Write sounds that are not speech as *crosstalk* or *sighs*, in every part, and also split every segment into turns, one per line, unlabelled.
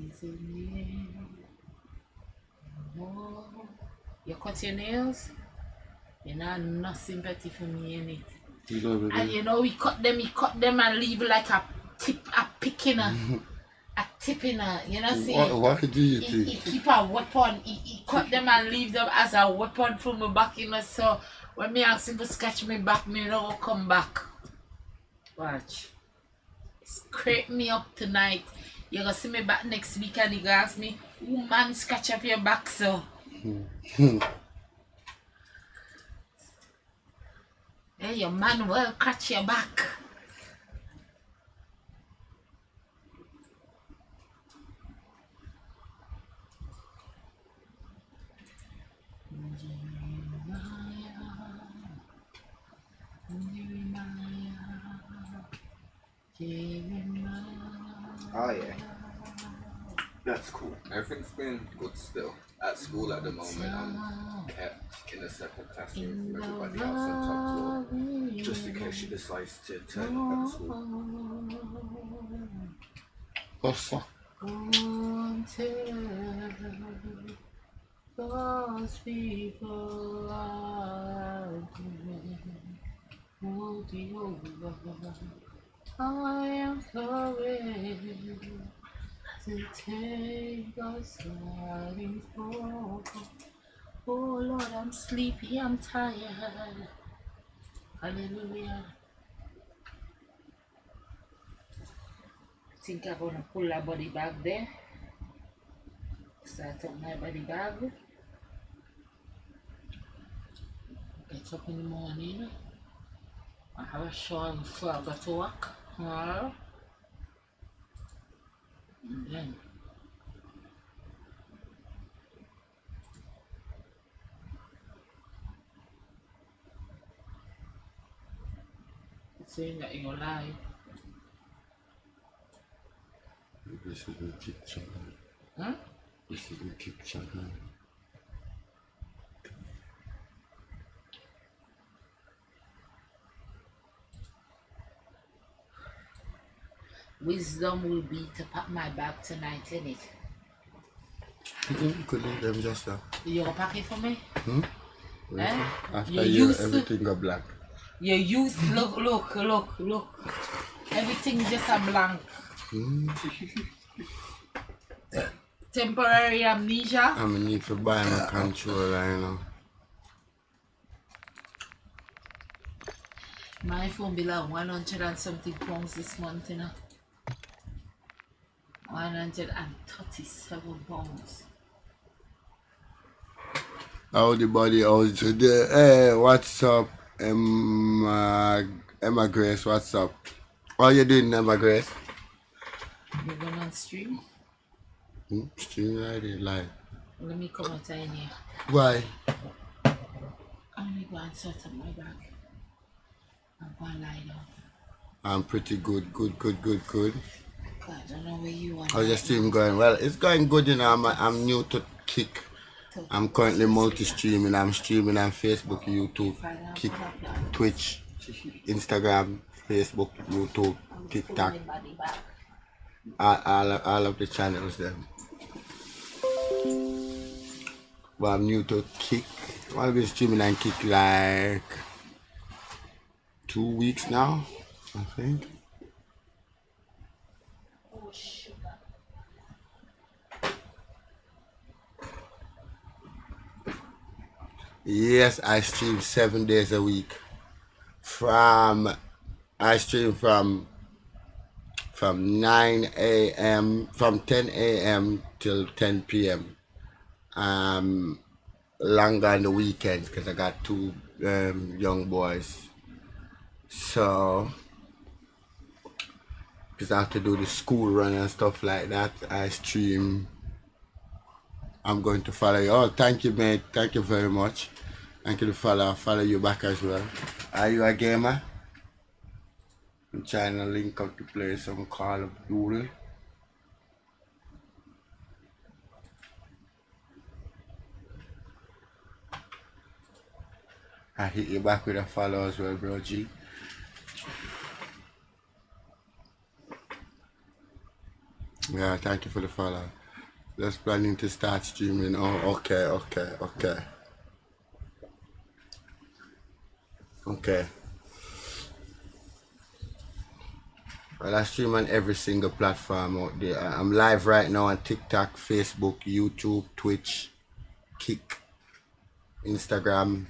is in the air. Oh, you cut your nails? You know, no sympathy for me in it.
You know.
And you know, we cut them, we cut them and leave like a tip, a picking *laughs* a, a tip in a, you know, see?
What, what do you
He,
think?
he keep a weapon, he, he cut them and leave them as a weapon for my back, you know, so when me ask him to scratch me back, me no go come back. Watch. Scrape me up tonight. You gonna see me back next week and he gonna ask me, who man scratch up your back so? *laughs* Hey, your man will scratch your back.
Oh yeah. That's cool.
Everything's been good still. At school at the moment, I'm kept in a separate classroom from everybody else on top floor, just in case she decides to turn up at school.
What's up?
Those people are moving over. I am sorry to take us sliding forward. Oh Lord, I'm sleepy, I'm tired. Hallelujah. think I'm gonna pull a body back there. Start up my body bag. Get up in the morning. I have a shower before I go to work tomorrow. And then saying that you're lying.
This is my picture.
Huh?
This is my picture.
Wisdom will be to pack my bag tonight, innit?
You could leave them just
uh, there. You're packing for me? Hmm?
Wait,
Eh?
After
You
you,
used to-
everything go black.
You use look, look, look, look. Everything just a blank. Hmm. Temporary amnesia.
I'm gonna need to buy my controller, you know.
My phone bill at 100 and something pounds this month, you know. 137 pounds.
How the body out today? Hey, what's up, Emma? Emma Grace, what's up? How you doing, Emma Grace?
You're going on stream?
Hmm? Stream ready, live.
Let me come out in here.
Why?
I'm gonna go and up my bag. I'm gonna lie down.
I'm pretty good, good, good, good, good.
I don't know where you are.
How's your stream going? Well, it's going good, you know. I'm, I'm new to Kick. I'm currently multi-streaming. I'm streaming on Facebook, YouTube, Kick, Twitch, Instagram, Facebook, YouTube, TikTok, all, all, of- all of the channels there. But I'm new to Kick. I've been streaming on Kick like two weeks now, I think. Yes, I stream seven days a week. From I stream from from 9 a.m. from 10 a.m. till 10 p.m. Um, longer on the weekends because I got two um, young boys. So, because I have to do the school run and stuff like that, I stream I'm going to follow you. Oh, thank you, mate. Thank you very much. You to follow. Follow you back as well. Are you a gamer? I'm trying to link up to play some Call of Duty. I hit you back with a follow as well, bro G. Yeah, thank you for the follow. Just planning to start streaming. Oh, okay, okay, okay. Okay. Well, I stream on every single platform out there. I'm live right now on TikTok, Facebook, YouTube, Twitch, Kick, Instagram.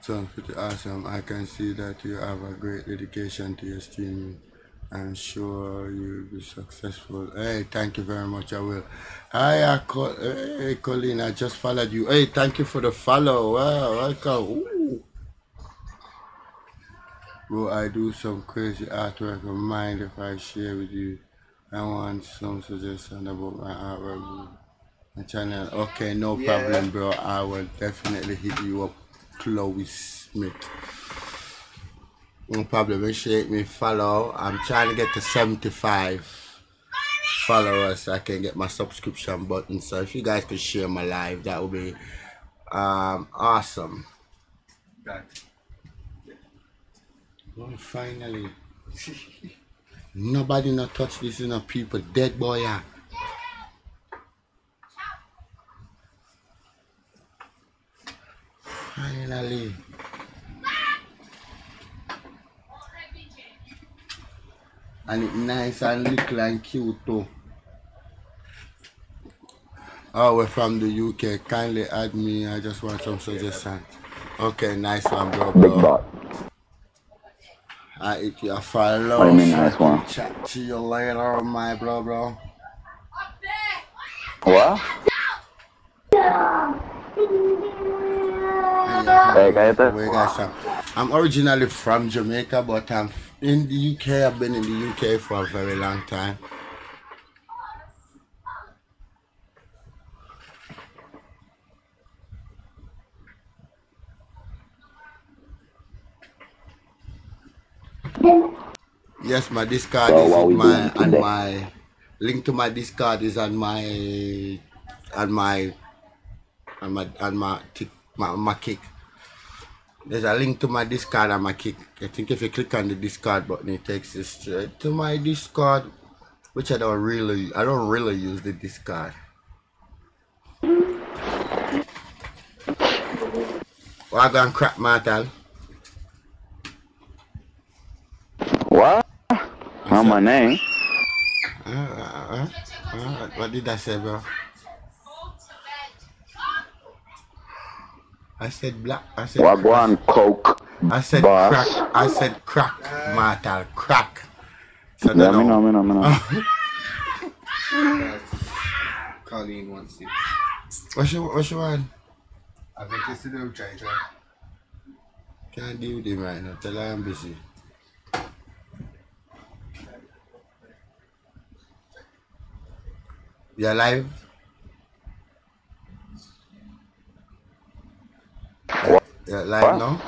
Sounds pretty awesome. I can see that you have a great dedication to your streaming. I'm sure you'll be successful. Hey, thank you very much. I will. Hi, Col- hey, Colleen. I just followed you. Hey, thank you for the follow. Wow, welcome. Ooh. Bro, I do some crazy artwork of mine if I share with you. I want some suggestion about my artwork. My channel. Okay, no
Yeah.
problem, bro. I will definitely hit you up, Chloe Smith. No problem. Make sure me follow. I'm trying to get to 75 followers so I can get my subscription button. So if you guys could share my live, that would be um, awesome.
That.
Oh, finally. *laughs* Nobody not touch this, you know, people. Dead boy, yeah. Finally. And it nice and little and cute too. Oh, we're from the UK. Kindly add me. I just want some suggestions. Okay, nice one, bro,
Big
bro.
bot.
I eat your follow.
You mean, nice one?
Chat to you later, my bro, bro.
What? Hey, cállate.
Where you guys? I'm originally from Jamaica, but I'm in the UK. I've been in the UK for a very long time. Yes, my Discord
So
is in my
and
my link to my Discord is on my on my on my on my tick my, my kick. There's a link to my Discord on my kick. I think if you click on the Discord button, it takes you straight to my Discord, which I don't really I don't really use the Discord. Well, I gonna crap Martel.
What? Not my name.
Uh, uh, uh, what did I say, bro? I said black. I said
Wagwan Coke.
I said
boss.
crack. I said crack, Martal, crack. So
Yeah,
no,
me know,
no.
me know, me know.
That. *laughs* Colleen wants you.
What's your What's your one?
I think it's to do JJ.
Can't deal with him right now. Tell her I'm busy. You alive? You alive
What?
now?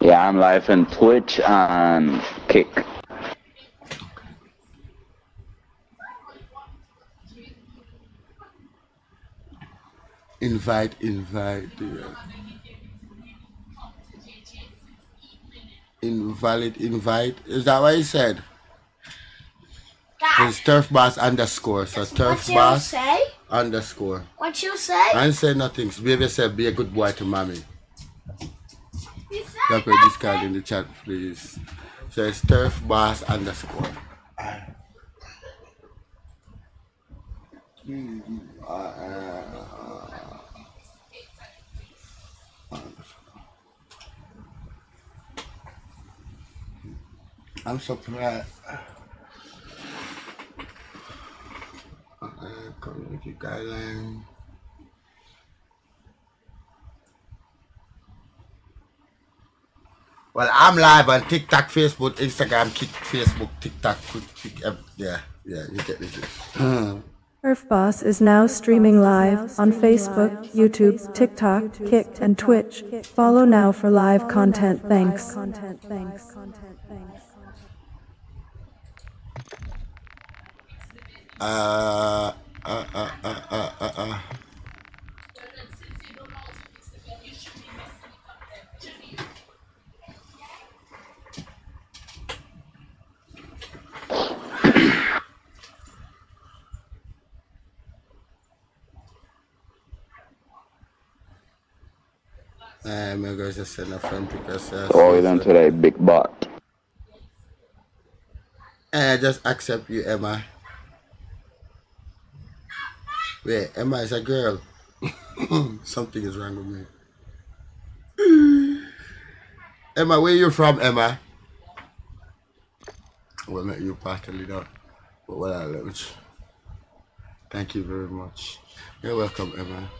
Yeah, I'm live in Twitch and Kick.
Invite, invite. yeah. Invalid invite. Is that what you said? It's turf boss underscore. So turf
What
boss
say?
underscore.
What you say?
I ain't say nothing. Baby said be a good boy to mommy. Drop your Discord in the chat, please. So it's turf boss underscore. I'm surprised. Uh, community guideline. Well, I'm live on TikTok, Facebook, Instagram, Kick, Facebook, TikTok, Kick, ev- yeah, yeah, you get this.
Turf Boss is now streaming live on Facebook, YouTube, TikTok, Kick, and Twitch. Follow now for live content. Thanks.
I'm going to send a friend because. Uh,
oh, you don't so. big butt.
I just accept you, Emma. Wait, Emma is a girl. *coughs* Something is wrong with me. *sighs* Emma, where you from, Emma? Well, met you partly now. But what I love. Thank you very much. You're welcome, Emma.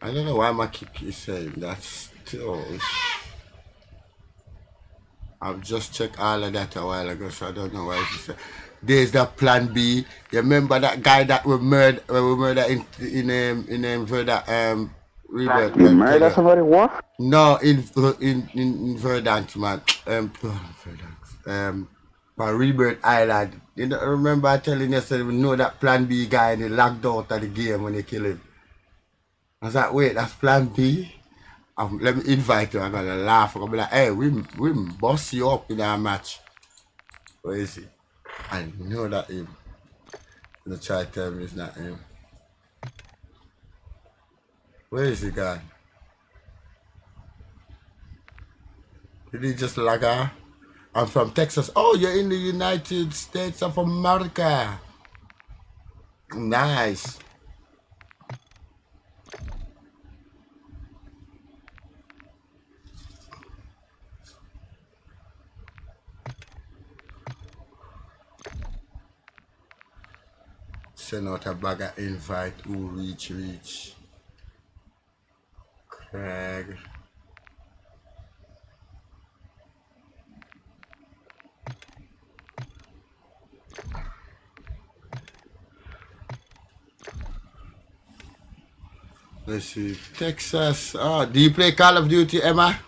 I don't know why my kick is saying that still. I've just checked all of that a while ago, so I don't know why she said. There's that plan B. You remember that guy that we murdered, we murdered in in um, in um, Verdansk, um, Rebirth,
You
um,
murder somebody? What?
No, in in in, in Verdansk, man. Um, Verdansk. Um, on Rebirth Island. You know, remember I telling you, said we know that Plan B guy and he locked out of the game when they kill him. I was like, wait, that's Plan B. Um, let me invite you. I'm gonna laugh. I'm gonna be like, hey, we we bust you up in our match. Where is he? I know that him. The try to tell me it's not him. Where is he gone? Did he just lag out? I'm from Texas. Oh, you're in the United States of America. Nice. Send out a bag of invite. Who reach, reach. Craig. Let's see. Texas. Oh, do you play Call of Duty, Emma?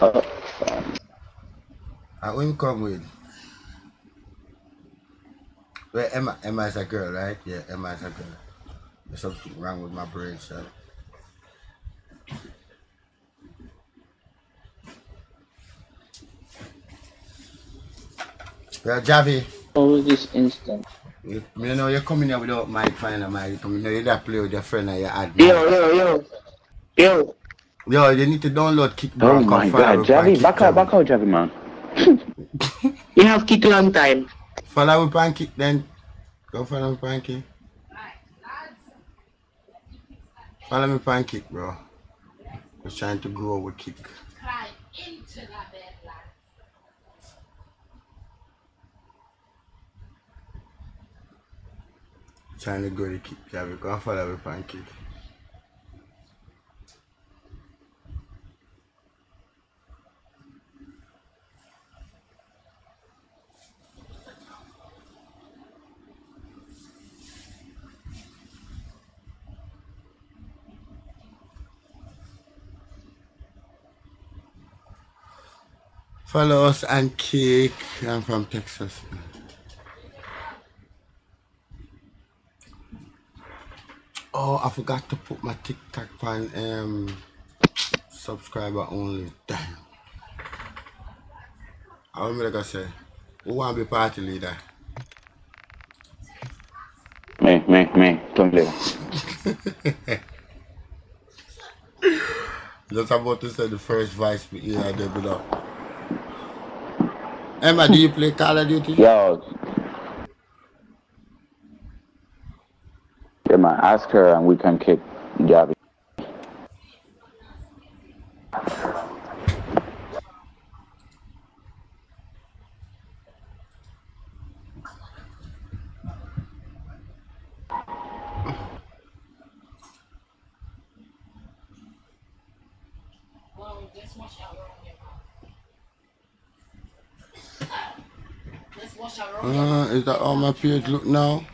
Ah, I wouldn't come with. Well, Emma, Emma is a girl, right? Yeah, Emma is a girl. There's something wrong with my brain, so. Well, Javi,
All this instant.
you, you know you're coming here without final mic. You come, you know you're that play with your friend and you add.
Yo, yo, yo. Yo.
Yo, you need to download Kick
Oh
Bro and
my god, Javi, back out,
Jam.
back out, Javi, man. *laughs*
You have kick long time.
Follow me on Kick then. Go follow me on Kick. Follow me on Kick, bro. Just trying to grow with Kick.
Climb into the bed, lad.
Trying to go to Kick, Javi. Go follow me on Kick. Follow us and Kick. I'm from Texas. Oh, I forgot to put my TikTok on um subscriber only. Damn. I was gonna say, who want to be party leader?
Me, me, me, don't live. *laughs*
Just about to say the first vice we hear there below. Emma, do you play Call of Duty?
Yeah, man, ask her and we can kick Javi.
Well, just wash around your mouth. Just wash around your
Uh, is that all my page look now?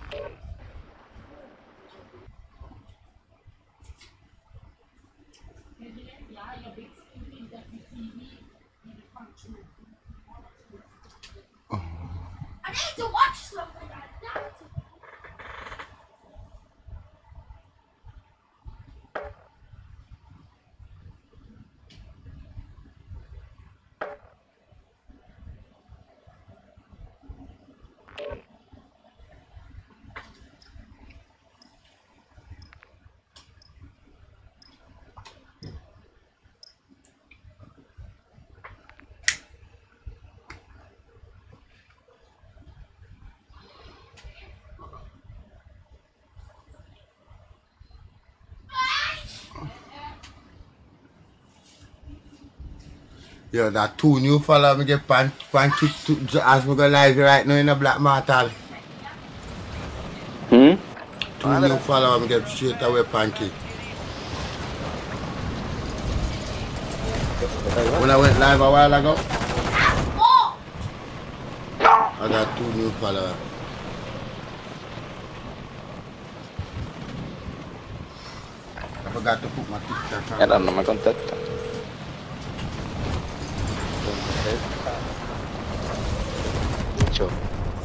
Yo, that two new follow me get pan, pan kick to, as me go live right now in a Black Mortal.
Hmm?
Two new follow me get straight away pan kick. When I went live a while ago, I got two new followers. I forgot to put my TikTok on.
Era nama kontak. Sure.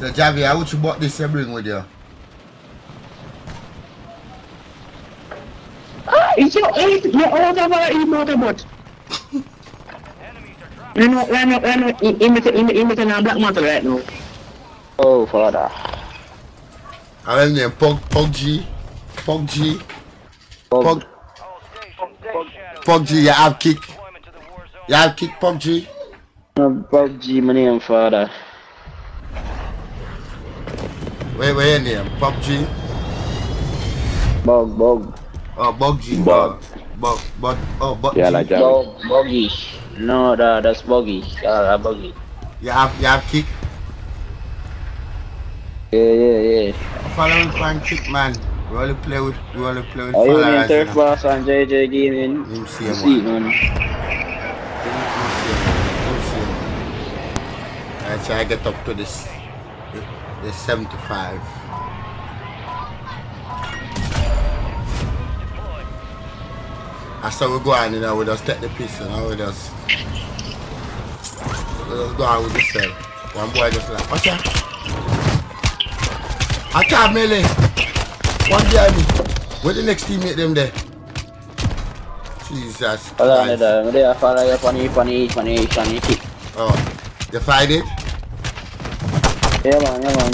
So Javi, how would you bought this you bring with you?
Ah, it's your eight. You order about it motorbot. You know, you know, you know, imit, imit, imit na black motor right now. Oh, father.
I have name Pug Pug G. Pug G. Pug Pug G, you have kick. You have kick Pug G.
No, Bob G, my name, father.
Where where your name? Pug G.
Bog, bog.
Oh Bug G.
Bug.
Bug Bug oh Bug
Yeah,
G.
like that.
Bog, boggy. No, that, that's boggy. Uh, boggy.
You have you have kick.
Yeah, yeah, yeah.
Follow me fan kick man. We only play with we only play with
Are you in
followers.
Turf
you know.
Boss and JJ Gaming?
Him see
You
him
see,
one.
man.
Him see him. Him see him. I try to get up to this the, the 75. I how we go on, you know, we just take the piece, you know, we just, we just go on with the cell. One boy just like, watch out. Attack melee. One behind me. Where the next teammate them there? Jesus
Wala na
Christ.
da. Mali, ah, para ya pani, pani, pani, pani, kick.
Oh, you find it?
Yeah, man, yeah, man.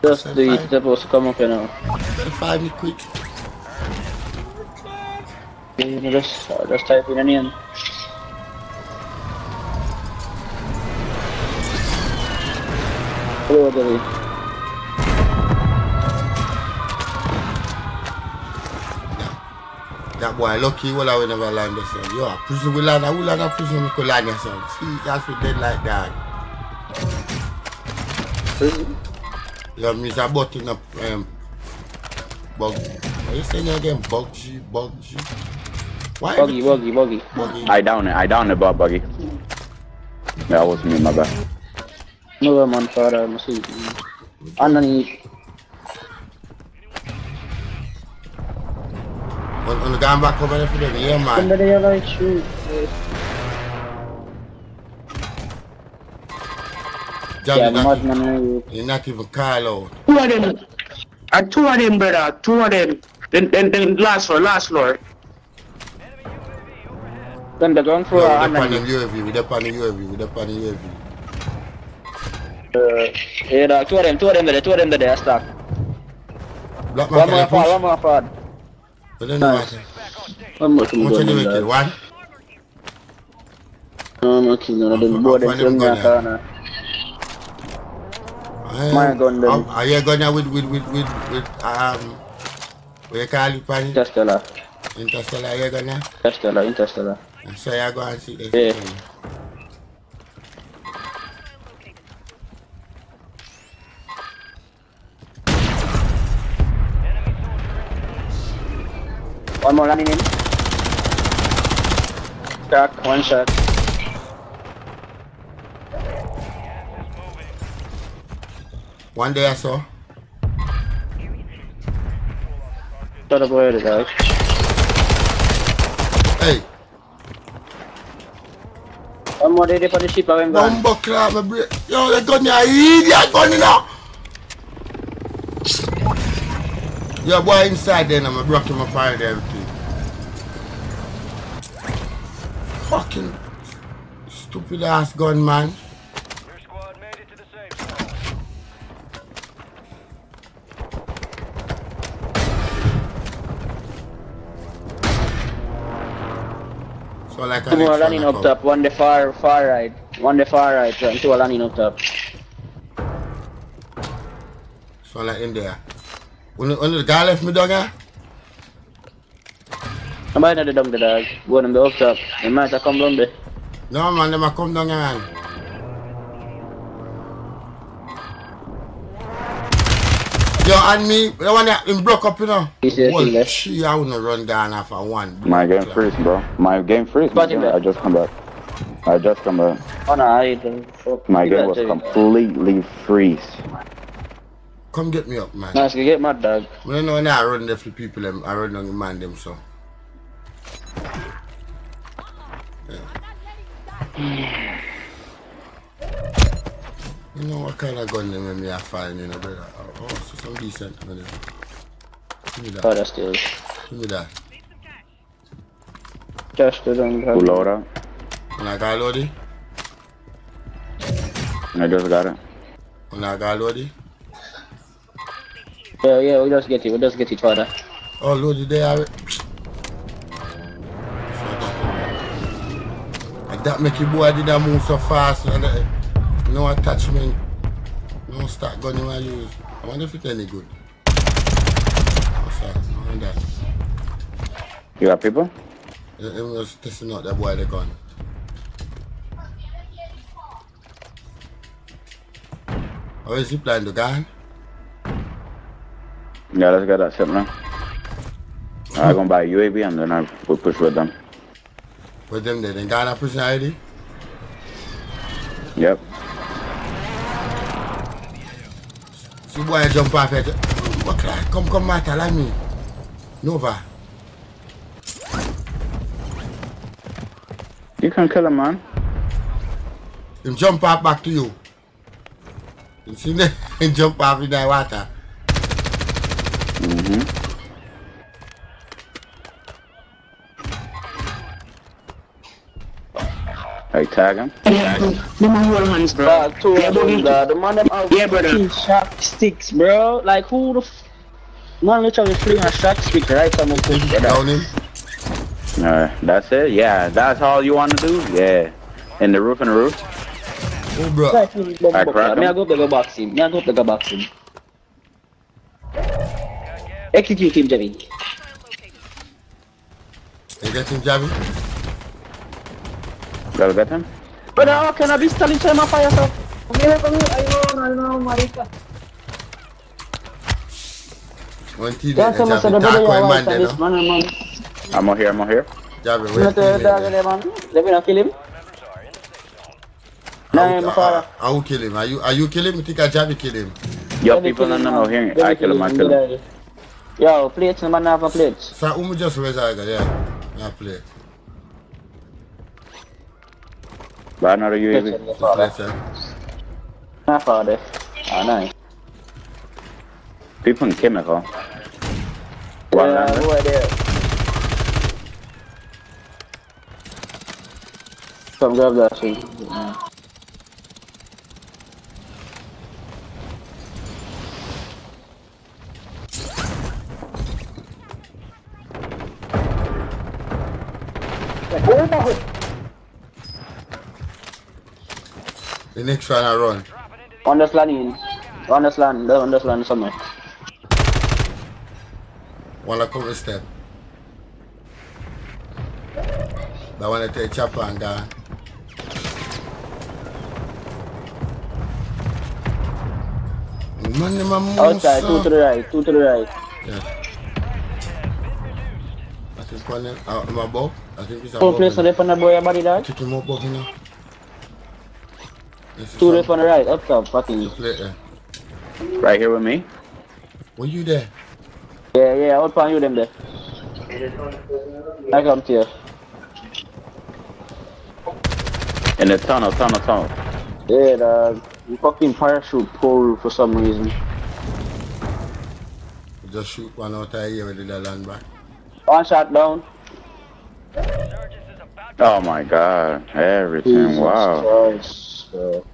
Just do it. Supposed to come up, you know.
You find me quick.
You know, Just, uh, just type in a name. Hello, David.
That boy lucky well I will never land this son. Yo, prison will land, I will land a prison we could land son. See, that's what dead like that. You miss a button up um bug. Are you saying again? Bug G, bug G. Why
Buggy, buggy, buggy.
buggy?
I down it. I down the bar buggy. That was me, my bad.
No, man, para masih. Underneath.
On, on the going back over there for them, yeah man.
Ganda na like shoot.
Jam,
Yeah,
not,
madman
you're not even call out.
Two of them. Uh, two of them, brother. Two of them. Then, then, then last floor, last floor. Then the ground
Yo,
floor,
we're
uh,
up on the. UAV, we're up on the UAV, we're up on the UAV.
Uh, yeah, the, two of them, two of them there, two of them there, they stack.
Black
One
man,
more
can
forward,
you
one
push?
more forward.
But then no
Nice.
matter.
One more to
How
me
much you
gun,
do kill?
dog.
One?
No, no, kill none of them.
How
Both them
far
from
them
the
gun, yeah?
corner. My gun then.
Are, are you gonna with with with with with um what you call it pan
Interstellar.
interstellar you gonna
Interstellar, Interstellar.
so you go and see this
Yeah.
thing.
One more running in. Crack, one shot.
One day I saw.
Shot up the dog.
hey.
One more ready for the ship, I'm gone.
bumbo clap my break yo the gun ya idiot gun know Yo boy inside then I'm broke him apart and everything. Fucking stupid ass gun man So like
Two more running up top, one the far, far right. One the far right, and two are running up top.
So like in there. When, when the guy left me down here,
I'm buying the down the dog. Go on the up top. The might have come down there.
No man, them a come down here man. Yo, and me, the one that him broke up, you know.
He's there,
Well,
he's there.
she, I wanna run down after one.
My game freeze, bro. My game freeze.
Spot him there.
I just come back. I just come back.
Oh no, I don't fuck.
My
You
game was
to-
completely freeze.
Come get me up, man.
Nice to get my dog.
I don't know when I run there for people, them, I run on the man them, so. *sighs* Yeah. You know what kind of gun them me I find, you know, brother? Oh, oh so some decent one there. Give me
Oh,
that.
that's still.
Give me that.
Just the down
Who load up?
When I got loaded,
I just got it.
when I got loaded.
Yeah, yeah, we just get it. We just get each other.
Oh, loaded there already. Like that make you boy did that move so fast and that, no attachment, no start gun you want to use. I wonder if it's any good. What's that? I wonder.
You got people?
They they was testing out that boy the gun. How is he playing the gun?
Yeah, let's get that shit, man. *laughs* I'm gonna buy UAV and then I will push with them.
With them there, then Ghana prison ID?
Yep.
Si boye jom pa fet, wak la, kom kom mata la mi. Nova.
You can kill him, man.
Him jump up back to you. You see that? *laughs* Him jump up in the water.
Mm -hmm. Hey, tag him.
Yeah, the man hold hands, bro. Dog, two
Yeah,
of them,
brother.
The man them out
Yeah, brother.
fucking shot sticks, bro. Like who the f- man literally fling a shot stick right from a foot, brother.
Down him.
Uh, that's it? Yeah, that's all you want to do? Yeah. In the roof, in the roof?
Oh bro.
Right, fling bomb
I
up,
crack.
Me
him.
I go up there go box him. Me I go up there go box him. Execute him, Javi.
You get him jabbing?
Gotta get him?
Brother, how can I be stalling time of fire, sir? Come here, come here. I know, I know, Marika.
One team
Yeah, someone said
jabbing.
the brother
Talk
you
with
want
man
to
there,
this
no?
man, man.
I'm out here, I'm out here.
Jabbing.
You
Where
know the
team
dog
there?
there, man. Let me not kill him. Nah,
I
my
will-
father.
I will kill him. Are you, are you kill him? You think I jabby kill him?
Yo,
Let
people,
kill
no,
him,
no, no, here. I kill him, I kill him.
him. Yo, plates, the man have a plate.
So, who just raise I got, yeah. I play.
Buy another UAV.
Plate, father.
Play, sir.
My father. Ah, nice.
People in chemical. One
Yeah,
lander.
who are there? Come grab that shit.
The next one I run.
On this land in. On this land, on this land somewhere.
Wanna come a step. I wanna take chopper and go. Man, them a move,
Outside, two to the right, two to the right.
Yeah. I think one uh, my bow. I think it's a
Two
bow.
place on the boy body dog.
Kick him up, bow, you know. This is
Two
some-
left on the right, up top, fucking.
Eh?
Right here with me.
Were you there?
Yeah, yeah, out on you them there. I come to you.
In the tunnel, tunnel, tunnel.
Yeah, dog. You fucking parachute pull for some reason.
Just shoot one out of here with the land back.
One shot down.
Oh my god. Everything.
Jesus
Wow.
Christ, bro.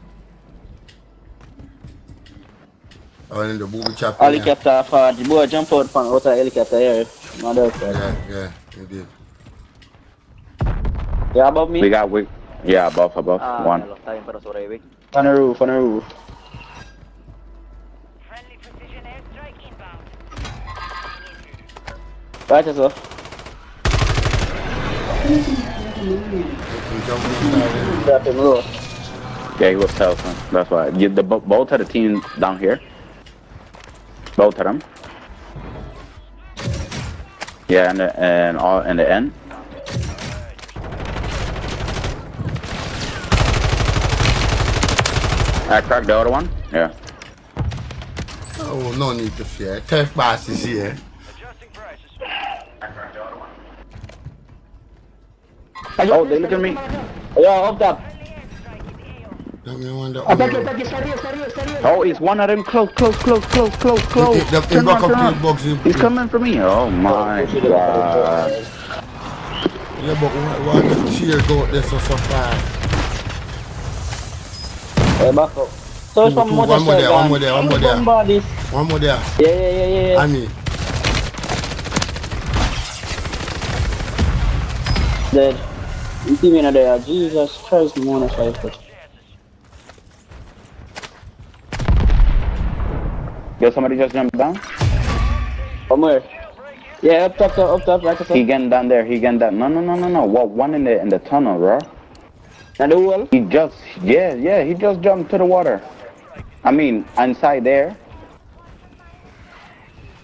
I went in the booby chop. in there.
Helicopter for the boy jump out from out of helicopter here. Mother
Yeah, yeah, you did.
Yeah, above me.
We got we yeah, above, above.
Ah,
One.
hello, time para sa Raywick. On the roof, on the roof. Right as well. Drop him low.
Yeah, he was telephone. That's why. You, the both of the team down here. Both of them. Yeah, and the, and all in the end. I cracked the other one. Yeah.
Oh, no need to fear. Turf boss is here.
Oh, they look at me.
Yo, up.
Let me wonder.
Attack, attack, sorry, sorry, sorry.
Oh, it's one of them. Close, close, close, close, close, close.
He- he- he
Turn
back
around, turn
to box, he-
around. He's coming for me. Oh my god.
Yeah, but why, why the cheer go out there so, so far?
Hey, back up. So
Two,
from
two,
motor
one more there, one more there, one more there. One more there.
Yeah, yeah, yeah, yeah, yeah.
Annie.
Dead. You see me in there. Uh, Jesus Christ, motor shotgun.
Yo, somebody just jumped down.
From where? Yeah, up top, up top, right I
He
said.
getting down there. He getting down. No, no, no, no, no. What? One in the in the tunnel, bro.
And the wall?
He just, yeah, yeah. He just jumped to the water. I mean, inside there.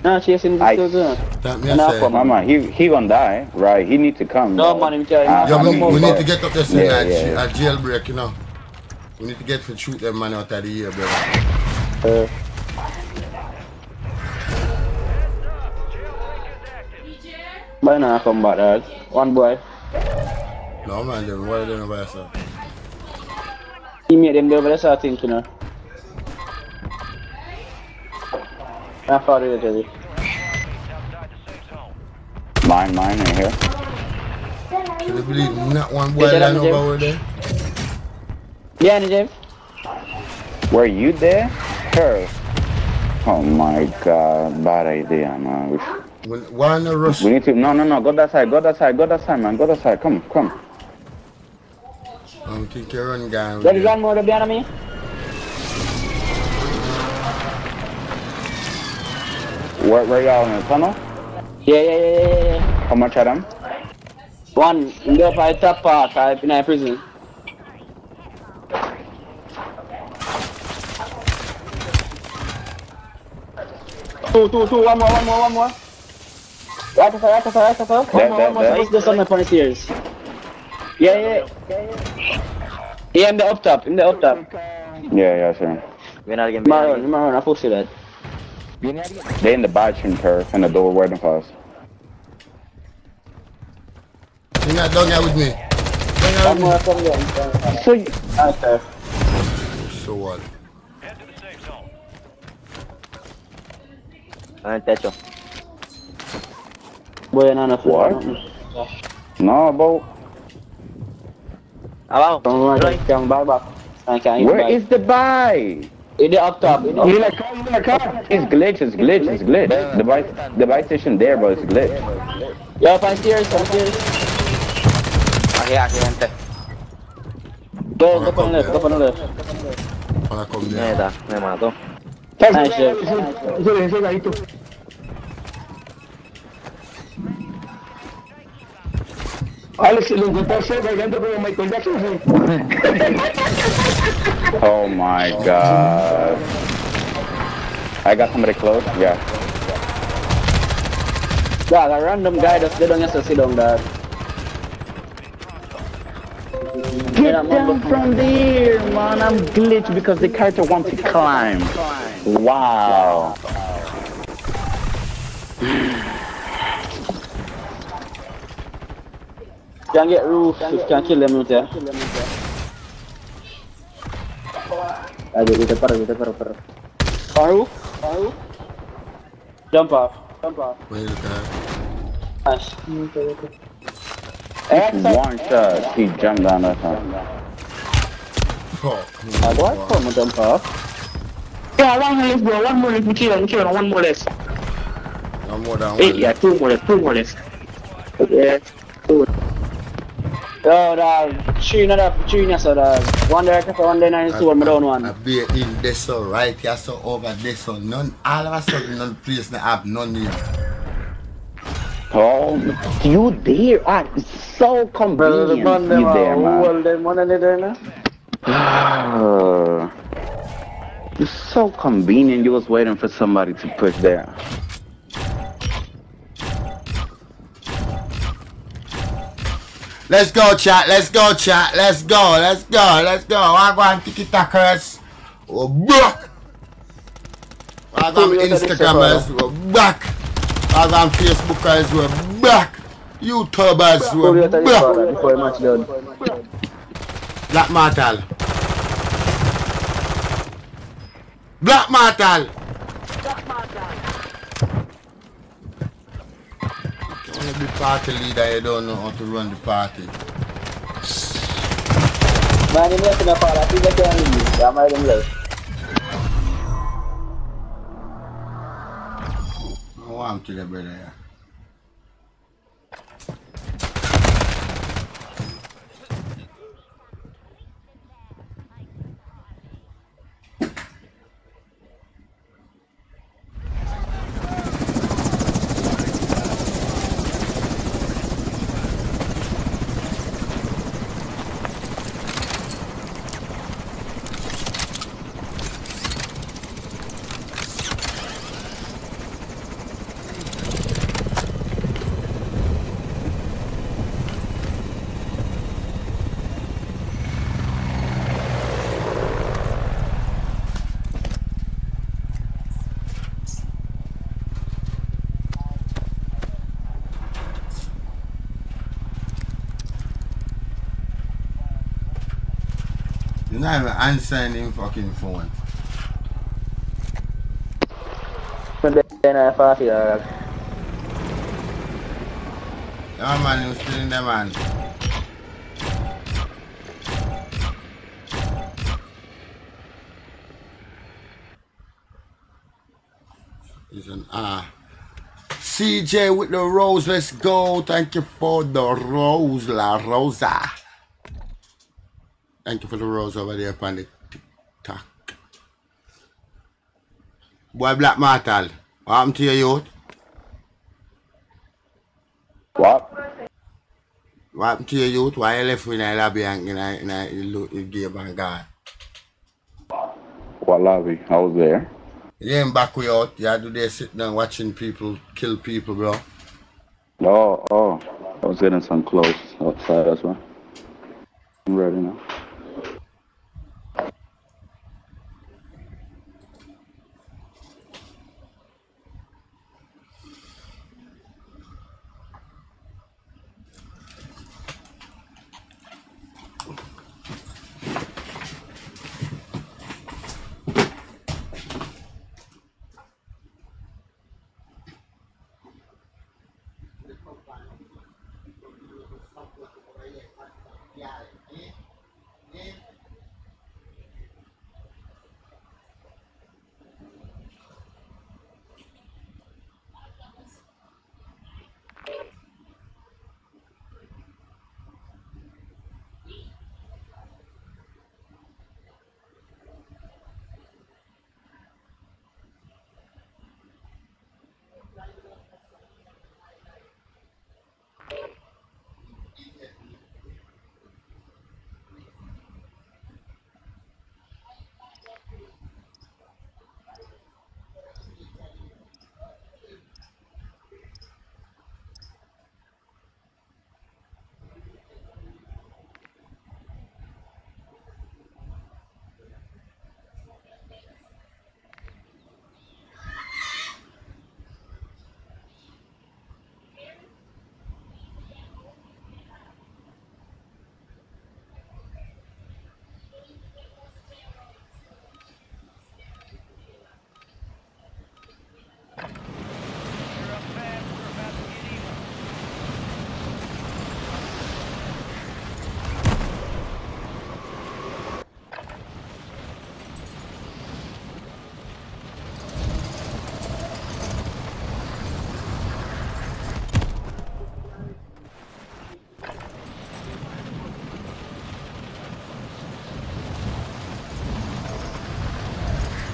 No, chasing
I-
this too.
That me I
Enough
say.
for
Mama, he he gonna die, right? He need to come.
No,
bro.
man, him carry-
Ah,
Yeah,
I
we,
mean,
we need to get up there soon
Yeah,
at,
yeah, yeah.
at jailbreak, you know. We need to get to shoot them man out of the year, bro.
Uh, Why not come back, dog? One boy.
No man, them, what are they doing by yourself?
He made them do but I think, you know. I thought it was
Mine, mine, right here.
Can you believe not one boy
Is that
line
on the
over there?
Yeah, and James.
Were you there? Sure. Oh my god, bad idea, man.
Why no rush?
we need to. No, no, no. Go that side. Go that side. Go that side, man. Go that side. Come, come.
I don't think you run guy.
There is one more behind me.
Where, where y'all in the tunnel?
Yeah, yeah, yeah, yeah, yeah.
How much of them?
One in the upper top part, uh, in a prison. Two, two, two, one more, one more, one more. Right after, right after, right after. One
There,
more,
there,
one more.
there.
He's just on the funny stairs. Yeah, yeah. Yeah, in the up top, in the up top.
Yeah, yeah, sure.
Maroon, Maroon, I push you that.
They in the bathroom turf and the door waiting for us.
You're not down here with me.
One more from there.
So, you-
Nice, sir.
So what?
Boy, no, no,
What? no, bro.
Abajo. Vamos a ver, back, back. I
Where
back.
is the buy?
In the up top. In the
You
up
in a car? In a car? It's glitch. It's glitch. It's glitch. The buy, the buy station there, but it's glitch.
Yo, up on stairs, up on stairs. Go, go on left, go on the left.
Wanna come there?
Nice, Jeff.
Alex, lo encontraste bailando como Michael Jackson.
Oh my god. I got somebody close. Yeah.
Dog, a random guy just sit down just to sit down, dog.
Get down from there, man. I'm glitched because the character wants to climb. Wow.
Can't get roof, if can't kill them out there. Ayo, kita parah, kita parah, parah. On roof? On roof? Jump off, jump off.
Where you look at?
Nice.
One shot. He jumped down that time.
Fuck.
Ah, boy, kok mau jump off?
Yeah, one more left, bro. One more left. We kill him. Kill him. One more left.
One more down.
Hey, yeah, two more left. Two more left. Yeah. Two.
Yo, dog. Three na dog, three so dog. One there, one there, nine, two, one, me down
I
one.
be in this so right here so over this so none all of a sudden none place na have none here.
Oh, you there? Ah, it's so
Brother, the
convenient.
man them
You there, man.
hold them one another now?
Ah, it's so convenient. You was waiting for somebody to push there.
Let's go, chat. Let's go, chat. Let's go. Let's go. Let's go. I go on tiki takers. Oh, We're back. I go on Instagrammers. We're oh, back. I go on Facebookers. Oh, We're back. YouTubers.
Pull
We're
you out of this
back.
corner before the match done.
Black Martal. Black Martal. You wanna be party leader, you don't know how to run the party.
Man, him left in the corner. I think they can leave. Him left.
I want to the brother. Not even answering him fucking phone. Yeah, man, you still in there, man. He's an ah. CJ with the rose, let's go. Thank you for the rose, La Rosa. Thank you for the rose over there upon the TikTok. Boy, Black Martal, what happened to your youth?
What?
What happened to your youth? Why you left in the lobby and in a, in a, in a game and gone?
What lobby? I was there.
You ain't back way out. You had to there sit down watching people kill people, bro.
Oh, oh. I was getting some clothes outside as well. I'm ready now.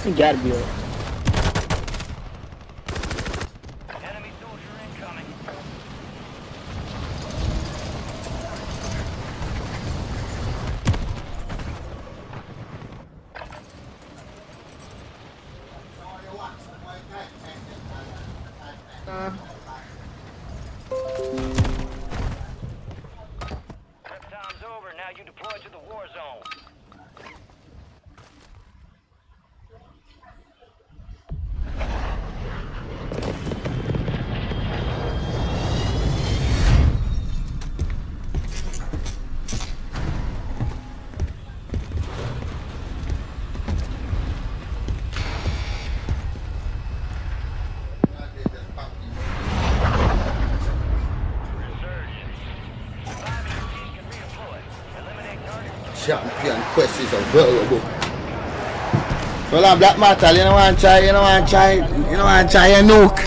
He gotta be
available. So like Black Metal, you know want try, you know want try, you know want try your nuke.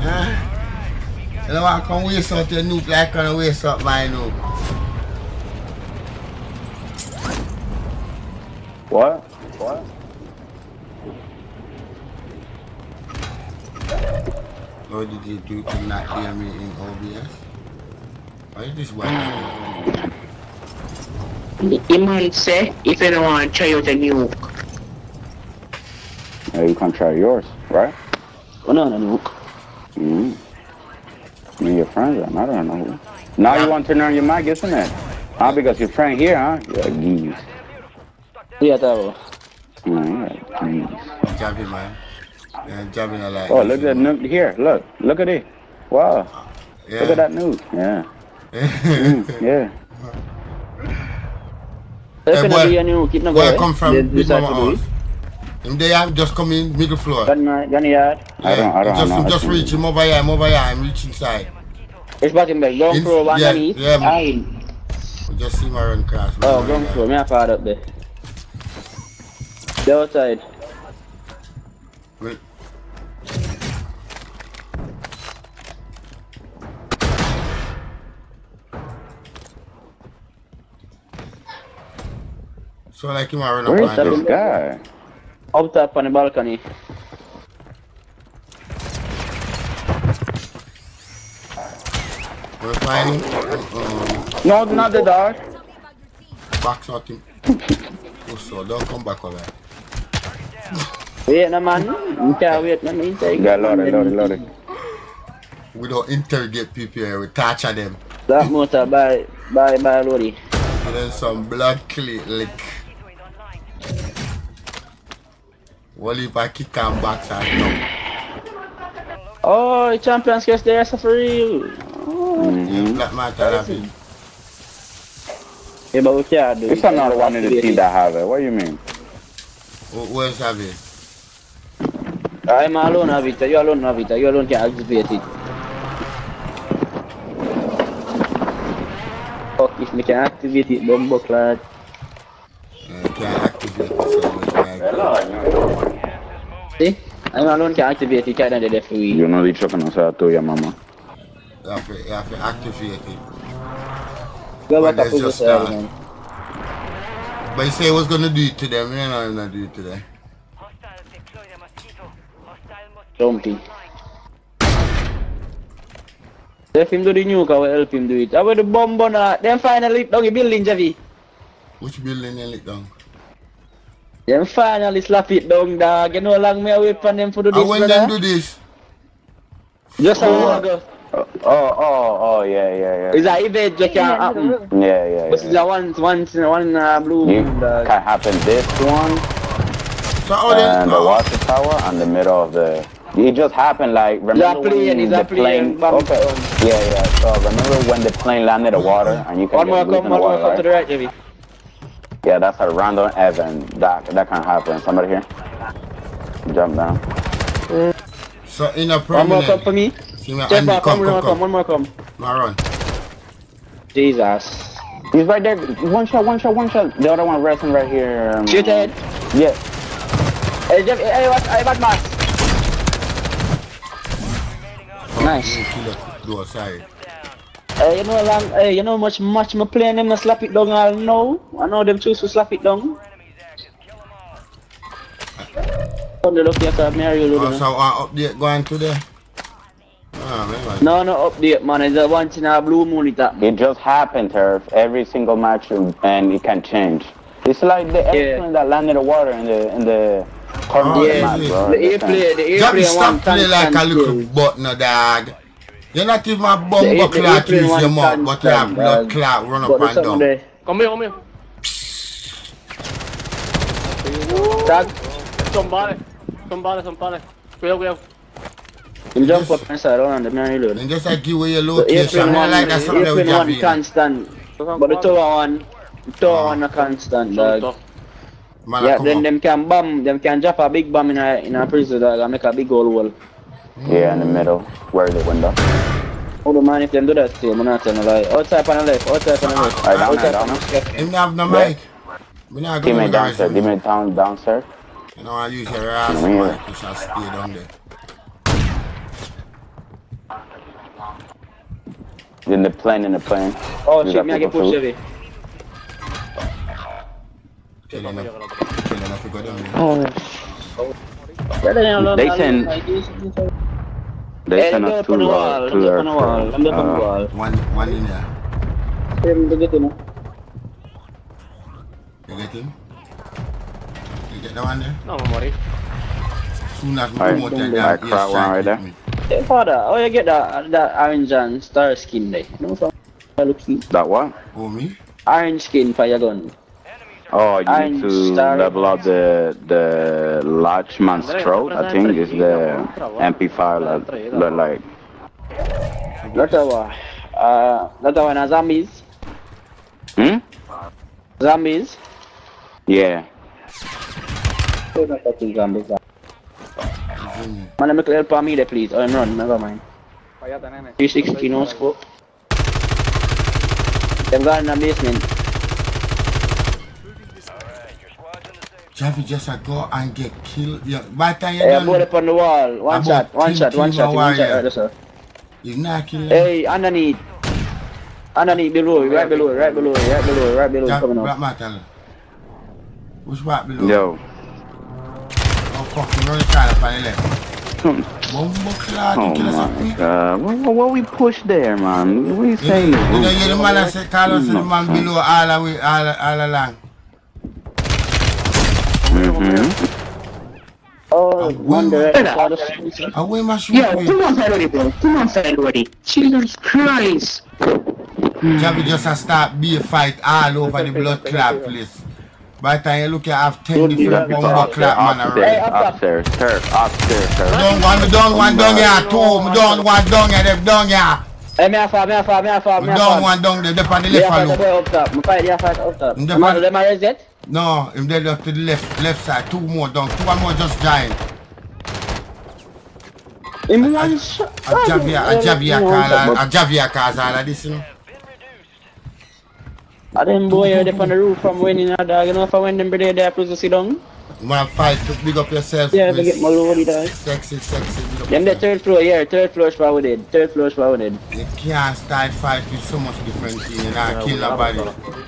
Huh? You know want come waste out your nuke like gonna waste out my nuke.
What? What?
How did you do to not hear me in OBS? Why is this one?
The man say if you don't want to try out a nuke.
Yeah, you can try yours, right?
Oh, no, no, nuke.
Mm. Me and your friends, I don't know. who. Now you want to turn on your mic, isn't it? Ah, because your friend here, huh? Yeah, geez.
Yeah, that was.
Mm, geez.
Jabbing, man. Yeah, jabbing a lot.
Oh, look at that nuke here. Look, look at it. Wow.
Yeah.
Look at that nuke. Yeah. *laughs* Mm, yeah.
If you
boy,
don't do a nuke, it no go,
Where I
eh?
come from,
They
big
decide
mama house. Him there, I'm just coming middle floor.
Gun, gun yard.
I don't, I don't
just,
know.
just reach him over here, I'm over here, I'm reaching side.
It's back in back. Ground
In-
floor, one
yeah,
underneath.
yeah, man. We just see my run cross.
Oh, ground floor. Me a part up there. The outside.
So like him a run
Where
up
is
and
this guy?
Up top on the balcony.
We find him. Um,
No, not the dog.
box out him. *laughs* oh, so don't come back over.
Wait, no man. You can't wait, man. You take
Yeah, loaded, loaded, loaded.
We don't interrogate people here, we torture them.
That motor by, by, by Lodi.
And then some blood clean lick. Well, if I kick and box and come.
Oh, the champions guess there so for real.
Yeah, Black Matter have it.
Yeah, but we can't do
It's another one in the team that have it. What do you mean?
Who- Who else have it?
I'm alone have it. You alone have it. You alone can activate it. Fuck, if me can activate it, bumbo clad.
Uh, can activate it so much like
See? I'm alone can activate it. Can't do that for we.
Yo no he dicho que no sea tuya, mamá.
You have to, you have to activate it.
Go
But
back
let's
up to the
just
side,
start. But you say he was gonna do it to them, you know he's gonna do it today.
Jumping. If him do the nuke, I will help him do it. I will the bomb on that. Then finally down the building, Javi.
Which building they lit down?
Then finally slap it down, dog. You know how long me I wait for them for do this,
And when
brother?
them do this?
Just a while ago.
Oh, oh, oh, yeah, yeah, yeah.
It's an event that can happen.
Yeah, yeah,
But it's
yeah.
a one, one, one uh, blue moon, dog.
can happen this one
So how they,
and the water tower and the middle of the. It just happened like remember
plane,
when the
plane,
plane. Okay. Yeah, yeah. So remember when the plane landed the water and you can
One
get
more
loose
come,
in
one more
water,
come to the
right?
right, Javi.
Yeah, that's a random event. That that can happen. Somebody here. Jump down.
so in a
One more come for me.
See
Check
Andy, come,
one more
come,
come,
come.
one more come.
Now run.
Jesus.
He's right there. One shot, one shot, one shot. The other one resting right here. Um,
Shoot head.
Yeah.
Hey, Javi, hey, what, hey, Batman. Nice.
You kill it, do a side.
Hey, you know how long, hey, you know much much me playing them to slap it down all know? I know them choose to slap it down. On the look here, Mary, oh, you
Oh,
know.
so uh, update going today? Ah, man,
No, no update, man. It's a once in a blue moon it up.
It just happened, Turf. Every single match, and it can change. It's like the airplane that landed the water in the in the
Come
Oh,
yeah,
is it?
the airplane, the
Javi,
airplane
stop
one
play like a little
kill.
butt, no dog. You're not even a
The
bumbo
air- the
clot
airplane
use your mouth, but you have
constant,
blood
dog.
clot run
But
up
there's
and
something
down.
there.
Come here, come here.
Tag,
Somebody. Somebody, somebody. Cuidado, cuidado.
him jump up and start around the man reload.
And just like give away your
The
location,
airplane
I
one,
like that
the
something with
airplane one
Javi.
constant. But the tower one, the tower one a constant, dog.
Man, I
Yeah,
come
then
up.
them can bomb, them can drop a big bomb in a in a prison dog and make a big hole hole.
Yeah, in the middle, where the window.
Hold on man, if them do that still, I'm not telling a lie. Outside on the left, outside on the left.
Alright, down there,
outside
down
on
there.
the left.
Him have no
Yeah.
mic. Me not
Give
go
me
with the
downstairs, give
resume.
me down downstairs.
You know, I use your ass
Come here.
mic. You shall stay down there.
In the plane, in the plane.
Oh
You
shit, me I get pushed
too?
heavy.
Him, tell him if you go down there.
Oh. Better than alone,
They
alone,
send-
like this.
They
Hey,
send
them
us
up on the
to,
wall,
to
up
their
on the wall, them the
uh,
wall.
One, one in there.
Them to get in.
You get him? You get the one there?
No, Mori.
Soon as we
Alright,
come out there,
I
that
crack one right there.
me.
Hey father, how you get that that orange and star skin there? You know from I look see.
That what?
Oh, me?
Orange skin for your gun.
Oh, you
I'm
need to
sorry.
level up the the large man's throat. I think is the MP5 like, look like.
That's our uh that's our na zombies.
Hmm?
Zombies.
Yeah.
Not fucking zombies. Man, let me clear for me there, please. Oh, I'm run. Never mind. 360 no scope. Them got in the basement.
Javi just a go and get killed. Yeah, by the time you
Hey,
done,
board up on the wall. One
About
shot, one shot, one shot, one shot.
warrior?
Right there, sir.
you not killing
Hey, underneath. Underneath below, you, right below, right below, right below, right below,
Javi,
coming
Black
up.
Metal. Which part below?
Yo.
Oh, fuck, you know the car up on the left. Bumbo clot,
Oh
kill us up
my god. What, what, what we push there, man? What are you
You
saying?
you know, you're the man that said, call us the man
hmm.
below all the way, all, all along.
Mm-hmm.
Oh, one direction.
I will my shoot
Yo,
with.
come on side already, bro. Come on side already. Jesus Christ.
Javi just a start be a fight all over the blood clot place. By the time you look, you have 10 different bumbo clot man around.
Upstairs, upstairs, turf, upstairs, turf.
Don't want me down one down here too. Me down one down here, them down here.
Hey, me a fall, me a fall, me a fall,
Me
me a
down
fall.
one down there, they on the
Me a
left
fight the
alone.
boy up top. Me fight the fight up top.
Mm, the
Them
fight-
are them are res yet?
No, him dead up to the left, left side. Two more down. Two more just giant.
In one shot.
A Javier, a Javier call, a Javier calls all of this, you know.
Ah, ah, ah, ah them boy are up on the roof from winning a dog. You know, if I win them brother there, please to sit down.
You wanna fight to big up yourself.
Yeah,
please.
to get my loady dog.
Sexy, sexy. Big up
Them the third floor, yeah, third floor is probably dead. Third floor is probably dead.
You can't start fight with so much different things, you know, kill nobody.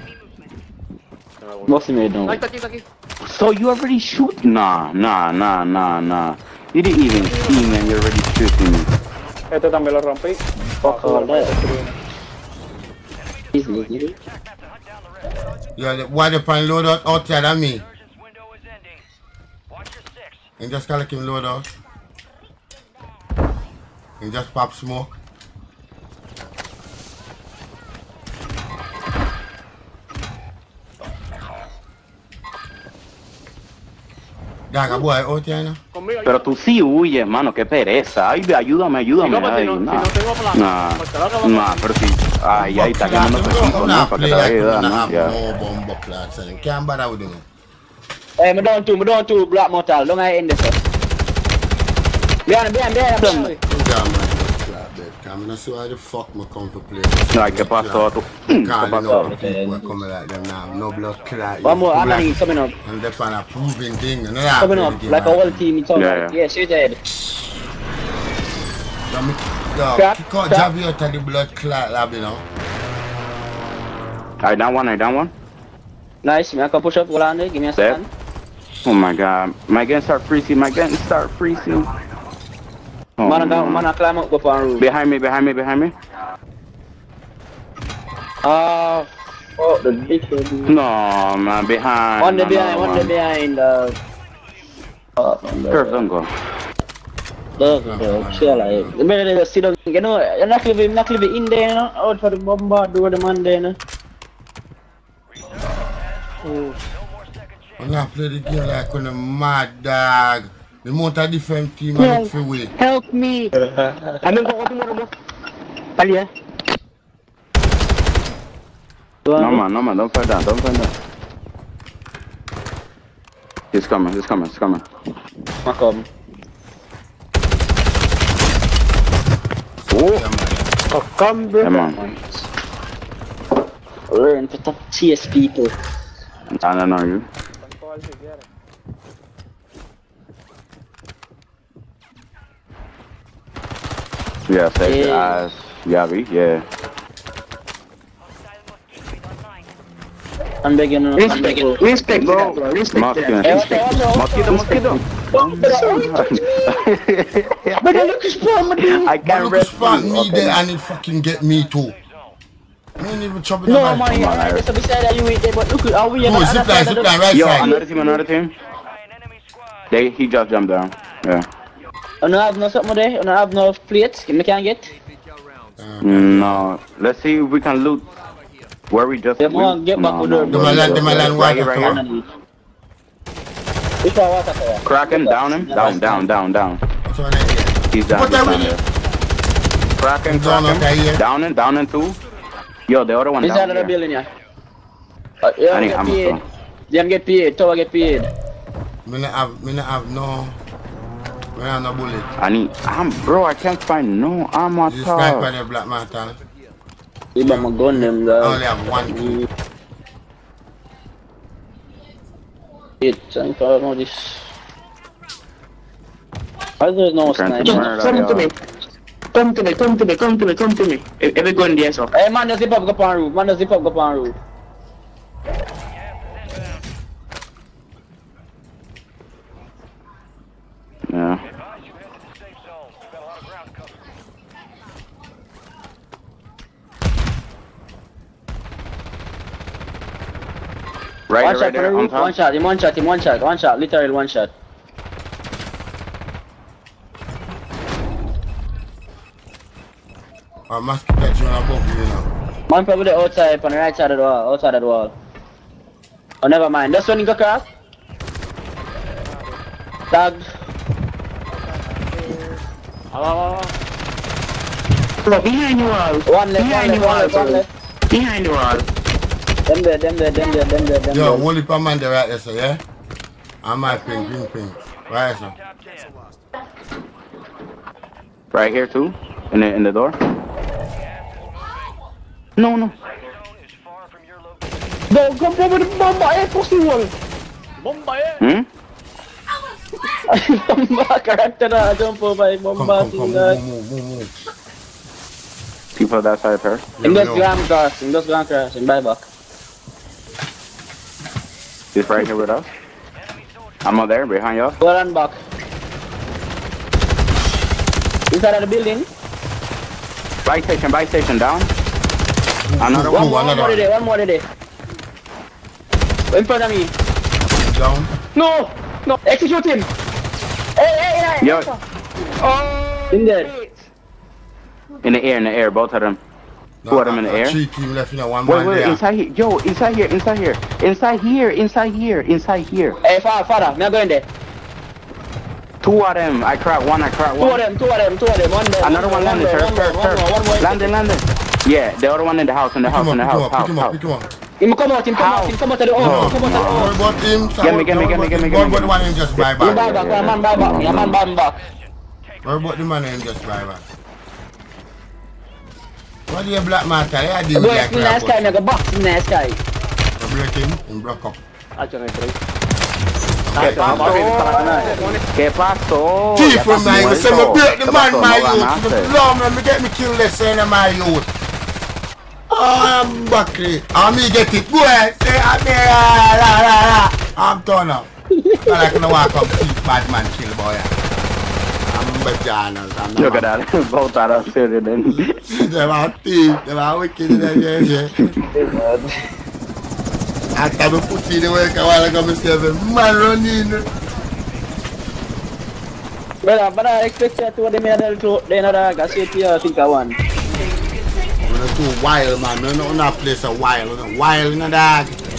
What's the made now?
Aquí, aquí, aquí.
So you already shoot? Nah, nah, nah, nah, nah. You didn't even see me and you're already shooting me.
Este también lo rompí. Fuck all that. Easy, easy.
You're the why the pan load out out there than me. And just collect him load out. And just pop smoke.
Conmigo.
Pero tú sí huyes, mano, qué pereza. Ay, ve, ayúdame, ayúdame.
Si no, pues, si
Ay,
no- si
nah.
no tengo plan,
Nah,
pues
nah, pero sí. Ay, ahí está quemando ¿no? Para que te vaya a ayudar, ¿no? Ya.
No bombo clad, son. Can't bother with him.
Hey, me down two, me down two, black mortal. Don't I end this up. Behind, behind, behind, behind.
Yeah, man, clad, babe. Come and see why the fuck me come to play.
Ay, ¿qué pasó? ¿Tú? ¿Qué
Calling
pasó?
out people who come like them now. No blood clot.
One more,
You
underneath,
black-
coming up.
And they're on a proving thing. You know that?
Coming up, like a whole team. It's all
Yeah,
right. Yeah, straight ahead.
Yo, me, yo
Crap,
kick out
crap.
Javi out of the blood clot lab, you know.
I down one, I down one.
Nice, me I can push up, hold on there. Give me a
Dead.
second.
Oh my god. My gun start freezing, my gun start freezing. Oh,
Man, I got,
no.
man, I climb up, go for a roof.
Behind me, behind me, behind me.
Ah, oh, the big one.
No, man, behind.
One day behind, one day behind. Uh,
Curve, don't go. Look, bro, chill like. The better they just sit you know, you're not living, not living in there, you know, out for the bombard, do the man there, you know. Oh.
When I play the game like when a mad dog. The amount of different team
Yeah.
look for way.
Help me. Anong ko ko tumuro mo? Palya.
No man, no man, don't fight down, don't fight down. He's coming, he's coming, he's coming. I come. Oh,
Oh, come, bro.
come on.
Learn to talk chase people.
I don't know you. Yeah, save your
Yeah.
eyes. Yabi, yeah.
I'm begging you. I'm begging you.
Respect, bro. Respect.
Mosquito,
Hey, watch out, watch out.
mosquito, mosquito. *laughs*
But I look spawn,
I
But
can't
look
rest.
spot me
Okay.
there and it fucking get me too. Me ain't even trouble
No,
about
man,
it.
you're right. There's a beside that you wait there, but look, how we are
zip line, zip line, right
Yo,
side.
another team, another team. They, he just jumped down. Yeah.
I don't have no something there. I don't have no plates. Me can get.
No. Let's see if we can loot where we just.
Yeah, man, get back
no,
with
no,
her,
no,
bro.
The man the man
no.
land
Right here,
water
right here.
Water tower?
Crack him, down him, down, down, down, down.
That's what I hear.
He's down.
What
He's down
we-
there. Crack him,
Down
crack
up right here.
him. Down him, down him too. Yo, the other one
Is that
down
another building, yeah? Uh, yeah,
I need
get
ammo,
paid.
so.
Them get paid. Tower get paid.
Me not have, me not have no, me not have no bullet.
I need, I'm, bro, I can't find no ammo
This
at
sniper
all.
and the black metal.
You better my gun them,
I only have one kill.
It, I don't know this. Why there's no
I'm trying to
sniper?
murder
Come to me. Come to me, come to me, come to me, come to me. E- Every gun there, so.
Hey, man, just zip up, go on roof. Man, just zip up, go on roof.
Yeah. Right,
one
right
shot on the
there, on
one shot, him one shot, him one shot, one shot, literally one shot.
I must catch you on above you now.
Man probably the outside, on the right side of the wall, outside of the wall. Oh, never mind. That's when you go across. Tagged.
Bro, behind the wall.
One left,
Behind
one
the wall,
left, one
bro.
left.
Behind the wall.
Them there, them there, them there, them there, them
Yo,
there.
Wally per man there right there, so yeah? I might ping, ping, ping. Right, so.
Right here too, in the in the door. No, no.
Go, go, go with the bomb, eh, pussy wall.
Hmm?
Bomba, character na, jump over,
Come,
bomba.
People that side pair.
Him
Yo,
just
yo.
grand cross, him just grand cross, him buy back.
He's right here with us. I'm out there behind y'all.
Go and back. Inside of the building.
Buy station, buy station down. Another
One
one.
Ooh,
more, one
another
more
one.
today, one more today. In front of me.
Down.
No! No! Execute him! Hey, hey, hey!
Yo, oh,
In there.
in the air, in the air, both of them.
No,
Two of them in the air.
Three left, you know, one
Wait, wait,
there.
inside here. Yo, inside here, inside here, inside here, inside here, inside here.
Hey, father, father, me a go in there.
Two of them. I cracked one. I cracked one.
Two of them, two of them, two of them. One there.
Another one
one
landed. Sir, sir,
more, one more, one more.
sir. Landed, landed. Yeah, the other one in the house, in the
Pick
house, in
up,
the
pick him
house,
up, pick
house,
him up, pick
house.
him up.
Him come out, him come out, him come out of the
No,
oh, come out of the
don't worry
oh.
about him.
Gimme, gimme, gimme, gimme, gimme,
What
gimme.
one him just buy
You buy
back?
back, one man buy back, your man buy back.
What about the man him just buy back? What do you black man tell you? I deal
Boy,
with
it's in the
like
sky, me go box in the sky.
I break him, him broke up.
¿Qué pasó? ¿Qué pasó?
Thief
Ya
from
estás
my youth, say me
muerto.
break the
¿Qué
man
pasó?
my
No
youth.
ganaste.
Me love me, me get me kill less than my youth. I'm Bakri. I'm me get it. Go ahead, say I'm me. ah, la, la, la. I'm turn up. I like to walk up thief bad man kill boy. I'm vaginas. I'm
Look at that. Both are us sitting in.
Them are thief. Them are wicked. Them yeah, yeah. After me put in the work a while ago, me say, "Every man run in.
But, but I expect that to what they made a little, they know that I see it here, I think I won.
Too wild, man. No, no, not place a wild. Wild, know, dog.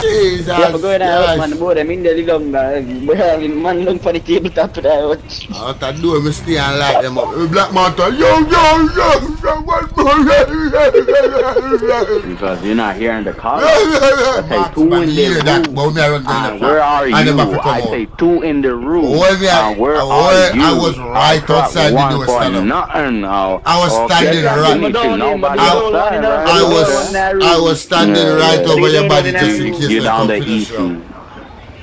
Jesus.
Yeah, but go ahead
yes.
help man, the boy, them in there long, boy, man look for the tabletop to that watch.
Out the door, me stay and light them up. Black man yo, yo, yo, yo, one more.
Because you're not hearing the call. I say two in the room.
but me ah, I run down
And where are you?
I never have to
I
come
say two in the room.
Me, I-
And where are you?
I was right outside the door
for. Nothing now.
I was standing right-
to
I-
outside, right?
I was I was standing right over your body just in case
You're down the
finish you.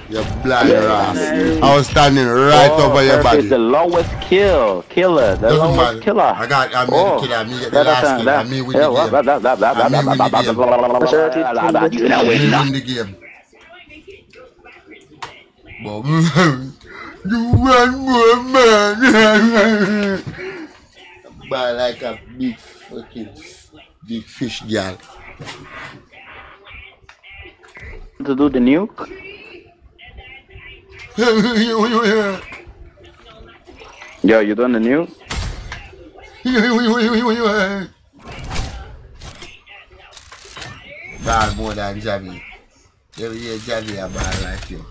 You blind
Yeah.
ass. I was standing right
oh,
over your body.
the lowest kill, killer, the
Doesn't
lowest
matter.
killer.
I got I made
Oh.
killer, me get the
That-
last kill, I me win the game. *laughs* *laughs* I
blah,
me
blah,
win the game. But you one more man. But like a big fucking big fish girl.
To do the nuke? *laughs* Yo, you doing the nuke? *laughs*
Bad more than Javi. Every year Javi a bad like you.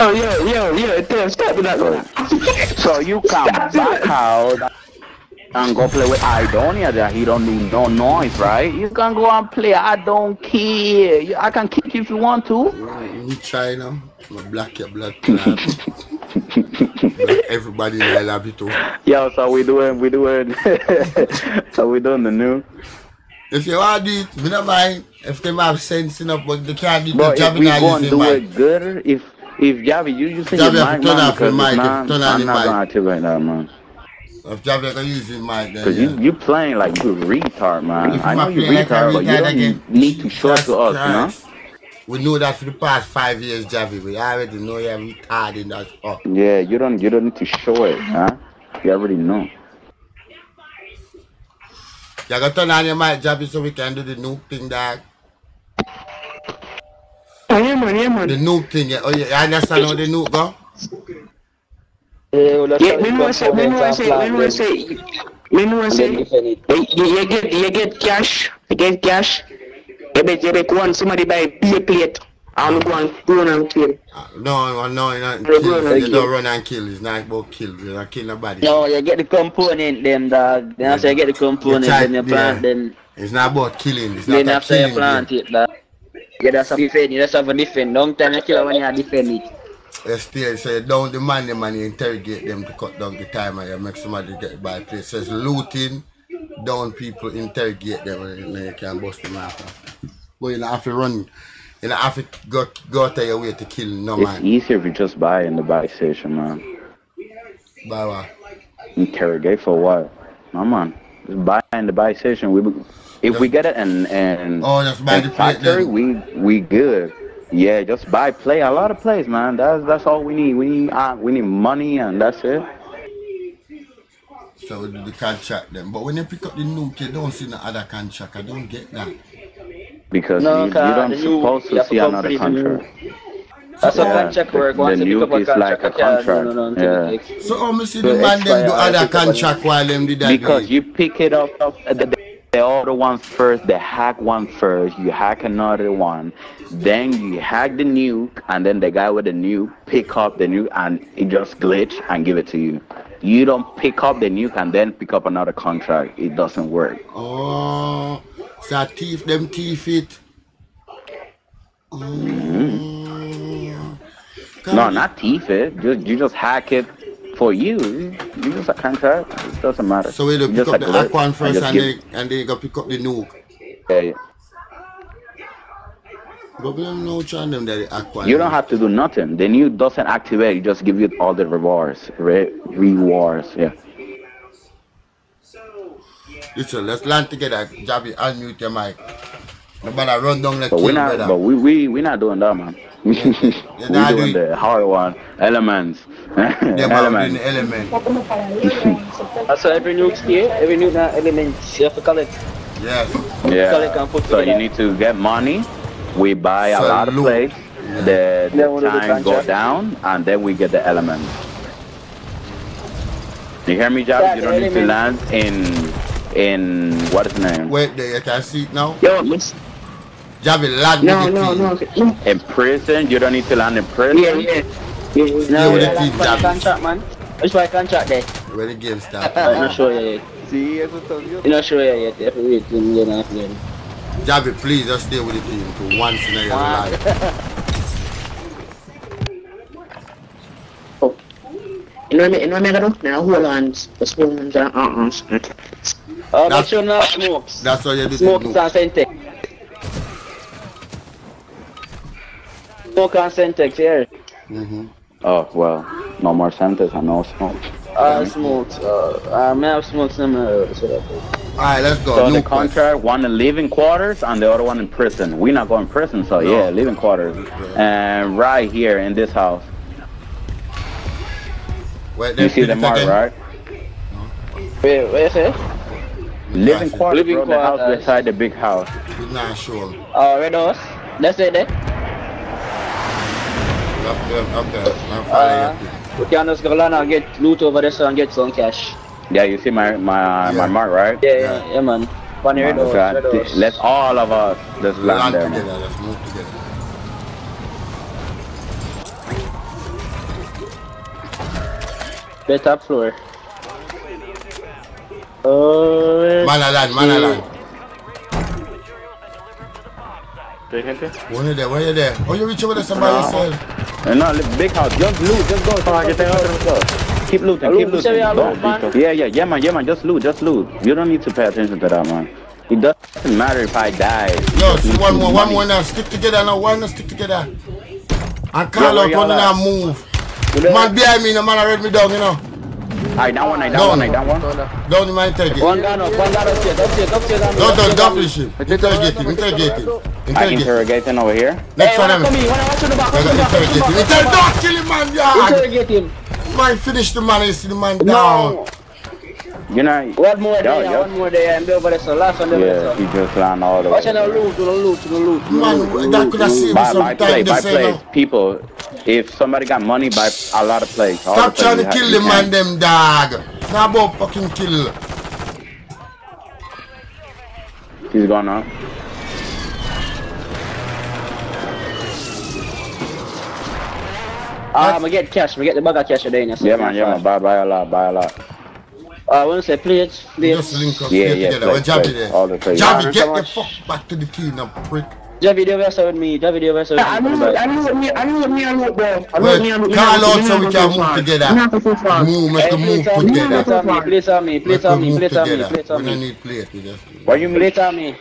Oh, yeah, yeah, yeah, stop that one. *laughs*
So you come back out and go play with Idonia that he don't do no noise, right? You can go and play I don't care. I can kick you if you want to.
You try now. I'm black your blood clot. Black *laughs* everybody in love you too.
Yeah, so we doing, we doing, *laughs* so we doing the nuke.
If you want to do it, me not mind. If they have sense enough, but they can't do it.
But if
Javi
we
not
going to do
mic.
it good, if if Javi, you just say
Javi
your
have
mic,
to turn
man, because
mic,
if not, I'm not
mic.
gonna activate that, man.
If Javi can use his mic, then
Cause
yeah.
you you playing like you a retard, man.
If
I
I'm
know you
playing like a
retard, but you don't
again,
need to show it to us,
Christ. We know that for the past five years, Javi. We already know you're retarded as fuck.
Yeah, you don't you don't need to show it, huh? You already know.
You gotta turn on your mic, Javi, so we can do the nuke thing, dog.
Oh, yeah, man, yeah, man.
The nuke thing, yeah. Oh, yeah. You understand how the nuke go?
Yeah, me know say, you, you, you get, you get cash, you get cash, you bet, you bet one somebody buy beer plate, and go and run and kill.
Uh, no, no, you don't
You're
kill.
good,
You don't run and kill. It's not about kill. You're not kill nobody.
No, you get the component them dog. Then after you get the component,
try-
then you plant
yeah.
them.
It's not about killing. It's
Then
not a
after you plant
game.
it, dog. You just have to defend, you just have to defend. Long time you kill when you defend it.
Still say don't demand them and interrogate them to cut down the time and you make somebody get by place. It's looting, down people, interrogate them and then you can bust them off. But you don't have to run. You don't have to go, go out of your way to kill no
It's
man.
It's easier if you just buy in the buy station, man.
Buy what?
Interrogate for what? No man. Just buy in the buy station. We if we get it and and
Oh, just buy
and
the
factory,
then.
we we good. Yeah, just buy play a lot of plays, man. That's that's all we need. We need uh, we need money and that's it.
So we do the contract them. But when you pick up the nuke, you don't see no other contract. I don't get that.
Because
No,
you, you don't
the new-
supposed
you
to
have to
see another
for
contract.
That's how
Yeah,
contract
the-
work.
the
Once you pick up
nuke
a
is like a
you can't do
contract.
no- no until
Yeah.
it
So how me see
will
the man them do other
pick up
contract while them did that?
Because
deal?
you pick it up, up uh, the, the other one first, they hack one first, you hack another one, then you hack the nuke, and then the guy with the nuke pick up the nuke and it just glitch and give it to you. You don't pick up the nuke and then pick up another contract. It doesn't work.
Oh, so thief them thief it. Mm.
No, not thief it. Just you just hack it for you. You just a contract. It doesn't matter.
So we
You
pick up the Aquan first and
give-
then and then you go pick up the nuke.
Yeah, yeah.
But we don't know which one them that the Aquan.
You don't have to do nothing. The nuke doesn't activate. You just give you all the rewards. Re- rewards. Yeah.
Listen, let's land together. Javi, unmute your mic. Nobody run down like
But we're not.
brother.
But we we we not doing that, man. *laughs* we
not
doing
doing-
the hard one. Elements.
Yeah, man, we're doing
Elements.
the element. *laughs*
That's why every new stay, every new uh, element. you have to collect.
Yes.
Collect and put
Yeah. So you need to get money. We buy a lot of
loot.
plates. The,
Then
the
we do
time go down, and then we get the element. You hear me, Javi? You don't need to land in in what is the name?
Wait there, you can see it now.
Yo, what's
Javi land
no,
with the
no,
team.
no.
In prison? You don't need to land in prison.
Yeah, yeah. Yeah, yeah.
No,
with
yeah,
the team,
that's my
Javi.
contract, man. Which my contract there?
When the game start. *laughs*
I'm not sure yet.
See, as I told you.
I'm not sure yet. You have to wait till you know again.
Javi, please just stay with the team for once in your life.
You know what I mean? You know what I mean? Now hold on. The spoon and uh uh.
Oh, make
That's-
sure no smokes.
That's what you do.
Smoke
to
and Semtex. Smoke and Semtex, here.
Mm-hmm.
Oh well, no more sentence and no smoke.
Uh, smokes. Uh, uh, may have smokes in my so
Alright, let's go.
So
New
the
quest.
contract, one in living quarters and the other one in prison. We're not going prison, so yeah, living quarters. And right here in this house,
Wait,
you see the mark,
again.
right?
Wait, what you say?
Living quarters,
Living
bro, the house beside the big house.
Did not sure. him.
Oh, red house. That's it there.
Okay, okay. I'm
Uh,
following
we can just go down and get loot over there so and get some cash.
Yeah, you see my my my mark, right?
Yeah, yeah, yeah, man. One red house,
God,
red house.
let's all of us just
you.
land
Land
there. man.
together. Let's move together.
The top floor. Oh,
Man a land, man a land.
¿Hay gente?
When you there, when you there? Oh, you reach over there somebody yourself.
Uh, No, li- big house, just loot, just go.
Ah, aquí tengo otro.
go. Keep looting, keep
we
looting.
loot,
Yeah, yeah, yeah, man, yeah, man, just loot, just loot. You don't need to pay attention to that, man. It doesn't matter if I die.
Yo,
Just
see one more, one more now. Stick together now. Why not stick together? And call
Yeah,
out
where
one
y'all
and
at?
move. Man behind me, the man already me down, you know.
Alright, that one, that
No.
one, that one.
Down in my interrogate.
One gun up, one gun upstairs, upstairs, upstairs. and-
Don't, don't,
upstairs
don't
and-
finish him. Interrogate him, interrogate him.
I
Interrogate him.
interrogating over here.
Next
Hey,
one, I'm
come in, wanna watch on the back, watch on the back, watch on the
interrogate him.
back,
Inter-
watch on the
Don't kill him, man, yeah.
Interrogate him.
Man, finish the man, you see the man down.
No.
You know,
One more
Yo,
there,
yo.
one more day, and be over there, so last one there.
yeah, he just land all the way.
Watch on the loot, on the loot, on the loot.
Man, that could have saved me
Buy,
some
buy
time,
play,
they
play. People, if somebody got money, buy a lot of plays. All
Stop
the plays
trying
you
to kill
you
the
can.
man, them dog. It's not about fucking kill.
He's going up.
Ah, I'm gonna get cash, I'm gonna get the bag of cash today.
Yeah, man, yeah, man. Buy, buy a lot, buy a lot.
I want to say plates, plates.
Just link us
Yeah, yeah,
together. Where
play,
Javi
play.
there?
All the plays.
Javi,
Yeah,
get
how
the fuck back to the team now, prick.
Javi, they wrestle with me. Javi, they wrestle with me.
I know, I know what me, I know what me and look, bro. I know
Well,
what me and look.
call out so we can move together. Move, make
Hey,
the move
plates on me,
together.
plates on me, plates on me,
Make
on me,
move
plates on me,
together.
plates on
We don't
me.
need plate, we just...
You mean?
Plates on me.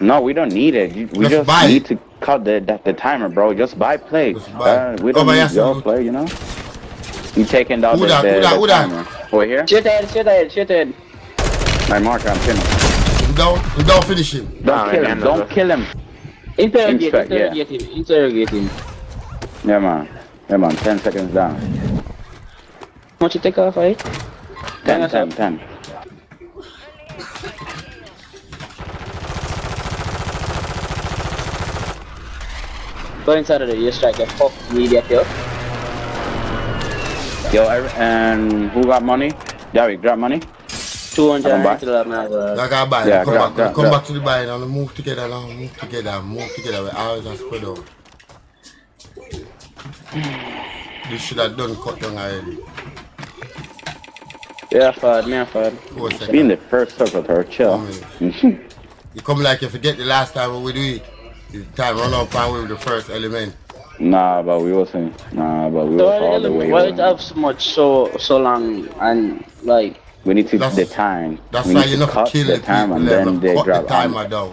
No, we don't need it. You- We
Just
just,
buy
need to cut the, the the timer, bro. Just buy play.
Just buy.
Uh, we
Oh,
don't
but
need your play, you know. You taking down
Who
the,
that?
the,
Who that?
the
Who that?
timer. Over here.
Shit head, shit head, shit head.
My marker, I'm pinning.
You don't, you don't finish him.
Don't kill him. Don't kill him.
Interrogate,
Inspect, yeah.
him, interrogate him.
Yeah, man. Yeah, man. Ten seconds down.
How much you take off, right?
Ten,
Hang
ten, ten.
Go inside of the you strike a fuck idiot, yo.
Yo, every- and who got money? Javi, grab money.
200
Come back.
to the man.
Like I buy,
Yeah,
come
grab,
back,
grab,
come
grab.
back to the buy now. Move together now, move together, move together. We always are spread out. This should have done cut down already.
Yeah, fad, me fad.
Four
Be in
seconds.
the first circle, her chill.
You come like you forget the last time we do it. The time run up and with the first element.
Nah, but we wasn't. Nah, but we
So
was all the way.
why it
over.
have so much so so long and like
We need to
That's-
the time.
That's
we
why
need
you
to
not
cut
kill
the
the
time and then they
cut
grab
the timer
ammo.
down.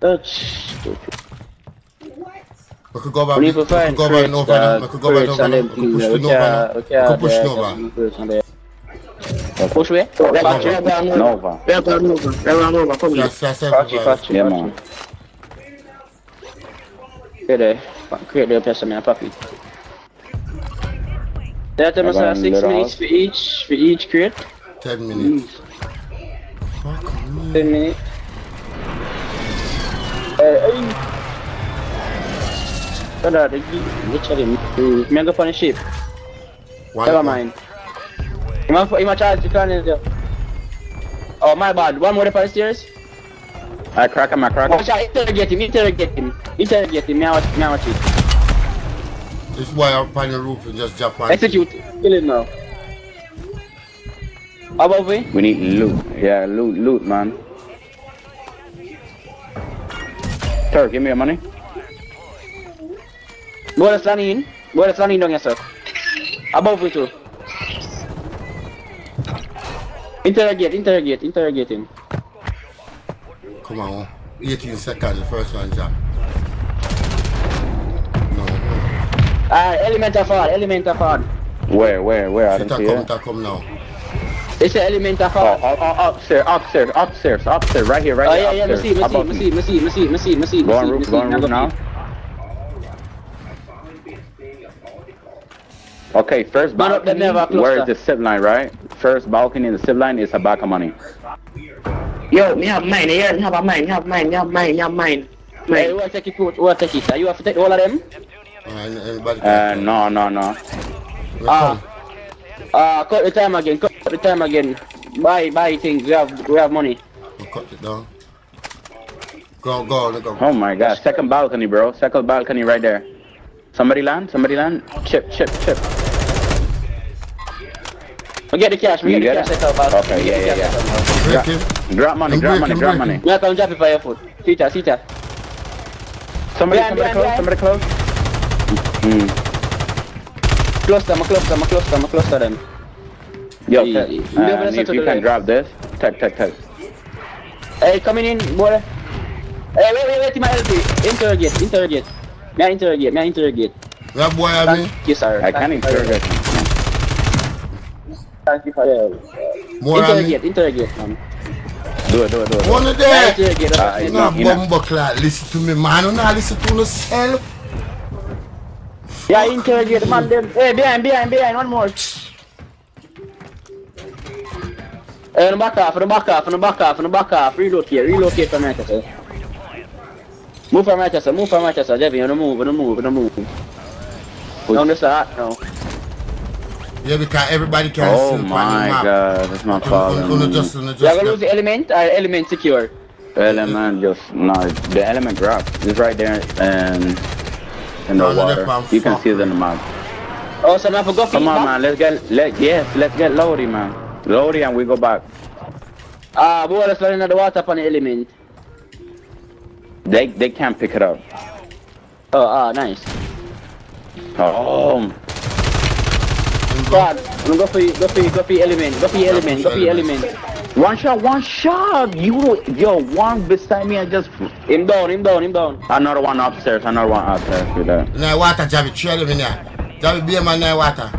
that's stupid.
We could go back,
We
we
need
could go back
crates,
over now.
uh,
We could go back
crates
over
and
now.
them
We could
things.
push
We
the Nova now.
can't, we
We
can't,
could push
uh,
Nova.
some crates on there. Push where? Factory?
Nova.
Yeah, go over. Yeah, go over. Come here.
That's that's
Factory,
everybody.
factory,
Yeah,
factory.
man.
Create there. Create there, person in my pocket. They tell me
I a
six minutes for each, for each crate.
Ten minutes.
Ten minutes. Uh, hey. Brother, the literally, me I go on the ship.
One
Never mind. You might, you might charge the clan there. Oh, my bad. One more up on the stairs.
I crack him, I crack
Watch
him.
out, interrogate him, interrogate him. Interrogate him, me I watch, me I watch it.
This boy up on the roof and just jump on.
Execute. Kill him now. Above me.
We need loot. Yeah, loot, loot, man. Turk, give me your money.
Boy, that's landing in. Boy, that's in down yourself. Above me too. Interrogate, interrogate, interrogate him.
Come on. 18 seconds, the first one jump. No.
Ah, element of hard, element of hard.
Where, where, where? I
It
don't see
come,
it.
it come now.
It's an element of
Oh,
hard.
oh, oh, upstairs, upstairs, upstairs, upstairs, right here, right
Oh
here,
yeah, yeah, me
upstairs.
see, me see,
Above
me see, me see, me see, me see, me see, me
Go on
see, me
roof,
see,
go on
me
roof
see.
now. Okay, first
Man up, them
balcony,
never close
where
that.
is the zip line, right? First balcony in the zip line is a bag of money.
Yo, me have mine, yeah, me have a mine, me have mine, me have mine, me have mine.
Hey,
Mine.
who want take it? Who want take it? Are you have to take all of them?
And anybody
Uh, no, no, no.
Ah.
come.
Ah, cut the time again, cut the time again. Buy, buy things. We have, we have money.
We cut it down. Go, go, go.
Oh my god, second balcony, bro. Second balcony right there. Somebody land, somebody land. Chip, chip, chip.
We get the cash. We
You
get the cash.
it?
Set up,
Okay, yeah, yeah, yeah.
Break him.
Drop money,
I'm
drop
breaking,
money, drop
breaking.
money.
Yeah, come drop it by your foot. Sita, Sita.
Somebody,
Behind,
somebody
behind,
close,
behind.
somebody close. Mm.
Cluster, I'm a cluster, I'm a cluster, I'm a cluster them.
Yo,
Yeah,
Ted, uh, if you can
leg.
drop this. Tech, tech, tech.
Hey, coming in, boy. Hey, wait, wait, wait, my help you. Interrogate, interrogate. May I interrogate, may I interrogate.
That boy, I mean,
Thank you, sir.
I can't
Thank you for
interrogate
your-
him.
Thank you for your...
more I mean.
Interrogate, interrogate, man.
Do it, do it, do it.
One of them.
interrogate,
Uh,
what
it's
No,
not- you know-
bumbo clot. Listen to me, man. You not listen to yourself.
Yeah, interrogate the man them. Hey, behind, behind, behind, one more. Hey, on the back off, on the back off, on the back off, on the back off. Relocate, relocate from Manchester. Move from Manchester, move from Manchester. Jeffy, on the move, on the move, on the move. Down the start now.
Yeah, because everybody can
Oh
see it on the
my
map.
god, it's not
Un- un- un-
falling.
just, un-
You are gonna lose the element or element secure?
Element just, no, the element drop. It's right there and in the
No, no,
water.
no,
You can see it in the map.
Oh, so now for go
Come on, man, let's get, let, yes, let's get Lodi, man. Lodi and we go back.
Ah, boy, let's run in the water upon the element.
They, they can't pick it up.
Oh, ah, nice.
Oh,
God, I'm go for you, go for you, go for your element, go for your element, go for your element.
one shot, one shot. You, yo, one beside me. I just
Him down, him down, him down.
another one upstairs, another one upstairs. With that.
Now water, Javi, trail him in there. Javi, be a man in water.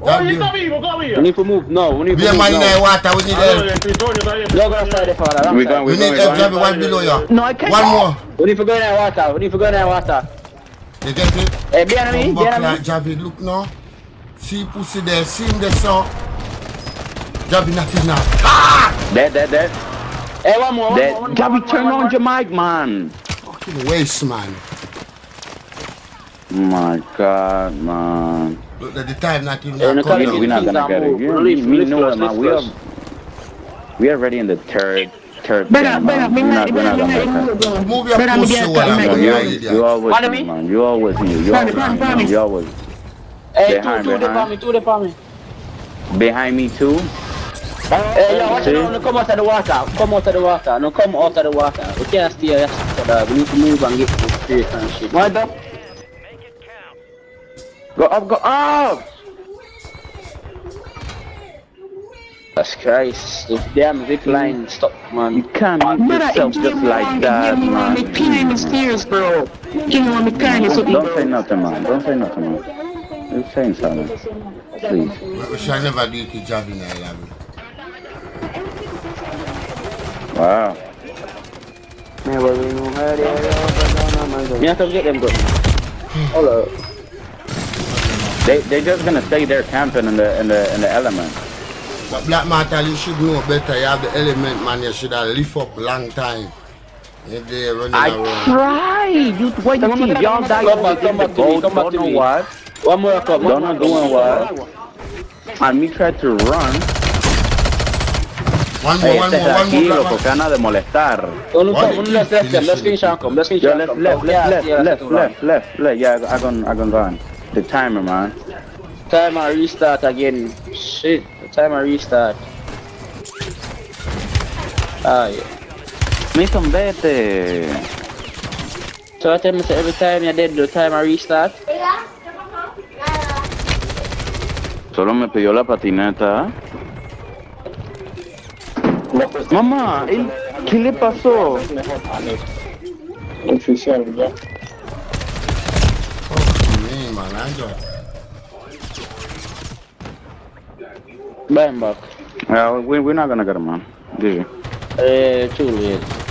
Oh,
Javi,
you
be-
come here, you come
We need to move now, we need
be
to
a
move
man in
now.
water. We need
I
help.
yeah, please, don't you go here.
Don't go outside the father,
We
side.
going,
We
we
need
going,
help,
we going.
Javi, one below you.
No, I can't.
One more.
We need to go in the water, we need to go in the water.
You get it?
Hey, behind me,
Bumbo
behind me.
Javi, look now. See pussy there, see him there, so. Javi, not enough.
Dead, dead, dead.
Hey, one more,
Dead.
more, one more, one more,
turn on
more.
your mic, man.
Fucking waste, man.
My God, man.
Look at the time, not that eh,
no,
coming.
We're not gonna get it. You,
Release,
me, me
release
know it, man. We are, we are already in the third, third
Better,
thing,
better,
man.
me
We're
might,
not, we're not
better,
gonna
me
make it.
move
your pussy,
get
well,
that,
I'm
me
going
might
You,
to
move
you always
Pardon
me,
me?
You always me. You always
pardon,
me, man.
pardon.
You always
Hey, two,
Behind,
two,
behind.
for me, two, they me.
behind me too.
Hey, yo, watch
See?
it now, no come out of the water, come out of the water, no come out of the water. We can't stay here, uh, we need to move and get to straight and shit.
What the? Go up, go up.
Jesus Christ, this damn zip line stop, man.
You can't make yourself
give
just
me
like that,
give me one, me
man.
climb the stairs, bro. Give me one, me climb the something,
Don't say nothing, man. Don't say nothing, man. You're saying something. Please.
We- We shall never do it to Javi now,
Wow.
Me have to get them good. Hello.
They they just gonna stay there camping in the in the in the element.
But Black Matter, you should know better. You have the element, man. You should have lift up long time. You're there running
I
around.
tried. You what you think? Y'all died
Come back, come
in the
back to me, come back to
know
me.
What.
One more cup,
Don't
one
know
more
doing what. and me try to run.
One more,
Ey,
one
este
more, one more,
tranquilo,
black
porque anda de molestar.
Uno, uno
you
left, left,
finish
left,
it?
finish come, let's finish
Yo, left, left, left, left, left, left, left. Yeah, I, I gone, I gone gone. The timer, man.
Timer restart again. Shit, the time I restart. Ah, yeah.
Me some vete.
So I tell me every time you dead, the timer I restart.
Solo me pidió la patineta. Mamá, ¿el- ¿qué le pasó?
Confusión, ya. Back.
Uh, we, we're not gonna get him, man. Did
Eh, too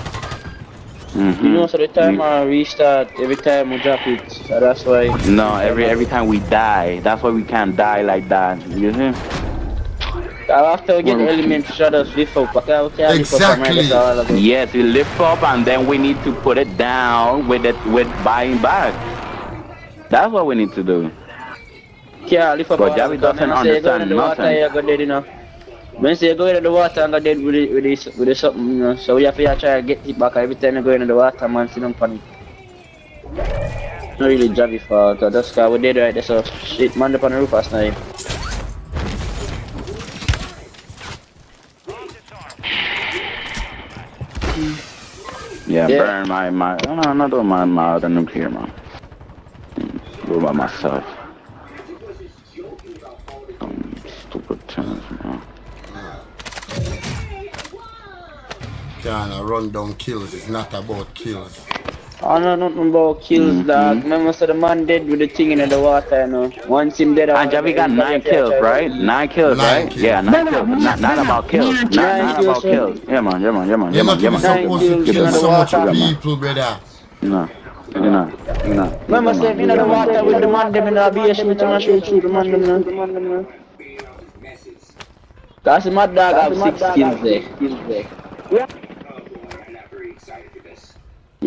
late.
Mm-hmm.
You know, so the time I restart, every time we drop it, so that's why.
No, every every time we die, that's why we can't die like that. You see?
After we get the element, shut us lift up. Okay, okay, lift up
Exactly.
there, all of it.
Yes, we lift up and then we need to put it down with it with buying back. That's what we need to do.
Yeah, lift up
But Javi
of it. When
doesn't
I say go
understand
in the water,
nothing.
When say go into the water and go dead with it, with this, with this something, you know. So we have to try to get it back every time you go into the water, man, See down on it. Not really Javi fault, uh, that's cause we dead right there, so shit, man up on the roof last night.
Yeah,
Yeah.
burn my my. No, no, not doing my my other nuclear, man. Do it by myself. Um, stupid tennis, man.
Can I run down kills? It's not about kills.
I know nothing about kills,
Mm-hmm.
dog. Remember, so the man dead with the thing in the water, you know. Once him dead,
And Javi got nine kills, right? Nine kills,
Nine
right?
kills.
Yeah, nine kills. Not, not about kills. Not, not
kills,
about
sir.
kills. Yeah, man. Yeah, man. Yeah, man. Yeah,
You're
man.
not
Yeah, man.
supposed to
Nine
kill
kills
so
in
much
the water.
people, brother.
No, you're not. You're not.
Remember, say, you know, the water with the man, them in the BS, with the shoot through the man, them, the man, them. That's my dog have six kills there. Yeah,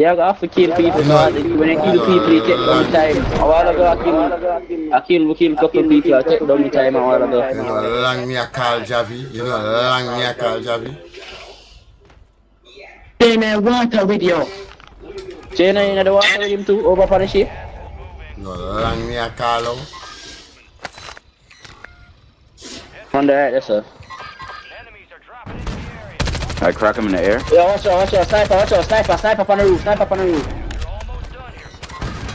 I have to kill people, so when you kill people, you take down the time. A while ago, I kill, I kill, we kill a couple of people, I take down the time a while
You know, long me a call Javi. You know, long me a call Javi.
In the water with you.
China in the water with him too, over on the ship.
You know, long me a call out.
On the right, that's sir.
I crack him in the air.
Yeah, watch out, watch out, sniper, watch out, sniper, sniper up on the roof, sniper up on the roof.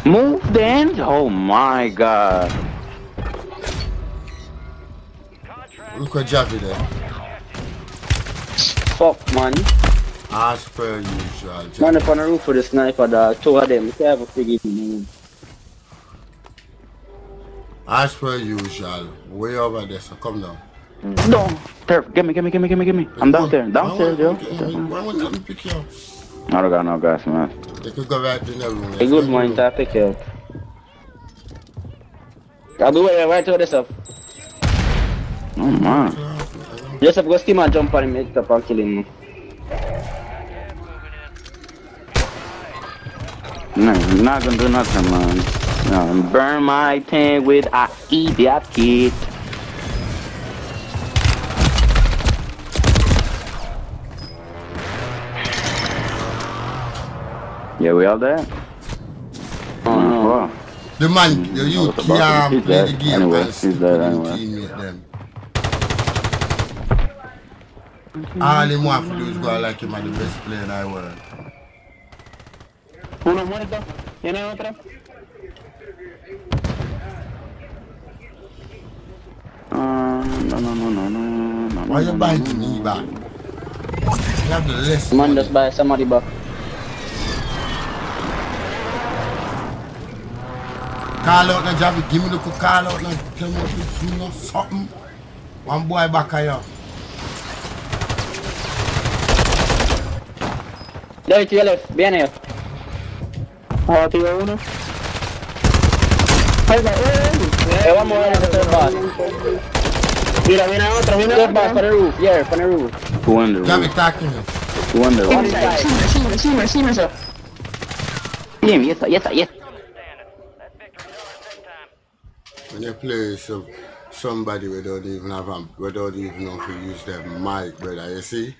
Move then. Oh my god.
Look at Javi there.
Fuck, man.
As per usual. Javi.
Man up on the roof with the sniper, dog. Two of them. You can have a figure. man.
As per usual. Way over there, so come down.
No. Turf, give me, give me, give me, give me, give me. I'm downstairs. Downstairs, yo.
Why won't let me pick you up?
I don't got no gas, man.
You could go right in the room.
Good mind to pick you up. I'll be waiting right over this up.
Oh man.
Up, go steam and jump on him, hit up and kill him.
No, you're not gonna do nothing, man. No, burn my tank with a idiot kit. Yeah, we all there? Oh, no. Wow.
The man, the youth
was about to-
can't
he's
play
dead.
the game
Anyway,
and
he's
still
dead
put him
anyway.
teammate them. All him want to do is go like him are the best player in the world.
Uno muerto. ¿Tiene otra?
Uh, no, no, no, no, no, no.
Why you
no,
biting
no,
me back? You have the less
Man just buy somebody back.
Call out now, Javi. Give me the call out now. Tell me what to do now, something. One boy back here.
There to your left, behind you.
Ah, tiro uno.
Hey, one more in the third boss.
Mira, viene otro, viene
Third boss on
otro.
the roof, yeah, on the roof.
Who in the
Javi
room?
talking me.
Who in the room?
Inside, Encima, encima, encima, encima, sir.
Him, yes, sir, yes, sir, yes.
When you play some somebody we don't even have we don't even know if you use their mic, brother. You see?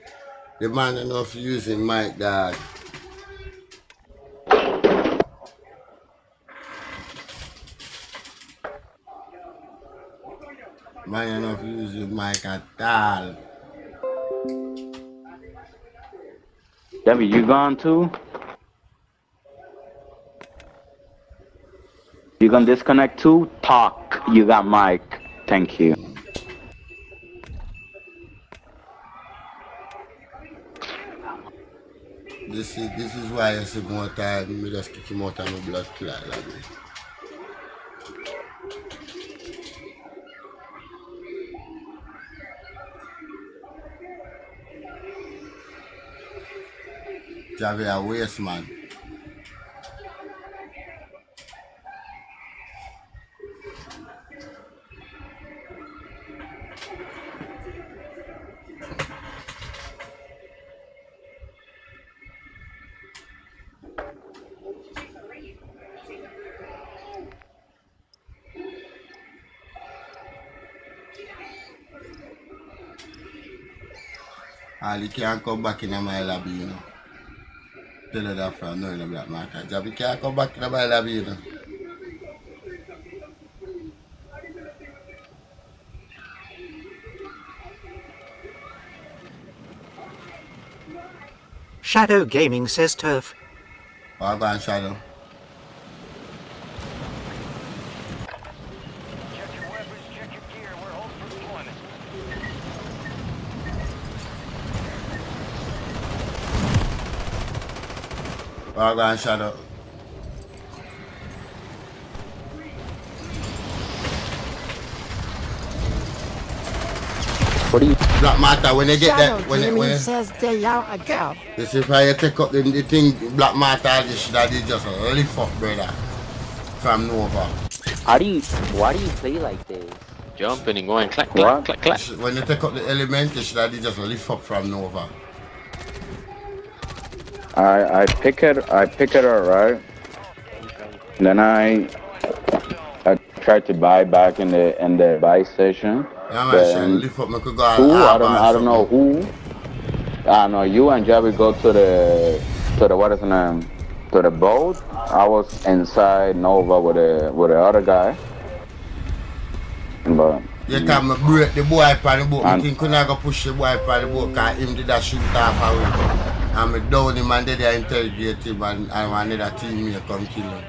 The man you using mic dog. Man you using mic at all.
Debbie, you gone too? You gonna disconnect too? Talk. You got mic. Thank you.
This is this is why I say more time me just kick him out of blood clot like this. Javi waste man. Ali can't come back in my lobby, you know. Tell her that from now in the black market. Javi can't come back in my you know.
Shadow Gaming says turf.
What about Shadow? What about Shadow?
What do you?
Black Matter, when they get
Shadow
that, when they,
Gaming
when
says they are a girl.
you see, if I take up the, the thing, Black Matter, this that they just lift up, brother, from Nova.
How do you? Why do you play like this?
Jumping and going clack, clack, clack, clack.
When they take up the element, this that they just lift up from Nova.
I I pick it I pick it up right. Then I I try to buy back in the in the buy station.
Yeah, man, lift up, me could go
who I don't I don't know who. Ah, I know you and Javi go to the to the what is the name to the boat. I was inside Nova with the with the other guy. But
You can me break the boy on the boat. I think couldn't go push the boy the boat because him did that shoot off away. And me down him and they there interrogate him and, and another teammate come kill him.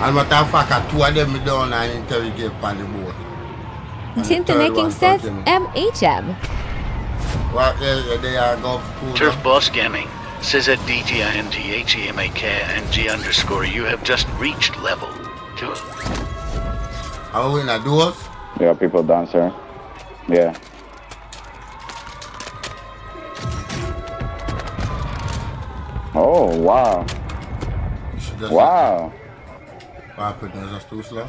And matter of fact, two of them me down and interrogate on the boat. And the
Tinta
third
Making says
come kill me.
MHM.
Well, yeah, yeah, they are go cool.
Turf Boss Gaming says at DTINTHEMAK underscore you have just reached level 2.
Are we in a doors?
yeah, people dancer. Yeah. Oh wow.
just-
Wow.
What happened? Was just too slow?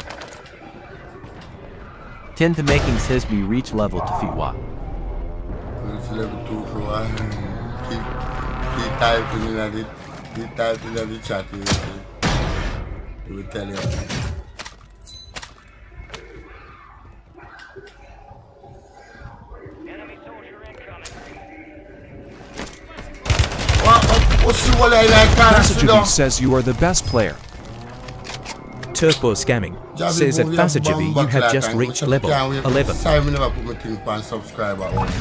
Tinta Making says we reach level to Fiwa.
It's level two for a keep keep typing in the keep typing in the chat. You will. He will tell you. What's the one I like?
Fasajavi says you are the best player.
Turbo Scamming says at
Boogie have
Fasajavi you have just reached level
can't wait to
11.
Simon never put my thing on subscriber only.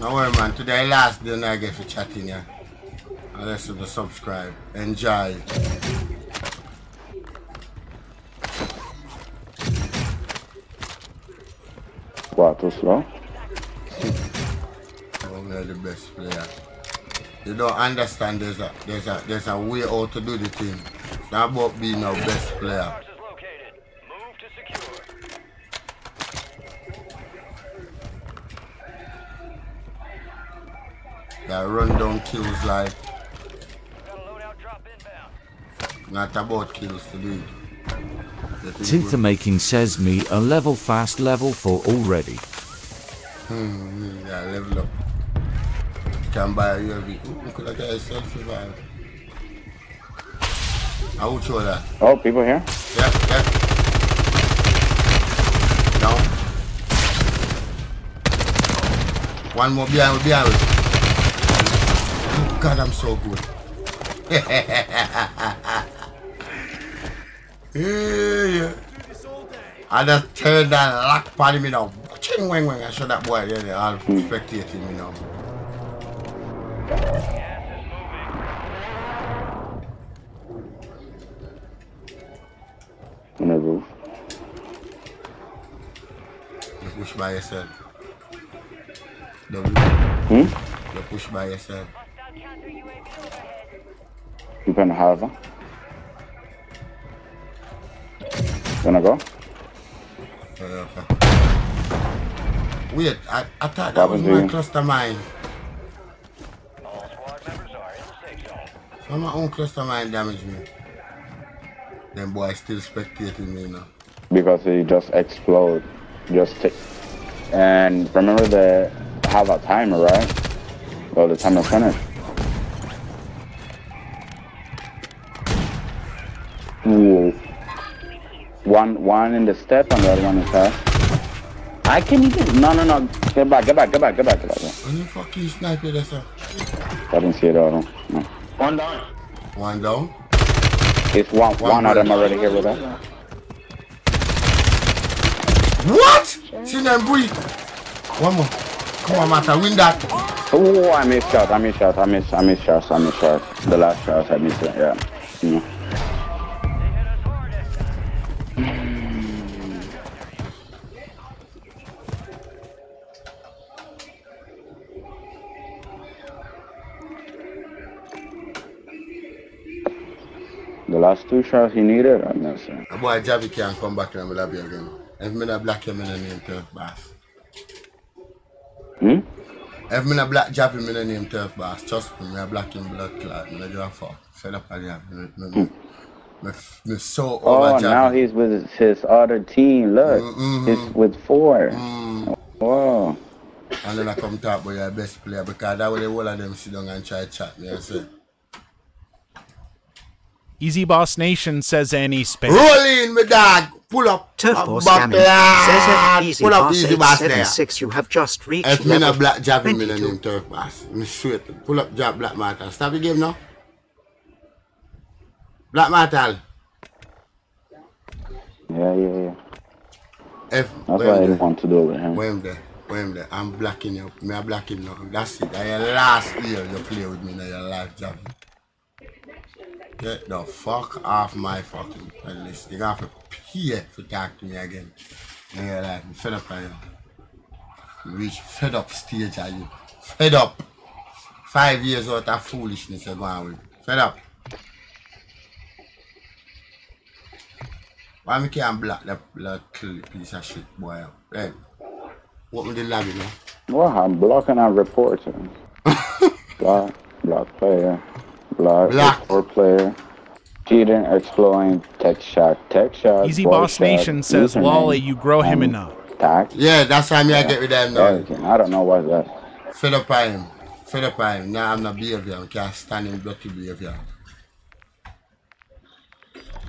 No worry man, today last day I get for chatting yeah. Unless you just subscribe. Enjoy.
Too slow.
I'm the best player. You don't understand there's a there's a there's a way how to do the thing. Not about being our best player. Yeah, run down kills like not about kills to do. The thing
Tinta Making says me a level fast level for already.
Hmm, yeah, level up. can buy a UAV. Ooh, we could have got a selfie vibe. I will show that.
Oh, people here?
Yeah, yeah. No. One more behind, behind. Oh, God, I'm so good. *laughs* yeah, yeah. I just turned that lock party me now. Ching wang wang. I show that boy there, they all spectating me now.
On the roof.
You push by yourself. The
Hmm?
You push by yourself.
You can have her. Gonna go?
Okay. Wait, I, I thought that was my cluster mine. So my own cluster mine damaged me. Them boys still spectating me now.
Because it just explode. Just take. And remember the have a timer, right? Well, the timer finished. Ooh. One, one in the step and the other one is fast. I can even. No, no, no. Get back, get back, get back, get back, get back.
When you fucking sniper there, sir?
I didn't see it all. No. no.
One down. One down?
It's one,
One
one of them already here with us.
What? See them breathe. One more. Come on, Mata, win that.
Oh, I missed shot. I missed shot. I missed. I missed shots. I missed shots. The last shot, I missed it. Yeah. Mm. The last two shots he needed, I missed.
The boy Javi can't come back in the lobby again. If me not black him in the name Turf Boss.
Hmm?
If me not black Javi in the name Turf Boss, trust me, me black him blood clot. Me not give a fuck. Fed up on Javi. Me, me, me, me, me so over
Oh,
Javi.
now he's with his other team. Look,
Mm-hmm.
he's with four.
Mm.
Whoa.
And then I come talk about your best player because that way the whole of them sit down and try to chat me and say,
Easy Boss Nation says any space.
Roll in, me dog. Pull up.
Turf
up
Boss
back
says it easy
Pull up
boss
easy boss there.
876 you have just reached
If me
level
not black Javi, me
22.
name Turf Boss. Me sweet. Pull up Jav Black Metal. Stop the game now. Black Metal.
Yeah, yeah, yeah.
If
That's what I didn't want to do it with him.
When there, I'm blacking you. Me I black him now. That's it. That your last year you play with me in your life, Javi. Get the fuck off my fucking playlist. You gonna have to pay for talk to me again. In your life. I'm fed up on you. You reach fed up stage are you. Fed up. Five years out of foolishness you're going with. Fed up. Why me can't black that little piece of shit boy? Hey, what me the lobby now?
Well, I'm blocking and reporting. *laughs* block, block player, block,
Block.
report player. Cheating, exploring, tech shot, tech shot.
Easy Boss
shot,
Nation says,
username,
Wally, you grow him enough.
Tax.
Yeah, that's why me I get with them now.
Everything. I don't know what's that.
Fed up on him. Fed up on him. Now I'm not behavior. I can't stand him dirty behavior.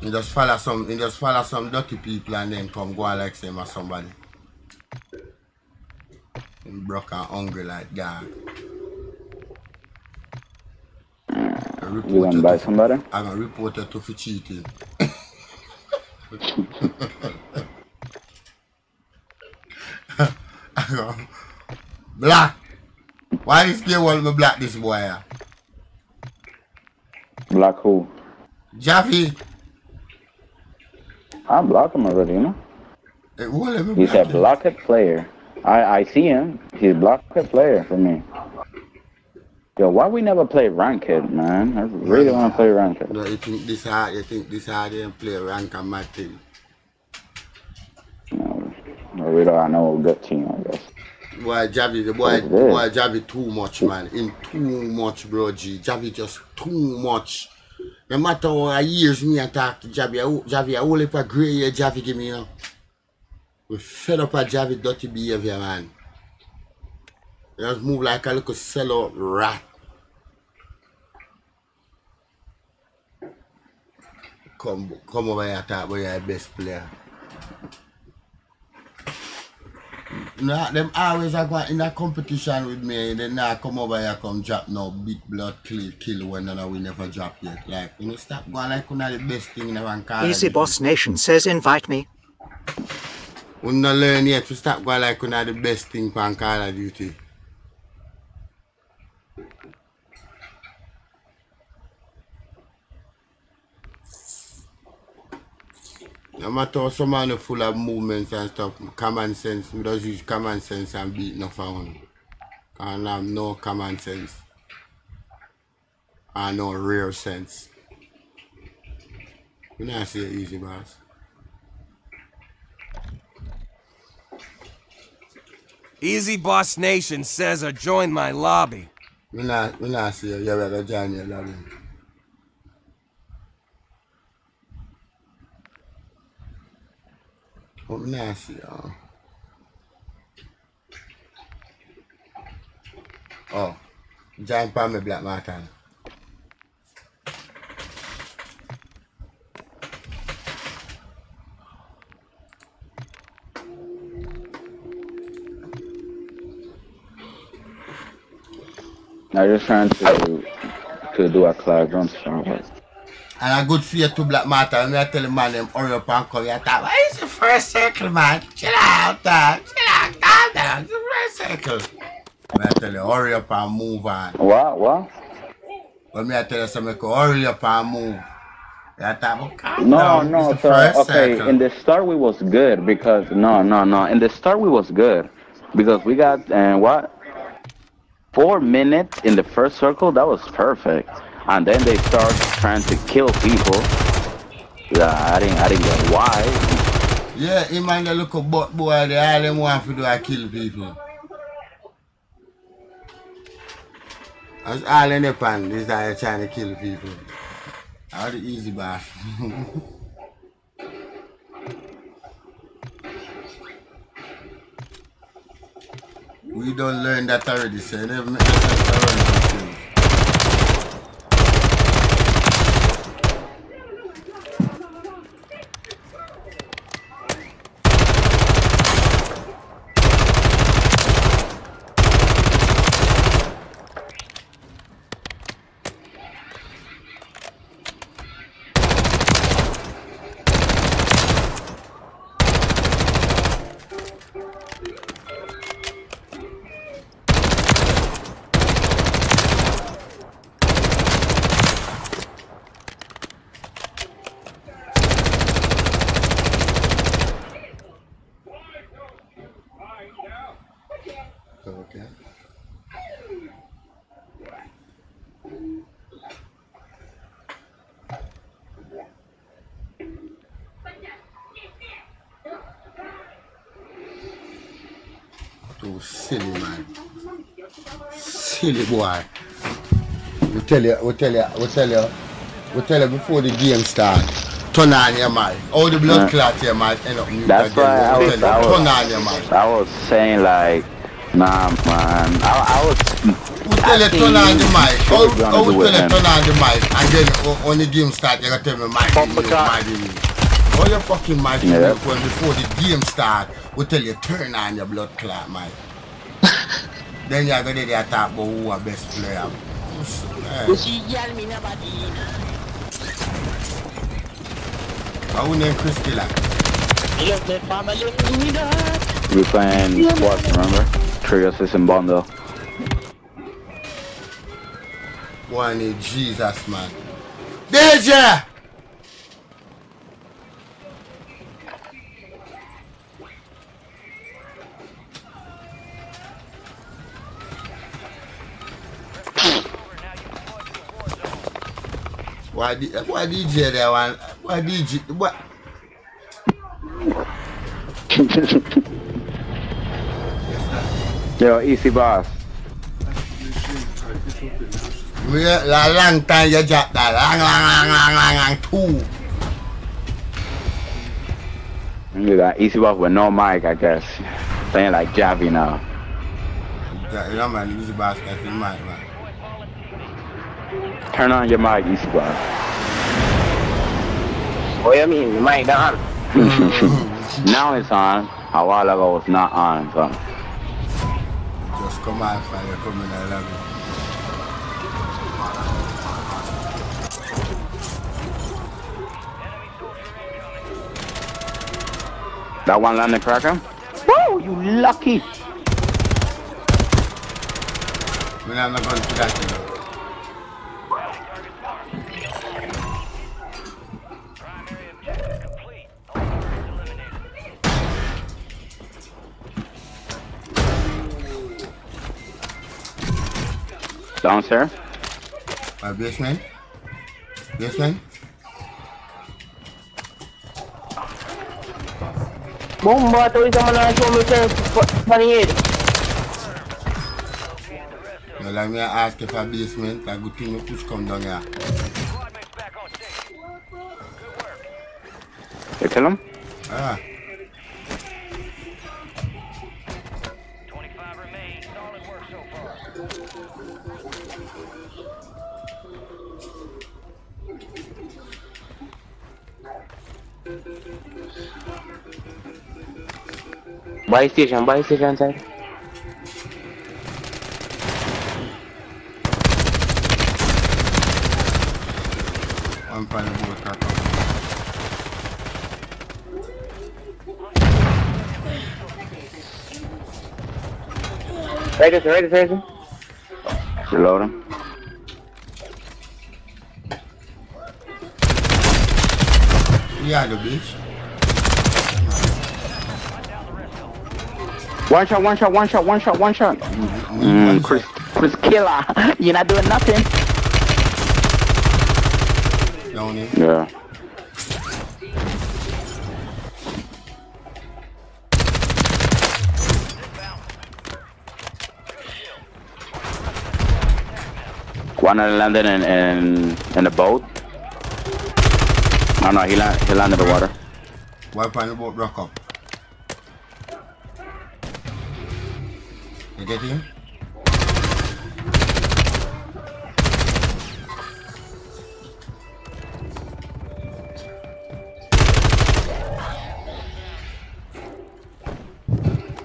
He just follow some he just follow some dirty people and then come go like him or somebody. He broke and hungry like that.
You gonna buy somebody?
I'm gonna report it to for cheating. *laughs* Black. Why this girl want me black this boy?
Block who?
Jaffy.
I blocked him already, you know?
Hey, what let me
He's
black
a blocked player. I, I see him. He's blocked player for me. Yo, why we never play ranked, man? I really want to play ranked.
No, you think this hard, you think this hard and play rank and my thing.
Or we don't have no good team, I guess.
Boy, Javi, the boy, boy Javi too much, man. In too much, bro, G. Javi just too much. Nan matan wan a yez mi an tak Javi a ou, Javi a ou le pa greye Javi ki mi an. We fed up a Javi dirty behavior man. He has moved like a little sellout rat. Come, come over here and talk about your best player. Nah, them always are going in a competition with me. Then now come over here, come drop no big blood kill, kill when uh, we never drop yet. Like, you know, stop going like one of the best thing in the one call.
Easy Boss Nation says invite me.
We not learn yet to stop going like one of the best thing on Call of Duty. No matter some man full of movements and stuff, common sense, we just use common sense and beat no found. And I have no common sense. And no real sense. We not see it easy, boss.
Easy Boss Nation says I joined my lobby.
We not, we not say you better join your lobby. Me not see, uh. Oh, join pa me Black Martin.
I'm just trying to to do a Clark Jones song.
And a good fear to Black Martin. Me I tell the man them hurry up and come here. Talk. Why is the first circle, man? Chill out, dog. Chill out, calm down. It's the first circle. Me I tell you, hurry up and move on.
What? What?
But me I tell you something, hurry up and move.
No, no, so okay,
circle.
in the start we was good because no, no, no. In the start we was good because we got uh, what four minutes in the first circle. That was perfect, and then they start trying to kill people. Yeah, I didn't, I didn't get why.
Yeah, him and the little butt boy, they all them want to do is kill people. That's all in the pan, this are trying to kill people. All the easy boss. *laughs* we don't learn that already, so never make those things. Okay. Too silly man. Silly boy. We tell you, we tell you, we tell you, we tell you before the game start. Turn on your mic. All the blood
Yeah.
clot here might end up mute
That's
again.
why I was,
tell
I
you, turn on your
was,
mic.
I was saying like, nah, man. I, I was.
We tell you turn on the mic.
What
How,
we
how we tell you turn on the mic and then uh, when the game start you gotta tell me mic in you, mic in you. How you fucking mic in
Yeah.
you when before the game start we tell you turn on your blood clot mic. Then you go there talk about who are best player. Hey. How we name Chris Killer?
We playing what? Remember? Trio System Bundle.
One need Jesus man. DJ! Why, D- why DJ there one? Why DJ? What?
Yo, Easy Boss.
We la long time you drop that. Long, long, long, long, long, long, two.
You got Easy Boss with no mic, I guess. Playing like Javi now.
You know, man, Easy Boss got the mic, man.
Turn on your mic, Easy Boss.
What you mean? The mic down.
now it's on. A while ago it's not on, so.
Just come on, fire, you come in, I love you.
That one landed cracker? Woo, you lucky.
We're not going to that, you know.
Downstairs?
My basement? Basement?
Bomba, tu isa mo na show me sense. Paningid.
You like me ask if a basement, a good thing you push come down here.
You kill him?
Ah.
Buy station, buy station side.
One pan of boat crack up.
Right this, right this, right this.
Reload him.
Yeah, the bitch.
One shot, one shot, one shot, one shot, one shot. Mm, Chris, Chris Killer. *laughs* You're not doing nothing.
Down here.
Yeah. One landed in, in in the boat. No, no, he land, he landed in the water.
One pan of boat rock up. You get him?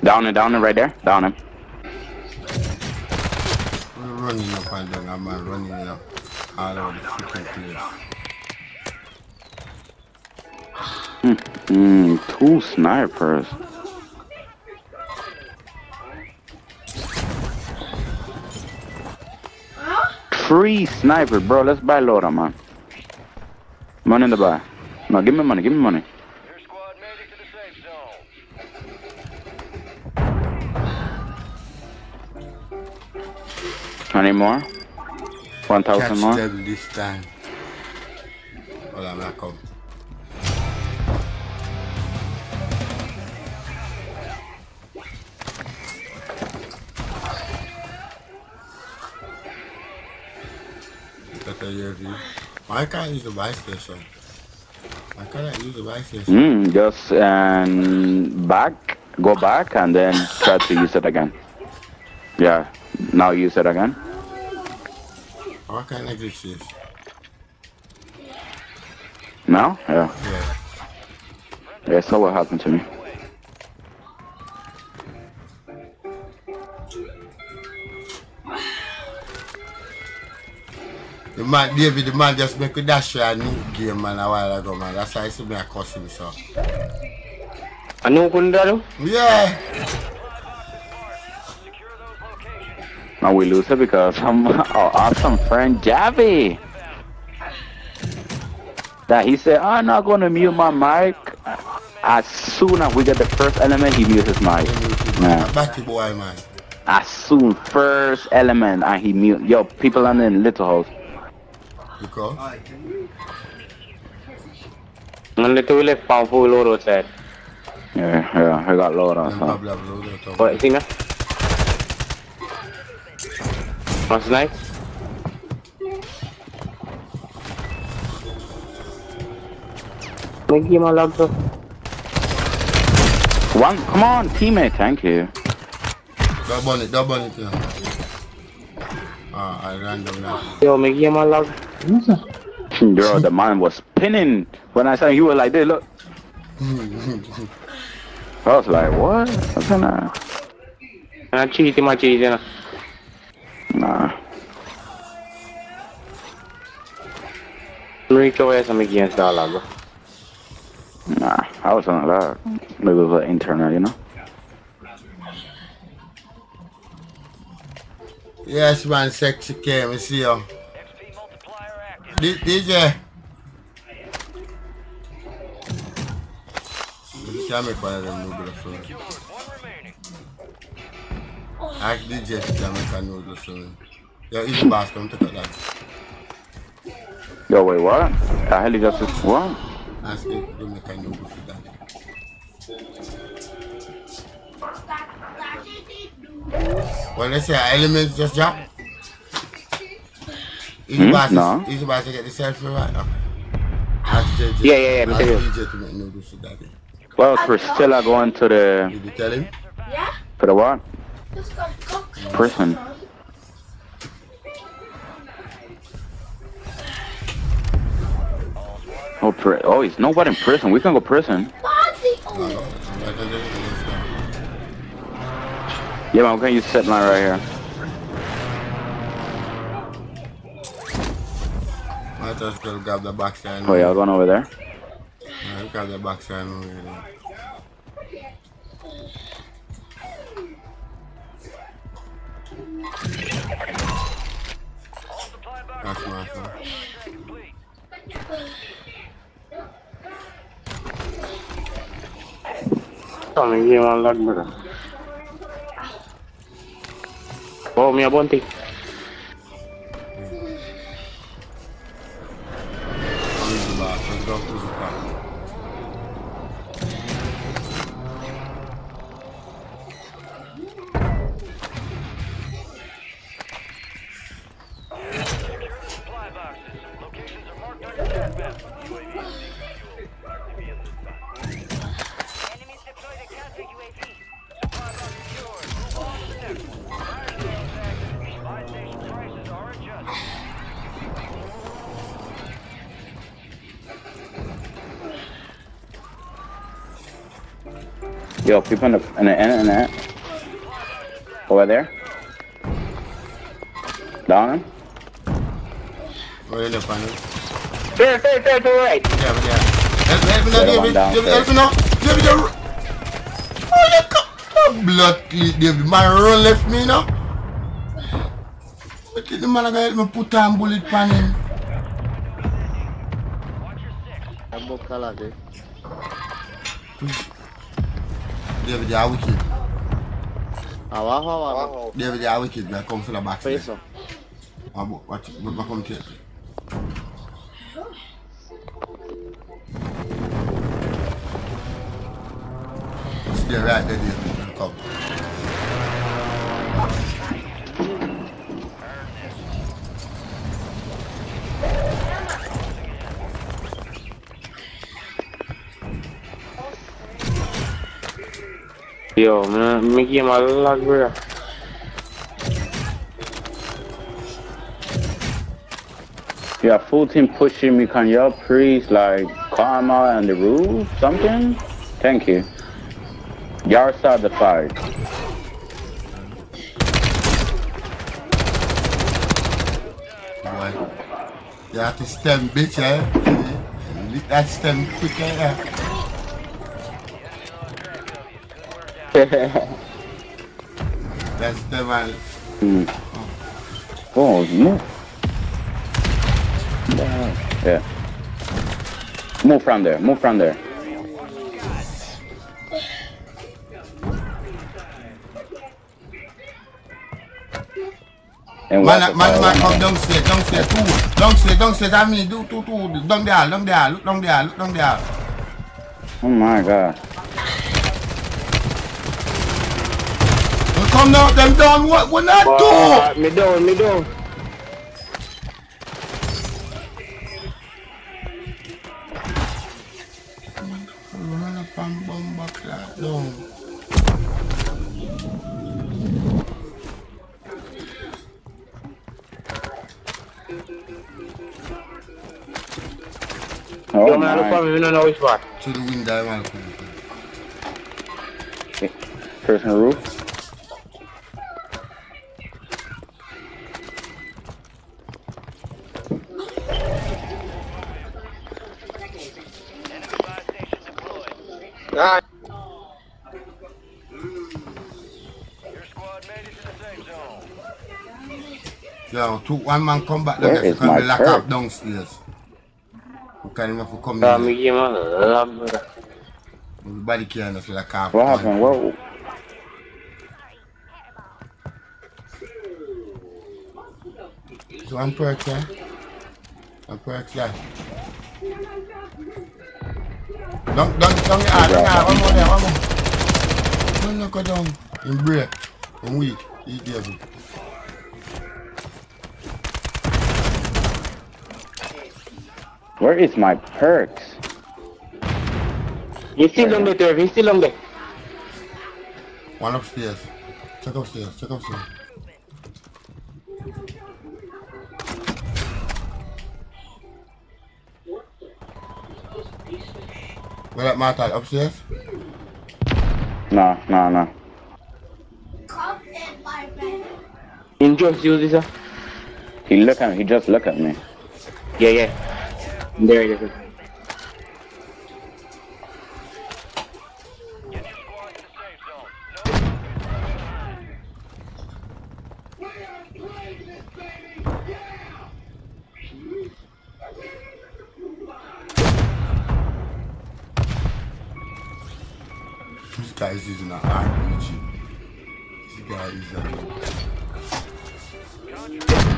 Down him, down him, right there. Down him.
We're running up and down, man running up all over the freaking place.
Mm, two snipers. Three sniper, bro. Let's buy Laura, man. Money in the buy. No, give me money. Give me money. Any more? One thousand
Catch
more.
them this time. Hold on, I come. Look at your view. Why can't I use the buy station? Why can't I use the buy station?
Mm, just um, back, go back, and then try to use it again. Yeah, now use it again.
Why can't I glitch this?
Now? Yeah.
Yeah.
Yeah, so what happened to me.
The man, David, the man just make a dash for a new game, man, a while ago, man. That's why I see me a cuss him, so.
Ano kung dalo?
Yeah.
Now we lose it because some our *laughs* awesome friend Javi. That he said, I'm not gonna mute my mic. As soon as we get the first element, he mutes his mic. Man.
Batty boy, man.
As soon first element, and he mute. Yo, people on the little house.
Because?
Ang little left powerful load outside.
Yeah, yeah, I got load on
Blah, blah, blah, blah, blah.
What, sing na? Mas nice? Nag-game ang lag to.
One, come on, teammate. Thank you.
Double it, double it. Yeah. Ah, I ran now.
Yo, make him a log.
Bro, the man was spinning. When I saw you were like this, look. I was like, what? What's going on?
I'm cheating, my cheating.
Nah.
Reach away some against the log.
Nah, I was on a lot. Maybe it was an internal, you know?
Yes, man, sexy K, me see you. D- DJ. You can't make one of them noodles for me. Ask DJ if you can make a noodles for me. Yo, come take a that.
Yo, wait, what? The hell you just what?
Ask make a noodles for that. Well, let's say elements just drop. Easy
Hmm?
boss,
No.
easy boss to get the selfie right now. Ask JJ.
Yeah, yeah, yeah, me
Ask
tell you.
DJ to make noodles for that.
Well, Priscilla going to the
Did you tell him?
Yeah?
to the what?
Just.
Prison. Oh, pri- oh, it's nobody in prison. We can go prison. Yeah, man, we can use set line right here.
I just go grab the box and
Oh, yeah, going over there.
Yeah, grab the box and over there. That's my phone.
And give him a log, brother. Oh, me a
Yo, people in the in the in the over there. Down him.
Where you look, man?
There, there, there, to the right.
Yeah, but yeah. Help, help me now,
The other one
David. David, help me now. David, you're... Oh, you come. Oh, blood David. Man, run left me now. But the man gonna help me put on bullet pan him. David, you're wicked.
Abajo, abajo.
David, you're wicked. I come for the box. there.
Peso.
Ah, but Watch, but but come take it. Stay right there, David. Come.
Yo, man, make him a log, brother.
Yeah, full team pushing me. Can y'all please like calm out on the roof? Something? Thank you. Y'all start the fight.
Boy. You have to stem, bitch, eh? Lick that stem quick, eh? *laughs* The man.
Mm. Oh, move. Yeah. Move from there. Move from there. And
Man, man, man, come downstairs, downstairs, two, downstairs, downstairs, I mean, do, two, two, down there, down there, look down there, look down there.
Oh my god.
Them down, them down. What? What not
but,
do?
Me down, me down.
Run up and bomb clap down.
Oh,
no, man, look at me, we don't know which part.
To the window, I
want to Person roof.
Ah,
Yo, two, one man come back
Where
down there
is
because
my
lock
perk?
up downstairs. You can't even have to come in.
me
there.
give him a love.
Everybody can just lock up.
What happened? What?
So one perk there. One perk there. Don't, don't, don't, don't, ah, one more there, one more. Don't knock her down. In break. In weak. Eat devil.
Where is my perks?
He's still on there, Trev. He's still on there.
One upstairs. Check upstairs. Check upstairs. Where that Martha upstairs?
No, no, no.
Come in my bed.
In just sir.
He look at me. He just look at me.
Yeah, yeah. There it is.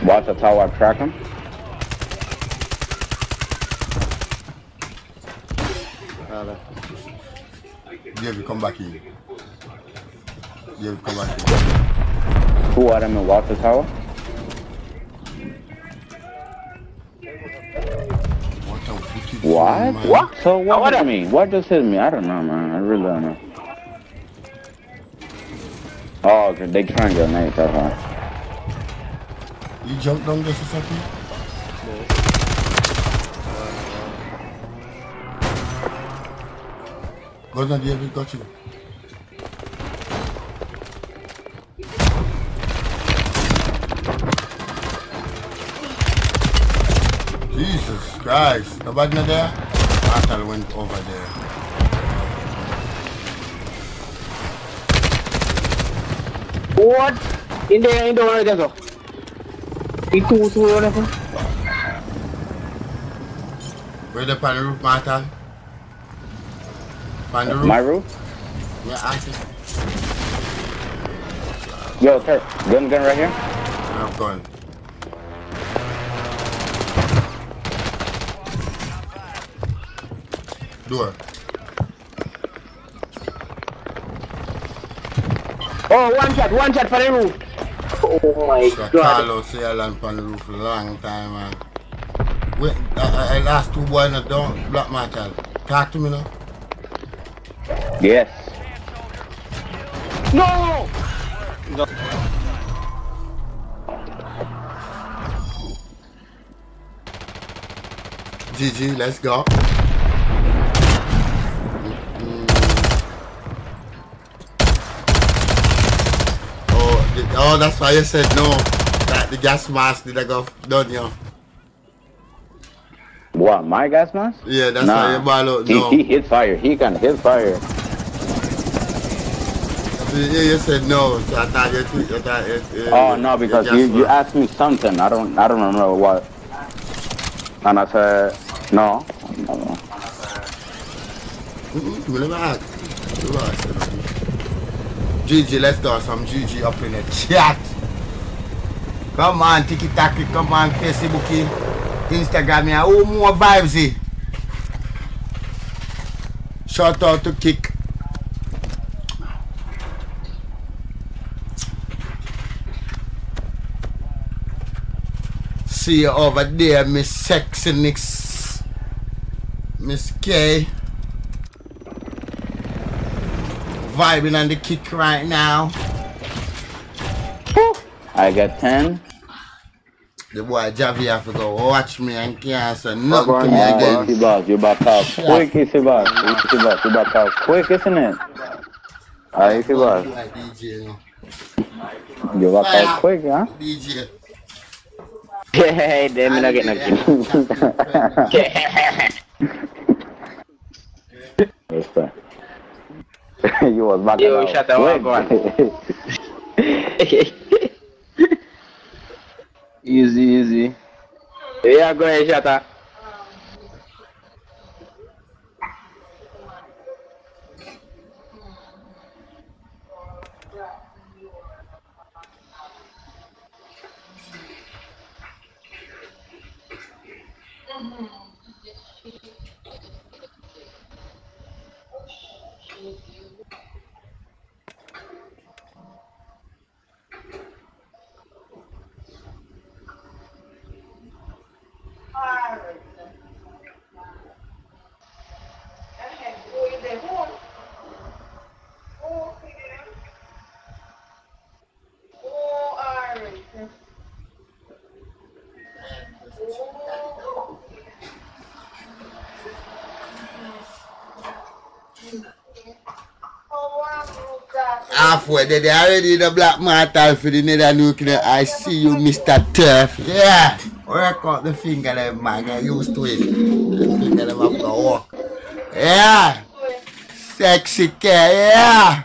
Watch that's how I track him.
Yeah, we come back in. Yeah, we come back in.
Who are them in Water Tower?
What
What?
fool.
What? So what does it mean? What does it mean? I don't know, man. I really don't know. Oh, okay. They trying to get night. That's why.
You jumped down there for something? Gordon David got you. Jesus Christ. Nobody not there? Marshall went over there.
What? In there, in the right there. He two, two, whatever.
Where the pan roof, Marshall? Pan roof?
My roof?
Yeah, I see.
Yo, sir. Gun, gun right here.
I'm going. Door.
Oh, one shot, one shot for the roof. Oh my
So
god.
Carlos Sailland on the roof long time, man. Wait, I, I, I last two boys not down, Black Marshall. Talk to me now.
Yes.
No! No!
GG, let's go. Oh, that's why you said no. That the gas mask did I go done you.
What? My gas mask?
Yeah, that's
nah.
why you ball out
He,
no.
he hit fire. He can hit fire.
Yeah, you said no, so I thought you, you thought it, uh,
Oh no, because you, you asked me something. I don't I don't remember what. And I said no.
Mm-mm, GG, let's go. Some GG up in the chat. Come on, Tiki Taki, come on, Facebook, Instagram, yeah. Oh, more vibes, eh? Shout out to Kick. See you over there, Miss Sexy Nix. Miss K. Vibing on the kick right now.
I got ten.
The boy Javi have to go watch me and can't say nothing
on
to me
you,
again.
Easy boss. You back out quick, easy boss. Easy boss. You back out quick, isn't it? Alright, boss.
Like DJ, you.
You back out quick, huh?
DJ.
Hey, then me not get nothing. *laughs* *laughs*
Respect. you was back
Yo,
out
shut the
quick.
fuck easy, easy. Yeah, go ahead, Shatta.
Halfway there, they already the black martel for the nether nuclear. I see you, Mr. Turf. Yeah. Work out the finger them, man. Get used to it. The finger them have to walk. Yeah. Sexy care, yeah.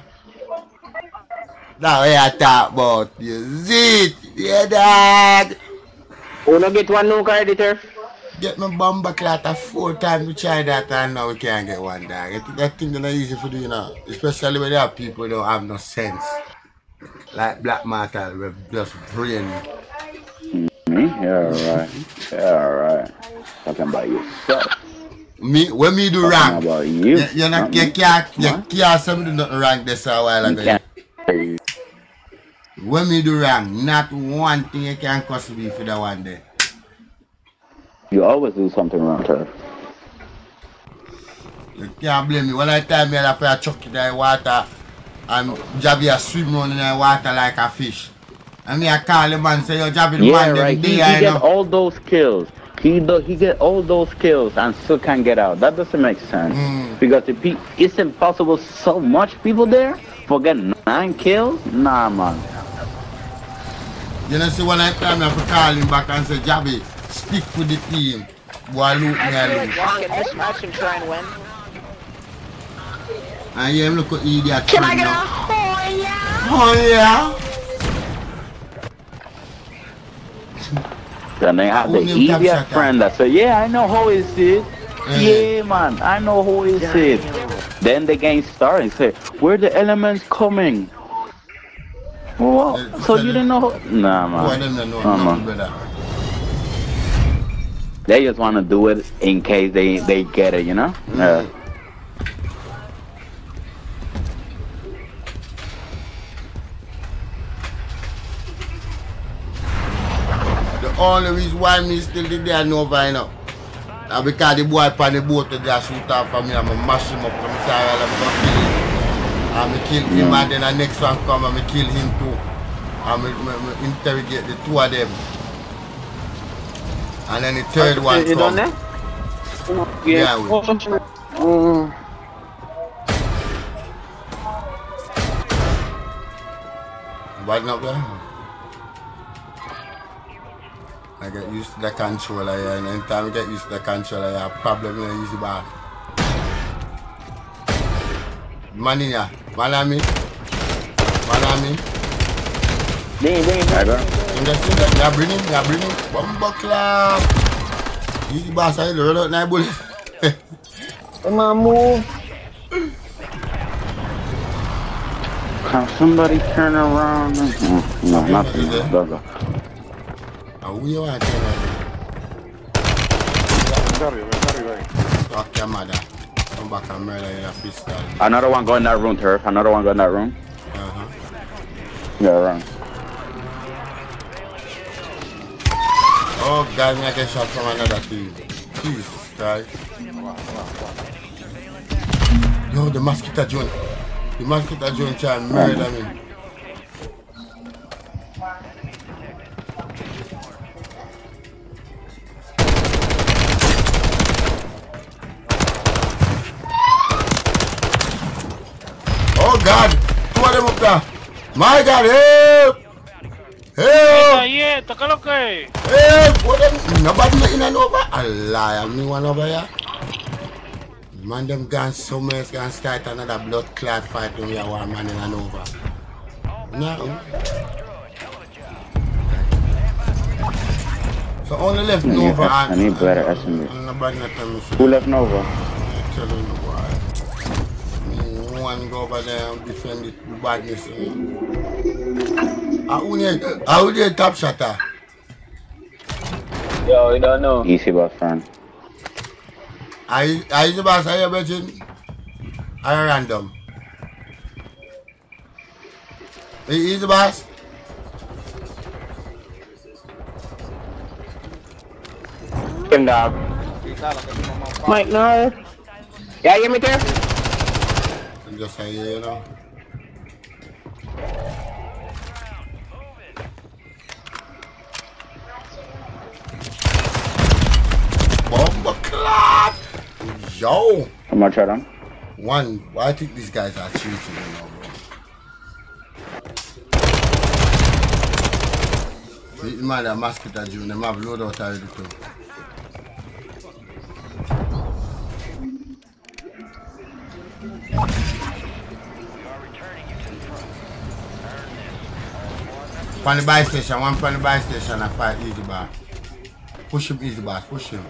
Now we I talk about. You see. Yeah, dog.
Wanna get one nuke Turf?
Get my bomber clatter four times. We try that and now we can't get one dog. It, that thing not easy for do, you know. Especially when there are people don't have no sense. Like Black Martel, with just brain.
Me? Yeah, alright. Yeah, alright. Talking about yourself.
Me, when me do
Talking
wrong,
about you.
you, you, not, you can't, you can't say me do nothing wrong this a while ago. When me do wrong, not one thing you can cuss me for that one day.
You always do something wrong, Turf.
You can't blame me. When I tell me that I chuck in the water and Jabby a swim around in the water like a fish. And me I call the man say, yo, Jabby the
Yeah,
man
right. He, he
day I
get
know.
all those kills. He do, he get all those kills and still can't get out. That doesn't make sense.
Mm.
Because if he, it's impossible. So much people there for getting nine kills. Nah, man.
You know, see when I tell me I call him back and say, Jabby, stick with the team. Boy, loot me and lose.
Walk in this match and try and win.
And yeah, him look at idiot.
Can I
friend
get
now.
a oh yeah?
Oh yeah.
Then they have the
Who named
idiot
Capshaw?
friend that say, yeah, I know who is it.
Eh.
Yeah, man, I know who is it. Then the game starts and say, where the elements coming? What? So you didn't know? Who? Nah,
Who of
man.
them that know
Nah,
nothing,
man. They just want to do it in case they they get it, you know? Yeah.
The only reason why me still did there no know. And because the boy on the boat to just shoot off for me, I'm to mash him up. I'm sorry, I'm going to kill him. And me kill him
Mm.
and then the next one come and me kill him too. And me, me interrogate the two of them. And then the third one
You
come.
done there?
Yeah, we.
Mm.
There. I get used to the controller here, and anytime I get used to the controller, I have problem with the bar. Man in here, man on me, man on me.
Bring it, bring it, bring it.
You just see that? Yeah, bring him, yeah, bring him. Bumbo clap. Easy boss, I roll out nine bullet.
Come on, move.
Can somebody turn around? No, nothing. Brother.
And we want to tell you. Fuck your mother. Come back and murder you in a pistol.
Another one go in that room, Turf. Another one go in that room.
Uh-huh.
Yeah, right.
Oh guys, I get shot from another team, Jesus Christ. Yo, the mosquito drone. The mosquito drone trying to murder me. Oh God! Two of them up there! My God, help! Help!
Yeah, taka lo kay.
Help! What them? Nobody not in and over? A liar, me one over here. Man, them gone somewhere, it's gonna start another blood clot fight when we are one man in and over. No. Um. So only left Nova
I need better estimate.
and nobody not tell me.
Who left Nova?
Tell you no boy. Me one go over there and defend it, the badness. Eh. I only, I only top shotter.
Yo, you don't know. Easy boss friend.
I, I the boss, I betting. I random. He is the boss.
Him dog. Mike, no. Yeah, you hear me there?
I'm just saying, you know. Yo!
How much are them?
One, I think these guys are cheating, you know, bro. The man that mosquito June, them have load out already too. From the buy station, one from the buy station, I fight easy bar. Push him easy boss, push him.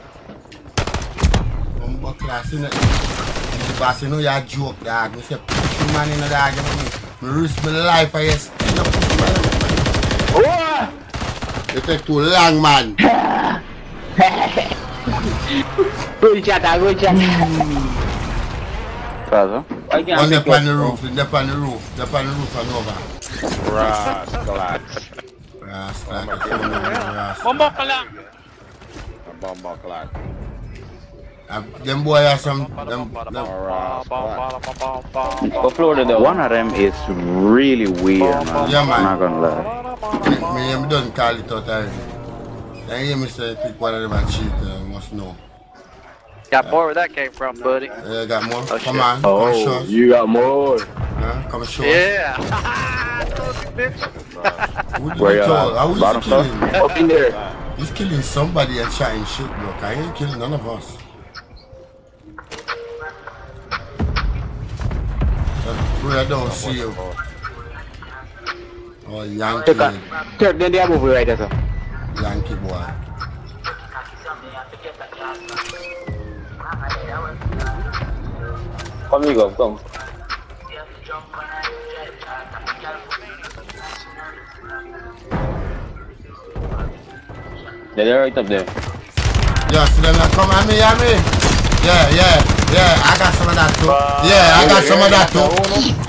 One buck class in it. Easy boss, you know you're a joke, dog. Me say push him man in the dog, you know me. Me risk my life for you. Still you push him man. You take too long, man.
Good chat, ah, good chat. Father?
One up on the roof, one up on the roof, one up on the roof and over.
Rascal.
Rascal, rascal.
Bomba ka lang.
Bomba clock.
Uh, them boy are some them, them
One of them is really weird, man.
Yeah, man.
I'm not gonna lie.
me, me am done call it out already. Then hear me say pick one of them and cheat, uh, must know.
Got more where that came from, buddy.
Uh, got more?
Oh,
come
shit.
on, come show
Oh,
us.
you got more.
Huh? Come and show us.
Yeah. *laughs*
Who did
Where
you
you
tell?
at?
How is he
Bottom floor?
killing?
Up in there.
He's killing somebody and shouting shit, bro. I ain't killing none of us. Pray I don't see you. Oh, Yankee.
Take, then they have movie right there, sir.
Yankee boy.
Come you go, come. They're right up there.
Yeah, see them come at me, at me. Yeah, yeah, yeah. I got some of that too. Yeah, I got some of that too.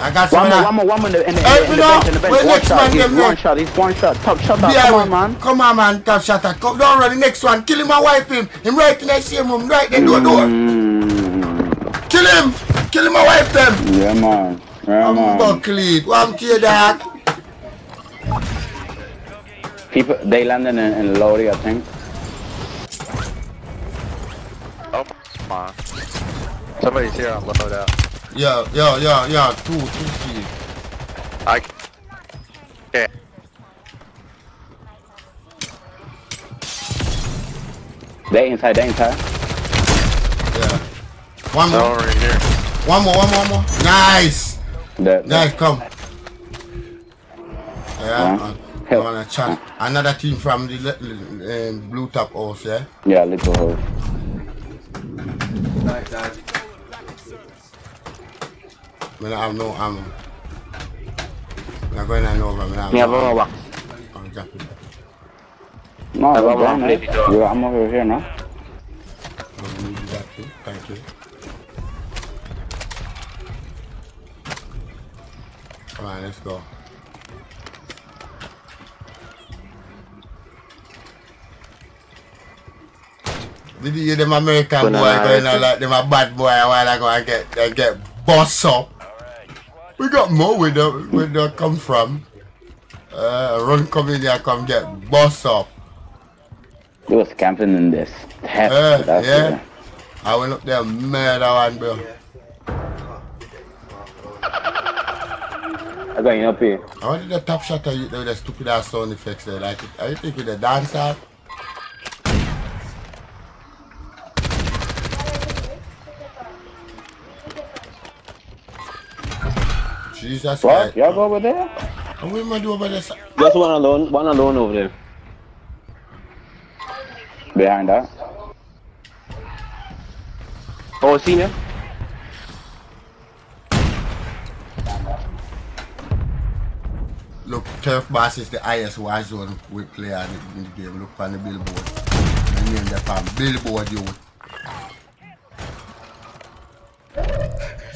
I got some
One
of that.
one more, one more in the, in the,
Hey,
in
you
the bench, in the bench. One
next
shot,
man,
he's one
there.
shot, he's one shot. Top shot,
Yeah,
come on, man.
Come on, man. Top shutter. Come down, run the next one. Kill him and wipe him. Him right in the same room. Right there, door, door. Mm. Kill him. Kill him and wipe them.
Yeah, man. Yeah,
I'm
man.
buckled. One kill dog.
People, they landed in, in Lodi, I think.
Oh, my. Somebody's here on loadout.
Yeah, yeah, yeah, yo. Two, two kill.
I. Yeah.
They inside, they inside.
Yeah. One more.
Over here.
One more, one more, one more. Nice.
The,
Nice, come. Yeah,
Uh,
I wanna chat. Another team from the le- le- um, blue top house, yeah?
Yeah, little hole.
Like that. Me have no ammo. Me not going over, me not
Me have
no
a
ammo. I'm dropping.
No,
I
I'm
love
done,
rock,
eh?
baby doll.
Yeah, over here now.
I'm need that too. Thank you. Come on, let's go. Did you hear them American
Good
boy going out like them a bad boy a while ago and get they get boss up? We got more where they where they come from. Uh, run come in here come get boss up.
They was camping in this.
Uh, yeah.
it.
I went up there and murder one bro.
going up here.
I wanted the top shot of you with the stupid ass sound effects there. Like, are you thinking the dance Jesus
What?
Christ.
Y'all go over there?
And what am I do over there?
Just one alone, one alone over there. Behind that. Oh, senior.
Look, Turf Boss is the highest war zone we play the, in the game. Look on the billboard. The name that on billboard you. *laughs*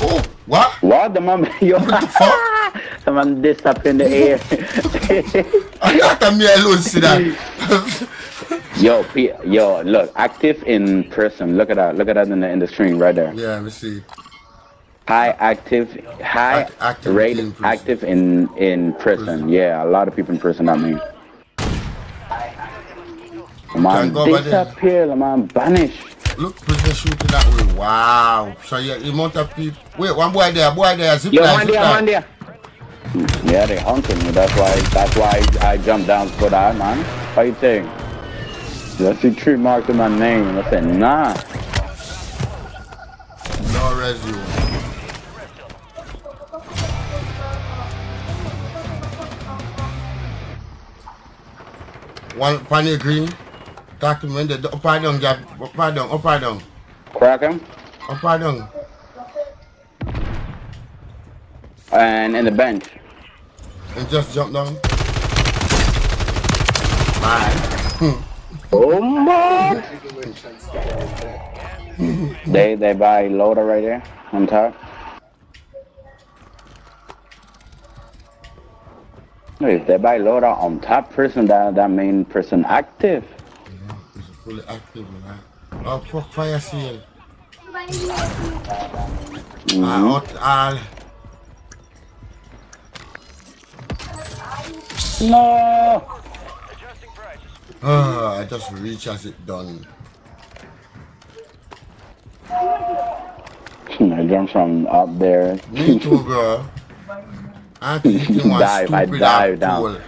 oh, what?
What? The mom, *laughs* yo.
What the fuck?
man this up in the air. *laughs*
I thought me alone see that.
yo, P, yo, look, active in person. Look at that. Look at that in the, in the screen right there.
yeah, let me see.
High active, high
Act- active
rate
in
active in in prison. Yeah, a lot of people in prison. I mean, man,
go over there.
disappear, man, banish.
Look, prisoner shooting that way. Wow. So yeah, the amount of people. Wait, one boy there, boy there, zip line, zip
there, there. Yeah, they're hunting me. That's why. That's why I jumped down for that, man. How you think? Just see three marks in my name. I said, nah.
No resume. One pioneer green. Talk to me the up and down, jab, up and down, up and down,
Crack him.
up and down.
And in the bench.
And just jump down. Man. Hmm. *laughs*
Oh my! they they buy loader right there on top. If they buy loader on top person, that that mean person active.
Fully active, man. Oh, fuck fire seal.
Mhm.
Ah, out all.
No.
Ah, I just reach as it done.
I jumped from up there.
Me too, bro. *laughs* I hitting
Dive, I dive down.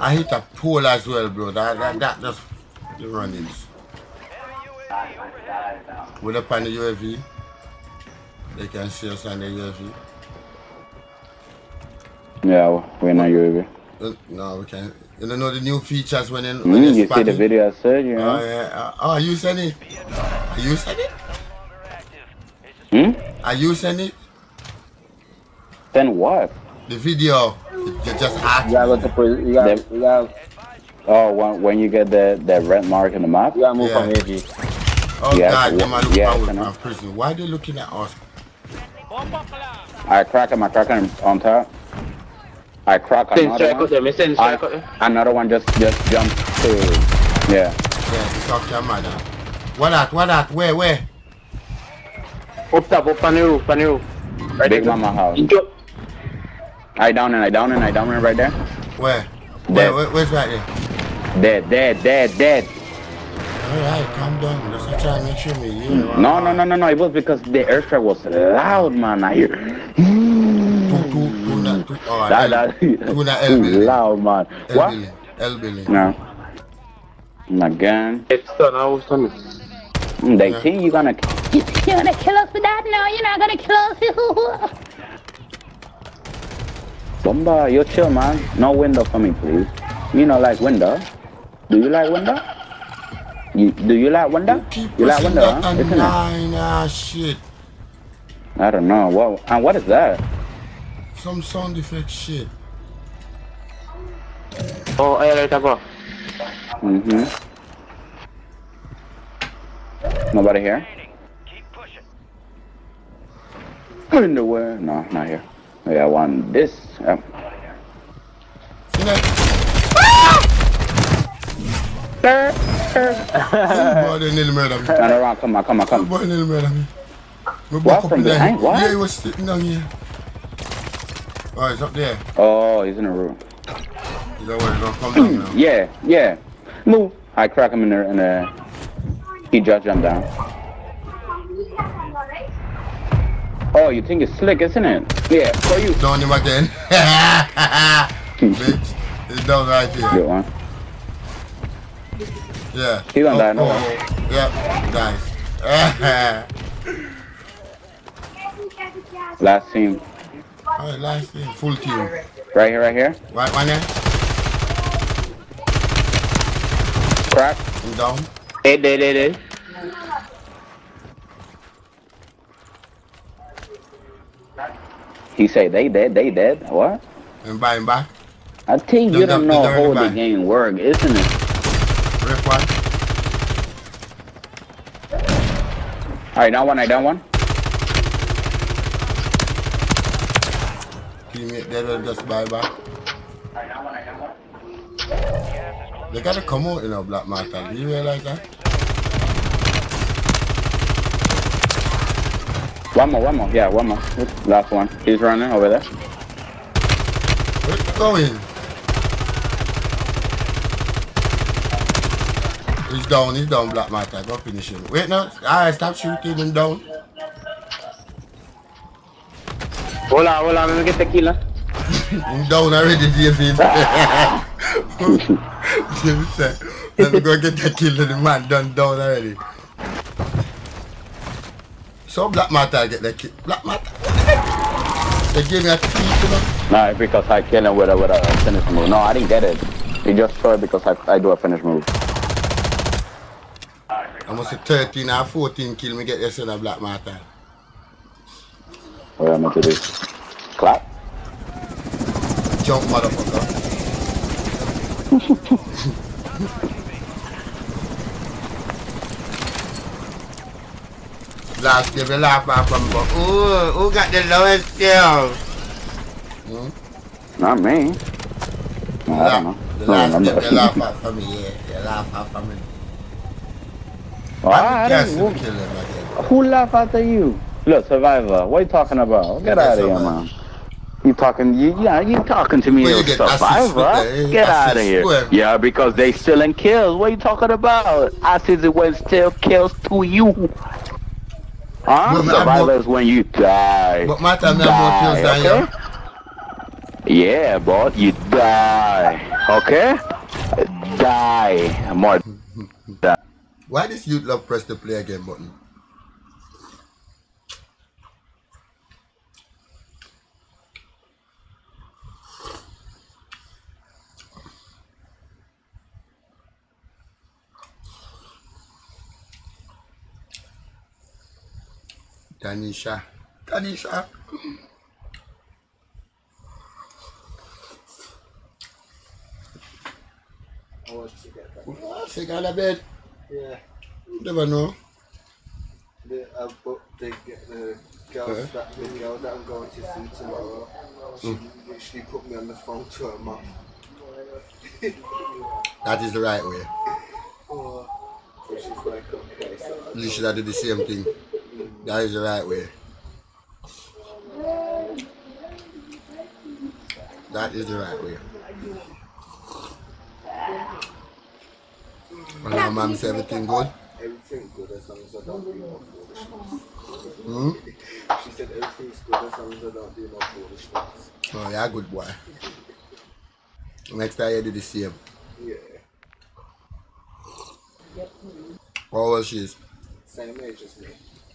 I hit a pole as well, bro. That that, that just the runnings. With up on the UAV, they can see us on the UAV.
Yeah, we're not UAV.
Uh, No, we can't. You don't know the new features when you when
Mm,
you
you see the video I said, you know?
Oh yeah. Oh, you send it. Are you send it?
Hmm?
Are you send it?
Then what?
The video. You just ask.
You gotta go to prison. You gotta, you gotta, oh, when, when you get the, the red mark in the map? You gotta
move from
AG.
Oh
Yes,
God, them are looking
yes,
yes,
I
from prison. Why are they looking at us?
I crack him, I crack him on top. I crack
Send
another one.
out there, me
I-
strike out there.
Another one just just jumped to, yeah.
Yeah, you talk to your mother. What that? What that? Where? Where?
Up top, up on the roof, on the roof. Right
Big
there.
mama house. I down and I down and I down and right there.
Where? Where? where where's right there?
Dead, dead, dead, dead.
Alright, calm down. Let's not try and make sure me. Yeah,
No, no, no, no, no. It was because the airstrike was loud, man. I hear. That, that,
Tuna L
too loud, man.
L
What?
building. L building.
No. Again.
It's done, I was done.
They think you're gonna. You're gonna kill us with that? No, you're not gonna kill us. *laughs* Bomba, you chill, man. No window for me, please. You know, like window. Do you like window? You do you like window? You like
Pushing
window?
that
Huh? Isn't it?
ah, shit.
I don't know. What? And what is that?
Some sound effect shit.
Oh, air right go.
Mm-hmm. Nobody here? Underwear? No, not here. Yeah, I want this. Um,
boy, they nearly murdered me.
Turn around, come on, come on, come on.
me.
What,
back up?
What?
Yeah, he was sitting down here. Oh, he's up there.
Oh, he's in the room.
He's over there. Gonna come down now.
Yeah, yeah. Move. I crack him in there in the he just jumped down. Oh, you think it's slick, isn't it? Yeah, for you.
Down him again. Bitch. It's down right here.
Good one.
Yeah.
He gonna
oh,
die, no?
oh, Yeah, nice. *laughs*
Last team.
Alright, last team. Full team.
Right here, right here.
Right one there.
Crack.
I'm down.
Hey, dead, dead, dead. He say they dead, they dead. What?
And buy him back.
I think
The-
you don't know how the game work, isn't it?
Rip one.
Alright, down one, I down one.
Teammate dead or just buy back. They gotta come out in a black matter. Do you realize that?
One more, one more. Yeah, one more. Last one. He's running over there.
Where's he going? He's down, he's down, Black Matter. Go finish him. Wait, no. Alright, stop shooting him down.
Hold on, hold on. Let me get tequila. *laughs*
I'm down already, David. David *laughs* said, let me go get that kill the man done down already. So Black Matter get that kill. Black Matter? They gave me a know?
No, because I kill him with a, with a finish move. No, I didn't get it. He just saw it because I, I do a finish move.
I must say 13 or 14 kill me get this in a Black Matter.
What am I to do? Clap?
Jump, motherfucker. *laughs* Last game, you laugh off from, but ooh, who got the lowest skill? Hmm?
Not me. No, I don't know.
The last
remember.
they laugh off from me, yeah. They laugh off from me.
Ah, I
Yes,
didn't-
you kill him.
Who laugh after you? Look, Survivor. What are you talking about? Get out of here, man. You talking? You yeah? You talking to me,
Where you
you
get assist with
Survivor?
Eh?
Get out of here. Yeah, because they stealing kills. What are you talking about? I said it was still kills to you. Huh?
But me have
Survivor
more-
is when you die.
But my time, I have more kills than
okay? Yeah, but you die. Okay? Die. More. die. *laughs*
Why this youth love press the play again button? Tanisha. Tanisha.
I want you to get that.
Ah, Sick out of bed.
Yeah.
Never know.
The, uh, but get the girl
Uh-huh.
that the girl that I'm going to see tomorrow. She
Mm.
literally put me on the phone to her mum.
That is the right way.
Oh, so she's like, okay, so
You should have do the same thing. That is the right way. That is the right way. And your mom say everything good?
everything good as long as I don't do no foolishness.
Hmm?
She said everything's good as long as I don't do no foolishness.
Oh, you're good boy. Next time you do the same.
Yeah.
How old she is?
Same age as me,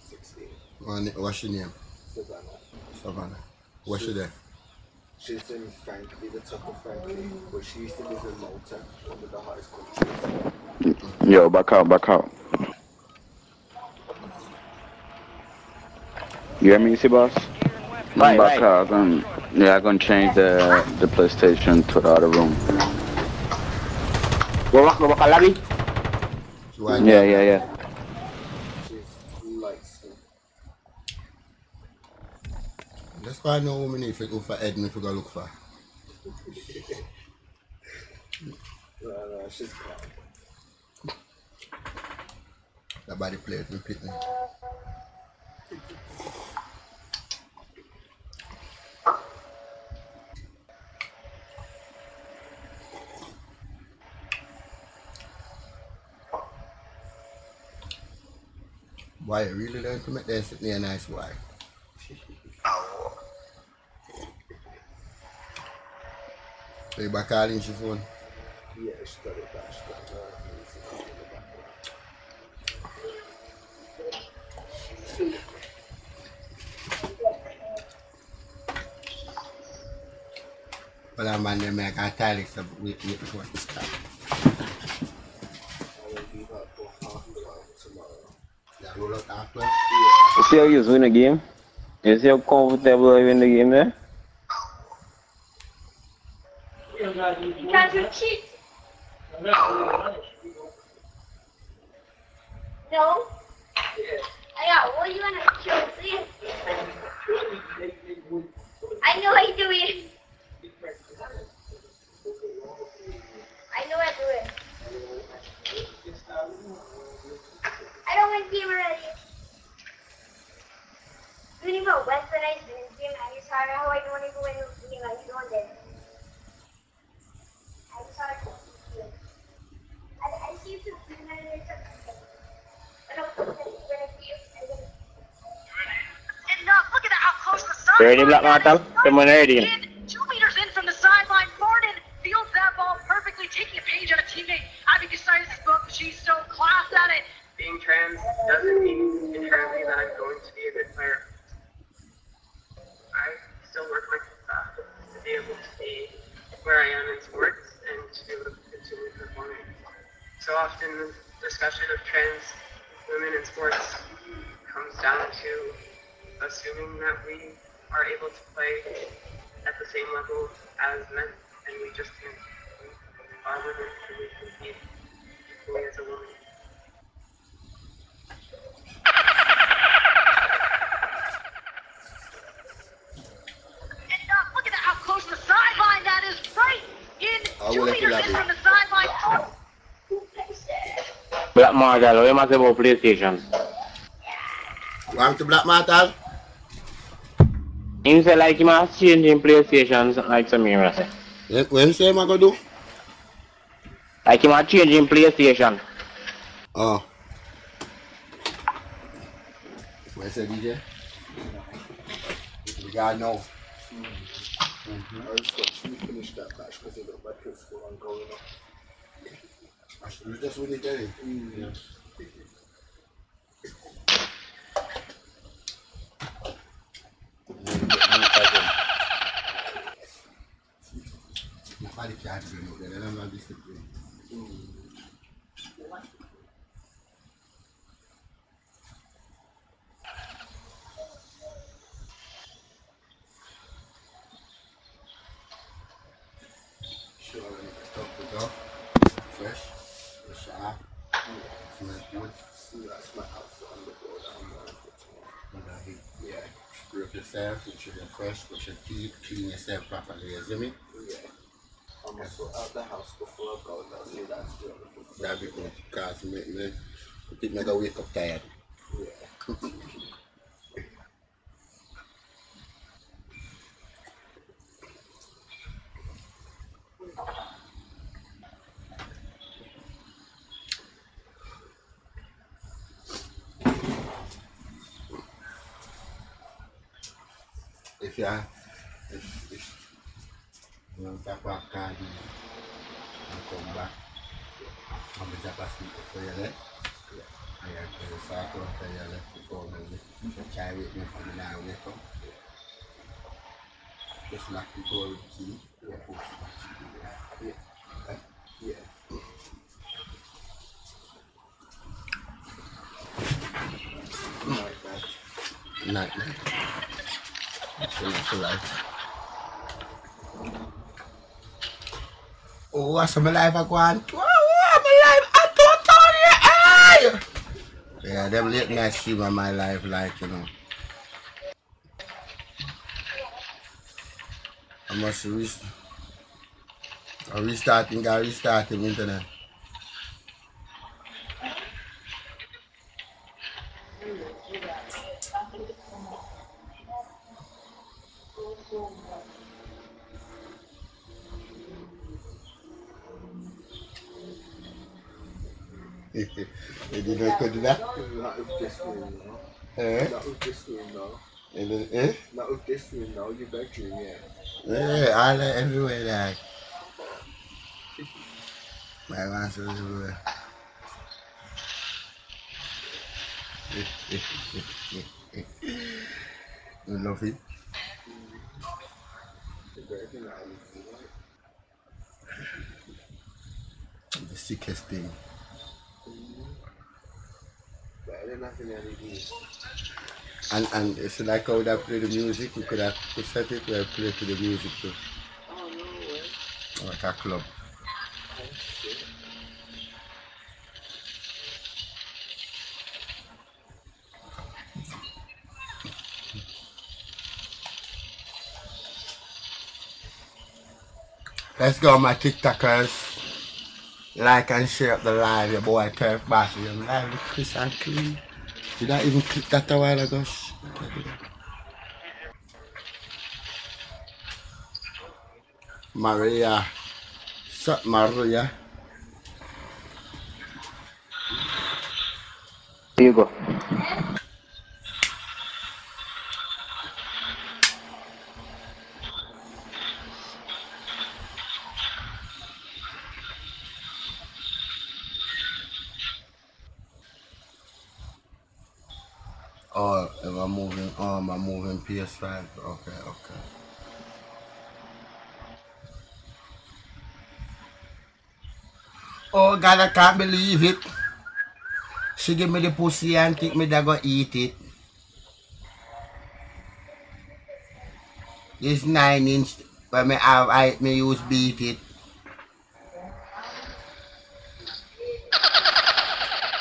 16.
What's your name?
Savannah.
Savannah. What's she there?
She's in Franklin, the top of Franklin, but she used to live in Malta, one of the hottest countries.
Yo, back out, back out. You hear me, see boss?
Right,
back
right.
out. Um, yeah, I'm gonna change the the PlayStation to the other room.
Go back, go back, lobby.
Yeah, yeah, yeah.
She's light skin.
That's why I know women if you go for Ed if you go look for.
No, no, she's calm.
That body plate me pick me. Why you really learn to make them sit a nice boy? Hey, back calling your phone.
Yeah, she got it back. She got it
I'm on them like a tile, so wait, wait before it start. Yeah, roll out after.
You see how you win the game? You see how comfortable you win the game there?
You cheat. No. I got what you wanna kill see? I know I do it. I know I do it. I don't want game already. You need more weaponized in game. I just how I don't want to go in the game. I just want it. You
ready, Black Martel? Come on, ready.
Two meters in from the sideline, Gordon fields that ball perfectly, taking a page out of teammate. Abby decided to spoke, she's so classed at it.
Being trans doesn't mean inherently that I'm going to be a good player. I still work my craft uh, to be able to be where I am in sports and to. So often, the discussion of trans women in sports comes down to assuming that we are able to play at the same level as men, and we just can't. Women, we compete equally as a woman.
Enough. Look at how close the sideline that is, right in
I will let you
meters
have
in
it.
from the sideline.
Black Martel, what you must say about PlayStation?
Want to Black Martel?
Him say like him has changing PlayStations like Samira say.
When- When say am I gonna do?
Like him has changing PlayStation.
Oh. Where's the DJ? We got no.
I was actually finished that match because it looked like it's still ongoing.
You just win it, Eddie.
Yeah.
Nobody can't do it. They don't have discipline. Sure, when you talk to dog, fresh, sharp, smell good.
See, that's my outfit on the board. I'm wearing for tomorrow.
And then he- Yeah, up yourself, sure you're fresh, brush your teeth, clean yourself properly, you see me?
Yeah. I'm also out the house before I go now, so that's thing.
That'd be good, because me, me, it make a wake up tired.
Yeah. *laughs*
If you if, if you want to back card and come back, I'm going to sleep for you there. I have to start to tell you left to go and you try with me for the now wake up. Just lock the door with the key. Yeah. Post it.
Yeah. Yeah. Night, night.
Oh, my life I go on? Wow, my life I totally hey! Yeah, them late night stream of my life, like, you know. I must restart. I'm restarting, I restarting internet. *laughs* you didn't go to that?
Not with this room, no.
Eh?
Not with this room, no.
And then, eh?
Not with this room, no. Your bedroom, yeah.
Yeah, all that everywhere, like. *laughs* My answer is everywhere. *laughs* you love it? The sickest thing. And and it's like how they play the music, we could have set it where play to the music too. Oh, like a club. Let's go, my TikTokers. Like and share up the live, your boy Turf Boss. You're live with Chris and Clean. Did I even click that a while ago? Maria. Sup, Maria?
Here you go.
Oh, am I moving? Oh, am I moving PS5? Okay, okay. Oh God, I can't believe it. She give me the pussy and think me that go eat it. This nine inch, but me have uh, I me use beat it.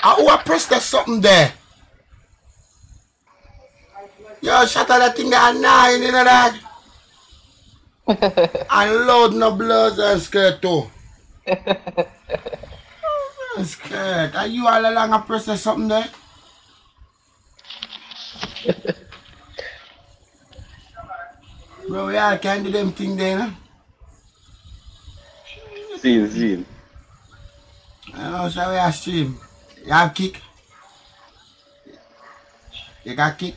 Oh, I pressed that something there. Yo, shut up that thing that nine, you know that? *laughs* and load no blouse and skirt too. *laughs* Oh, skirt. Are you all along a press or something there? *laughs* Bro, we all can do them thing there, no?
Zin, zin.
I know, so we are stream. You have kick? You got kick?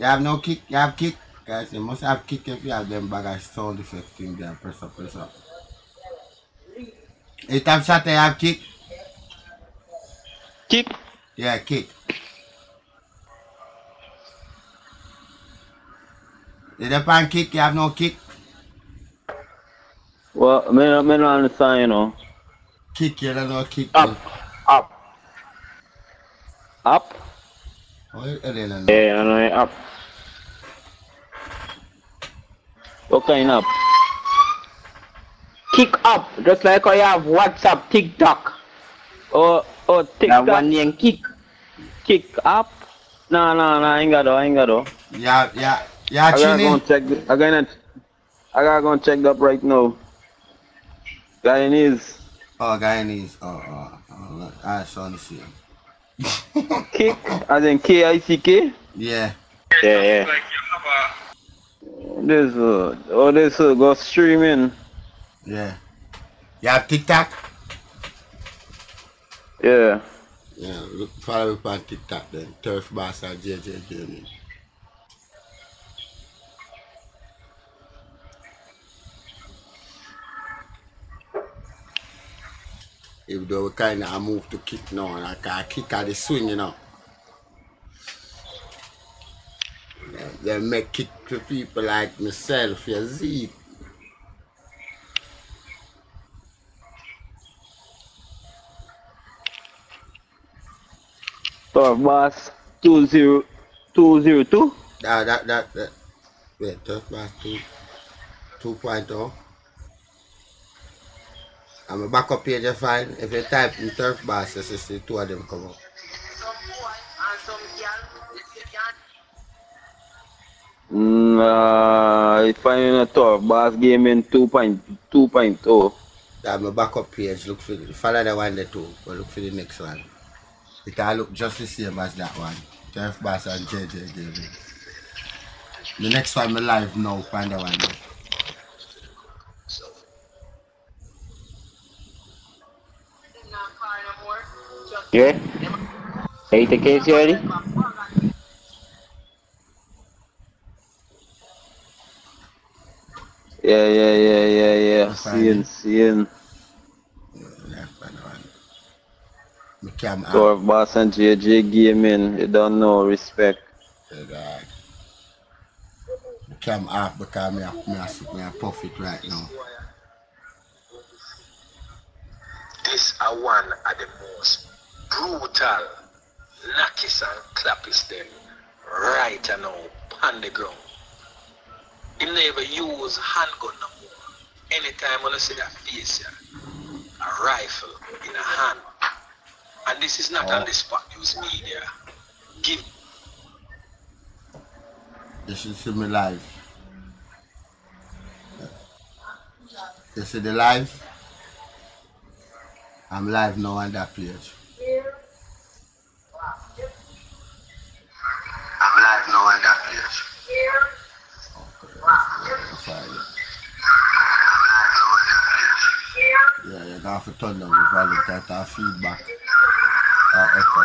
You have no kick? You have kick? Guys, you must have kick if you have them bag of sound effect thing there. Press up, press up. You have shot, you have kick?
Kick?
Yeah, kick. You have on kick, you have no kick?
Well, me, me not understand, you know.
Kick, you don't know kick.
Up, up. Up?
Oh, you don't know.
Yeah, I know, up. What kind up? Kick up, just like how you have WhatsApp, TikTok. Oh, oh, or, or TikTok.
That one name
kick. Kick up. No, no, no, I ain't got though, I ain't got though.
Yeah, yeah, yeah,
I gotta go and check, the- I gotta, I gotta go and check up right now. Guyanese.
Oh, Guyanese. Oh, oh, oh, look, I saw the same.
Kick, as in K-I-C-K?
Yeah.
Yeah, yeah. This, uh, oh, this, uh, go streaming.
Yeah. You have TikTok?
Yeah.
Yeah, look, follow me on TikTok then. Turf Boss and JJ Gaming. Even though we kind of move to kick now, and I kick at the swing, you know. They make kick to people like myself, you see.
Turf Boss 20, 202.
That, that, that, that. Wait, Turf Boss 2, 2.0. I'm a backup page find. If you type in Turf Boss, you see two of them come up.
Mm, uh, if I'm in a Turf Boss Gaming 2.2.0.
That's my backup page. Look for the, follow the one there too, but look for the next one. It all look just the same as that one. Turf Boss and JJ Gaming. The next one me live now, find the one there.
Yeah? 80 kg already?
Yeah, yeah, yeah, yeah, yeah. Seeing, seeing.
Cam App.
Turf Boss and JJ Gaming, you don't know respect.
Yeah, dog. Cam off because me a, me a, sit- me a puff it right now.
This are one of the most brutal knockies and clappies them right now on the ground. He never use handgun no more. Anytime when I see that face here, a rifle in a hand. And this is not on oh. the spot news media. Give
You should see me live. You see the live? I'm live now on that page. I'm live now on that page. Yeah, ah, you have to turn down the volume because that feedback or echo.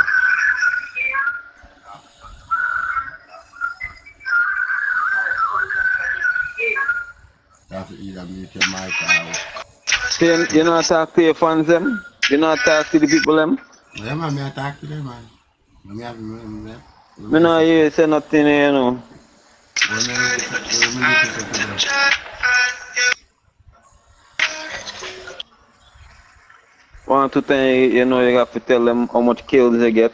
You have to either mute your mic or
So you, you not talk to your fans them? You not talk to the people them?
Yeah, man, I talk to them, man. Me me, me, me,
Me no hear you say nothing you know.
When me, me listen to them.
One two time you know you have to tell them how much kills they get.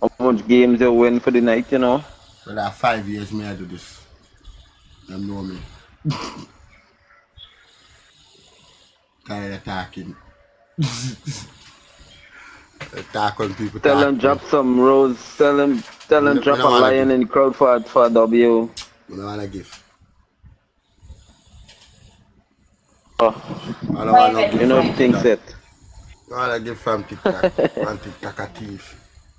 How much games they win for the night, you know.
For that five years, me I do this. Them know me. *laughs* Tired of talking. *laughs* talk people
Tell them drop some rose. Tell them tell them
Me- me
drop a lion in the crowd for for W.
I don't want to give.
Oh.
I don't want to give.
You know the
from
thing
TikTok.
set.
I want to give from TikTok. One TikTok a thief.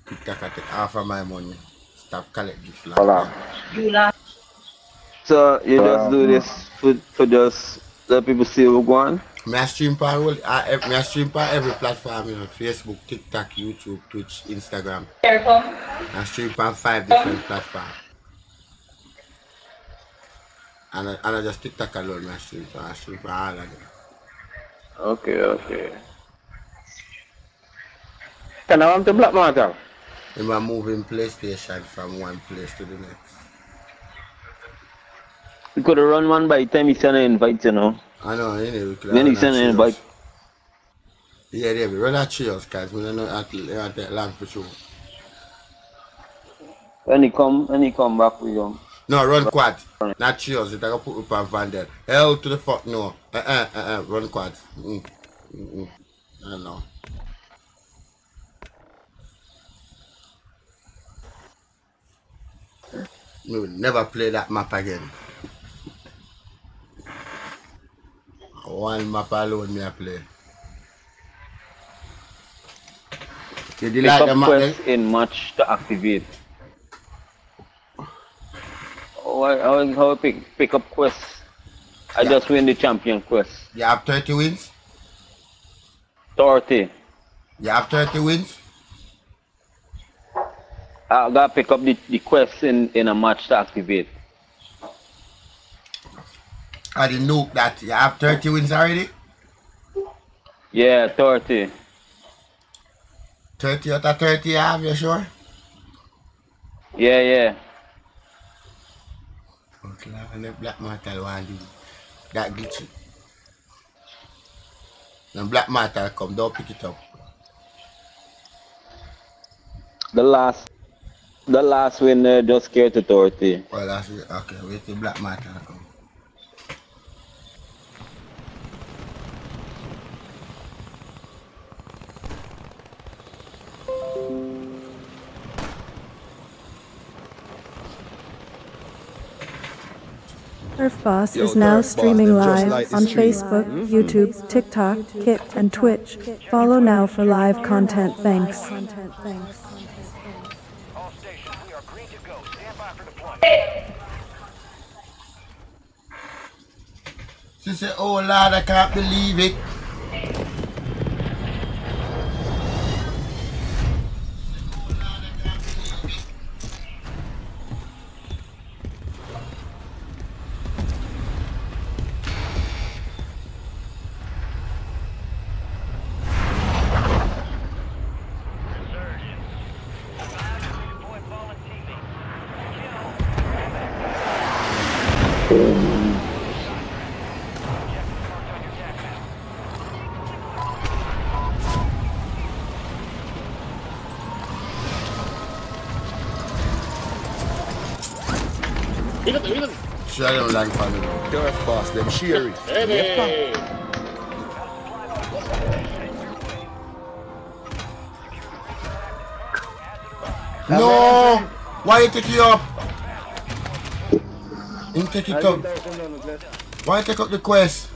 TikTok a take half of my money. Stop collect gift. Like that.
So you just do this for for just let people see what go on.
Me I eh, stream for all, I, me I stream for every platform, you know, Facebook, TikTok, YouTube, Twitch, Instagram. I stream for five different um. platforms. And I, and I just TikTok alone, me I stream for, I stream for all of them.
Okay, okay. Can I want to Black Matter?
I'm moving PlayStation from one place to the next.
You could have run one by the time you send an invite, you know.
I know, we could
Then send
a
an invite.
Yeah, yeah, we run a trios, guys. We don't know how to, how to take long for sure.
When he come, when he come back, we go.
No, run quad. Not trios. It I put up on Van there. Hell to the fuck no. Uh uh uh uh. Run quad. Mm. Mm mm. I don't know. We will never play that map again. One map alone me I play. You delete the
up
map
eh. in match to activate. Oh, I, I, how I pick, pick up quest? I just win the champion quest.
You have 30 wins?
30.
You have 30 wins?
I gotta pick up the, the quest in, in a match to activate.
I didn't know that. You have 30 wins already?
Yeah, 30.
30 out of 30 you have, you sure?
Yeah, yeah.
Okay, and the black metal want do that glitchy. When black metal come, don't pick it up.
The last the last winner uh, just get to 30.
Well, that's. Okay, wait till black metal come.
Turf Boss
Yo,
is now
Turf Boss,
streaming live
like
on
stream.
Facebook,
Mhm.
YouTube, TikTok, Kick, and Twitch. Follow now for live content. Thanks. All stations, we are green to go. Stand by for the point.
She said, oh Lord, I can't believe it.
Turf boss, them share it.
Hey,
No! Why you take it up? You take it up. Why you take up the quest?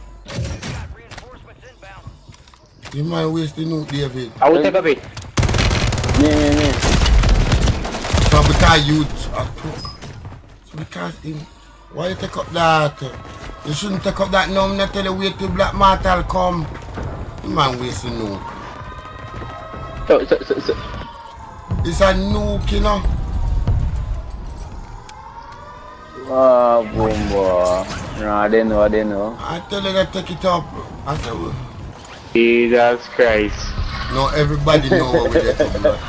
You might waste the note, David.
I will take a bit. Yeah, yeah, yeah.
So because you... Uh, so because him... Why you take up that? You shouldn't take up that now. I'm not tell you wait till Black Martel come. You man waste the note.
So, so, so, so.
It's a nuke, you know.
Ah, boom, boy. No, I didn't know, I didn't know.
I tell you to take it up. I said, well,
Jesus Christ.
no, everybody know what we get to blood.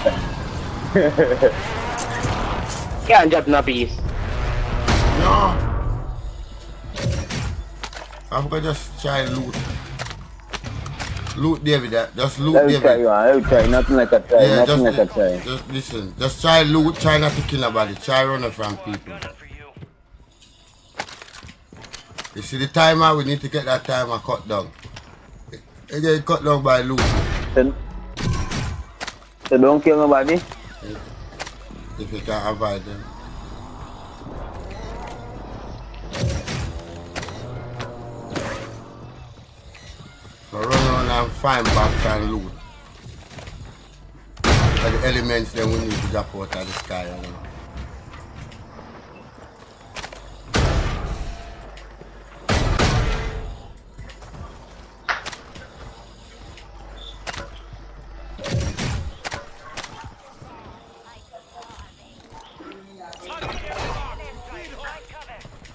Can't drop no piece.
No. I'm gonna just try and loot. Loot David, that. just loot
Let me
David.
try, you Let me try. Nothing like a try.
Yeah,
Nothing
just,
like a try.
just listen. Just try loot, try not to kill nobody. Try running from people. You see the timer, we need to get that timer cut down. It get cut down by loot.
So, so don't kill nobody.
If you can avoid them. So run around and find box and loot. And the elements then we need to drop out of the sky. You know.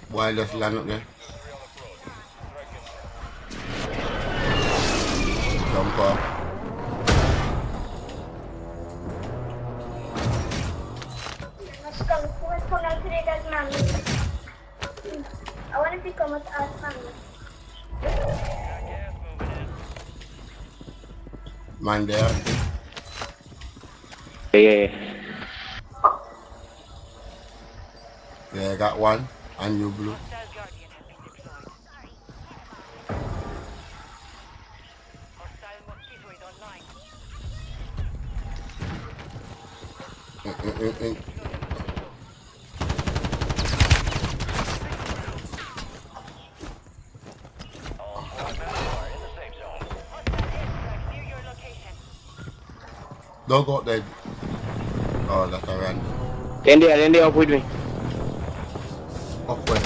Why just land up there? Up.
I want to become with us, mami.
Man there.
Yeah.
Yeah, I got one. And you blue. Mm, mm, mm, mm. Don't go up there. Oh, that's a random.
Then they, then they up with me.
Up where? Where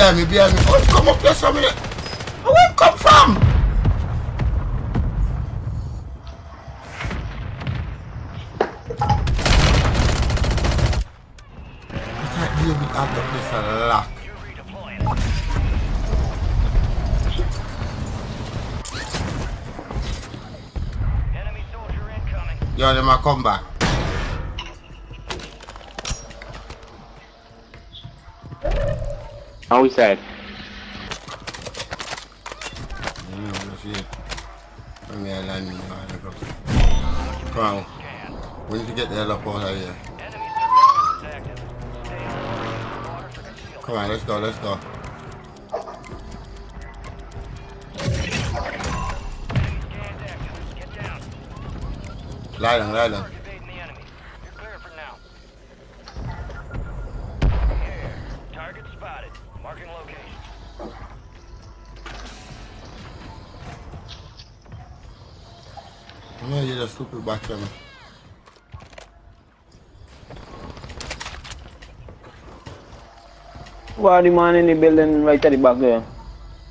behind me, behind me. Oh, come up there, some. Where you come from? I can't deal with of this a lot. Yo, them a come back. Me. alright, go. Come on. We need to get the up out here. Come on, let's go, let's go. Lie down. There, man.
Why the man in the building right at the back there?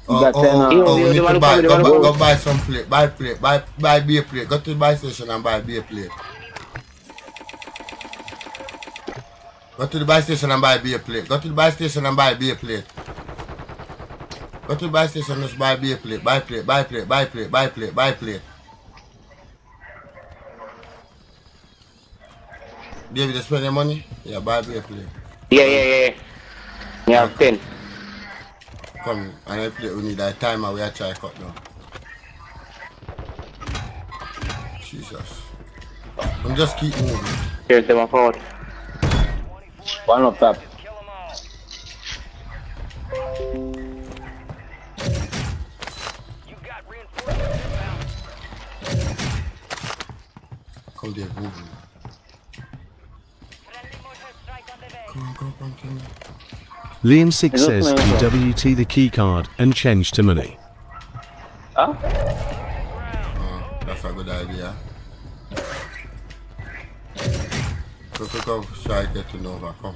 Oh,
Got
oh,
ten, uh,
oh, oh, we need to buy, go, buy, go
go-
buy some plate, buy plate, buy, buy beer plate. Go to the buy station and buy beer plate. Go to the buy station and buy beer plate. Go to the buy station and buy beer plate. Go to the buy station and just buy beer plate, buy plate, buy plate, buy plate, buy plate, buy plate. David, you spend your money? Yeah, buy beer play.
Yeah, yeah, yeah. yeah. Me have 10.
Come, and I play, we need that timer we are try cut now. Jesus. I'm just keep moving.
Here's them forward. One up top.
Liam6
says "GWT the key card and change to money.
Huh? Mm, that's a good idea. Over. Come.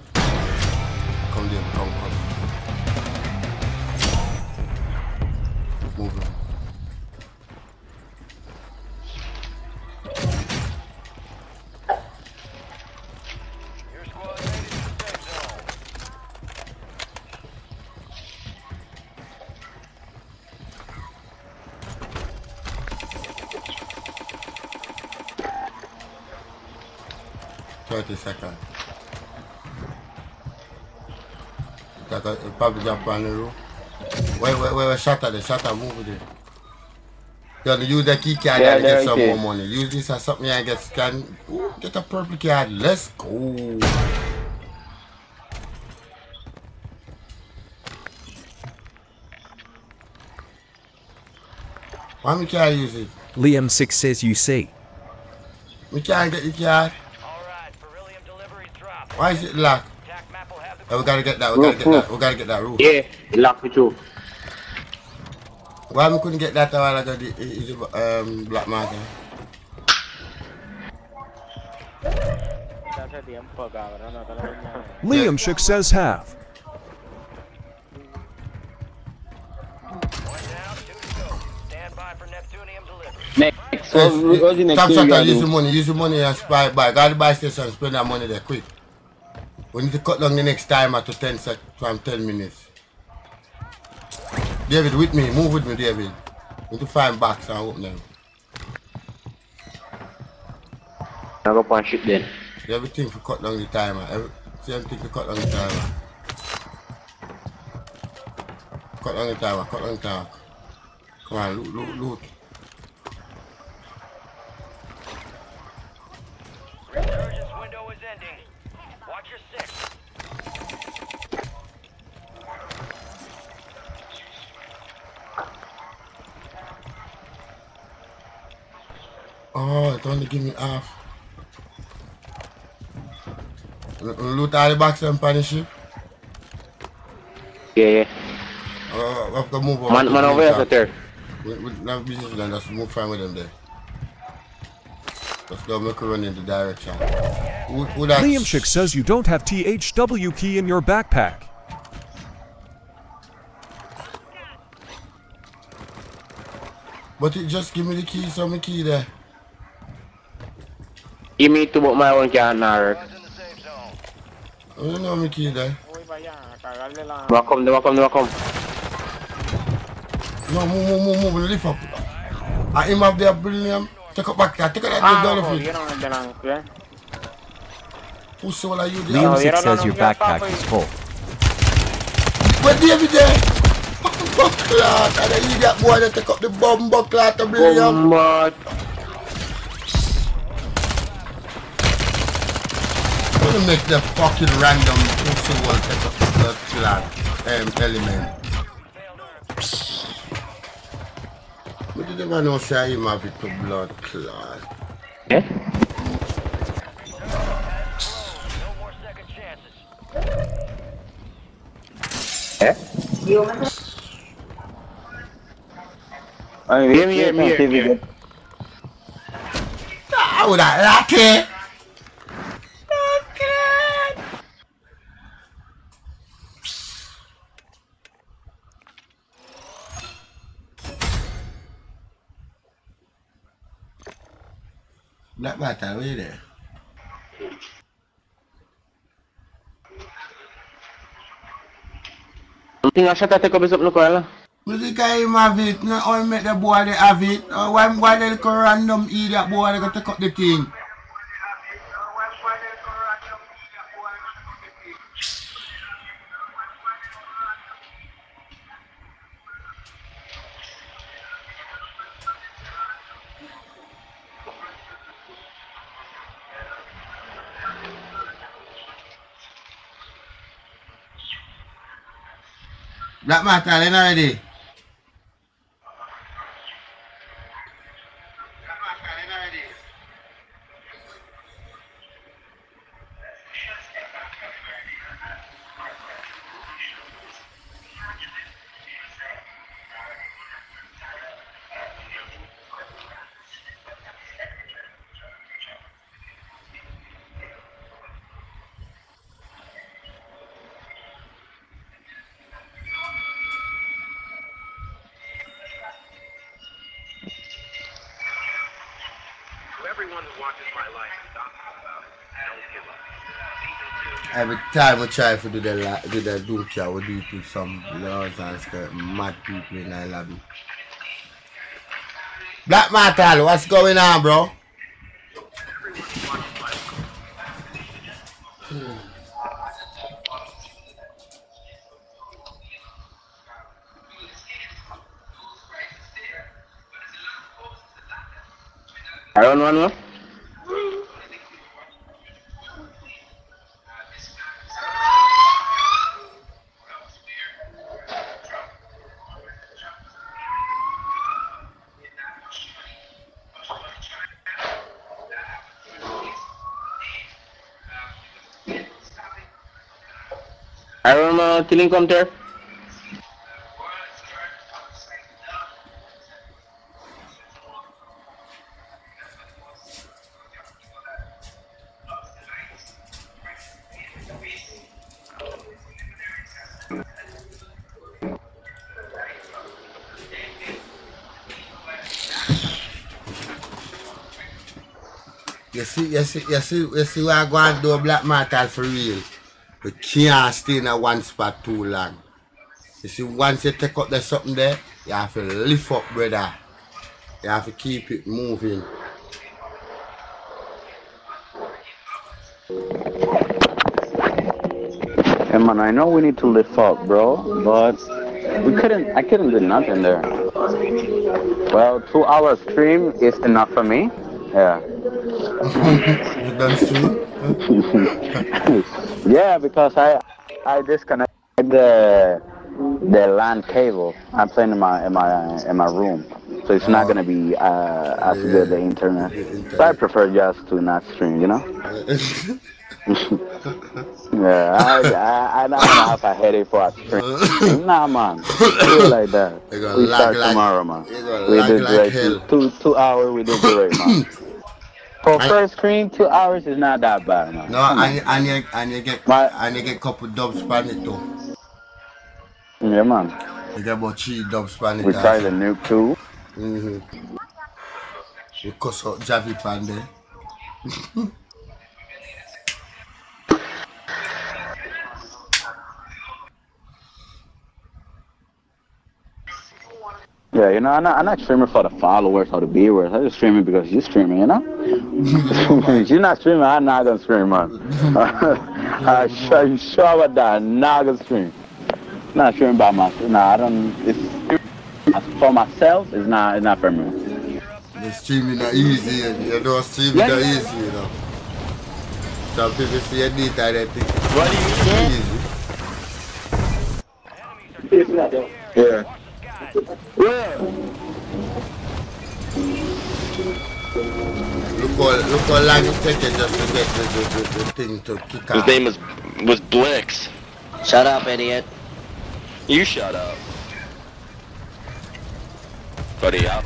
Come, Liam. Come, come. Move Thirty seconds. That uh, probably jump on the roof. Wait, wait, wait, wait, shut up, shut up, move with it. You gotta use the key card
Yeah,
and get some more money. Use this as something and get scan. Ooh, get a purple card. Let's go. Why me can't use it?
Liam Six says you see.
We can't get the card. Why is it locked? Oh, we gotta get that. We gotta get that. We gotta get that roof.
Yeah, lock it too.
Why we couldn't get that a while ago? the- Is it um black market?
Liam Shook says have.
Next,
Yes,
what, what's the next
Top
thing you
shot, use the money, use the money and buy, buy. Go to buy station, spend that money there quick. We need to cut down the next timer to 10 sec from 10 minutes. David, with me, move with me, David. We need to find box and open them.
I go punch it then.
Everything to cut down the timer. Every, same thing to cut down the timer. Cut down the timer, cut down the timer. Come on, loot, loot, loot. Oh, it only give me half. L- Loot all the boxes and punish you.
Yeah, yeah.
Uh, we have to move over.
Man,
to
man
the
over here,
top.
sir.
We, we don't have business with them, just move fine with them there. Let's go make a run in the direction. Who, who?
Liam Shook says you don't have THW key in your backpack.
But it just give me the key, so me key there.
Give me two but my one can't not work.
I don't know me key there.
They come, they come, they come.
No, move, move, move, move, lift up. I him up there, brilliant. Take up back, take up that
Ah,
dollar
no, you don't belong here.
Pussy, what are you doing?
Liam Six says your backpack is full.
Where David there? Bucklat, and then you get boy that take up the bomb bucklat to brilliant.
Bomb
Gonna make the fucking random pussy one take up the blood clot um, element. But you never know say him have it to blood clot.
Eh?
I mean,
Hear me, hear me, hear me, hear me.
Ah, would I like it? Black Matter, where you there?
Something I shut up take up something look well.
Music him have it, no all make the boy they have it. Uh, why why they go random idiot boy they go take up the thing? Black Metal, you not ready?
To everyone who watches my life and talks about it, don't give up. Season two.
Every time we try to do the do the doom chat, we do it with some lords and skirt mad people in the lobby. Black Metal, what's going on, bro?
I one more. Iron uh, killing counter.
You see, you see, you see, you see I go and do Black Metal for real. We can't stay in a one spot too long. You see, once you take up the something there, you have to lift up, brother. You have to keep it moving.
Hey man, I know we need to lift up, bro, but we couldn't. I couldn't do nothing there. Well, two hours stream is enough for me. Yeah. *laughs*
That's true. *laughs*
yeah, because I I disconnect the the LAN cable. I'm playing in my in my in my room, so it's not gonna be uh, as good the internet. So I prefer just to not stream, you know. *laughs* yeah, I, I, I don't have a headache for a stream. nah, man. Do like that. We start
like-
tomorrow, man. We did
like
great.
hell.
Two two hours, we did great, man. *laughs* For first screen, two hours is not that bad, man.
No, and, and you and you get and you get couple dubs pan it too.
Yeah, man.
You get about three dubs pan it.
We tried the new too.
Mm-hmm. You cuss out Javi pan *laughs*
Yeah, you know, I'm not, I'm not streaming for the followers or the viewers. I'm just streaming because you're streaming, you know? *laughs* you're not streaming, I'm not gonna stream, man. *laughs* I'm sure, I'm sure about that. I'm not gonna stream. Not streaming by myself. Nah, I don't. It's for myself. It's not. It's not for me.
The streaming not easy. You know, streaming
Yeah,
not
yeah.
easy, you know. Some people say you need that, they think
What do you
easy.
Yeah.
Look how, look how long it take just to get the, the, the, the thing to kick
His name was was Blix.
Shut up, idiot.
You shut up. Buddy, I,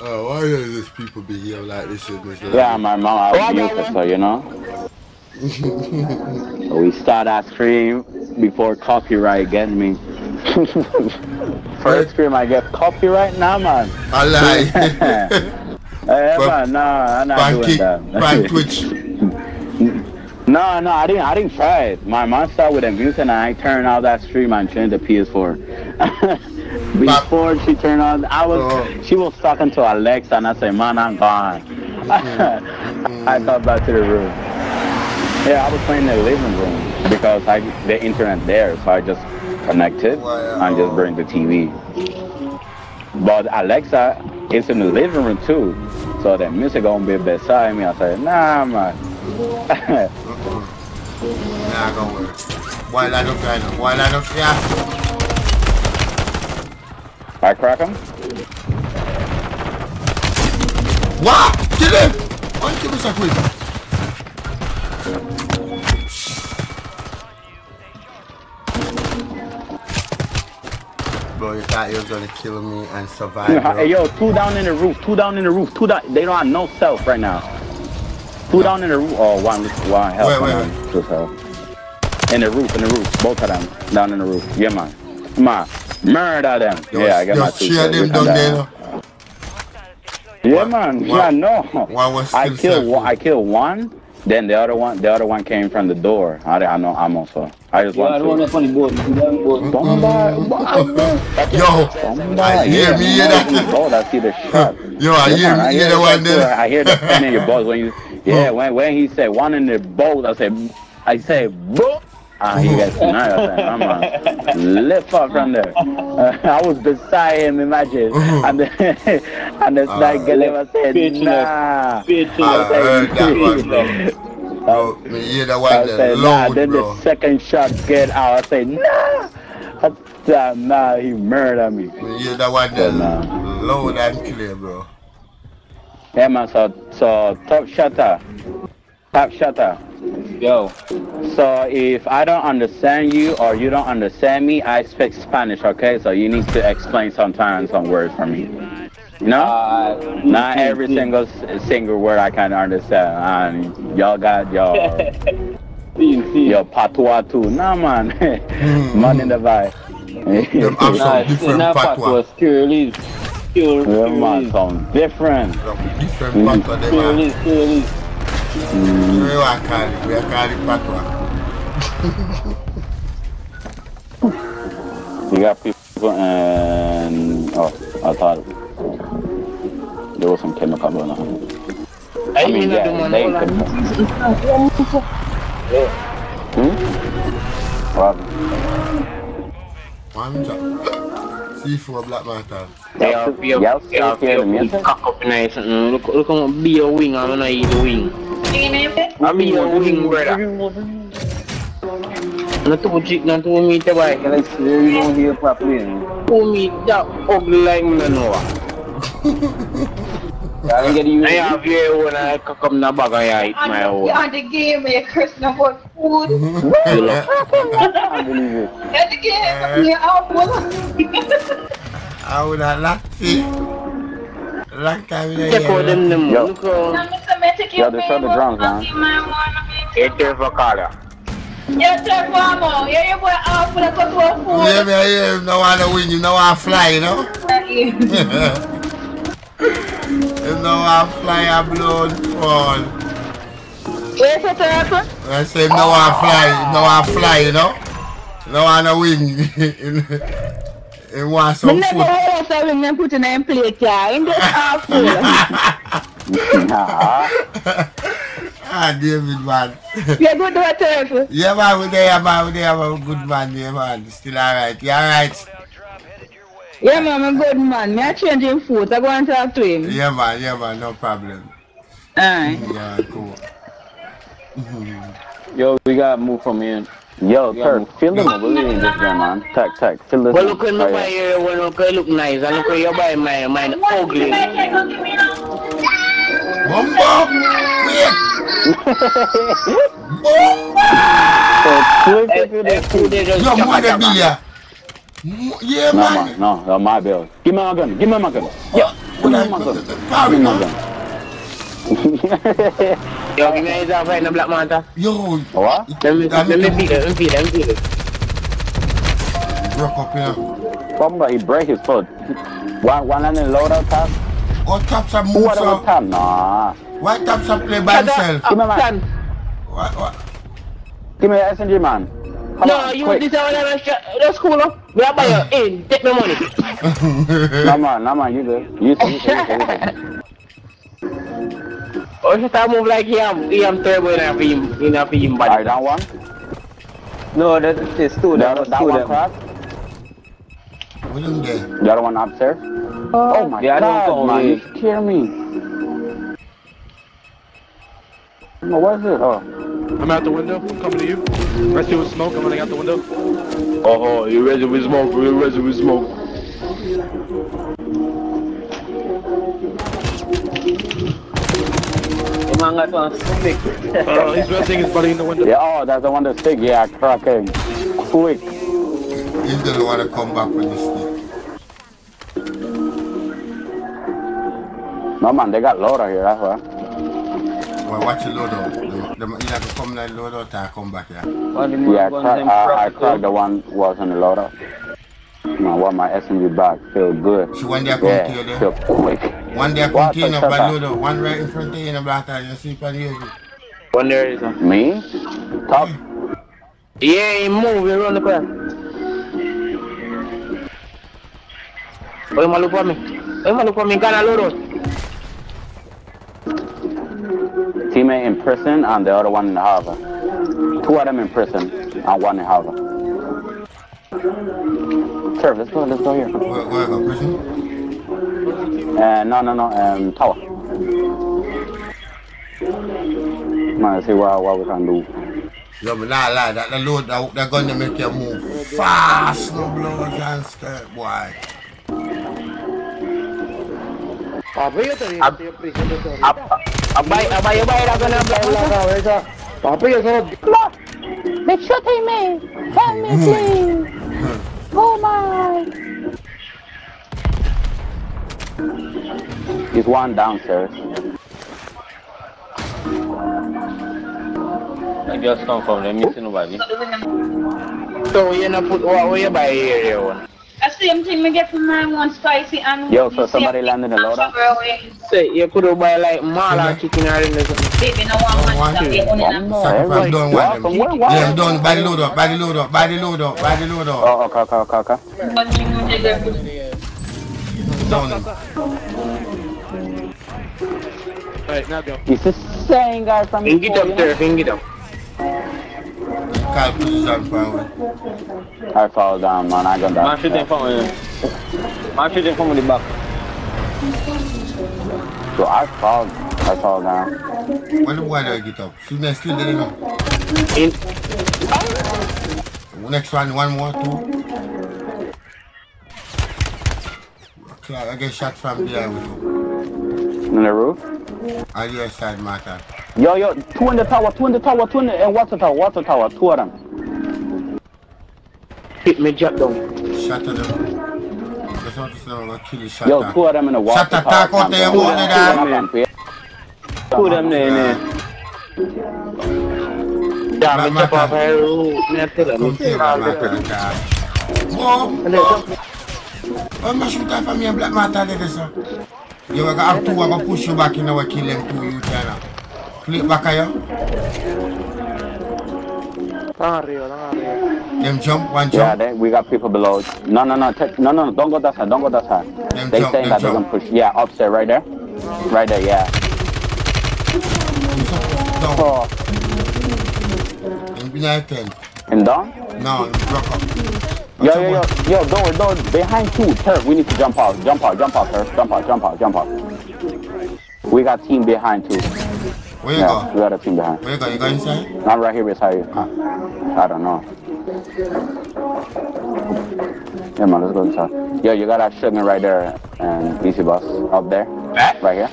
Oh, why does these people behave like this in this life?
Yeah, my mom out mute so you know. *laughs* So we start that stream before copyright get me. *laughs* First stream I get copyright now, man.
I lie.
hey,
But-
man, nah, I'm not doing
kick-
that.
by *laughs* Twitch.
no, no, I didn't. I didn't try it. My mom started with music, and I turned out that stream and changed the PS4. *laughs* Before she turned on, I was
Oh.
she was talking to Alexa, and I said, "Man, I'm gone." Mm. I got back to the room. Yeah, I was playing in the living room because I the internet there, so I just connected and just bring the TV. But Alexa is in the living room too, so the music gonna be beside me. I said, Nah, man.
Nah, work. Boy, line up right now. Boy, line up here.
I crack him.
What? Kill him! Why kill me so quick? You thought you was gonna kill me and survive, bro.
Hey yo, two down in the roof, two down in the roof, two down. They don't have no self right now. Two down in the roof. Oh, one, one health.
Wait, wait, wait.
Just. In the roof, in the roof, both of them down in the roof. Yeah, man. Come on, murder them.
Yo,
yeah, I got my two.
share them down
uh,
there,
die.
no?
Yeah, man. Yeah, no.
One was
I killed one. I killed one. Then the other one, the other one came from the door. I don't know ammo, so I just
Yeah, I
want
don't want
to.
that funny board. *laughs* *laughs*
Yo, I hear me hear that.
Oh, I see the shot.
Yo, I hear me hear the
it
one there.
I hear the pen in your *laughs* balls when you. Yeah, when when he said one in the boat, I said, I say, boom. Ah, he got tonight. I said, I'm gonna lift up from there. Uh, *laughs* I was beside him, imagine, *laughs* and the and the snake girl ever said, nah.
I heard that *laughs* one, bro. Bro, me hear the one
I
there
said, nah.
loud,
Then
bro.
the second shot get out. I say, nah. I said, nah, he murdered me.
Me hear the one there
But nah.
loud and clear, bro.
Yeah, man. So, so top shutter, top shutter.
Yo.
So if I don't understand you or you don't understand me, I speak Spanish. Okay, so you need to explain sometimes some words for me. You know,
Uh,
not every single single word I can understand. And y'all got your *laughs* your patois too. Nah, man, *laughs* man in the vibe.
Them have some different
Nah,
patois.
Purely. Purely.
Yeah, man, some different.
Different patois, them
Purely.
Have.
Purely.
We are call it, we are call it patois.
You got people and oh, I thought there was some chemical going on. I mean, yeah, they could. Hmm?
One job. C4 Black.
Yeah, yeah, yeah,
music?
cock up nice. Mm, look, look on be a wing. I'm gonna eat the wing. I'm be a wing, brother. Not to cheat, not to meet the bike. Let's see, you don't hear properly. Who meet that ugly like me, no. I get you. I have here when I cock up in the bag, I eat my own.
On the game, you're cursing about food.
You look.
At the game, you're out
I would have locked it. Long time in the
Check out them, them.
Yo.
Look how.
Yo, they show the drums, man.
It's there for color.
Yeah, take one more. Yeah, you boy out for the cup of food.
Yeah, me I hear him no want to win, you know want to fly, you know? *laughs* *laughs* him no want to fly and blow fall.
Where's the turtle?
I say him no want fly, him no want fly, you know? No want to win. him want some food.
Me never heard of them put in them plate, yeah. In the *laughs* half full. *laughs*
ah, David, man. *laughs*
You're good to a turtle.
yeah, man, we there, man, we there, man. Good man, yeah, man. Still alright. You alright?
Yeah, man, I'm a good man. Me I change him food. I go and talk to him.
Yeah, man, yeah, man, no problem.
Alright.
Yeah, cool. *laughs*
Yo, we gotta move from here.
Yo, Kirk, fill them up. In this game, man? Tech, tech, fill this
Well, look at
yeah.
here, well, look at look nice, and look at you buy my mine ugly.
Bumbo! Wait!
Just
Yo,
chop
more
it
Yeah,
No,
man.
no, no, my bill. Give me my gun. Give me my gun. Yeah, give me my gun. Give me my gun.
Yo, give me a job right the black manta.
Yo,
What?
Let me,
That
let me beat it, let me beat it, let me beat it.
broke up, know.
Somebody break his foot. One, one on the loadout tab.
All taps are
Who
move,
are the
so.
one tab? Nah.
Why taps are play by himself?
Give me my,
What, what?
give me the SNG, man. Come
no,
on,
you
quick.
this is whatever shit. That's cool, no? We are buy you in, take my money.
No, man, no, man, you good. You see, you see, you see, you.
Or should I move like him? He am terrible enough for him, enough for him,
Alright, that one.
No, that is two.
That,
That,
that
two
one
them.
crack.
William there.
The other one upstairs. Oh, oh my
Yeah, I don't
god,
know,
man, you
man.
scare me. No, what is it? Oh.
I'm out the window. I'm coming to you. Rescue with smoke. I'm running out the window.
Oh, you ready with smoke? You ready with smoke?
The man got one stick.
Uh, he's resting his buddy in the window.
Yeah, oh, that's the one that stick. Yeah, cracking. Quick.
He's gonna wanna come back with this stick.
No, man, they got loader here. That's why.
Well, watch the load out. The, the, you have to come like load out and come back here.
Yeah, crack, I, I cracked the one was on the loader. Man, I want my SMG back. Feel good.
So when they come
yeah,
to you there?
feel quick.
One there
What?
container
Shut
by
up.
load out. One right in front of you in the black tire. You see on you.
One there is Me? Top?
Yeah, he move around the corner. Oh, you look for me. Oh, you look for me.
Teammate in prison and the other one in the harbor. Two of them in prison and one in harbor. Sure, let's go, let's go here.
Where, where go, prison?
Uh, no, no, no, um, tower. Man, let's see what, what we can do.
Yo, but not lie. That the load, that, that gun they make you move fast. No blows and skirt, boy.
Papi, yo te dije que estoy en prisión de todo.
Abay, abay, abay, la gonna black
la cabeza. Papi, yo solo...
They're shooting me! Help me, please! Oh my!
There's one downstairs.
I just come from them, missing nobody.
So you know put what way you buy here one.
The same thing me get from my one spicy and
Yo, so somebody landed in the loader?
Say you could buy like mala chicken or something.
Baby, no one wants to get on in a
Sacrifice done
Welcome,
one
where-
them.
where-
Them done. By the load up. By the load up. By the load up. By the load up.
Oh, okay, okay, okay, okay.
Down him.
Alright, now go.
It's the same guy from
Bring it up there, bring it up.
Call position for him.
I fall down, man. I got
Man
down.
shooting from me. Man shooting from the back.
So I fall, I fall down.
When the boy there get up? See, they still there, you know.
In
Next one, one more, two. Clark, I get shot from there with you.
On the roof.
On your side, Martha.
Yo, yo, two in the tower, two in the tower, two in the, and water tower, water tower, two of them.
hit me drop down.
Shot at them. Just want to say I'm gonna kill you, shot
Yo,
at.
two of them in the water
Shut the
tower.
talk out there,
Two
more
of
than
them,
that.
Two of them there, there.
Yeah, me chop off her roof. Me a tell her, me
Come here,
all
Black
the
Matter, car. Whoa! Oh, my shoot off for me and Black Matter there, sir. You will have two, I'm gonna push you back in our kill them two, you China. Flip back at you.
Están arriba, están arriba.
Them jump, one
Yeah,
jump.
they, we got people below. No, no, no, take, no, no, don't go that side, don't go that side.
Them
they
jump,
saying
them
that they're
jump.
gonna push. Yeah, upstairs, right there. Right there, yeah.
Down.
Oh,
In behind 10.
and down?
No, broke up.
Yo, yo, yo, yo, door, door, behind two. Turf, we need to jump out, jump out, jump out, Turf, jump out, jump out, jump out. We got team behind two.
Where you
yeah,
go?
we got a team behind.
Where you go? You go inside?
Not right here beside you. Huh. I don't know. Yeah, man, let's go inside. Yo, you got that sugar right there and easy bus up there. Right here.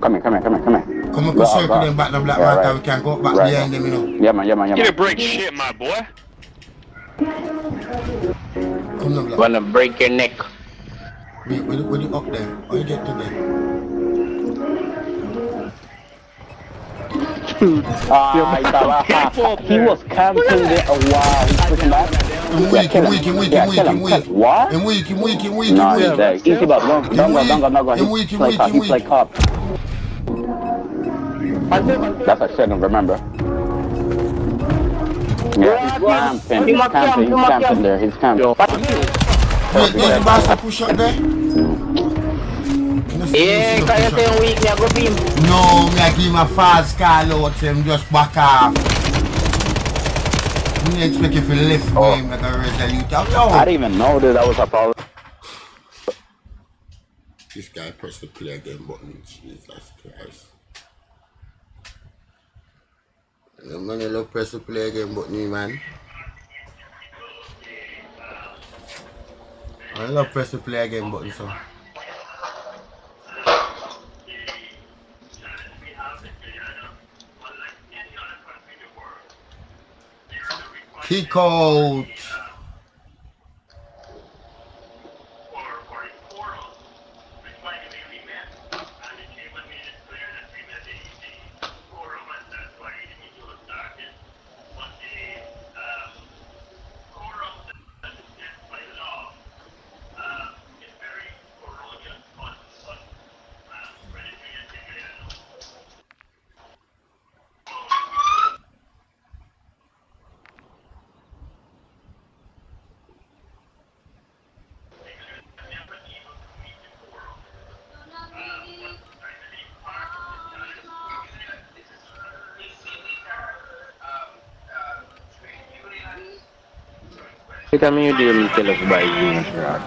Come here, come here, come here, come here.
Come up
Go
and
up,
circle them back the Black
Yeah,
Matter.
right.
We can go back
Right.
behind them, you know.
Yeah, man, yeah, man, yeah,
Give
man.
it break shit, my boy.
Come on, Black.
Wanna break your neck.
Wait, where, where you up there? How you get to there?
Ah, he *laughs* he was camping there a while. He's pushing back.
I'm
Yeah,
weak,
kill
I'm
him.
weak, I'm weak,
Yeah,
I'm weak,
kill
I'm
him.
weak.
What?
I'm weak, I'm weak, I'm
No, he's there. Easy, but don't, don't go, don't go, don't go.
I'm weak,
He's
I'm
play
weak,
cop,
I'm
he's
weak.
play cop. That's a second, remember. Yeah, he's camping, he's camping, he's camping there, he's camping.
Wait, is push up there?
Yeah, cause you say weak, me a go beam.
No, me I give him a false call out, him just back off. Me expect you to lift
Oh.
me, like a resolute. Oh,
I
no.
didn't even know that that was a problem.
This guy pressed the play again button. Jesus Christ. The money look press to play again, but me man. I love press to play again button so. Kick out.
Kita me you deal us by Rock.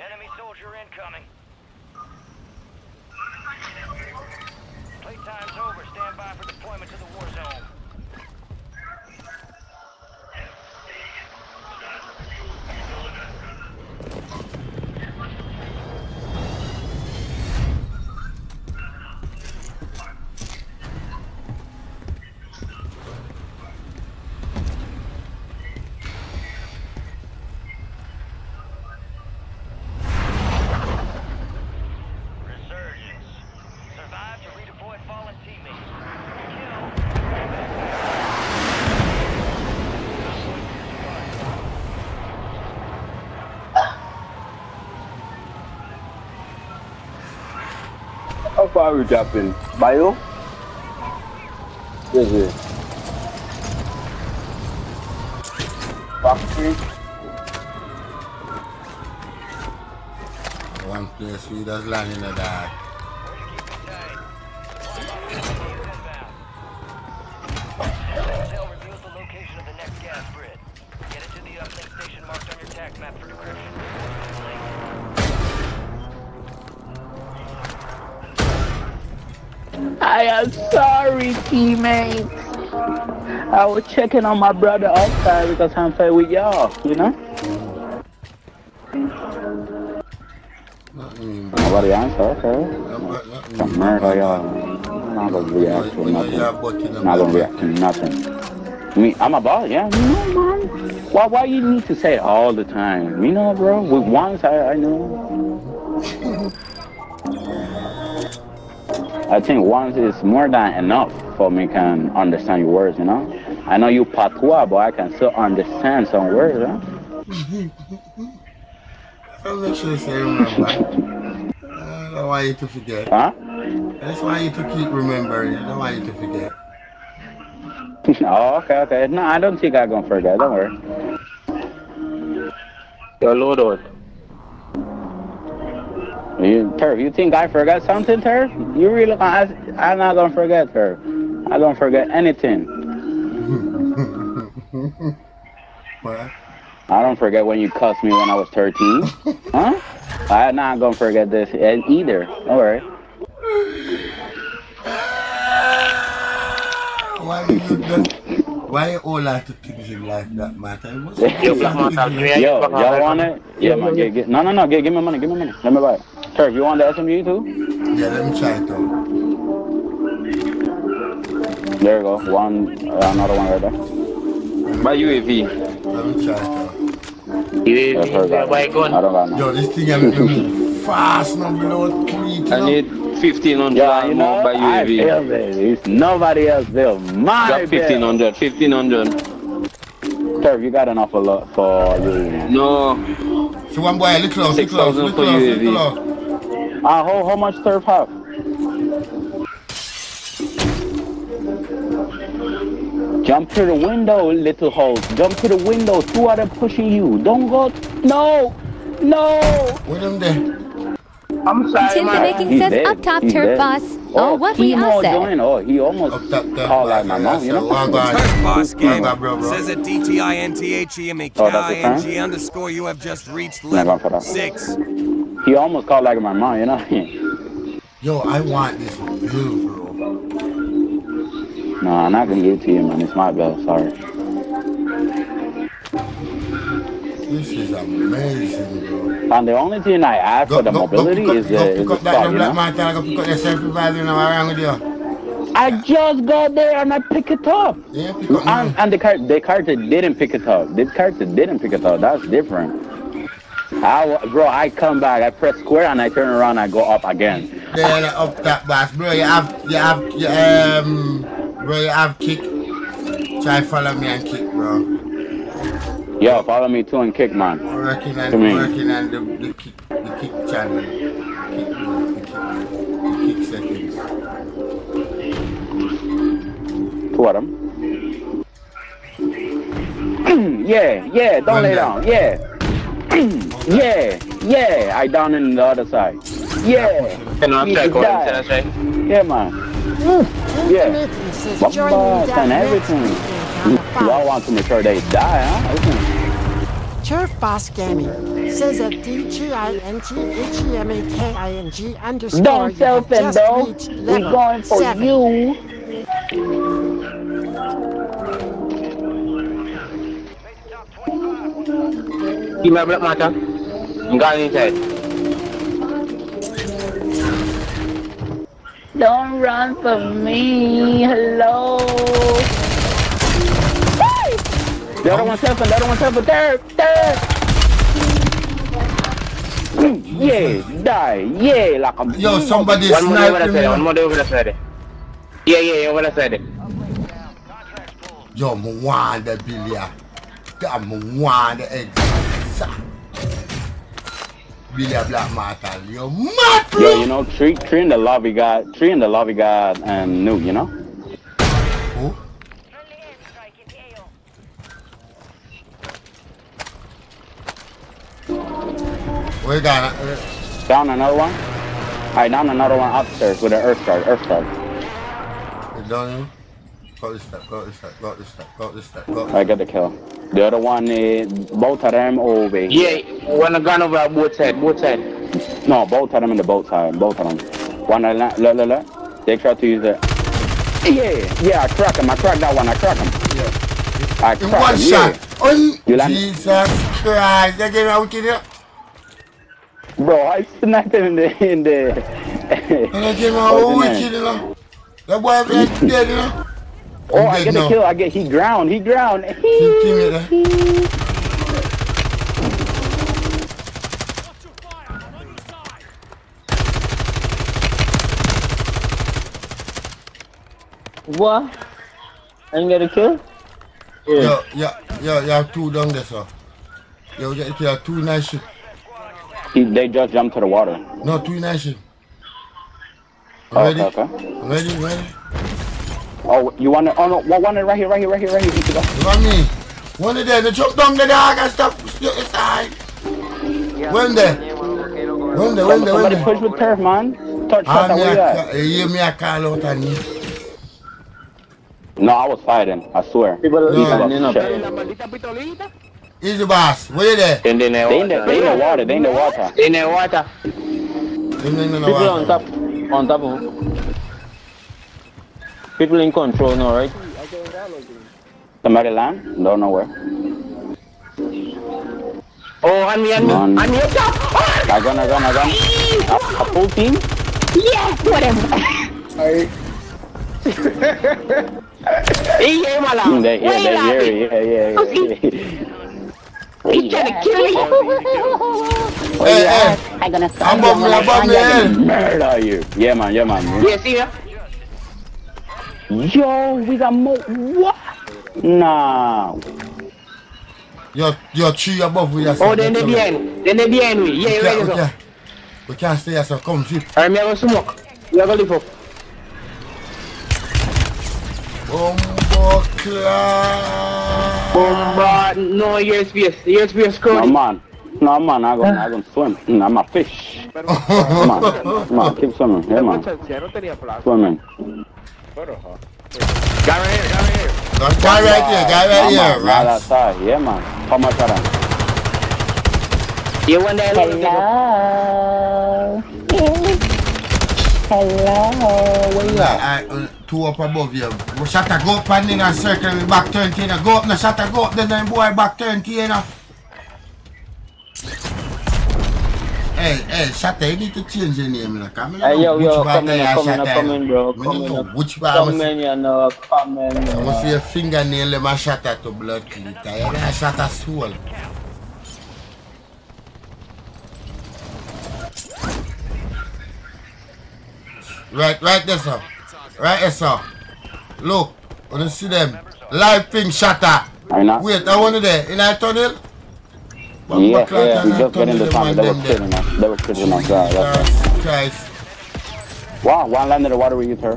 Enemy soldier incoming. Playtime's over. Stand by for deployment to the war zone. Resurgence. Survive to redeploy fallen teammates.
How far we dropping? Bio? Yes, yes. Factory?
One place we just land in
teammates. I was checking on my brother outside because I'm fair with y'all, you know?
Nobody answer, okay. Some murder, y'all. I'm not gonna react to nothing. Not gonna react to nothing. Me, I'm a boss, yeah. You know, man. Why, why you need to say it all the time? You know, bro. With once, I, I know. *laughs* I think once is more than enough for me can understand your words, you know. I know you patois, but I can still understand some words, huh?
I'm make sure you say remember. I don't want you to forget.
Huh?
I just want you to keep remembering. I don't want you to forget. *laughs*
oh, okay, okay. No, I don't think I'm gonna forget. Don't worry. Your load out. You, Turf, you think I forgot something, Turf? You really? I, I'm not gonna forget, Turf. I don't forget anything. *laughs*
What?
I don't forget when you cussed me when I was 13. *laughs* huh? I'm not gonna forget this either. Don't worry. *sighs*
Why you *laughs* just, why all have to things in life that matter? It must
Yo,
be something in
Yo, y'all want it? Yeah, man. Get, get, no, no, no. Get, give me money. Give me money. Let me buy it. Turf, you want the SMG too?
Yeah, let me try it out.
There you go. One, uh, another one right there.
By UAV.
Let me try it out.
That's her got it. I don't got none.
Yo, this thing have me move fast now without creaking.
I need 1500
Yeah, you know,
by
I
UAV.
feel it. It's nobody else bill. My
Got
bill.
1500, 1500.
Turf, you got enough for, lo- for you.
No.
So one boy, look close, look close,
6,000
look
for
close, look
UAV.
close.
Ah, how, how much turf have? Jump to the window, little hoes. Jump to the window. Two of them pushing you. Don't go. No. No.
What them there?
I'm sorry,
Tilda
man.
Making
He's
says
dead.
up top
He's
turf
dead.
boss. Oh, oh what we all said.
joined. Oh, he almost called out my mom, you know?
Turf Boss Game
Bro, bro, bro.
says at DTINTHEME
Oh, that's the
KING
time?
underscore you have just reached
Not going for
level
that.
six.
He almost called like my mom, you know?
Yo, I want this blue, bro.
No, I'm not gonna give it to you, man. It's my bill. Sorry.
This is amazing, bro.
And the only thing I ask for the mobility
go,
is
go,
the, is the
up that
spot,
the
you
black
know?
man go pick up the self-revival and I'm around with you.
I just got there and I pick it up.
Yeah, pick up
And, and the cart, the character didn't pick it up. The character didn't pick it up. That's different. I, bro, I come back, I press square and I turn around, I go up again.
Yeah, up that boss, bro. You have, you have, you, um, bro. You have kick. Try follow me and kick, bro.
Yo, follow me too and kick, man.
Working and
Come here.
working and the, the kick, the Kick channel, kick, the kick, the Kick settings.
Two of them. yeah, yeah, don't lay down. Yeah. *clears throat* yeah, yeah. I down in the other side. Yeah.
Can I
He
check
should
what
die.
I'm saying?
Yeah, man. Yeah. Bomba and everything. Y'all want to make sure they die, huh? Everything.
Turf Boss Gaming says at D-T-I-N-T-H-E-M-A-K-I-N-G underscore
Don't
you
self
have just
though. We
level
going for
seven.
you.
Give me a black matter. I'm going inside.
Don't run from me. Hello.
The other one self and the other one self third, third. Yeah, die. Yeah, like a
Yo, somebody
One more over the side. One more over the side. Yeah, yeah, yeah, over the side.
Yo, me want the billion. Me want the exact. Billion Black Metal. Yo, mad, bro.
Yo, you know, tree, tree in the lobby got, three in the lobby got, and new, you know?
Who? You got it?
Uh, down another one. Alright, down another one upstairs with an earth strike, earth strike.
You done? Go this step, go this step, go this step, go this step, go.
I got the kill. The other one, is both of them over here.
Yeah, one a gun over both side, both side.
No, both of them in the boat side, both of them. One, uh, on the left, look, look, look. They try to use it. Yeah, yeah, I crack him, I crack that one, I crack him. Yeah. I
In
crack
one
him,
shot.
yeah.
On
You land-
Jesus Christ, they get out with you.
Bro, I sniped him in the, in the...
And they get out *laughs*
What's
with oh,
his
you, know. That boy be dead, you know.
Oh, I
dead
get a
now.
kill, I get, he drowned, he drowned.
What? I didn't get a kill?
Yo, yeah, yeah, you have two down there, sir. Yo, you have two nice shit.
He, they just jumped to the water.
No, two nice shit.
Oh,
Ready?
okay, okay.
Ready, ready?
Oh, you want to, oh no, well, one right here, right here, right here, right here. You can go.
You want me? One of them, they jump down the dog and stop still inside. When there? When there, when there, when
Somebody
there?
push with turf, man. Touch,
Ah,
touch,
me
where
a
you at?
you hear me a call out on you.
No, I was fighting. I swear.
People
He
listening
was
up.
shit.
Easy boss, where you there?
They in the, they in the water. They in the water.
In the water.
People on top, on top of People in control now, right?
Somebody land? Don't know where.
Oh, and me, and me,
One.
and me up top.
I gun, I gun, I gun. A, a full team?
Yeah, whatever. He came
Mm,
along.
they, yeah,
Why you
they,
laughing?
yeah, yeah, yeah, yeah.
He trying to kill me.
Hey, hey.
I'm gonna
Above me, above me, hey.
Murder you. Yeah, man, yeah, man.
Yeah, see ya.
Yo, we got more. What? Nah.
You're, you're three above we
Oh, then they behind. Then they behind me. Yeah,
we
you
can't,
ready
we,
so?
can't, we can't stay here, so come zip.
Alright, me I go smoke. You go lift up.
Bumbo class.
Bomba, no your space. Your space
No
crowd.
man. No man, I go I go swim. Mm, I'm a fish. *laughs* Come on. Come on, keep swimming. Yeah man. Swimming.
Guy right here, guy right here.
Guy right here, guy right
Yeah,
here,
man. Right
right?
outside. Yeah man. How much are that?
You want that little
Hello. Where you at? I, uh, two up above you. We shot a go up and in a circle, we back 20 in a go up, no shot a go up, then them boy back 20 you know. Hey, hey, Shatta, you need to change your name, like, I mean,
Hey, yo, yo, come in, come in,
Shatta,
come in, bro.
Me
Come in,
which I
come in, you know, come in.
I must see a fingernail them a shot at to blood clean. I have a shot at soul. Right, right there, sir. Right there, sir. Look, when you see them, live thing
know.
Wait, I want there. In a tunnel? One
Yeah,
buckler
yeah, we
a
just getting the
tunnel,
tunnel. They were killing us. They were killing us.
there.
Yeah, uh, that's
Jesus
right.
Christ.
Wow, one land in the water with you, sir.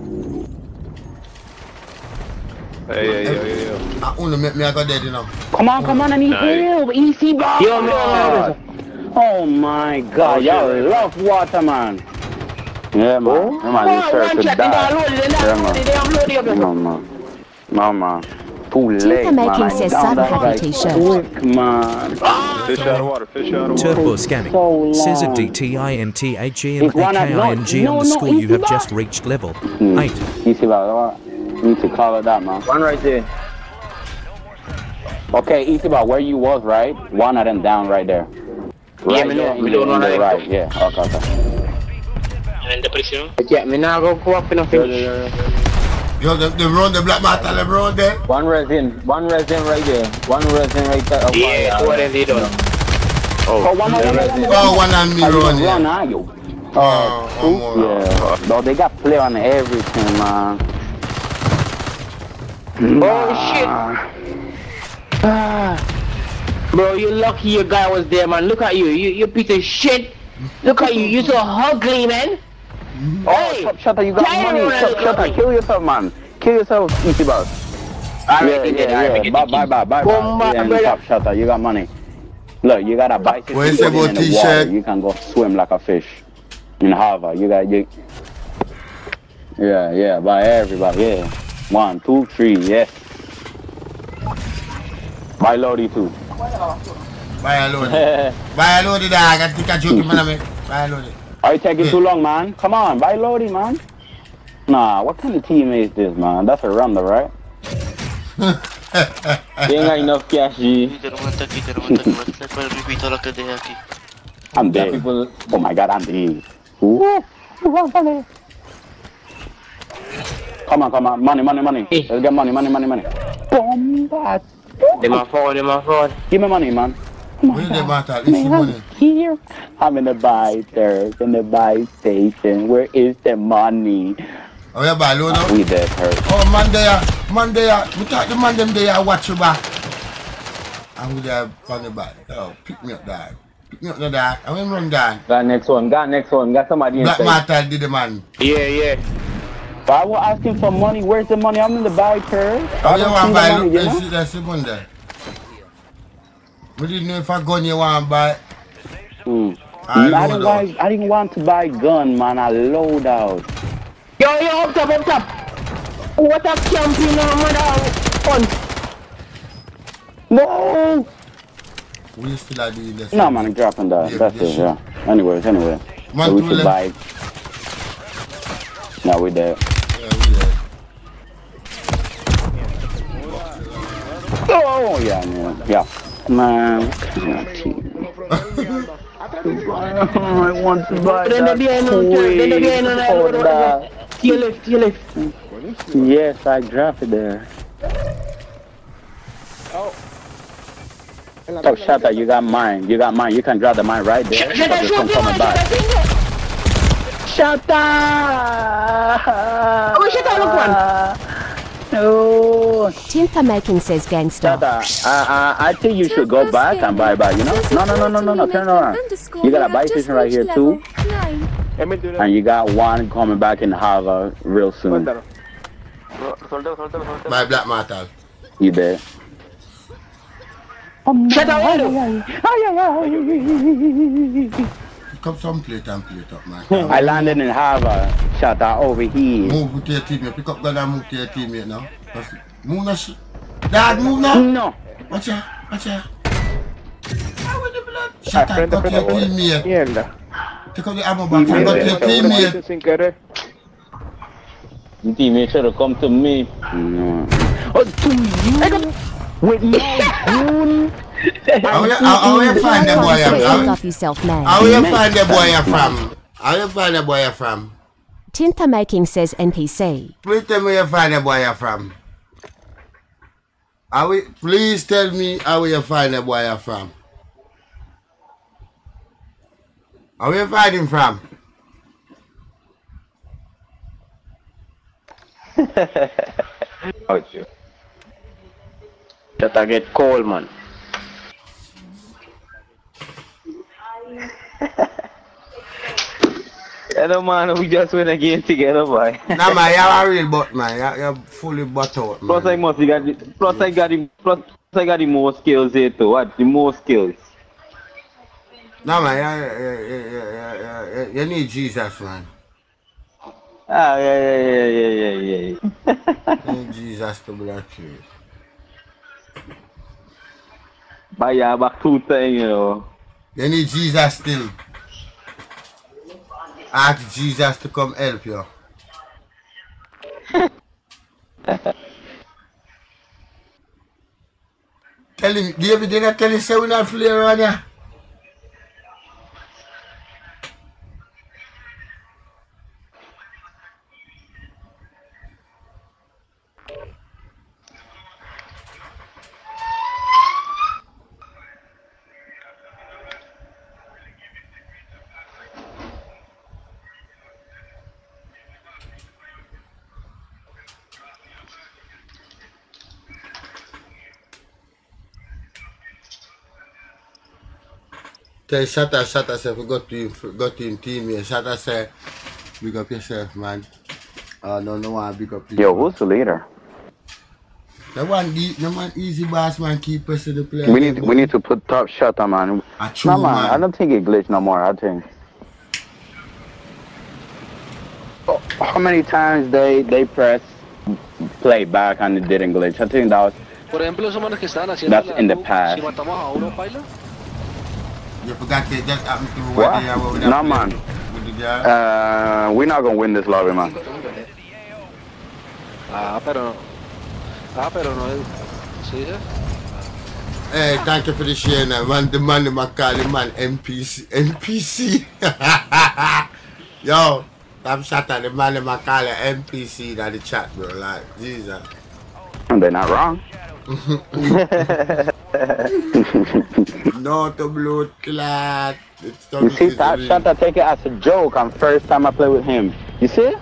Hey, hey, yo, yo, yo.
I only make me I go dead, you know.
Come on, come on, I need help. Easy ball.
Yo, man.
Oh my god,
Oh,
y'all
shit.
love water, man. Yeah, man.
Oh,
Yeah, man, this
one
shirt could
they
die.
downloaded, they
Yeah,
they uploaded up.
man. No, man. No, man. Too late,
Tinker
man.
Making says
down
sub
that guy
habitation.
Quick, man.
Fish out of water, fish out of water.
Turbo scanning.
So
Scissor
long.
DTINTHEM
It's one at- no,
underscore
no,
you have just reached level
Hmm.
8.
Easy ball. Need to call it that, man.
One right there.
Okay, easy ball. Where you was, right? One of them down right there.
Yeah,
Right
me
there
know.
in
Me
the-
know
in. Right, yeah. Okay, okay.
And the pressure. Yeah, me now go go up in a finish.
Yo, them, them run the black matter, them run there.
One resin, one resin right there. One resin right there. Oh,
Yeah, two of them they done.
Oh, one of them.
Oh, one and me
Are you
run
gonna run, are you?
Oh,
Two?
oh, more.
Yeah. No, they got play on everything, man.
Oh shit. Ah. *sighs* Bro, you lucky your guy was there, man. Look at you. You you piece of shit. Look at you. You so ugly, man. Mm-hmm.
Oh,
Hey,
Top Shutter, you got
tell
money.
me
Top
what-
Shutter, kill yourself, man. Kill yourself, easy boss.
Alright,
yeah, yeah, yeah.
get
Bye, bye, bye, bye,
Come
bye.
back,
Yeah,
brother.
Top Shutter, you got money. Look, you got a bicycle
What
in the
t-shirt?
water. You can go swim like a fish in Harvard. You got you. Yeah, yeah. By everybody. Yeah. One, two, three. Yes. By Lodi too.
Buy a load. Buy a load, dog. I think I joke, man. I mean, Buy.
Are you taking too hmm. long, man? Come on, buy Lodi, man. Nah, what kind of team is this, man? That's a Ronda, right? *laughs*
They ain't got enough cash, G. *laughs*
I'm dead. People... Oh my god, I'm dead. Ooh. Come on, come on. Money, money, money. Let's get money, money, money, money. Bomba.
Them are forward, them are forward.
Give me money, man.
Where the matter? It's the money.
Here. I'm in the buy there, in the buy station. Where is the money?
Oh, yeah, buy load now?
We dead hurt.
Oh, man there, man there. We talk the man them there, watch you back. And we there on the back. Oh, pick me up, dog. Pick me up, no, dog. And when run down.
Got next one, got next one, got somebody
Black. Matter did the man.
Yeah, yeah.
But I was asking for money. Where's the money? I'm in the buy there.
Oh, you want to buy? Look,
you
let's
know?
see, let's see one there. We didn't know if a gun you want to buy.
Hmm.
I
I, didn't want, I didn't want to buy gun, man. I load out.
Yo, yo, up top, up top. What a camping, mother. Fun.
No!
We still are doing this.
No, man, I'm dropping that.
Yeah,
That's it, yeah. Anyways, anyway.
Man,
so we should buy. Now we there.
Yeah, we there.
Oh, yeah, man. Yeah. Man? I want to buy
that road,
Honda.
To your left, to your left.
Yes, I dropped it there. Oh, shut up. You got mine. You got mine. You can drop the mine right there.
Shut up, shut shut.
Shut!
Oh, shut look one.
No, doing?
Making says gangster.
Tata, I, I, I think you should go back and buy back, you know? No, no, no, no, no, no, turn around. You got a buy station right here too. And you got one coming back in Hava real soon.
My black metal.
You bet.
Shut up,
Come some plate and plate up, man. *laughs*
I landed in Harvard. Shut up over here.
Move with your teammate. Pick up gun and move to your teammate now. Just Move now. Dad, move now.
No.
Watch out. Watch out. Shut up. Go to your teammate. Take out the ammo box and go to your teammate.
Your teammate should have come to me. No. Oh, to you? With no *laughs* gun? *laughs*
How you, how, how you find the boy
Take
I'm
off yourself.
How you find the boy you from? How you find the boy you from?
Tinta making says NPC.
Please tell me where you find the boy you from. How we, please tell me how you find the boy you from. How you find him from? *laughs*
Oh, you. That I get cold, man.
Hello man, we just win a game together, boy.
nah man, you're a real butt man. You're, you're fully butt out man.
Plus I must got the, plus I got the plus I got the more skills here too. What? The more skills.
No man, you, you, you, you, you, you need Jesus man.
Ah yeah yeah yeah yeah yeah yeah.
You need Jesus to bless you.
But yeah, back two times, you know.
You need Jesus still. Ask Jesus to come help you. *laughs* tell him, David, I tell you say we not play around here? Tell Shatta, Shatta say, we got to him, got to him team here. Shatta say, big up yourself, man. Uh, no, no one big up you.
Yo, who's the leader?
The one, the, the man, easy boss, man, keep pressing the player.
We need we need to put top shot on man.
true,
no man,
man.
I don't think it glitched no more. I think. Oh, How many times they they press play back and it didn't glitch? I think that was
Por ejemplo, esos manes que están haciendo
That's in the past.
Si matamos a uno, paila.
You forgot to just happen to
What?
one day I was with
No
that
man.
With the girl.
Uh, we're not gonna win this lobby, man.
Ah, pero. Ah, pero no es. ¿Sí? eh?
Hey, thank you for the share now. Man, the man, the man call the man NPC. NPC. *laughs* Yo, I'm shot at the man, the man call it NPC in the chat, bro. Like, Jesus.
And they're not wrong. *laughs*
no to blood clot.
You see, that shot I take it as a joke on first time I play with him. You see?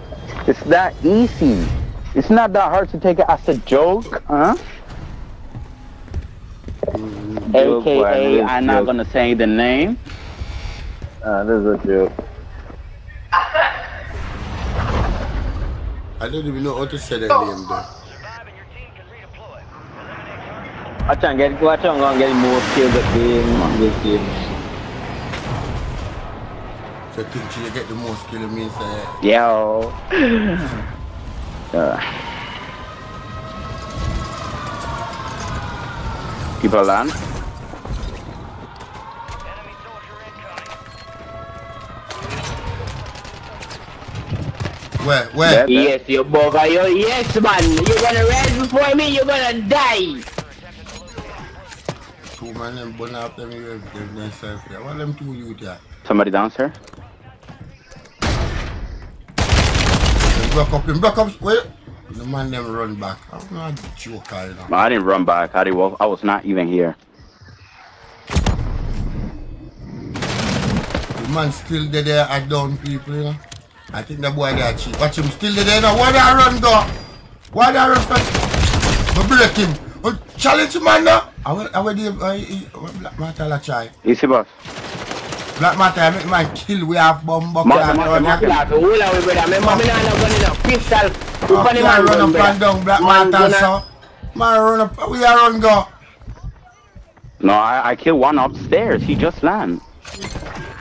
It's that easy. It's not that hard to take it as a joke, huh?
Joke,
AKA,
this
I'm not gonna say the name.
Ah, this is a joke.
I don't even know how to say that name though.
Watch *laughs* on, get watch on, gonna get more skills at game. This game.
So think you get the most skill it means uh,
Yo. Uh. People land.
Where? Where?
Yes, you bugger. You, yes, man. You're gonna rise before me. You're gonna die.
Man them burn them you give themselves. What them two youth there?
Somebody downstairs.
Them broke up, broke up. Wait. The man them run back. I'm not a joker, you know.
No, I didn't run back. I, didn't, walk- I was not even here.
The man still there, there at down people, you know. I think the boy there cheap. Watch him still there now. Why they run go? Why they run? My break him. Challenge him, man, now. I will, I will, uh, Black Matter, la try.
Easy boss.
Black Matter, I make man kill, we have bomb bucket.
Mata, mata, mata, mata. Hold on, brother. Remember, me not gun enough. Pistol. Who
Oh,
funny
yeah,
man
run
gun,
up and down, Black
Man
Matter,
gunna-
so. Man, run up, we are run go.
No, I, I killed one upstairs. He just land.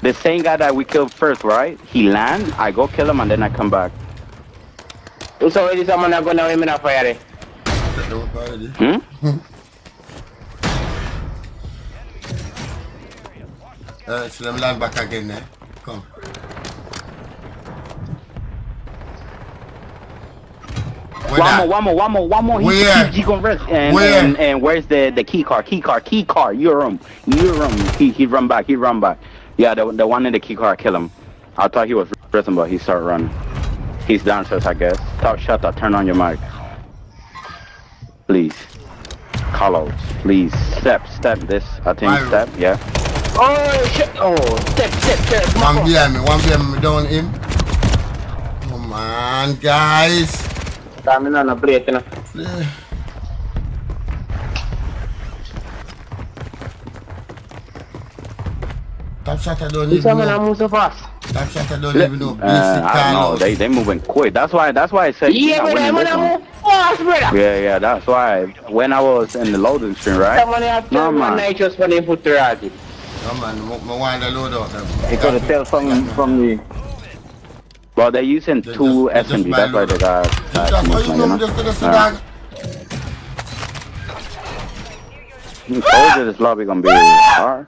The same guy that we killed first, right? He land, I go kill him, and then I come back.
Who saw this man not gonna women up fire?
Hmm? *laughs*
Uh, so them land back again there. Come. Where
One
that?
more, one more, one more, one more. He,
Where?
he, he gonna rest. And,
Where?
and, and where's the the key card? Key card, key card. Your room, your room. He he run back. He run back. Yeah, the the one in the key card kill him. I thought he was resting, but he started running. He's downstairs, I guess. Top shut up. Turn on your mic. Please. Carlos. Please. Step, step. This. I think step. Yeah.
Oh shit! Oh, step, step, step.
One behind me, one behind me, down him. Come on, guys.
Kami na na plate na.
Top shot I don't
Isa
even
man
know.
move so fast.
Top shot I don't even know. Basic
Uh, I know.
call
They they moving quick. That's why. That's why I said.
Yeah,
I
but I'm gonna move.
Yeah, yeah, that's why when I was in the loading screen, right?
Someone have
No,
to
man.
man nitrous for them put the rati.
No man, I want to load out them.
He could have tell from from the. Well, they're using two SMG. That's why they got. got
Just, oh,
movement,
you
you
know,
know?
just to the
Uh,
dog.
I told you this lobby gonna be hard.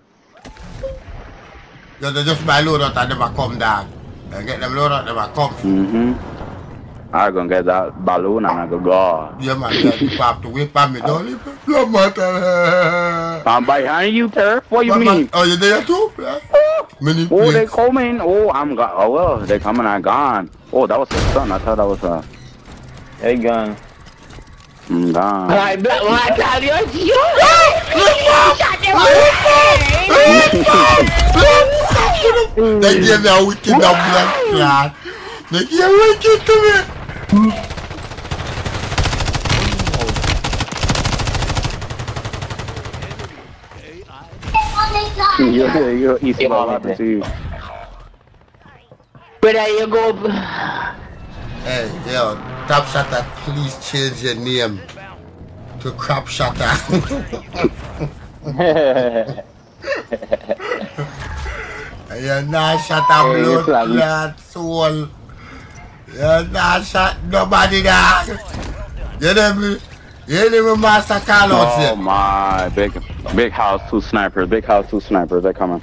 Yeah, they just buy load out and never come down. And get them load out, never come.
Mm-hmm. I'm gonna get that balloon and I go go.
Yeah, man, people have to wait for me, don't you? No matter.
I'm behind you, Turf. What you
But,
mean?
man, Oh, you there too? Yeah. Many
Oh, they coming. Oh, I'm gone. Oh well, they coming. I gone. Oh, that was the sun. I thought that was a. They gone. I'm gone.
Alright, black man, tell you, you
They gave me a wicked black card. They gave wicked to me.
You're, you're easy about to see.
Where you go?
Hey, yo, Top Shatter, please change your name to Crap Shatter. *laughs* You're not shot a
Hey,
blood
flag.
clot soul. You're not shot nobody dog. You me? You know me, Master
Oh my, big, big house, two snipers. Big house, two snipers. They're coming.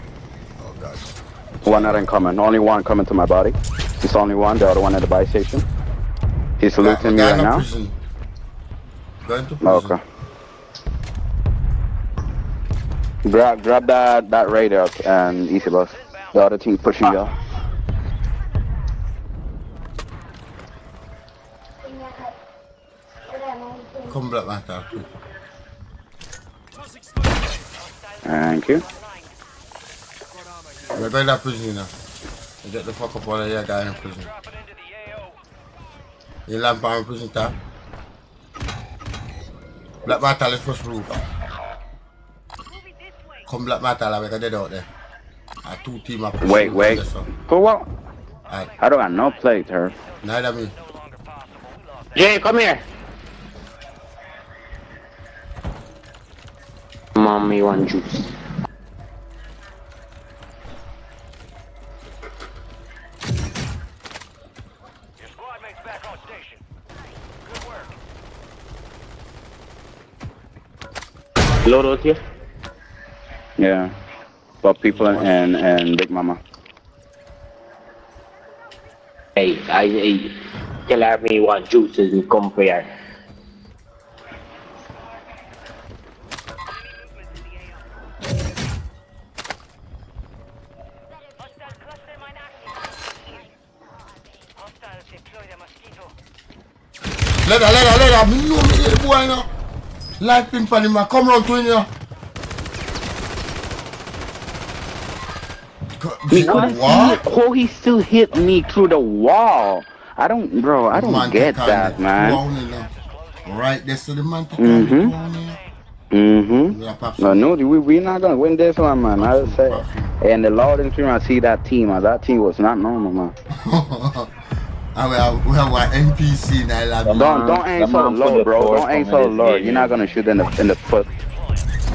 Oh, one that ain't coming. Only one coming to my body. It's only one. The other one at the buy station. He's saluting me right now.
prison. Going to prison.
Okay. Grab, grab that that radar and easy bus. The other team pushing ah. y'all.
Come Black Matter. too.
Thank you.
We're going to prison you know. You get the fuck up all of your guy in prison. You land on prison top. Black Matter the first roof. Come Black Matter like we dead out there. A two team of
Wait, wait. Go what?
Alright.
I don't got no play, Turf.
Neither me.
Jay, come here. Mommy want juice. Load out here.
Yeah. But people and and Big Mama.
Hey, I, I tell me want juices and come
Let her, let her, let her. Me know me the boy now. Light pin for him. I Come round to him now.
Because he, oh, he still hit me through the wall. I don't, bro. I don't
Man,
get that, man.
Go on in now. Right next to the man.
Mm-hmm. Mm-hmm. No, no, we we not gonna win this one, man. I say, and the Lord and I see that team. man. That team was not normal, man. *laughs*
I mean, we have our NPC now.
Don't don't aim so low, bro. Don't aim so low. You're not gonna shoot in the in the foot.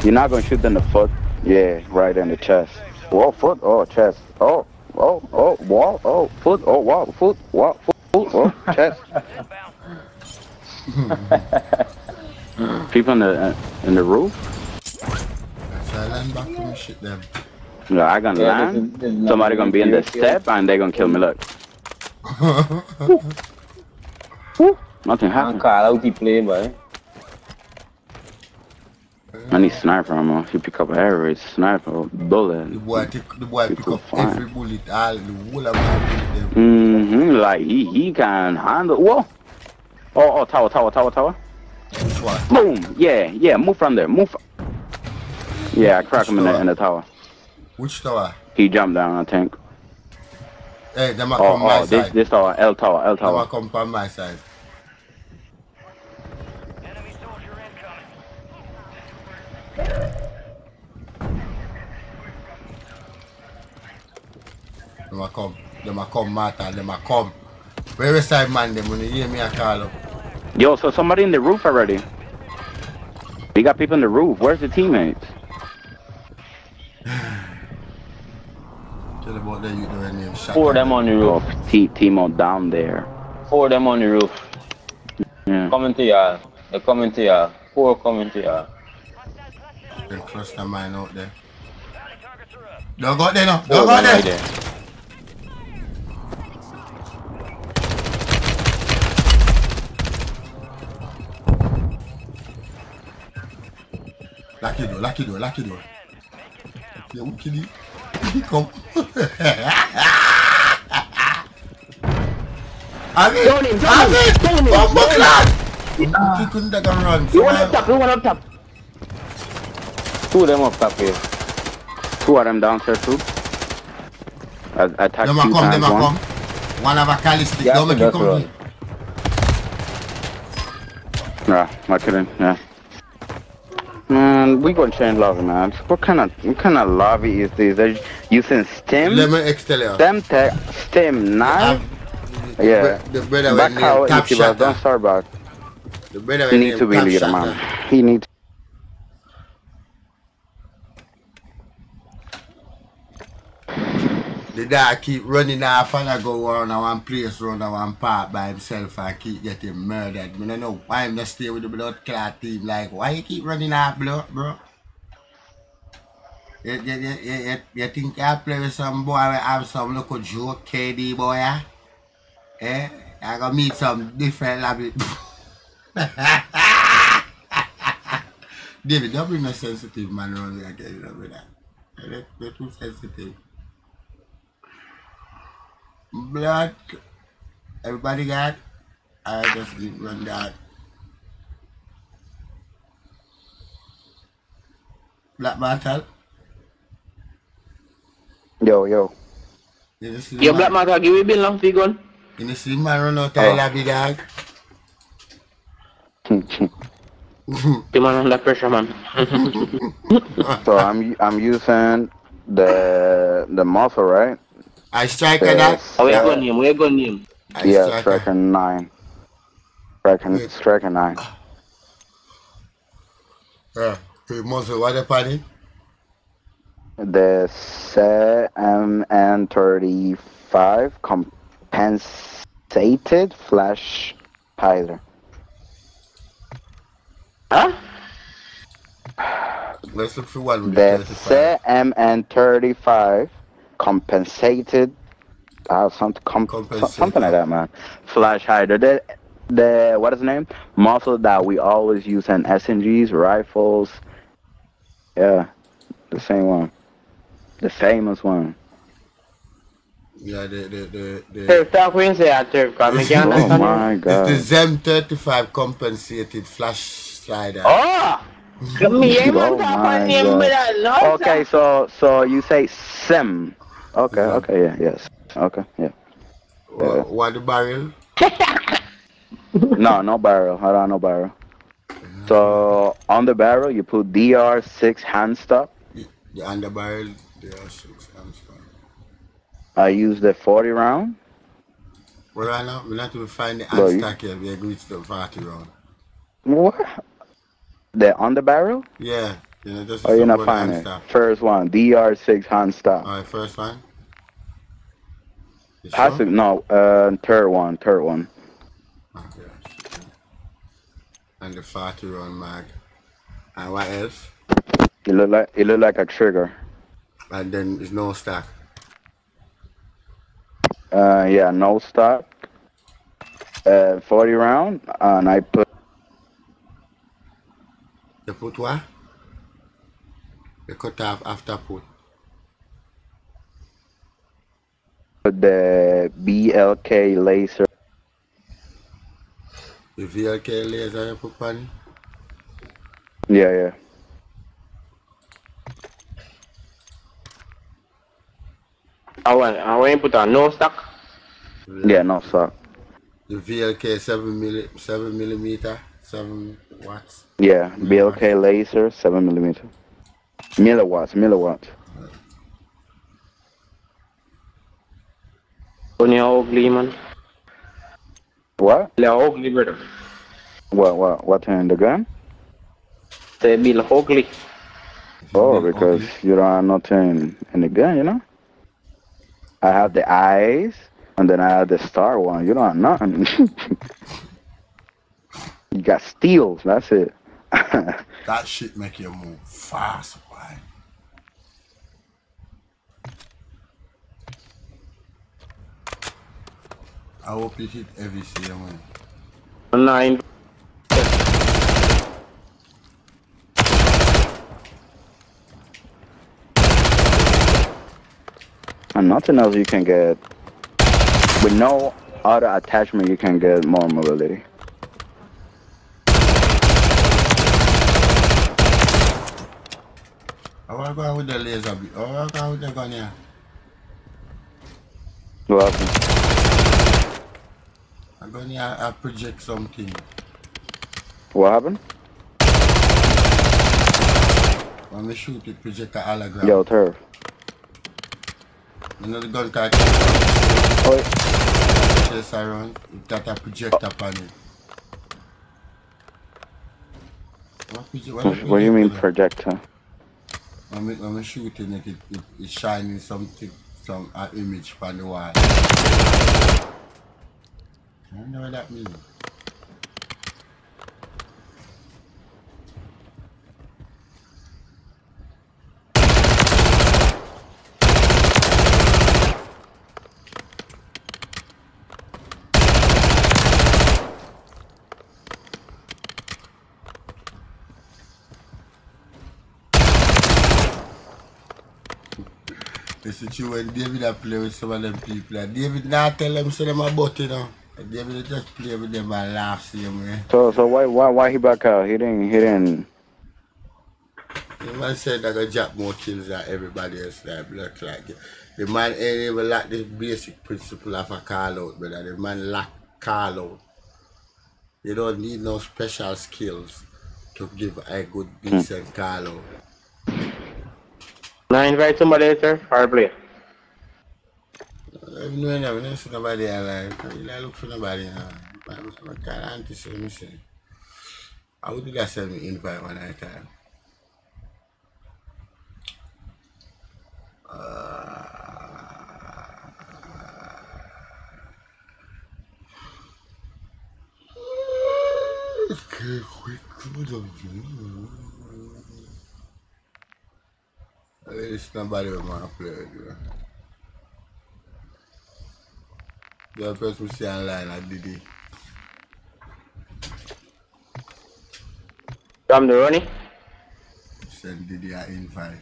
You're not gonna shoot in the foot. Yeah, right in the chest. Whoa, foot. Oh, chest. Oh, oh, oh, wall. Oh, foot. Oh, wall. Foot. Wall. Foot. Oh, *laughs* chest. People in the uh, in the roof.
So I land back to my shit them.
Yeah, I gonna
Yeah,
land.
this is- this is
Somebody gonna be in the step and they gonna kill me. Look. Nothing happened.
Call out the play, boy.
I need sniper ammo. If you pick up average sniper bullet.
The boy pick, the boy pick up
fine.
every bullet, all the whole of them.
Mm-hmm. Like he he can handle. Whoa. Oh oh tower tower tower tower.
Which one?
Boom. Yeah yeah. Move from there. Move. Yeah, I crack him in the in the tower.
Which tower?
He jumped down. I think.
Hey, them a
Oh
come my
oh this
side.
this tower L tower L
Them a
tower.
come from my side. Them a come. Them a come, Martha. Them a come. Where is side man them when you hear me a call up?
Yo, so somebody in the roof already. We got people in the roof. Where's the teammates? *laughs*
Tell about that you doing name shot.
Four of them on the roof.
T Timo down there.
Four of them on the roof.
Yeah.
Coming to ya. They're coming to ya. Four coming to ya.
Them cluster mine out there. Don't go there now. Don't
of
go
them right
there.
there.
Lock your door, lock your door, lock your door. Yeah, we kill you. He come. Avi!
Down him, down him,
Avi!
down him,
Bumbo
down him.
clad! He couldn't take a run.
You one up top, you one up top.
Two of them up top here. Two of them downstairs too. I, I attacked
Them
two
come,
times
them a
one.
come. One have a calistic.
Yeah,
Don't make you come
right.
in.
Yeah, I couldn't. Yeah. Man, we gonna change lobby, man. What kind of what kind of lobby is this? They're using stem,
Let me extell you.
stem tech, stem nine. Yeah.
The brother
Back how
name Top
easy. Don't start back.
The brother
He needs to be leader, man. He needs.
The dog keep running off and I go around one place around one park by himself and keep getting murdered. I don't know why I'm not stay with the blood clot team. Like, why you keep running off, blood, bro? You, you, you, you, you, you think I play with some boy will have some local joke, KD boy? Eh? I gonna meet some different lobby. *laughs* David, don't be no sensitive man around here again, you know, brother. They're, they're too sensitive. Blood. Everybody got? I just did run that. Black Mantle.
Yo, yo.
You see
Yo,
man-
Black Matter, give me a bill long for gun.
You know, see man run out of
Oh.
lobby dog. *laughs*
The man under pressure, man. *laughs*
so I'm I'm using the the muzzle, right?
I strike at that.
Uh, oh, where gun name? Where gun name?
I
yeah,
strike
striker nine. Striker striker nine.
Yeah. The muzzle, what the party?
The CMN35 compensated flash hider.
Huh?
Let's look for one with the
The CMN35 compensated, uh, something, comp- so- something like that, man. Flash hider. The, the what is the name? Muscle that we always use in SMGs, rifles. Yeah, the same one, the famous one.
Yeah, the, the, the, the,
Turf, talk when you say Turf, because I can't *laughs*
Oh my god.
It's the ZEM 35 compensated flash slider.
Oh! *laughs*
Oh my God.
but I love
Okay, so so you say sim. Okay, okay, yeah, yes. Okay, yeah.
What, what the barrel? *laughs*
No, no barrel. Hold on, no barrel. So on the barrel you put DR6 hand stop.
The underbarrel, they are six and stuff.
I use the 40 round.
Well, right now, we're not to find the hand stack here. We agree to the 40 round.
What? The on the barrel?
Yeah. You know, just
Oh, you're not finding
hand
it. First one, DR6 hand stop.
Alright, first one. You
Has
sure?
to, no, uh, third one, third one.
Okay. And the 40 round mag. And what else?
It look like it look like a trigger.
And then there's no stack.
Uh, yeah, no stock. Uh, 40 round, and I put
You put what? You cut off after put.
The VLK laser.
The VLK laser you put on.
Yeah, yeah.
I want, I want to put on no stock.
Yeah, no stock.
The VLK 7 milli, 7 millimeter, 7 watts.
Yeah, VLK laser, seven millimeter. Milliwatts, milliwatts.
Only ugly, man.
What?
They're ugly, brother.
What? What? What oh, in the gun?
They be ugly.
Oh, because you don't have nothing in the gun, you know. I have the eyes, and then I have the star one. You don't have nothing. *laughs* you got steals, That's it. *laughs*
That shit make you move fast, boy. I will hope it hit every same way.
Nine.
and nothing else you can get. With no other attachment, you can get more mobility.
I want to go with the laser. be- I want to go with the gun here.
What happened?
I'm going here, I project something.
What happened?
When we shoot it, project a hologram.
Yo, turf.
You know the gun card?
Oh.
Chase around, it got a projector upon it. What, proje- what,
What, do you mean projector?
When we, when we shooting it, it, it, it's shining something, some uh, image on the wall. I don't know what that means. To you when David play with some of them people. David not tell them say them about you know. And David just play with them and laugh same way.
So, so why, why, why he back out? He didn't, he didn't.
The man said that I drop more kills than everybody else that blood like it. The man ain't even like the basic principle of a call out, brother. The man lack call out. You don't need no special skills to give a good decent call out.
Now invite somebody else, sir, or play.
even when I don't see nobody alive, I look for nobody. You know. I, I can't anticipate myself. I would do that same environment at a time. Que coisa, Esse trabalho é uma plena. The first person see online at Diddy.
Come the running.
Send Diddy an invite.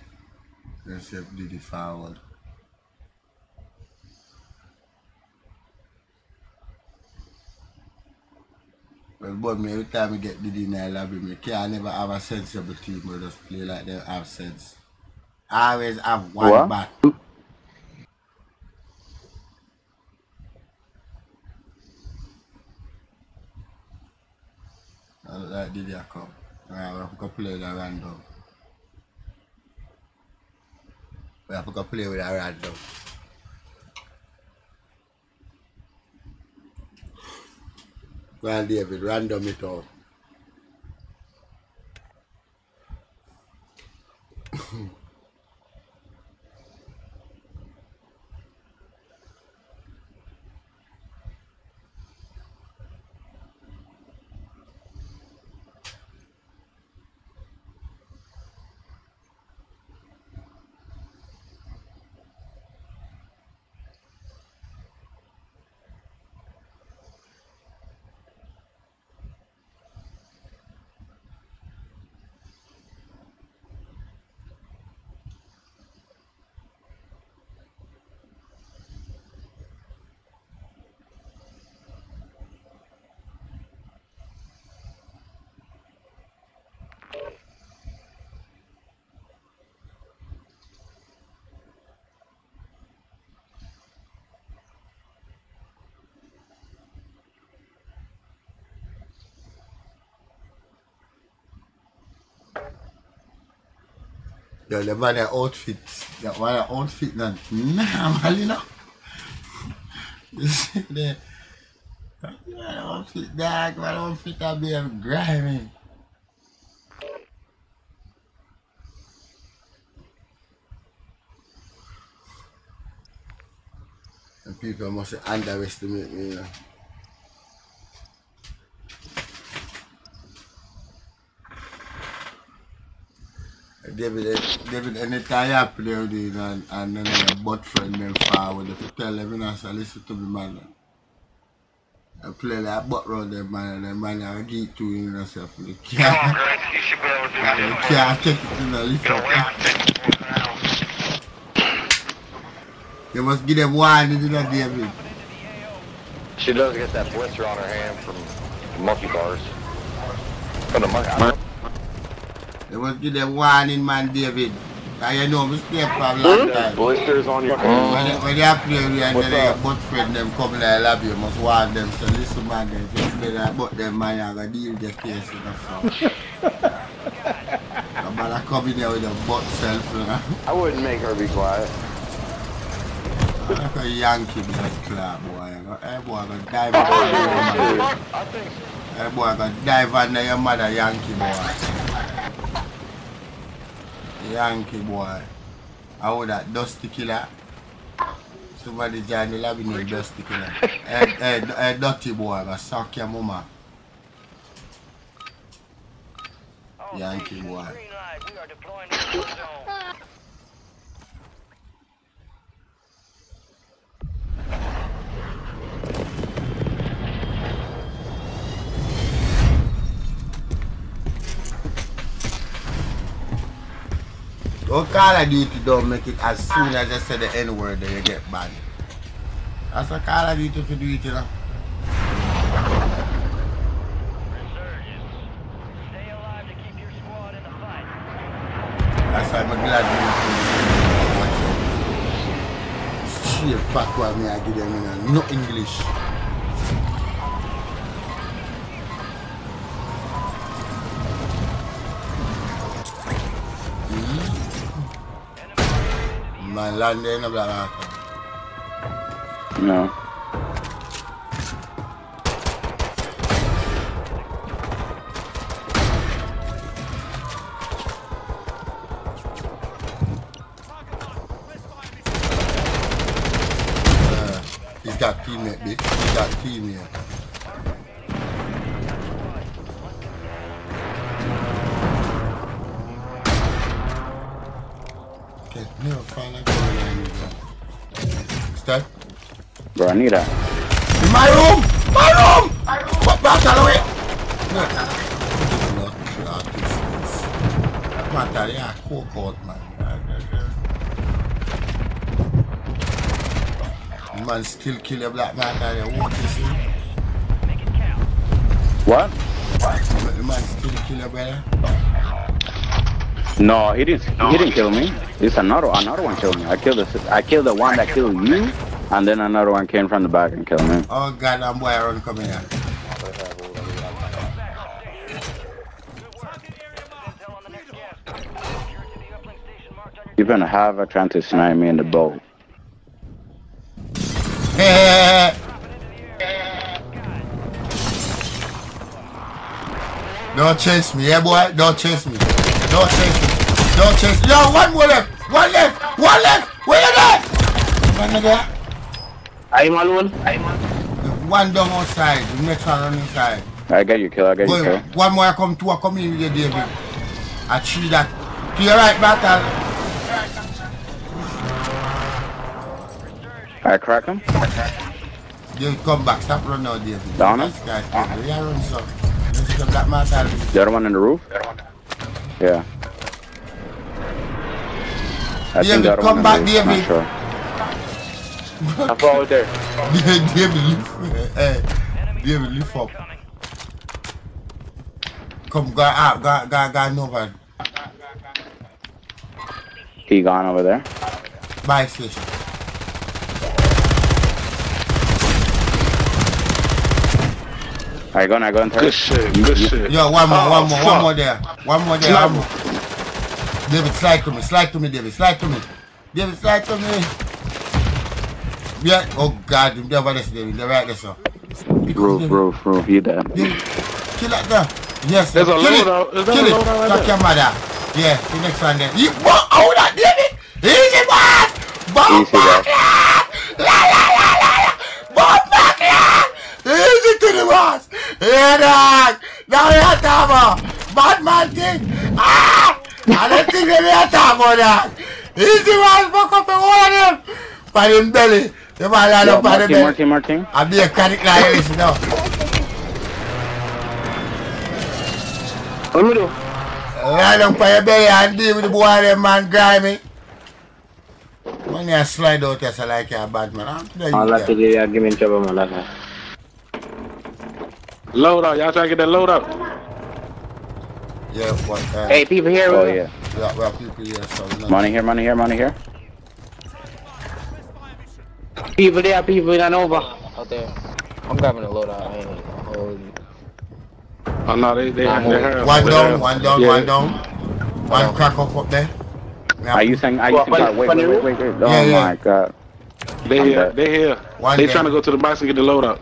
Then send Diddy forward. Well, but me every time I get Diddy in the lobby, me can't never have a sensible team who just play like they have sense. I always have one
What?
back. Like Diddy a come. Alright, we to play with a random. We have to play with a random. Go on, David, random it out. Yo, the *laughs* man the outfits, the man the outfit not normal, you know. You see the, the man the outfit dark, man outfit a be grimy. And people must underestimate me, you know. David, eh, David, anytime I play with you and, and then your butt friend them forward, if you tell them, you know, so listen to me, man. I play like butt round them, man, and then man, I get to you, know, so you can't, you can't take it to the lift. You must give them one, you know, David.
She does get that blister on her hand from monkey bars. From the monkey.
You must give them warning, man, David. Cause you know, we stay for a long hmm? time.
Blisters on your
When they, when they are playing with and then your butt friend them come like lobby, you must warn them. So listen, man, then if you play like butt them, man, you're going to deal with the case, you know, so. *laughs* The man are coming here with your butt self, you know.
I wouldn't make her be quiet.
Like a Yankee blood clot, boy. you know. Hey, boy, gonna dive under your mother. Hey, boy, gonna dive under your mother, Yankee boy. Yankee boy. How would that dusty killer? Somebody join the lobby named Dusty Killer. Eh, eh, eh, hey, hey, hey, dirty boy, I suck your mama. Yankee boy. Oh, Call of Duty don't make it as soon as you say the N word that you get banned. That's what Call of Duty for do it, you know. That's why I'm glad you Straight back what me I give them in a no English. Man, in a black.
No.
Uh, he's got teammate, bitch. He's got teammate.
I need that.
In my room! My room! What back all the way? No. Not clock this. this. Man, tell you, I coke out, man. Man still kill a black man, tell you, what you see?
What?
The man still kill a brother.
No, he didn't. He didn't kill me. It's another another one killed me. I killed the I killed the one that killed you, and then another one came from the back and killed me.
Oh god, I'm boy, run coming here.
You've been a have a trying to snipe me in the boat. *laughs*
Don't chase me, yeah boy, don't chase me. Don't chase me. Don't chase me. Yo, one more left! One left! One left! Where you at? One there.
I'm alone. I'm
One down outside. The next one on inside.
I got you, kill. I got you,
Boy,
kill.
one more come, two come in with you, David. I treat that. To your right, battle.
I crack him.
David, come back. Stop running now, David.
Down him?
This guy's we are running so. This is the black matter.
The other one in the roof? Yeah. I think
David,
the other
come
one in
back,
the roof.
David.
Not sure.
I'm forward there.
David, lift. Hey, David, lift up. Come, go out, go, go, go, over.
He gone over there.
Buy station.
I go, I go and
Good
shit,
good
shit.
Yo, one more,
Oh,
one more,
fuck.
one more there. One more there,
Slide.
one more. David, slide to me, slide to me, David, slide to me. David, slide to me. Yeah, oh God, you never listen, David, they're right there, sir.
Roof, roof, roof. You dead.
Kill that there. Yes,
There's a
kill it.
loadout. Is
Kill it.
loadout right
Fuck your mother. Yeah, the next one there. You, what? Hold that, David. Easy, boss. Bomb
Easy.
La, la, la, la, la. Bomb back. Easy to the boss. Yeah, dog. Now we are talking about bad man thing. Ah! I don't think they are talking about that. Easy, man. Fuck up the whole of them. By them belly. The man line
Yo,
up by
Martin. Martin, Martin.
I be a chronic like this now.
What me do?
Lie down for your belly and deal with the boy them man grimy. When you slide out there so like you're a bad man. I'm telling
All
you.
that you give me in trouble, man. Like that.
Load out. Y'all trying to get that load out.
Yeah, but, uh,
Hey, people here.
Oh,
we-
yeah.
Yeah, well, people here, so.
Money here, money here, money here.
People there, people in over. Out there. I'm grabbing the loadout. I ain't gonna hold you.
Oh no, they they,
Nah,
they.
One down,
heard.
one down,
Yeah.
one down. One crack up up there.
Are you saying? Are you
What,
saying?
funny-
Wait, wait, wait, wait, wait. Oh
Yeah, yeah.
my god.
They
I'm
here.
dead.
They here.
One
they
down.
trying to go to the box and get the load out.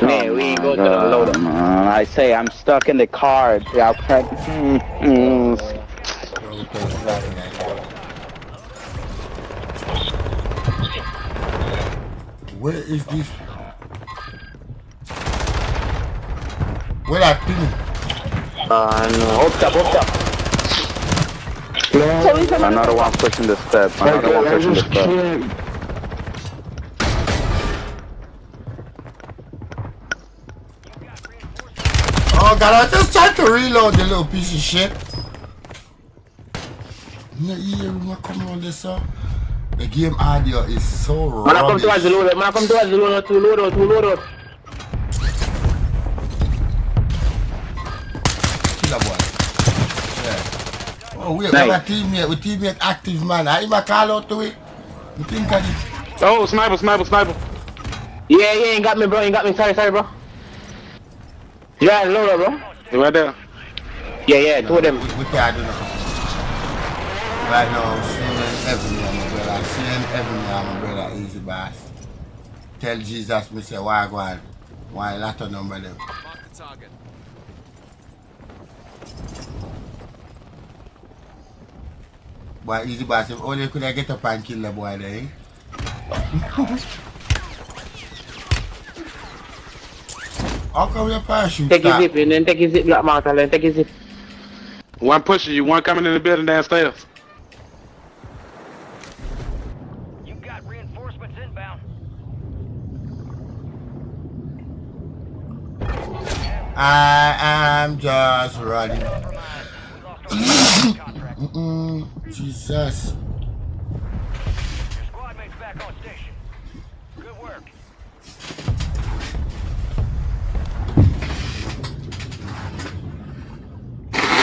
Man, we ain't go to the loadout.
uh, I say I'm stuck in the car. I'll crack. Mm, mm.
Where is this? Where are thing?
Uh, no. Up top, up top.
Another one pushing the step. Another one pushing the step.
Oh god, I just trying to reload the little piece of shit. You hear me come on this up? The game audio is so
Man, I come towards the loadout. Man, I come towards the loadout. Two loadout, two loadout.
Killer boy. Yeah. Oh, wait,
Nice.
we have a teammate, we teammate active man. I even call out to it. You think of it?
Oh, sniper, sniper, sniper.
Yeah, yeah, you got me, bro. You got me. Sorry, sorry, bro. Yeah, loadout, bro.
They right there.
Yeah, yeah, two of them.
We, we can't do nothing. Right now, I'm seeing Ebony, my brother. I'm seeing Ebony, my brother. Easy boss. Tell Jesus, me say, why go on? Why lot of number them? Boy, easy boss. If only could I get up and kill the boy there, eh? *laughs* How come your parachute
Take his
stop?
zip and then take his zip, black mark, and then take his zip.
One pushing you, one coming in the building downstairs.
I am just running. Mm-mm, Jesus.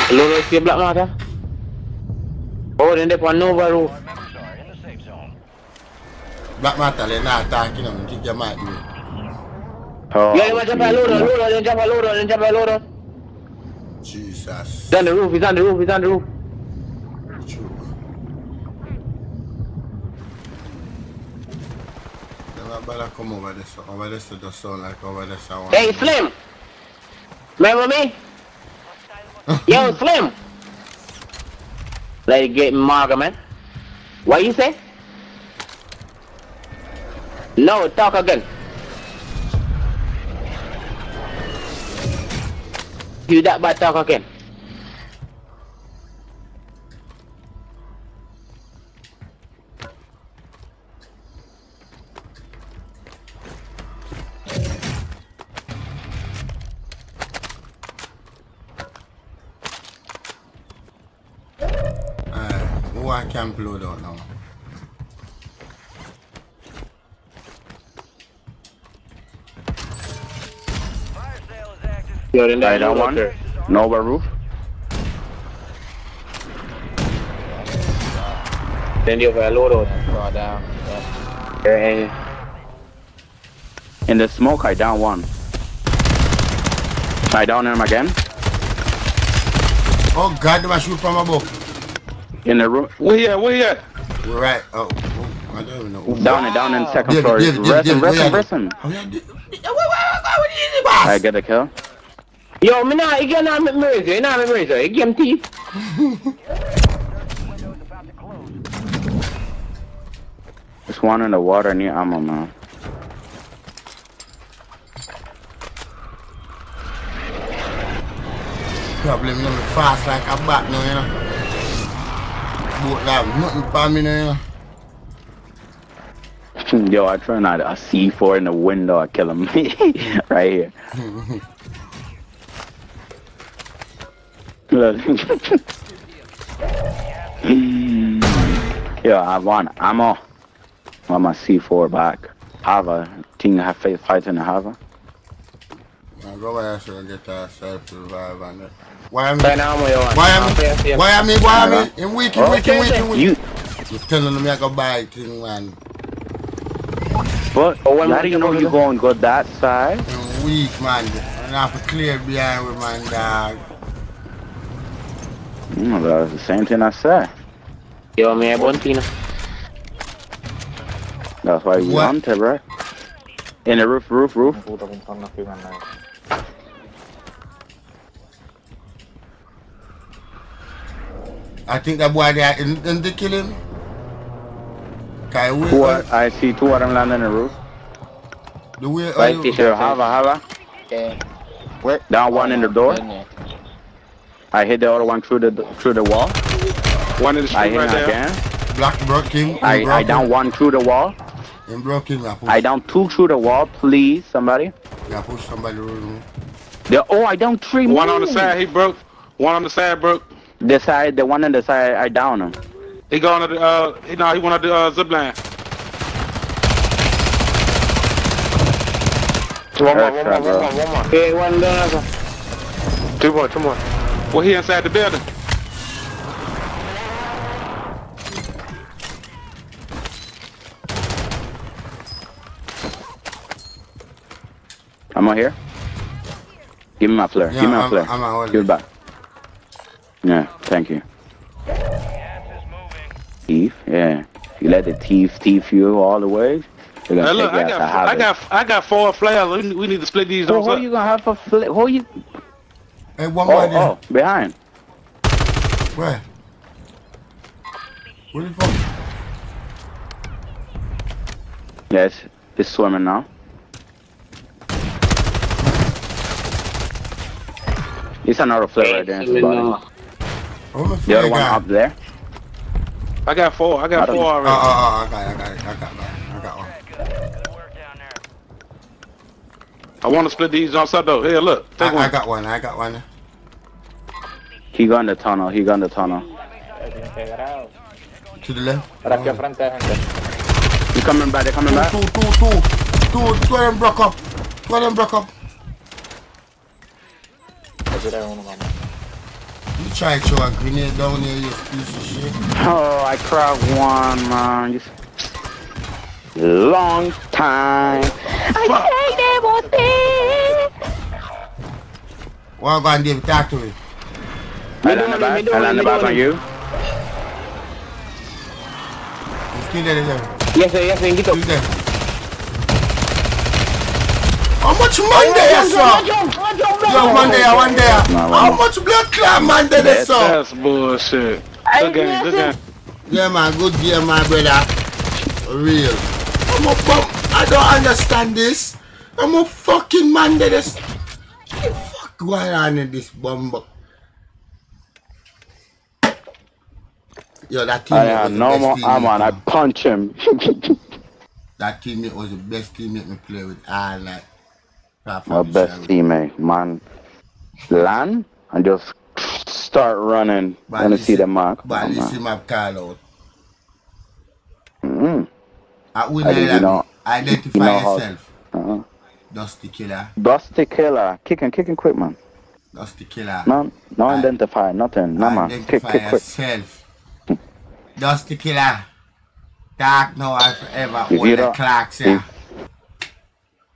Loadout, see black mark, huh? Oh, then they put Nova roof.
Black Matter, they're not attacking them. You think you might do it?
Oh,
Yo, they jump at Ludo, Ludo, they jump at Ludo, they jump at Ludo.
Jesus.
He's on the roof, he's on the roof, he's on the roof.
Better come over this. Over this way just sound like over this one.
Hey, Slim! Remember me? *laughs* Yo, Slim! Let it get Marga, man. What you say? No, talk again. You that bad talk again.
Alright, who I can load out now?
You're in
I
that
down
load
one.
there.
Nova roof.
Then you have a load out. Draw down.
Hey. In the smoke, I down one. I down him again.
Oh God, they shoot from above.
In the room.
Where you at? Where you at?
Right. Oh, oh, I don't even know.
Down and down in second
David,
floor.
David, David,
Rest him,
David,
rest oh,
him,
rest him.
Oh, yeah, David.
I get a kill.
Yo, me nah, you can't make me raise you. You nah make me raise you. You give him teeth.
There's one in the water near ammo, man.
Problem, you know, me fast like a bat now, you know. Boat have nothing for me now, you know. *laughs*
Yo, I turn out a C4 in the window, I kill him. *laughs* right here. *laughs* Yo, I want ammo. I want my C4 back. Hava. Thing have face fight in the Hava.
Now go over so I get a self revive and that. Why am
I'm.
Why am I? Why am I? Why am I? In week, in week, in week, in week.
You,
You telling me I go buy thing, man.
but
Oh,
how do you know you go and go that side?
In week, man. And I have to clear behind with my dog.
Mm, that's the same thing I said.
Yo, me a buntina.
That's why you
What?
want it, right? In the roof, roof, roof.
I think that boy there, didn't didn't they kill him? Kai, wait,
Two, are- I see two of them landing in the roof.
the way,
Right,
oh,
this-
Here, Hava, Hava.
Yeah.
Down one in the door. I hit the other one through the through the wall.
One in the
I
street
hit
right
him
there.
again.
Black broke him. Him
I,
broke
I down one through the wall.
Him broke him. I push,
I down two through the wall, please, somebody.
I push somebody room.
The, oh, I down three
One on the side, he broke. One on the side broke.
The side, the one on the side, I down him.
He going to the, uh, he, no, he went to the uh, zip line.
One more,
Extra,
one more, one more, one more. Hey, one down. Two more, two more.
Well, he inside the building.
I'm on here. Give me my flare.
Yeah,
Give me my
I'm-
flare.
I'm on
Give it back. Yeah, thank you. Thief, yeah. You let the thief thief you all the way. You're gonna
Hey, look, I got, I got, I got four flares. We, need- we need to split these
Who,
those
who
up.
you gonna have for flip? Who are you?
Hey, one
Oh,
more there.
oh, behind.
Where? Where the fuck?
Yes, it's swimming now. It's another flare right there. in his body.
Oh, my
The other one up there.
I got four. I
I
got
don't-
four
Oh,
already.
oh, oh, I got it, I got it, I got it, I got one.
I want to split these on up though. Here, look. Take
I,
one.
I got one, I got one.
He got in the tunnel. He got in the tunnel.
To the left.
Para aquí enfrente, gente.
You coming back? They coming
Two,
back?
two, two, two. Two, two of them broke up. Two of them broke up. You try to throw a grenade down here, you piece of shit.
Oh, I cracked one, man. Just long time.
Well, go and David, talk to me.
I land the back. I land the back on you.
You still there, there.
Yes, sir, yes, sir, get up.
Still there. How much man there, sir? Yo, man there, one there. How much blood clot man there,
That's,
sir?
that's bullshit. Good game, good game.
Yeah, man, good game, my brother. Real. I'm a bum. I don't understand this. I'm a fucking man that is. What the fuck going on in this bumbo? Yo, that teammate
I had
the
no
best
more ammo and I punch him. *laughs*
That teammate was the best teammate me play with all night.
My best teammate, man. Land and just start running
But
when you see the mark.
But
Oh,
at least
man.
him have call out.
Mm.
I would
I know-
identify
you know
yourself.
Uh-huh.
Dusty killer.
Dusty killer. Kicking, kicking quick, man.
Dusty killer.
No, no identify, nothing. No, man. Kick, kick quick.
yourself. Dusty killer. Dark now and forever.
If
All
you
the clocks here.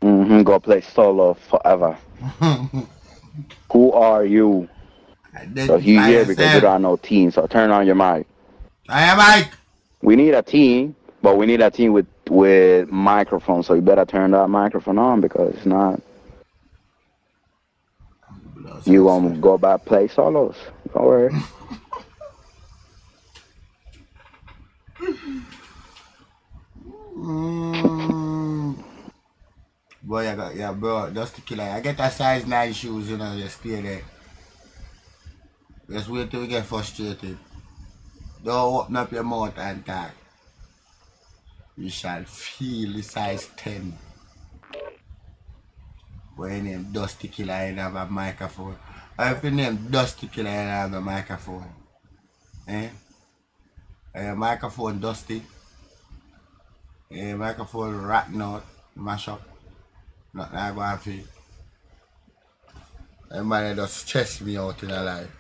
Mm-hmm. Go play solo forever. *laughs* Who are you? So you here because you don't have no team. So turn on your mic.
I am Mike.
We need a team, but we need a team with with microphone. So you better turn that microphone on because it's not. You gonna go back play solos? Don't worry.
Mm. *laughs* Boy, I got, yeah, bro, Dusty killer. I get a size 9 shoes, you know, just stay there. Just wait till we get frustrated. Don't open up your mouth and talk. You shall feel size 10. When name Dusty Killer and have a microphone. If your name Dusty Killer and have a microphone. Eh? Your microphone dusty? Your microphone rotten out, mash up. Not going for you. Everybody just chest me out in a life.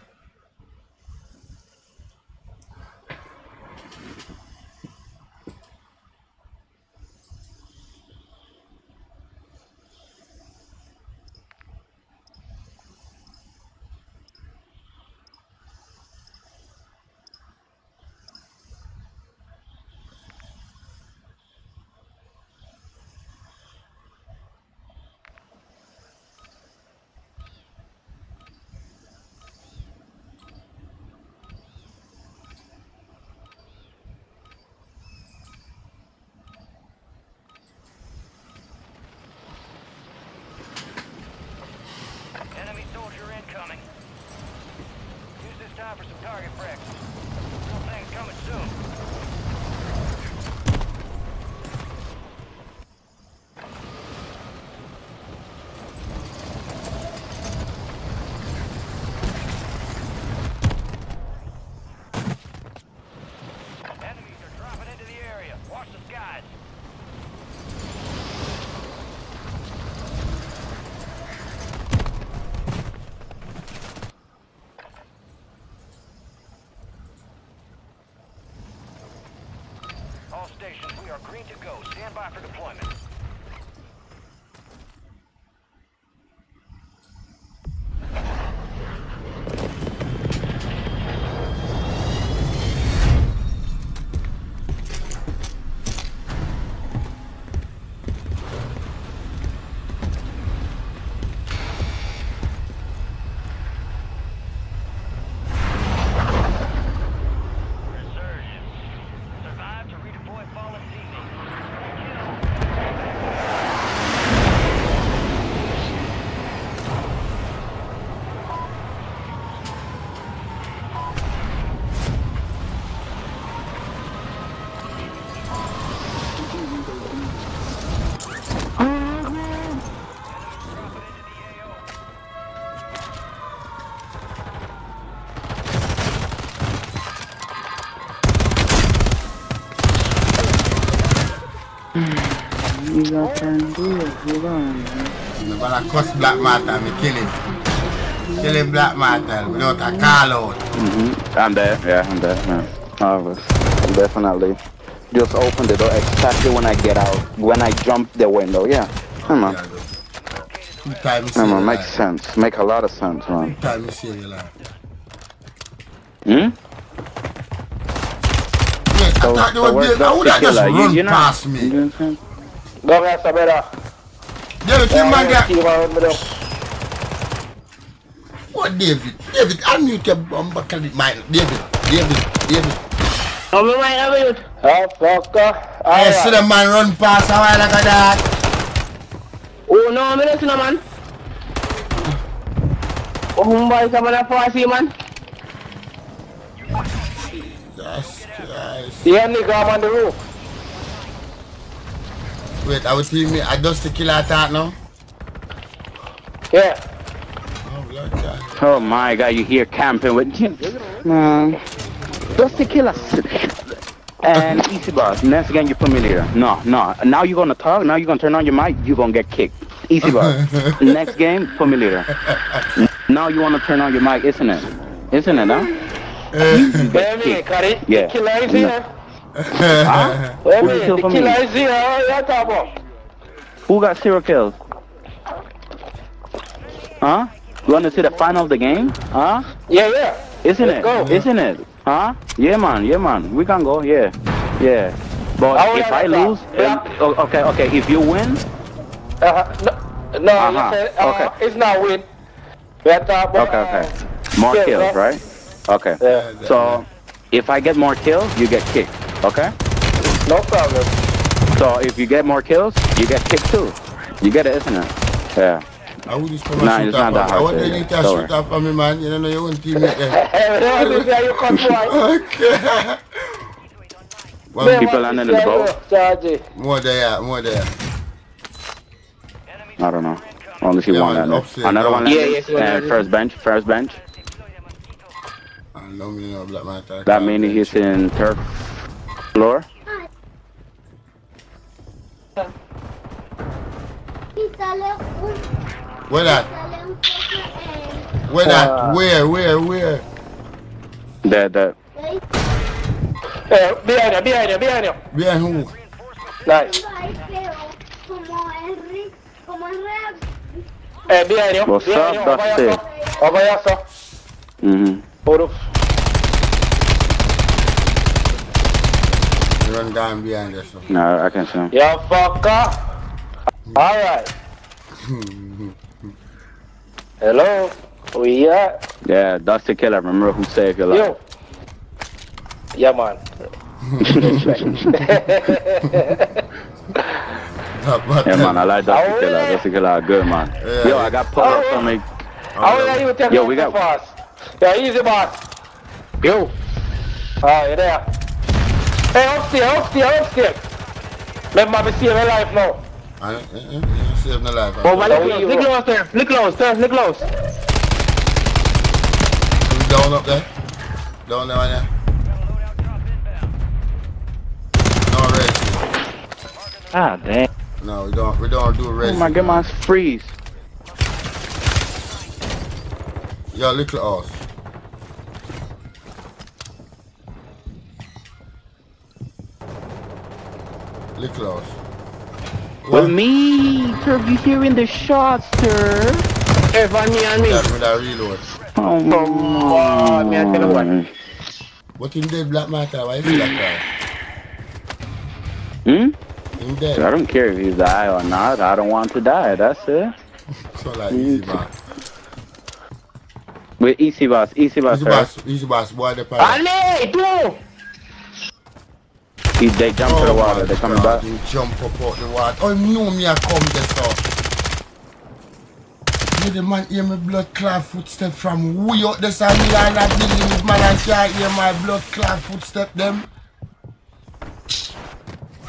Enemy soldier incoming. Use this time for some target practice. Things coming soon. Enemies are dropping into the area. Watch the skies. We are green to go. Stand by for deployment.
You got time to do it. Hold on.
You better cuss Black Martha, me kill him. Kill him Black Martha without a call out.
Mm-hmm. I'm there. Yeah, I'm there. Yeah. Marvelous. Definitely. Just open the door exactly when I get out. When I jump the window. Yeah. Come on.
Two times
Come on.
you
Makes sense. Make a lot of sense, man.
Two times you save your.
Hmm?
Yes, I
So,
thought they
so
would
where's
be, I would have just
Killer? You-
run
you know-
past me.
Sabera.
David, man
yeah,
there.
team around me though.
What David? David, unmute your bumper credit mine. David, David, David.
Man, I'm a youth. Oh, fucker.
I see the man run past a while ago that.
Oh, no, I'm not man. Oh, homeboy, come on up for see, man.
Jesus Christ.
Yeah, nigga, I'm on the roof.
Wait, I was telling me I just the killer attack now.
Yeah.
Oh, Lord God.
Oh my god, you here camping with Man. Just to kill us. And easy boss. Next again you put me there. No, no. Now you're gonna talk, now you're gonna turn on your mic, you're gonna get kicked. Easy boss. *laughs* Next game, put me later. Now you wanna turn on your mic, isn't it? Isn't it now? You
Wait a
get kicked.
cut.
Yeah.
The killer is
No.
here.
Huh?
Wait a
Who
minute,
kill
the
for me?
is here. What you talking about?
Who got zero kills? Huh? You wanna see the final of the game? Huh?
Yeah, yeah.
Isn't
Let's
it?
go.
Isn't it? Huh? Yeah, man. Yeah, man. We can go. Yeah, yeah. But
will
if I lose, eh, oh, okay, okay. If you win,
Uh, no, no
Uh-huh,
you said, uh,
okay.
it's not win. Talking about,
okay, okay. More
Yeah,
kills, right? Okay.
Yeah.
So if I get more kills, you get kicked. Okay.
No problem.
So if you get more kills, you get kicked too. You get it, isn't it? Yeah.
I would just come
Nah,
and
it's
shoot
not
up.
that
I
hard
want
to
to need to shoot up for me, man. You don't know your own teammate there. *laughs*
Hey, what is you cut *laughs* boy?
okay. One
Man,
People
what
landing
is
in the
that,
boat?
Charlie?
more there, more there.
I don't know. Only see
Yeah,
one
man,
landed.
upstairs,
Another one
yeah.
landed.
Yeah, yes, one
and first bench. First bench.
I know me know Black Matter.
That means he's in turf floor.
Where that? Where that?
Uh,
Where, where, where?
That that.
Hey, behind you, behind you, behind you.
Behind who?
Nice. Hey, behind you.
What's
behind
up,
you. Over
Dusty?
here, sir. Over here, sir.
Mm-hmm.
Hold up.
You run down behind us. so.
No, I can see him.
Yeah, fucker. Alright. *laughs* Hello. We at?
Yeah, Dusty Killer. Remember who saved your life.
Yo. Yeah, man. *laughs*
Yeah, man, I like Dusty
Oh,
Killer.
yeah.
Dusty Killer, good man.
Yeah.
Yo, I got pulled up
Oh,
from me.
How are you taking
Yo, we got-
fast? Yeah, easy, boss. Yo. Ah, you there? Hey, upstairs, upstairs, upstairs. Remember, me save your life now.
I, you saved my life.
Oh, man, look close, look close there. Look close, there, look close.
You down up there? Down there, man. No racing.
Ah, damn.
No, we don't. We don't do
Oh
racing.
my god, man, freeze.
Yo, little us. Little us.
Well, me, sir, you hearing the shots, sir?
Hey, find me and me.
That with that reload.
Oh,
Oh, me, I tell you what.
man.
What in dead black matter? Why is that
Hmm?
guy? In dead.
I don't care if you die or not. I don't want to die. That's it.
So like easy man.
With easy boss, easy boss,
Easy boss, easy boss, boy the pirate.
Ali, do.
He, they jump to the water. They coming oh, back.
You jump up out the water. Oh, no, me I come there, so. Yeah, the man hear my blood clot footstep from way out there, so me and that building if man and can't hear my blood clot footstep them.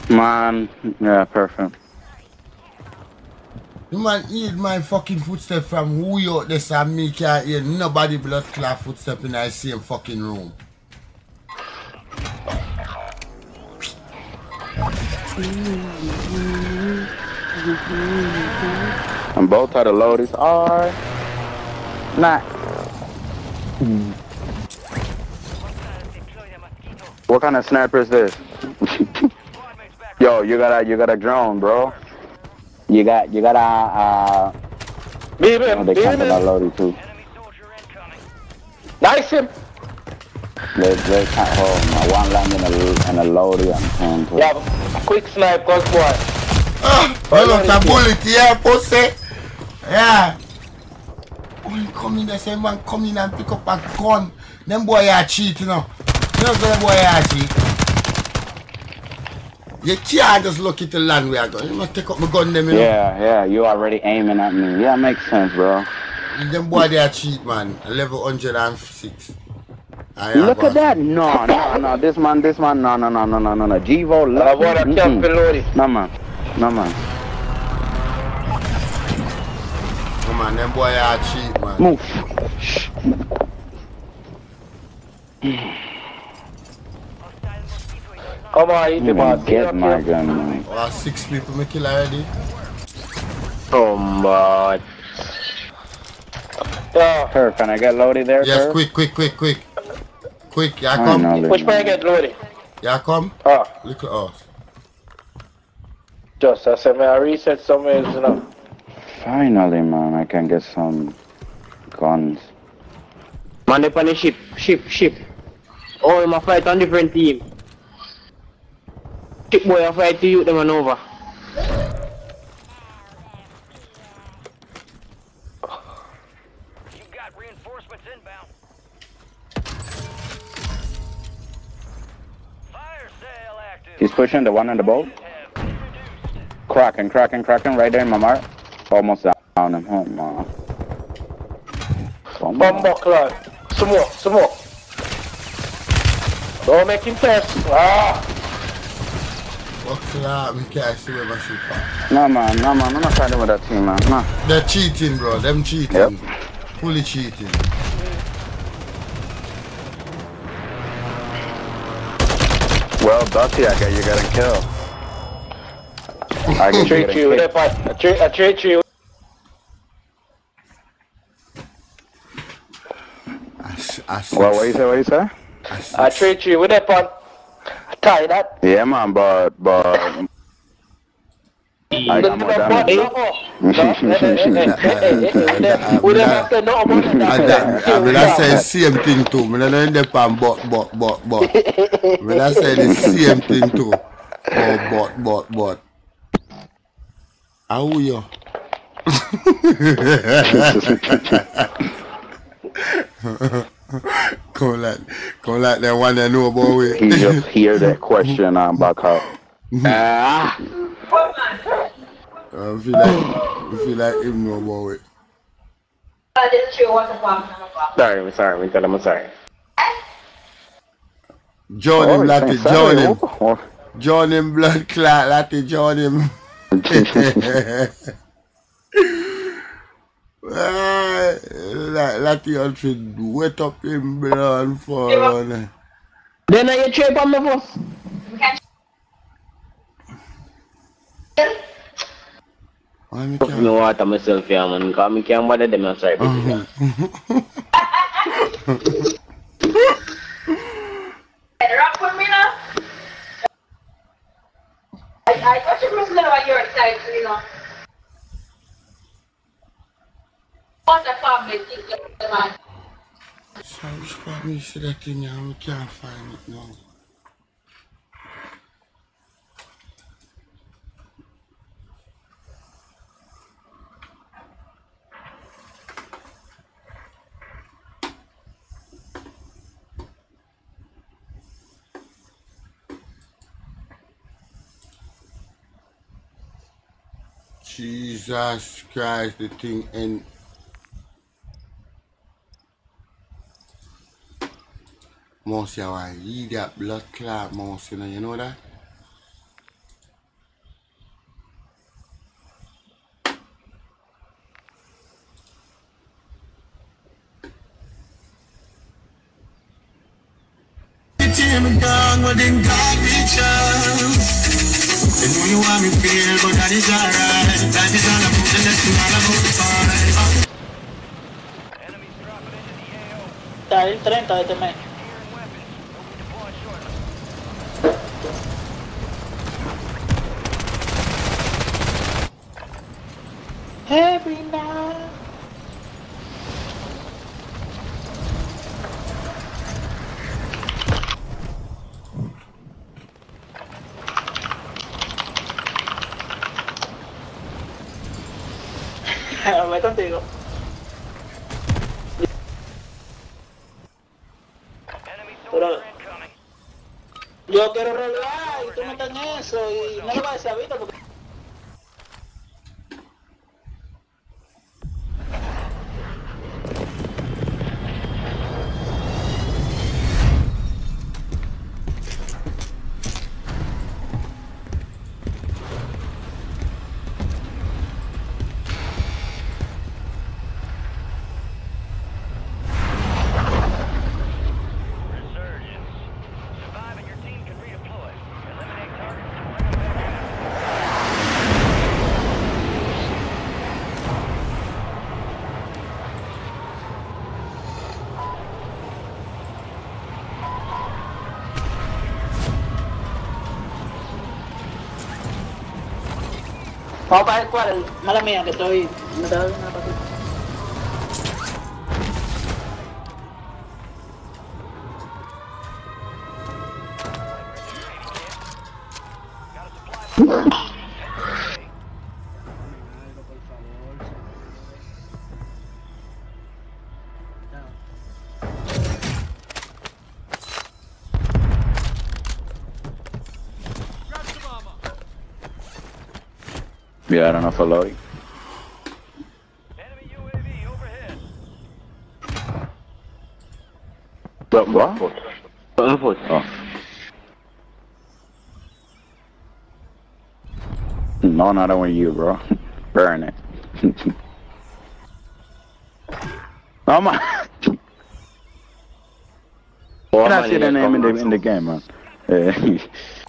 Man, yeah, perfect.
The man hear my fucking footstep from way out there, so me can't hear nobody blood clot footstep in the same fucking room.
And both of the loadies are not. What kind of sniper is this? *laughs* Yo, you got a you got a drone, bro. You got you got a uh.
Beat
Oh,
him,
they
beat
come to
him.
that too.
Nice him.
They they can't hold my one land in a in a loadie and and
Yeah, quick snipe, cause boy.
Oh, you look a bullet here, pussy. Yeah. Oh, Only come in the same man come in and pick up a gun. Them boy are cheat, you know. You know them boy are cheat. You can't just look at the land we are going. You must take up my gun them, you know.
Yeah, yeah, you already aiming at me. Yeah, makes sense, bro.
Them boy they are cheat, man. Level 106. I
Look at that. No, no, no. *laughs* This man, this man, no, no, no, no, no, no, no. Givo,
I
lucky.
want a
Mm-mm.
camp.
No, man. No, man.
Come on, them boy are cheat, man.
Move.
Come on, eat the mm, boss.
Get my gun, man.
Oh, six people me kill already.
Oh my. Yeah.
Sir, can I get loaded there,
Yes,
sir?
quick, quick, quick, quick. Quick, ya
I
come.
know
Which way I get loaded?
Ya come.
Ah.
Look at us.
Just I said, man, I reset somewhere, you know.
Finally, man, I can get some guns.
Man, they on the ship, ship, ship. Oh, I'm a fight on different team. Ship boy, I fight to you, them and over.
You got reinforcements inbound. Fire sale active.
He's pushing the one in the boat. Cracking, cracking, cracking right there in my mark. Almost down him. Oh, man. Come
Bomb
on.
buckler. Smoke, smoke. Don't make him test. Ah!
Fuck that, me can't see where my shit at.
No, man, no, man. I'm not fighting with that team, man. No.
They're cheating, bro. Them cheating.
Yep.
Fully cheating.
Well, Dusty, I got you got a kill.
I can
Treat you with
a.
I treat, I treat you.
I, s- I s-
Well, what you say? What you say?
I
treat you with that part. Tie that.
Yeah, man, but but I got more damage.
We don't have to know about
And
that.
that, I say the same thing too. Me don't know in the but, but, but, but. Me I say the same thing too. Oh, but, but, but. How are you? come like, come like that one that know about it.
He just hear that question and back out.
Ah. *laughs*
I feel like, I feel like him know about it.
Sorry, I'm sorry. I'm telling him I'm sorry.
Join
Oh,
him,
he's
Lati, join him.
Oh,
Join him, blood clot, Lati, join him. La- Lati outfit wet up him blood for
Then I you trip on my boss.
Why me
You? I'm myself here, man. Cause me can't bother them. I'm uh-huh. sorry. baby.
Rock with now. I, I got you must know your side, you know. What the family man.
So which part me see that thing here, can't find it now. Jesus Christ, the thing and Mouse, you are that blood clot mouse, you know, that?
Team down, but then God know you want me feel, but that is alright. That is all about the lesson, all about the fight.
Tá, ele 30 aí também. Every night.
Vamos para el cuadro, mala mía que estoy... Una patita.
Yeah, I don't know for loading. What? What? Oh. No, not on you, bro. *laughs* Burn it. *laughs* oh my.
Well, I'm
I see the name in the in the game, man? Yeah. *laughs*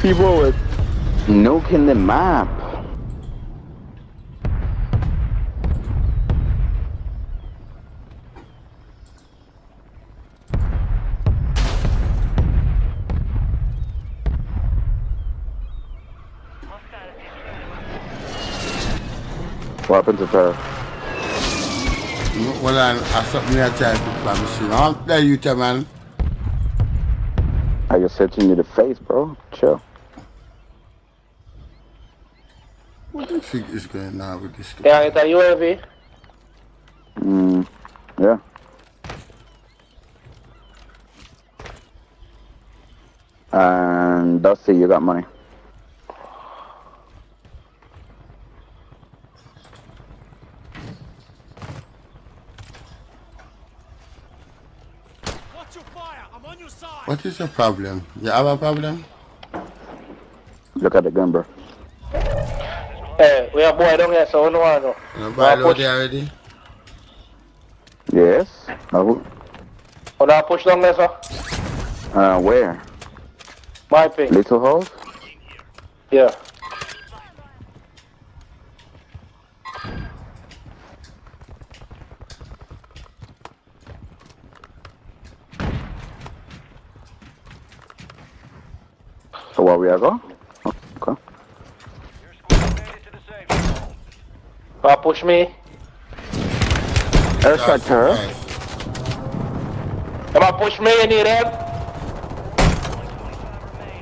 people with nuking the map. What happened to her?
Well, I, I something I tried to promise you. I'll tell you, man.
I just hit you in the face, bro. Chill.
What do you think is going on with this?
Yeah, está UAV.
Mm, yeah. And Dusty, you got money.
What is your problem? You have a problem?
Look at the gun, bro.
Hey, we are boy down here, so we don't want to
You know,
go.
buy
Now
load
push,
already?
Yes. Uh,
oh, now push down there, sir.
uh, where?
My ping.
Little house?
Yeah.
So where we are go? Okay.
Push me.
Airstrike her.
Come on, push me, you need help?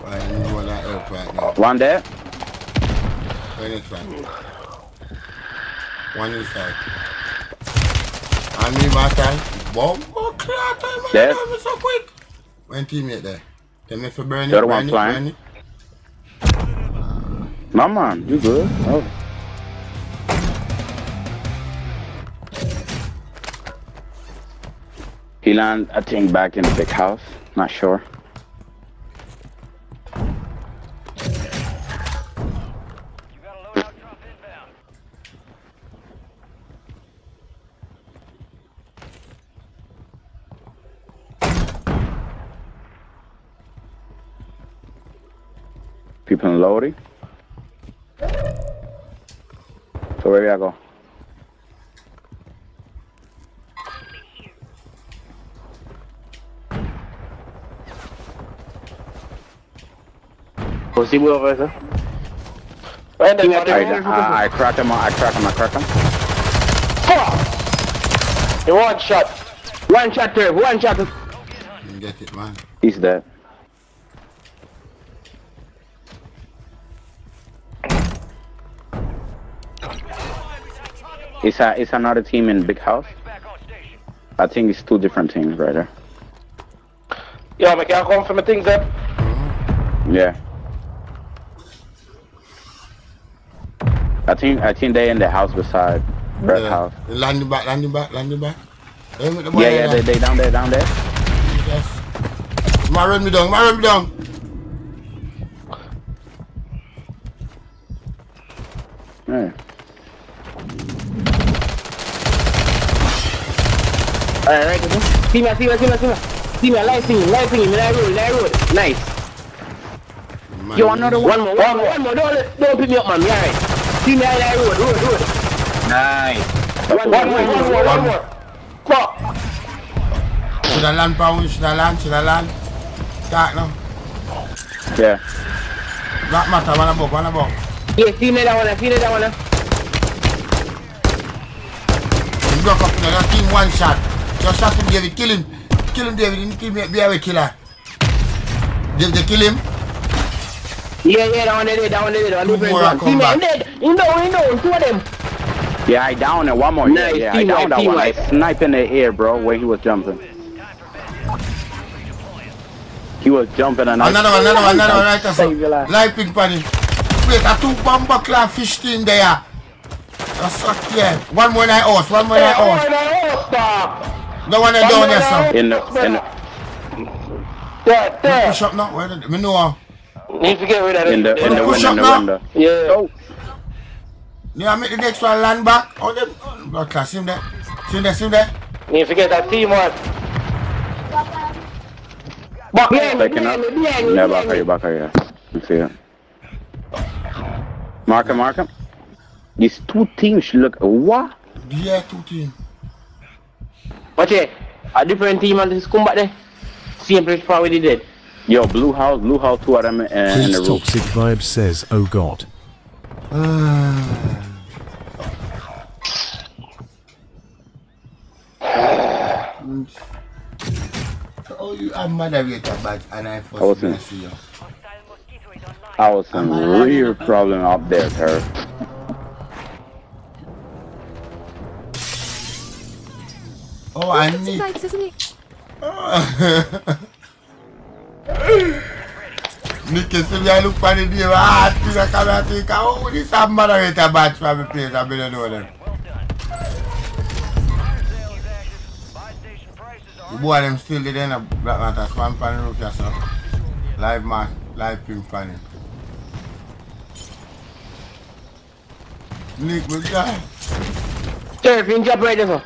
I need one that right now.
One there.
One inside. One inside. And me my time. Bomb. Oh, crap. I'm
Dead.
so quick. One teammate there. Tell me if you burn it.
The other one flying.
burn.
My man, you good? Oh. He landed, I think, back in the big house. Not sure. People in Lodi. So where we I go?
Possible over there.
Right there,
I,
right there.
I, I cracked him, I cracked him, I cracked him.
You one shot. One shot, Trev. One shot.
Get it, man.
He's dead. It's, a, it's another team in big house. I think it's two different teams right there.
Yeah, I can't come from my things up.
Yeah. I think I think they in the house beside Brett's
Yeah.
house.
Landing back, landing back, landing back. Hey, with the boy
Yeah, yeah, they, they down there, down there.
Yes. Man, run me down, man, run me down.
Yeah.
Alright, right there. See me, see me, see me, see me. See me, light singing, light singing, light road, light road. Nice. You want another one? One more, one more, one more. Don't, don't pick me up, man. Yeah, right. See me, light road, road, road. Nice. One more, one more, one more, one more. Fuck.
Should I land, pound? Should I land? Should I land? Start now.
Yeah.
Black matter, one above, one above.
Yeah, see me that one, see me that one.
You broke up, you know, that team one shot. Just shot him, David, kill him. Kill him, David, didn't kill me, be away killer. Did they kill him?
Yeah, yeah, that one there, that one there, that one different
more
one.
come
See me,
back.
I'm dead. You know, you know, two of them.
Yeah, I down and one more. Yeah,
Nice,
yeah, I
team
down
wipe,
that
team
one. I sniped in the air, bro, when he was jumping. He was jumping and I
Another one, another one, another one, right there, sir.
Save your.
Live pin pan. Wait, a two bomber clad fish thing there. That's okay. yeah. One more in our house, one more in our house. The one that down there, sir.
In the, in the,
There, there.
Push up now, where did, me know.
Need to get rid of it.
in the, in the
Push
window, in
up
the
now.
window.
Yeah.
Oh,
Yeah, make the next one land back. Oh, them, oh, blood class, see him there. See him there, see him there.
Need to get that team one. Back behind me,
taking up.
behind me, me,
Yeah, back here, back here. You see it. Mark him, mark him. These two teams look, what?
Yeah, two team.
Watch it. A different team and this come back there. Same place probably they did.
Yo, blue house, blue house, two of them in, in the
Prince
roof.
Toxic Vibes says, oh god. Ah.
Oh, you are moderator badge and I
I
first
was in,
you.
I was in real problem up there, sir.
Oh, I need.
Nice, isn't it? *laughs*
Nicky, see me I look for the day where I think I come and think, oh, this a moderator badge for me place, I better know them. The boy them still there in a black matter, swan pan the roof yourself. Live man, live pin pan it. Nick, we die.
Sheriff, you jump right there.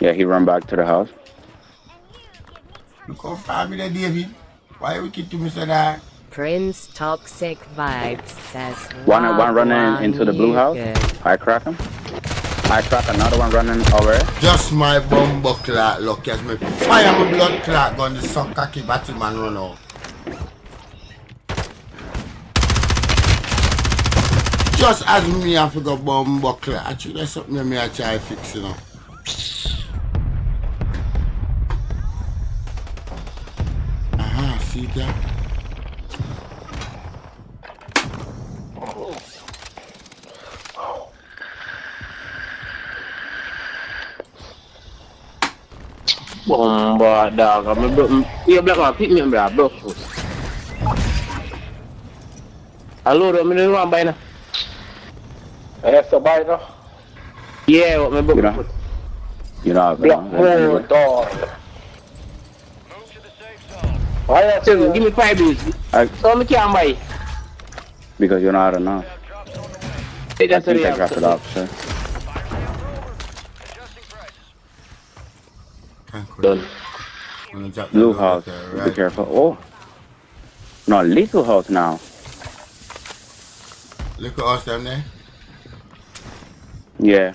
Yeah, he run back to the house.
Look how far me there, David. Why you wicked to me say that?
Prince Toxic Vibes says
One, one
"Wagwan,
running into the blue house.
nigga."
I crack him. I crack another one running over.
Just my bumbo clock luck as me fire my blood clot gun the suck cocky batty man run out. Just as me to go bumbo clot, actually that's something me I try fix you know. Aha, see that?
Bomba dog. I'm bro. Yeah, black man, pick me up, bro. Bro. Hello, do you want to buy now? I have to buy now. Yeah, what my bro.
You know, you know,
Black hole dog. Why that thing? Give me five bills.
I,
So me can't buy.
because you're not enough.
Hey,
I
that's
think
the
I dropped it off, sir.
Done.
Blue house. Be careful. Oh. No, little house now.
Look at us down there.
Yeah.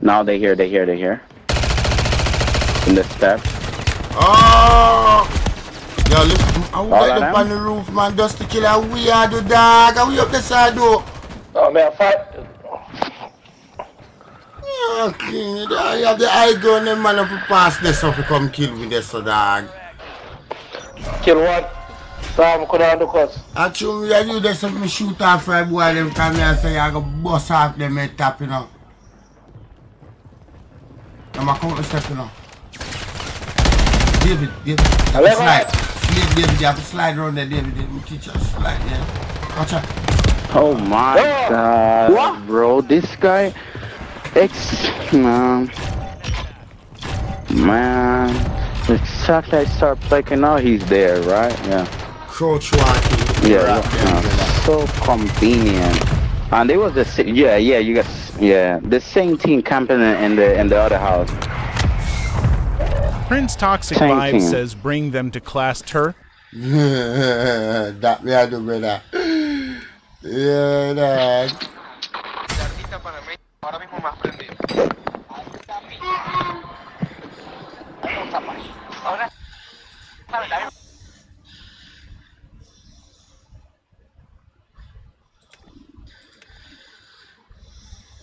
Now they hear, they hear, they hear. In the steps.
Oh! Yo, look, I will
All
get
of
up
them?
on the roof, man, just to kill a weirdo dog. How we up the side door?
Oh, man, fight.
Okay, dog, you have the high ground, them man up to pass this up to come kill me this, so dog.
Kill one. Sam could have do cause.
Actually, I do this, me shoot off for a boy, them come here and say, I go bust off them head top, you know. I'm a count the step, you know. David, David, you have to
Eleven.
slide. David, David, you have to slide around there, David. David, teach you to slide, yeah. Watch out.
Oh my
Oh.
god,
What?
bro, this guy, ex, man, man, exactly. I start playing now. He's there, right? Yeah,
Crouch walking.
yeah,
Right,
yeah, so convenient. And it was the sa- yeah, yeah, you got yeah, the same team camping in in the in the other house.
Prince Toxic
Same
Vibes
team.
says bring them to class turf. *laughs*
that me I do, brother. Yeah,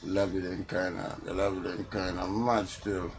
Love it and kind of, love it and kind of much still.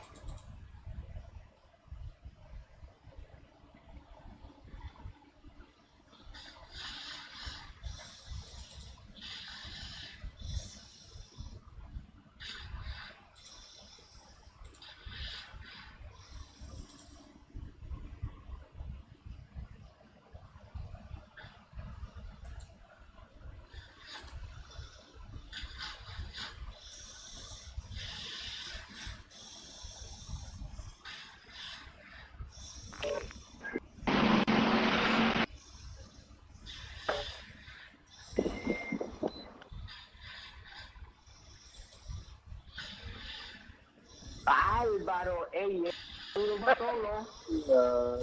的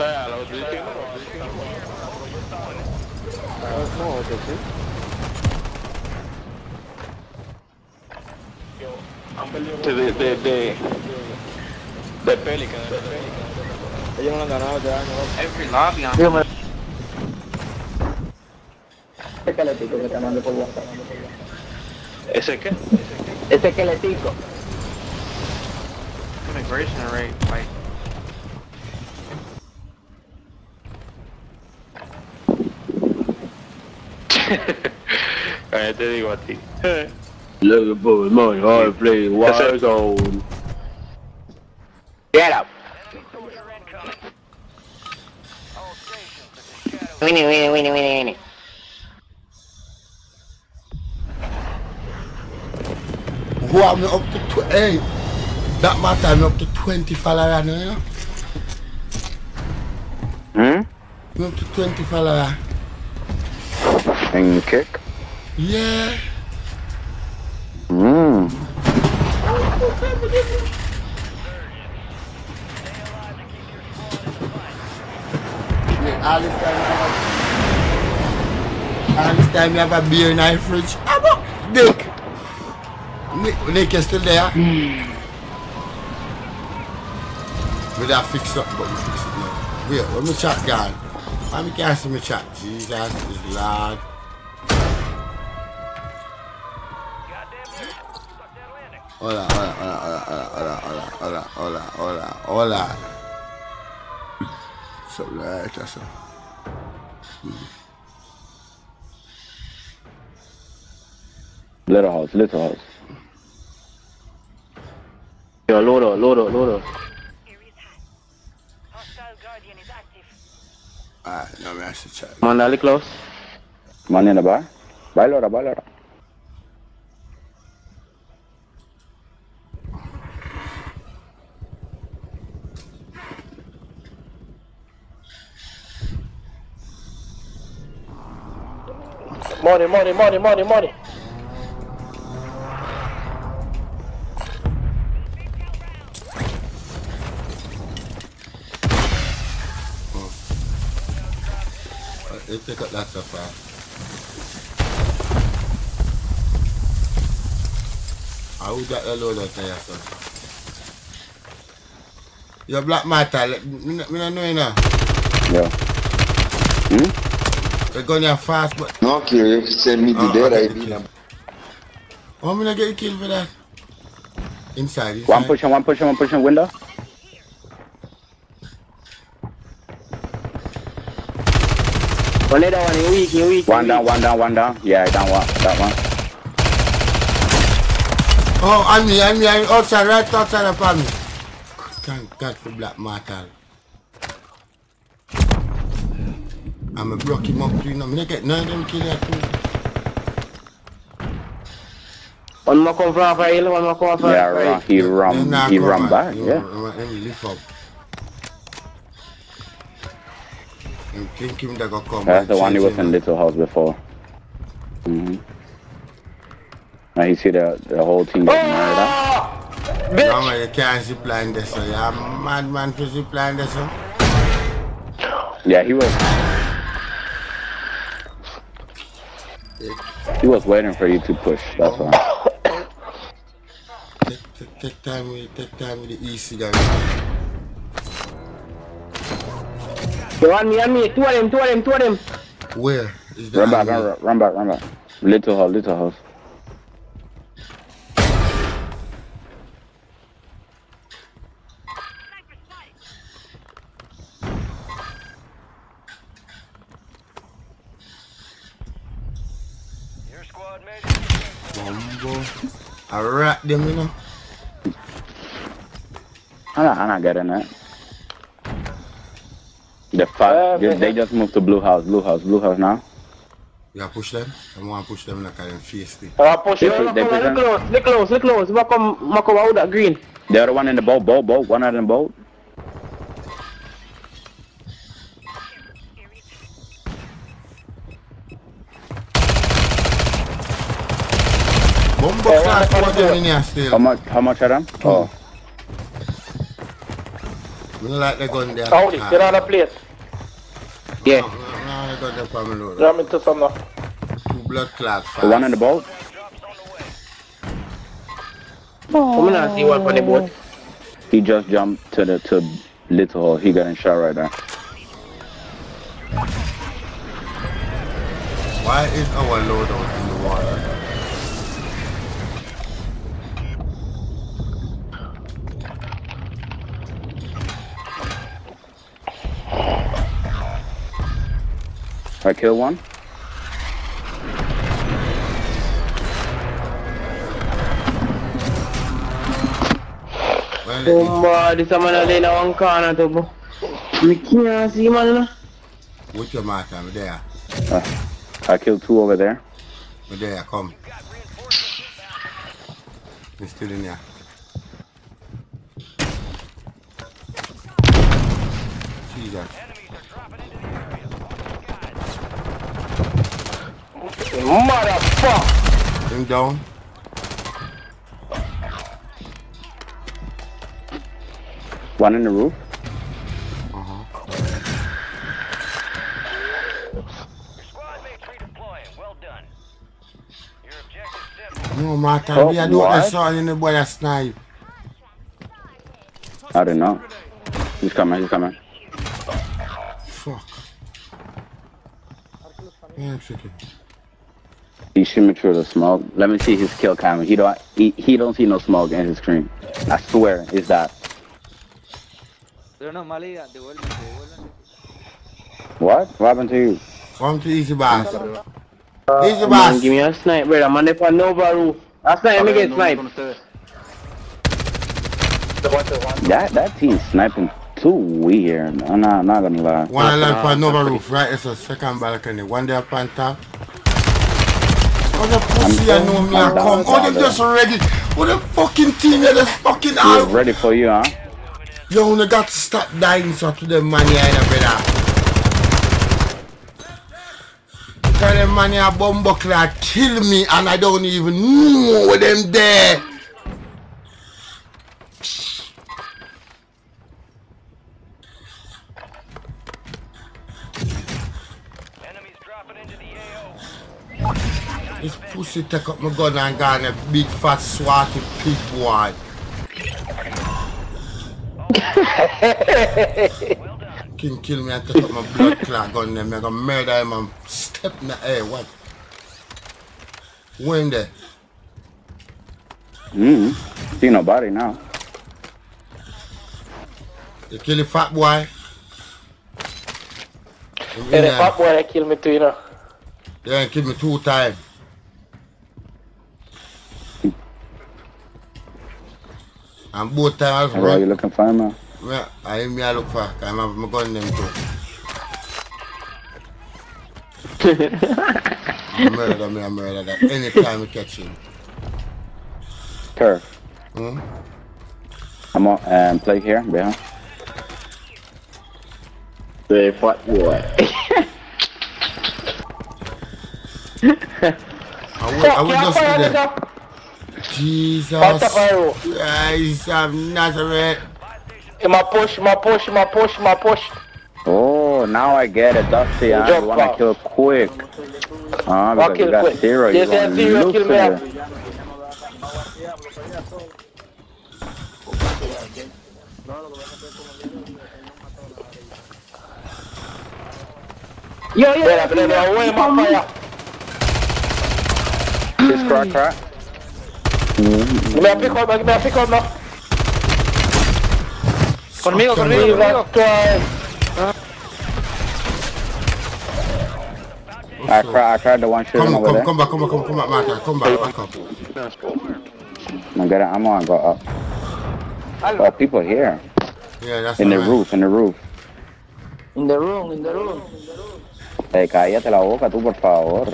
Sai, lo dici? De, de, de, de, de Pelican.
Ellos no lo han ganado ya. No.
Every lobby
Dígame.
Ese esquelético que te mandé por WhatsApp.
¿Ese qué?
Ese esqueletico.
immigration rate, like,
Eh, te digo a ti.
Looking for the money, hard play, wire zone. Get up.
winnie, winnie, winnie, winnie, winnie.
Who have me up to tw- hey, that matter me up to 20 followers now, you know?
Hmm?
Me up to 20 followers.
And kick.
Yeah. Yeah, all this time I have all time you have a beer in the fridge. I'm Dick. Nick, Nick, is still there? *sighs* We that fix up, but we fix it now. Wait, where my chat gone? Can't see my chat? Jesus is Lord. hola, hola, hola, hola, hola, hola, hola, hola, hola. Sobre esta
Little house, little house.
Yo, loro, loro, loro.
Alright, no me hace
chat. Mandale close.
Mano en la bar. Bailora, bailora.
Money, money, money, money, money.
You pick up that stuff, man. I would got the load out there, son. Your black matter, me not me not know you know.
Yeah. Hmm?
They're going here fast, but...
No, Kiri, if you send me the
Oh,
dead,
I
I
get the
be
kill. Oh, me get killed for that. Inside, inside.
One pushing, one pushing, one pushing window.
One lay down, one he weak, he weak. he
One
weak.
down, one down, one down. Yeah, down one, that one.
Oh, on me, on me, on me, outside, right outside of me. Thank God for black matter. I'm a broke him up, you know. Me not get none of them kill that too.
One more come from hill, one more come from
Yeah,
a
run,
hill.
he run,
Them not
he
come
run back.
You
Yeah.
know, Let me lift up. You think him that go come
That's the one he was in Little House before. Mm-hmm. Now you see the the whole team get murdered.
No man, you can't zip line this, so you're a madman to zip line this, so.
Yeah, he was. He was waiting for you to push. That's why.
Take, take, take time with take time with the easy guy.
They want me, on me. Two of them, two of them, two of them.
Where is
Run back, run, run back, run back. Little house, little house.
Bumbo. I rat them, you know.
I'm not, I'm not getting that. The fuck? they, they just moved to blue house, blue house, blue house now.
You gotta push them? I want to push them like I can face it.
Uh, push
They
it.
push-
Look
they push
close,
them.
look close, look close. Look come, look come out that green.
The other one in the boat, boat, boat. One of them boat.
Bumbo class two of them in here still.
How much? How much are them? Mm. Oh,
Me don't like the gun there.
Howdy, get on the plate.
Yeah.
No, no, the gun there for me.
Drop me to some now.
Two blood clots.
the one in the boat.
Come on, see one for the boat.
He just jumped to the to little hole. He got in shot right there.
Why is our loadout in the water?
I kill one.
Well,
Bomba, this man a lay in one corner to bo. Me can't man. no.
with your matter, me there.
Uh, I killed two over there.
Me there, come. Me still in here. Jesus.
Motherfucker.
Him down.
One in the roof.
No matter,
Oh,
we are doing the
what?
son in the boy a snipe.
I don't know. He's coming. He's coming.
Yeah, I'm shaking.
He's shooting through the smoke. Let me see his kill cam. He don't. He, he don't see no smoke in his screen. I swear, it's that.
Pero no, Mali, devuélvete, devuélvete.
What? What happened to you?
Come to easy boss. Easy
uh,
Man,
give me a snipe, brother. Man, if I know over roof. A snipe, me get snipe.
That that team sniping too weird. I'm not, not gonna lie.
One I land for another roof, right? It's a second balcony. One there up on top. How the pussy I know me
I'm
I
down,
come? How
down
they just ready? What the fucking team here just fucking
We're
out?
ready for you, huh?
Yo, only got to stop dying so to the money I know brother. Tell them money a bomb buckler kill me and I don't even know them there. This pussy take up my gun and gone a big fat swatty pig boy. King kill me and take up my blood clot gun them. I'm gonna murder him and step in the air. What? When there?
Mm. See nobody now.
You kill the fat boy?
Yeah, the fat boy that killed me too, you know.
Yeah, kill me two times. And both times I
Where are you looking for man?
Yeah, I me I look for. I have my gun them too. *laughs* I murder me, I murder that. Anytime we catch him.
Turf.
Hmm?
I'm on, um, play here, behind.
The fat boy.
I will, I will just be there. Jesus
What the hell?
Christ of Nazareth.
In my push, my push, my push, my push.
Oh, now I get it, Dusty. I wanna kill quick. Ah,
I'll
because you got
quick.
zero. You
Yes, yes,
gonna
zero,
look
kill
for
me
it.
up.
Yo, yo,
Better, better, better, away my fire.
This crack, crack.
Give me a pick up, give me a pick up now. Conmigo, conmigo, conmigo.
I cried, I cried the one shooting
Come,
over
come,
there.
come back, come back, come, come back, Martha. Come back, back up.
I'm gonna get it. I'm gonna go up. Oh, people here.
Yeah, that's
In the
alright.
roof, in the roof.
In the room, in the room.
Eh, cállate la boca tú, por favor.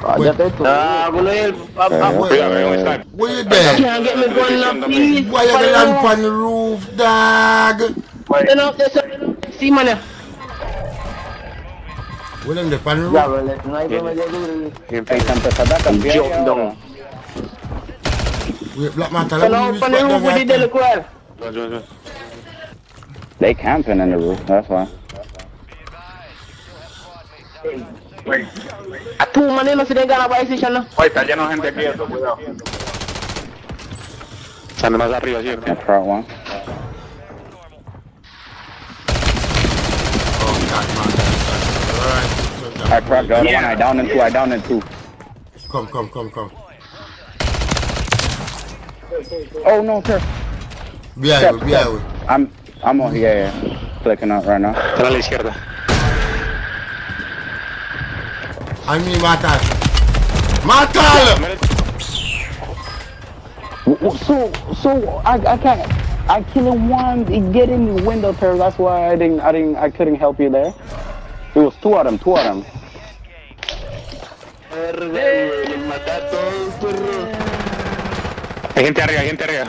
Cállate tú.
Ah, Gulel.
Where you there?
Can't get me gun now, please.
Why you gonna land on the roof, dog?
Turn off the See, man.
Where them the on the
Ya,
roof?
bro, no hay problema de Google.
Y empezaste a cambiar y
Jump down.
Wait, Black Martha,
Turn
let me
off
use
on the
back
roof
them
with the
right there.
Delacroix.
They camping in the roof, that's why.
A tu maneno se den gana para ese chano.
Oye, está lleno de gente aquí, esto, cuidado. Están más arriba, ¿sí?
Yeah, part one. I cracked the other one, I down in two, I down in two.
Come, come, come, come.
Oh no, sir.
Behind you, behind you.
I'm, I'm on here, yeah. Clicking up right now.
Están a la izquierda.
I mean, Martha. Martha!
W- w- So, so I, I can't. I killed one. Get in the window, sir. That's why I didn't, I didn't, I couldn't help you there. It was two of them, two of them.
Hay gente arriba, hay gente arriba.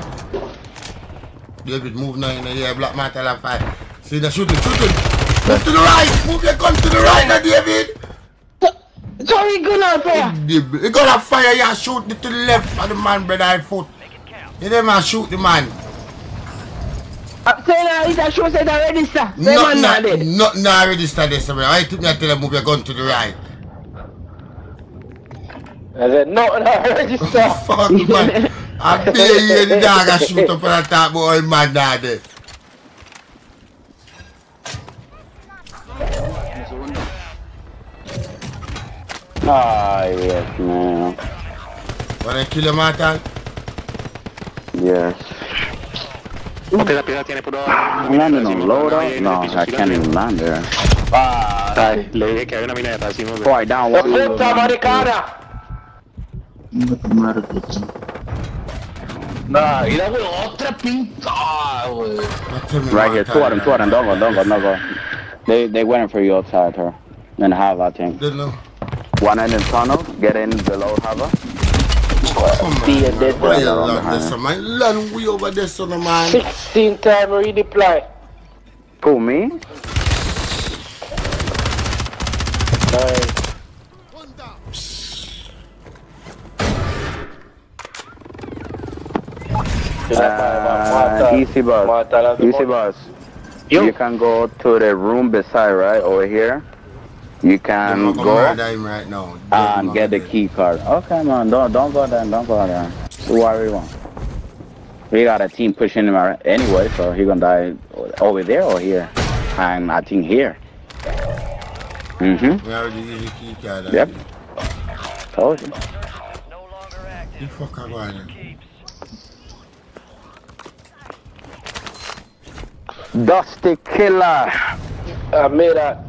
David, move now in the air. Black Martha left five. See the shooting, shooting. Move to the right. Move your gun to the right now, David.
Sorry, good on fire.
You gonna fire, you shoot it to the left of the man, brother, I foot. You never man shoot the man.
Uh, Say now, it's a show say that register. Say
Not,
man
not,
not dead.
not, not register this, man. I took me and tell them move your gun to the right.
I said, no, no, register. *laughs*
Fuck, man. I *laughs* dare you, the dog, I shoot up on the top, boy, man, now
Ah, yes, man.
Wanna kill him, Martin?
Yes.
Porque la piedra tiene puro...
I'm landing on low? No, I can't even land there.
Ah, le dije que había una mina de racimo.
Oh, I down one.
Puta maricana.
Nah, y la weón, otra pinta, wey.
Right here, two of them, two of them. Don't go, don't go, don't go. They they waiting for you outside her. In Hava, I think. One in the tunnel, get in below Hava. See a dead
Why
brother
you
on
love
behind.
this, man? Land way over there, son of man.
16 time redeploy.
Who, me? Uh, easy boss. Easy boss. You can go to the room beside, right? Over here. You can go
right now.
and get the key card. Okay, man. Don't don't go there. Don't go there. Do whatever you want. We got a team pushing him ar- anyway, so he gonna die over there or here. And I think here. Mm-hmm.
We already use the key card.
Yep. Told you.
The fuck going on?
Dusty Killer.
I made that.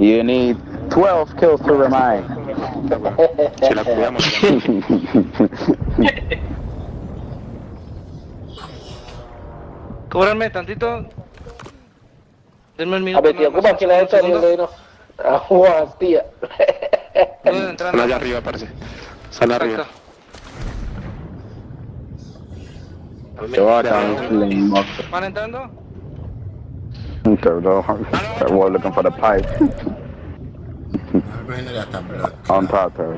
You need 12 kills to remind. *laughs*
Si la cuidamos. *laughs*
Cóbranme tantito. Denme el
A
minuto.
ver, tío, ¿cómo es que la de no? A Juan, tía.
Sale allá arriba, parece. Sale arriba.
¿Van entrando?
They're, they're *laughs* all looking for the pipe. *laughs* On top there.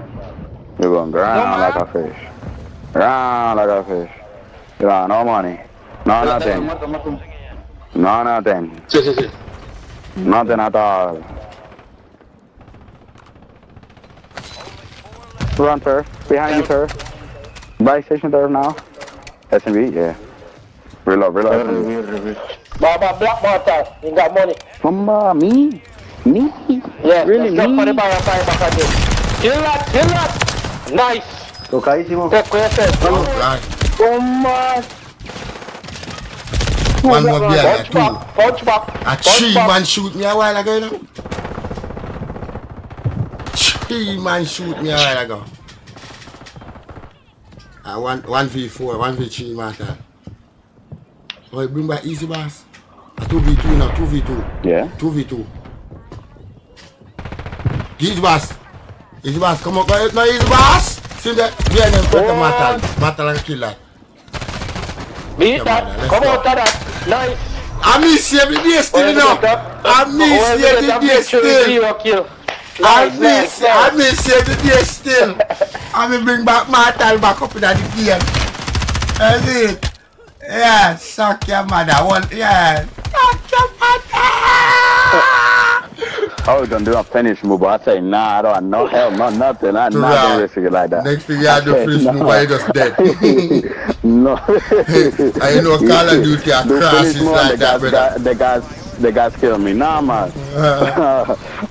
You're going ground like a fish. Ground like a fish. You got no money. No nothing. No nothing. Nothing at all. Run, sir. Behind you, sir. Buy station there now. SMG, yeah. Reload, reload. SMG.
Baba, black water. You got money.
Mama, me? Me?
Yeah,
Really,
let's
me?
go for the bar and buy back again. Kill that, kill that. Nice.
Tocadísimo.
Take care of yourself.
Oh, God.
Come on.
One more beer,
Punch
two.
back, punch back.
A
punch
tree
back.
man shoot me a while ago, you know? Tree man shoot me a while ago. Uh, one, one v four, one v three matter. Oh, you bring back easy boss. A two v two now, two v two.
Yeah.
Two v two. Easy boss. Easy boss, come on, go no easy boss. See that? Yeah, then put the metal, metal and kill that.
Beat
Come
that. Come out of that. Nice.
I miss you every day still, know. I miss you every day still. I miss, I miss you every day still. I will bring back Martal back up in the game. That's it. Yeah, suck your mother. One, yeah. Suck your mother.
I was gonna do a finish move, but I say, nah, I don't no hell, no nothing. I'm not gonna risk like that.
Next thing you have
I
the finish *laughs*
no.
move, I just dead. *laughs*
no. *laughs*
I know Call of Duty are
finish
like
the
that,
guys,
brother.
The guys, the guys kill me. Nah, man.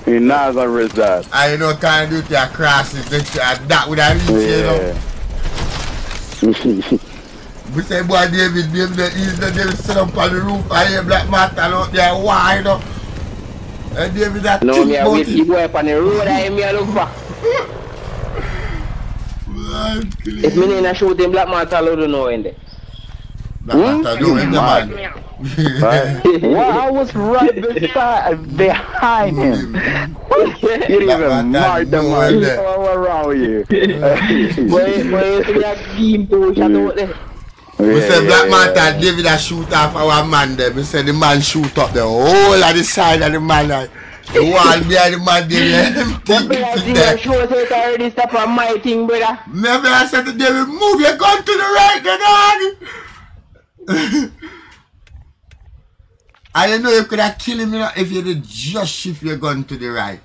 You're not gonna risk that.
I know Call of Duty are crosses. Next thing, that would have reached, you know. We say, boy, David, David, the east, the David sit up on the roof, I hear Black Martal out there, why, you know. And David, that
No, me, I
about
wait
it.
you boy up on the road, I me a look for. If me in a shoot him, Black Manta, I don't know in there.
Black hmm? Martal, do it, man.
Right? *laughs* well, I was right beside, behind him. *laughs* you didn't even mark the man. What's wrong with you? *laughs*
Boy, boy, you see that game too, shut out there.
We
Yeah,
say Black
yeah,
Manta, David a shoot off our man there. We say the man shoot up the whole of the side of the man. The wall behind the man there, empty.
But I think I sure say it already stop on my thing, brother.
Maybe I said to David, move your gun to the right, the *laughs* dog. I don't know you could have killed him you know, if you just shift your gun to the right.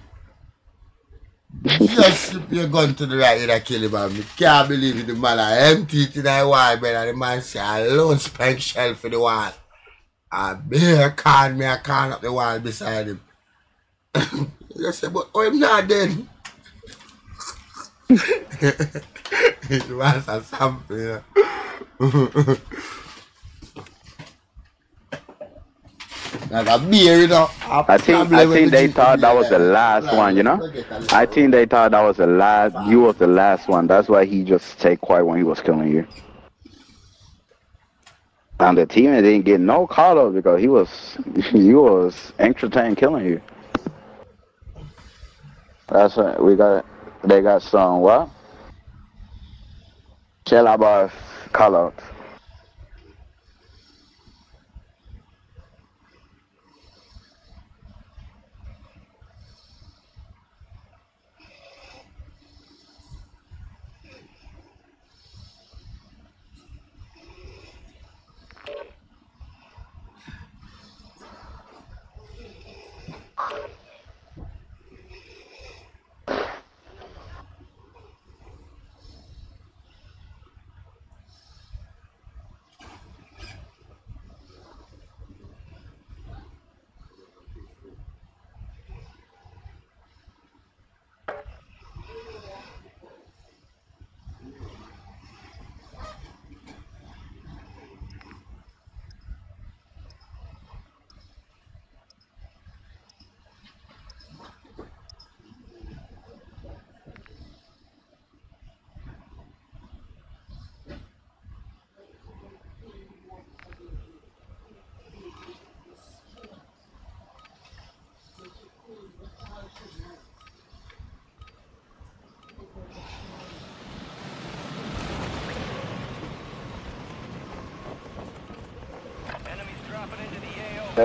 Just shift your gun to the right, you'd killed him. Man. I can't believe it, the man I empty it in the wall, brother. The man say, I lone spank shell for the wall. A bear can me, I can up the wall beside him. *coughs* you say, but oh, I'm not dead. *laughs* it was a sample, you *laughs* know. Like a beer, you know.
I think I think they thought that was the last one, you know.
forget a lot.
I think they thought that was the last. You was the last one. That's why he just stayed quiet when he was killing you. And the teammate didn't get no call up because he was *laughs* he was entertaining killing you. That's right. We got they got some what? Shell about call out.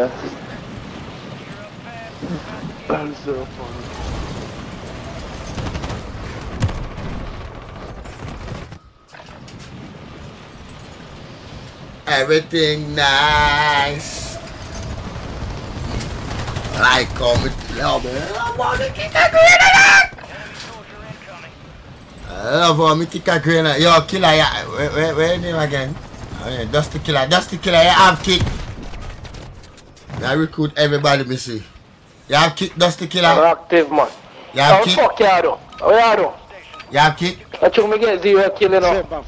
Yeah. That's so funny.
Everything nice. Like, oh, comment, love it. I want to kick a grenade. I love how me kick a grenade. Yo, killer, yeah. Where, where, where name again? Oh, yeah, Dusty Killer. Dusty Killer, you have kick. I recruit everybody, me see. You have kick, Dusty Killer.
I'm active, man.
You have kick.
fuck you do? How you do?
You have kick.
I took me get zero kill, you know.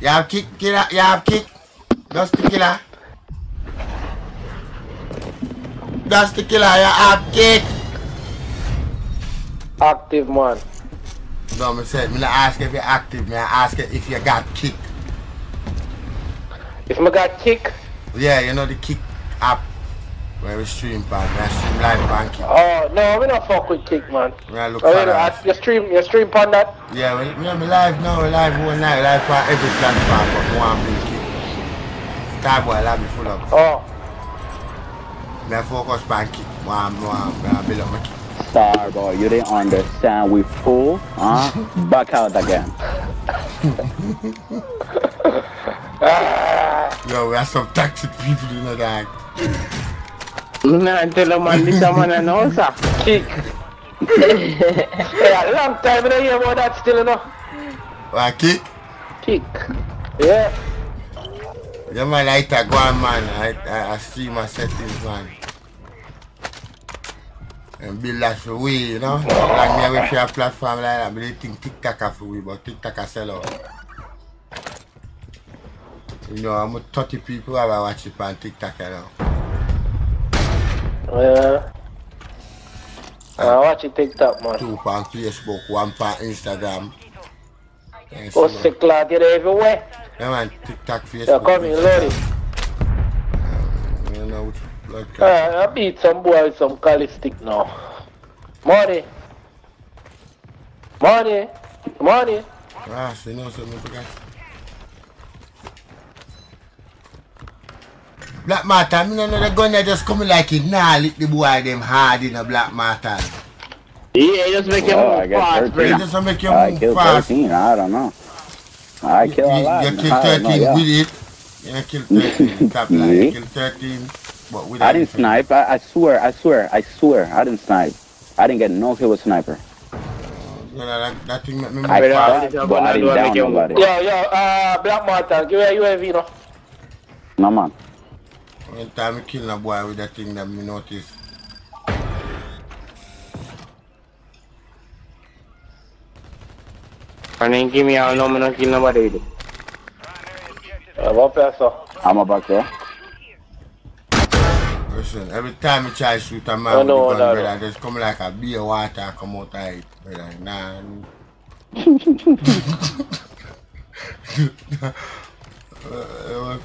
You have kick, killer. You have kick. Dusty Killer. Dusty Killer, you have kick.
Active, man.
No, me said, me not ask if you're active, me I ask if you got kick.
If me got kick?
Yeah, you know the kick app where we stream pan, me I stream live pan kick.
Oh, no, we not fuck with kick, man.
Me I look
Oh,
for
you,
that.
you stream, you stream on that?
Yeah, we, me, me live now, we live one night, live for every platform, but me want bring kick. Starboy live me full up.
Oh.
Me I focus pan kick, me want, me want, me want build up my kick.
Star boy, you didn't understand. We full, huh? *laughs* Back out again. *laughs*
Yo, we have some toxic people, you know that.
Nan, telo man, dis *laughs* a man an nou sa Kik E *laughs* a long time mi nan ye moun dat stil nou
Wa kik?
Kik Ye
Ye man a it a gwan man. A stream a settings man. En bil la fi wey nou Lan mi a wey fi a platform la la Mi li ting TikTok a fi wey But TikTok a sel out. You know, amou 30 people a wa watch it pan TikTok a nou
Yeah. I watch it TikTok, man.
Two on Facebook, one on Instagram. And
Oh, sick lad, you're everywhere.
Yeah, man, TikTok, Facebook.
Come here, load it.
You know, blood
Uh, I beat some boy with some cali stick now. Money. Money. Money.
Ah, so you know something Black Matter, me no know the gun there just coming like it nah lick the boy them hard in a Black Matter.
Yeah, just make
Well, I got 13.
Just to make you
I
move
killed
fast.
13. I don't know. I kill a lot.
You kill
I don't know,
13
yeah.
with it. You kill 13, top line. You kill 13, but with
I didn't snipe. I, I swear. I swear. I swear. I didn't snipe. I didn't get no kill with sniper.
You know, that, that thing make me move
I
fast.
tried, but I didn't down nobody.
Yo, yo, uh, Black Martin, give me a UAV, you know.
No man.
One time I kill a boy with that thing that me notice.
And then give me all no, me not kill nobody with it. Uh, what person?
I'm about there.
Listen, every time I try to shoot a
I
man with
know
the gun,
that.
brother, just come like a beer water come out of it. Brother, nah. *laughs* *laughs* Uh,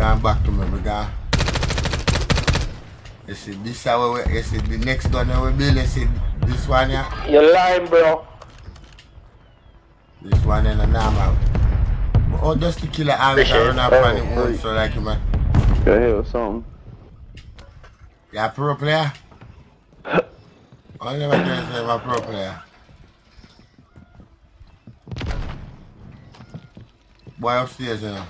Going back to me, go. You see, this how we, you see, the next that we build, you see, this one here,
You're lying, bro.
this one in the normal. But oh, just to kill the arms and run up on the own, so like, you man.
Go ahead with something.
A pro player? I never can say a pro player. Boy upstairs, you know.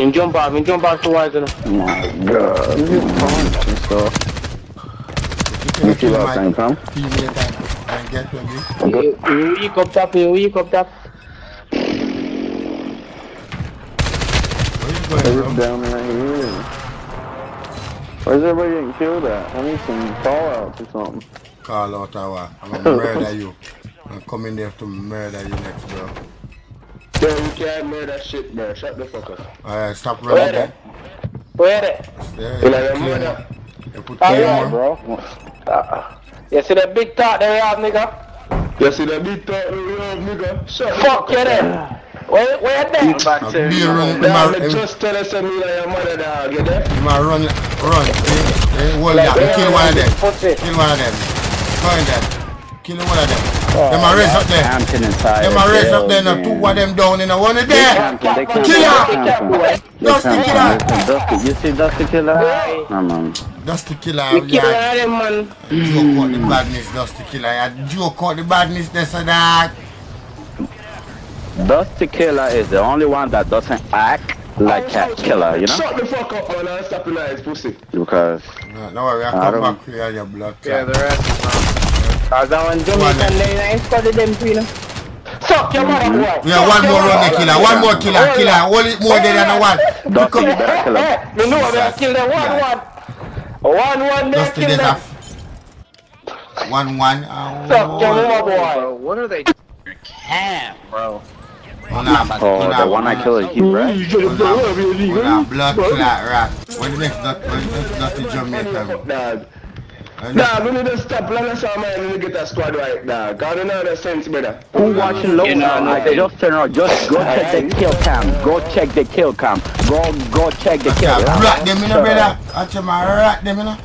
Him jump off, him jump off to wise, you know.
My God. So, you see what I'm saying,
Teammate and, and get with me.
You, you weak up top, you weak up top.
It's down right here. Where's everybody getting killed at? I need some fallouts or something.
Call out our, I'm gonna *laughs* murder you. I'm coming there to murder you next, bro.
Bro, you can't murder that shit, bro. Shut the fuck up.
Alright, stop running
they?
there.
Where they?
Yeah,
You know, your
clean
mother.
up. You put clean
bro.
Uh, you see that big talk there you have, nigga? You see that big talk there you have, nigga? Shut Fuck you there. Where, where you there?
Uh, be run,
Dog,
him
me
a-
just tell us me that your mother dog, you there?
him a run, run. Eh, eh, hold
Like,
that.
where
Kill
you
one of them.
pussy?
Kill one of them. Find them. Kill one of them. Them a race up there.
Camping inside.
Them a race up there. Now two of them down in a one of there. Kill her. Dusty killer.
Dusty, you see Dusty Killer? No, man.
Dusty killer.
You kill
yeah.
one of them, man.
Joke out the badness, Dusty killer. Yeah. Joke out the badness, this and that.
Dusty Killer is the only one that doesn't act like a killer, you know?
Shut the fuck up, man, and stop your lies, pussy.
Because
No, no worry, I
I
come
don't-
back here your blood
Yeah, the rest is not. Cause that one Jamaican, they ain't studied them three, you know. Suck your mother, boy.
Yeah, one more run eh, killer. One more killer. Killer. Hold it more than the one.
Dusty, eh, you better kill him.
Eh, Me know they kill them one, one. One, one, they kill them.
a one one. Uh, oh,
Suck your mother, boy.
What are they? Camp, bro.
Oh, nah, but- nah,
the one I
nah.
killed is you, right?
Oh, nah, blood clot rat. When the next dot, when the next dot is Jamaican.
Dog.
And
Nah, we need to stop. Let us all man, we need to get that squad right, dog. God, you know sense, brother.
Who watching low
You know,
now? I just turn on. Just go check the kill cam. Go check the kill cam. Go go check the kill cam.
Rat them, you know, brother. Watch them, I rat them, you know.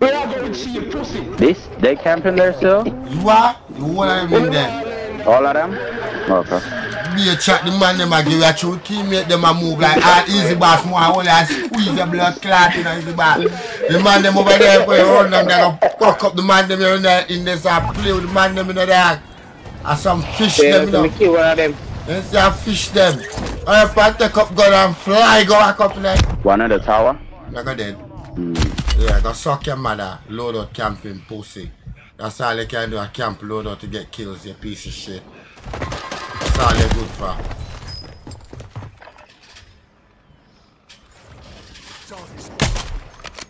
We are going to see you, pussy.
This they camping there still?
You are? You one of them in there.
All of them? Okay.
Be a chat, the man them a give you a true teammate, them a move like all easy boss, more only a squeeze the blood clot in a easy boss. The man them over there, for you run them, they go fuck up the man them in there, in this, and play with the man them in there. And some fish
Yeah,
them, you know.
me kill one of them.
You see, and fish them. And if I take up gun and fly, go back up there.
One in the tower.
I go dead. Hmm. Yeah, go suck your mother, load out camping pussy. That's all you can do, a camp load out to get kills, you piece of shit. That's all good for.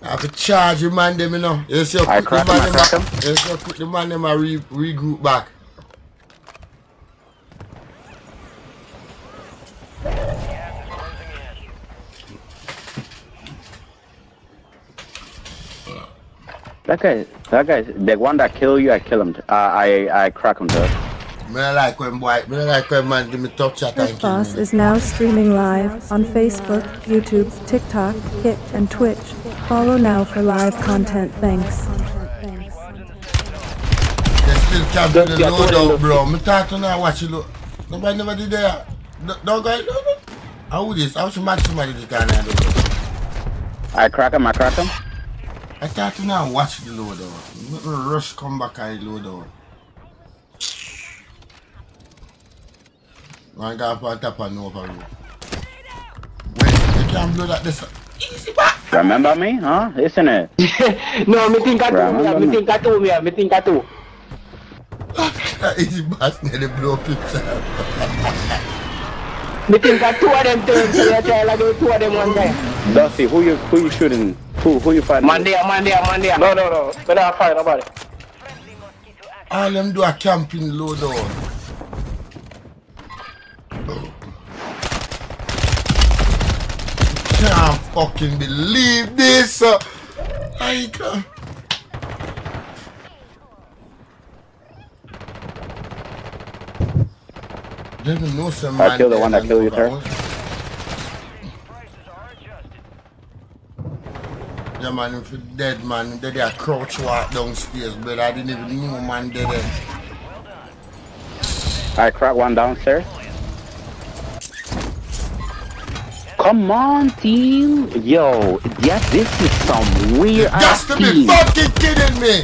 I have to charge you man them, you know. You see, you
I
put the man them a- you put the man them a re, regroup back.
That guy, that guy, the one that kill you, I kill him. Uh, I I crack him too.
Me not like when boy, me not like when man give me tough chat
Chris
and kill
Boss
me.
is now streaming live on Facebook, YouTube, TikTok, Kick, and Twitch. Follow now for live content. Thanks.
They still can't do the loadout, bro. Me talk to now, watch it look. Nobody never did that. No, don't go, no, no. How this? How should match somebody this kind of do?
I crack him. I crack him.
I thought to now watch the loadout. Make rush come back and loadout. One guy up on top and no over you. When you can't blow that this
Remember me, huh? Isn't it? *laughs*
No, me think I do,
Remember
me
me.
think I do, me, me think I do.
easy boss nearly blow pizza.
Me think I two of them turns, so you try like do two of them one day.
Dusty, who you who you shooting? Who who you fighting?
Monday, Monday, Monday. No, no, no. Me not fight nobody.
All them do a camping loadout. Can't fucking believe this. Like, uh? Doesn't know some
I killed the one that killed you,
about. Yeah, man, if you dead, man, they there crouch walk downstairs, but I didn't even know man dead there.
I crack one downstairs. Come on, team. Yo, yeah, this is some weird ass
to be fucking kidding me!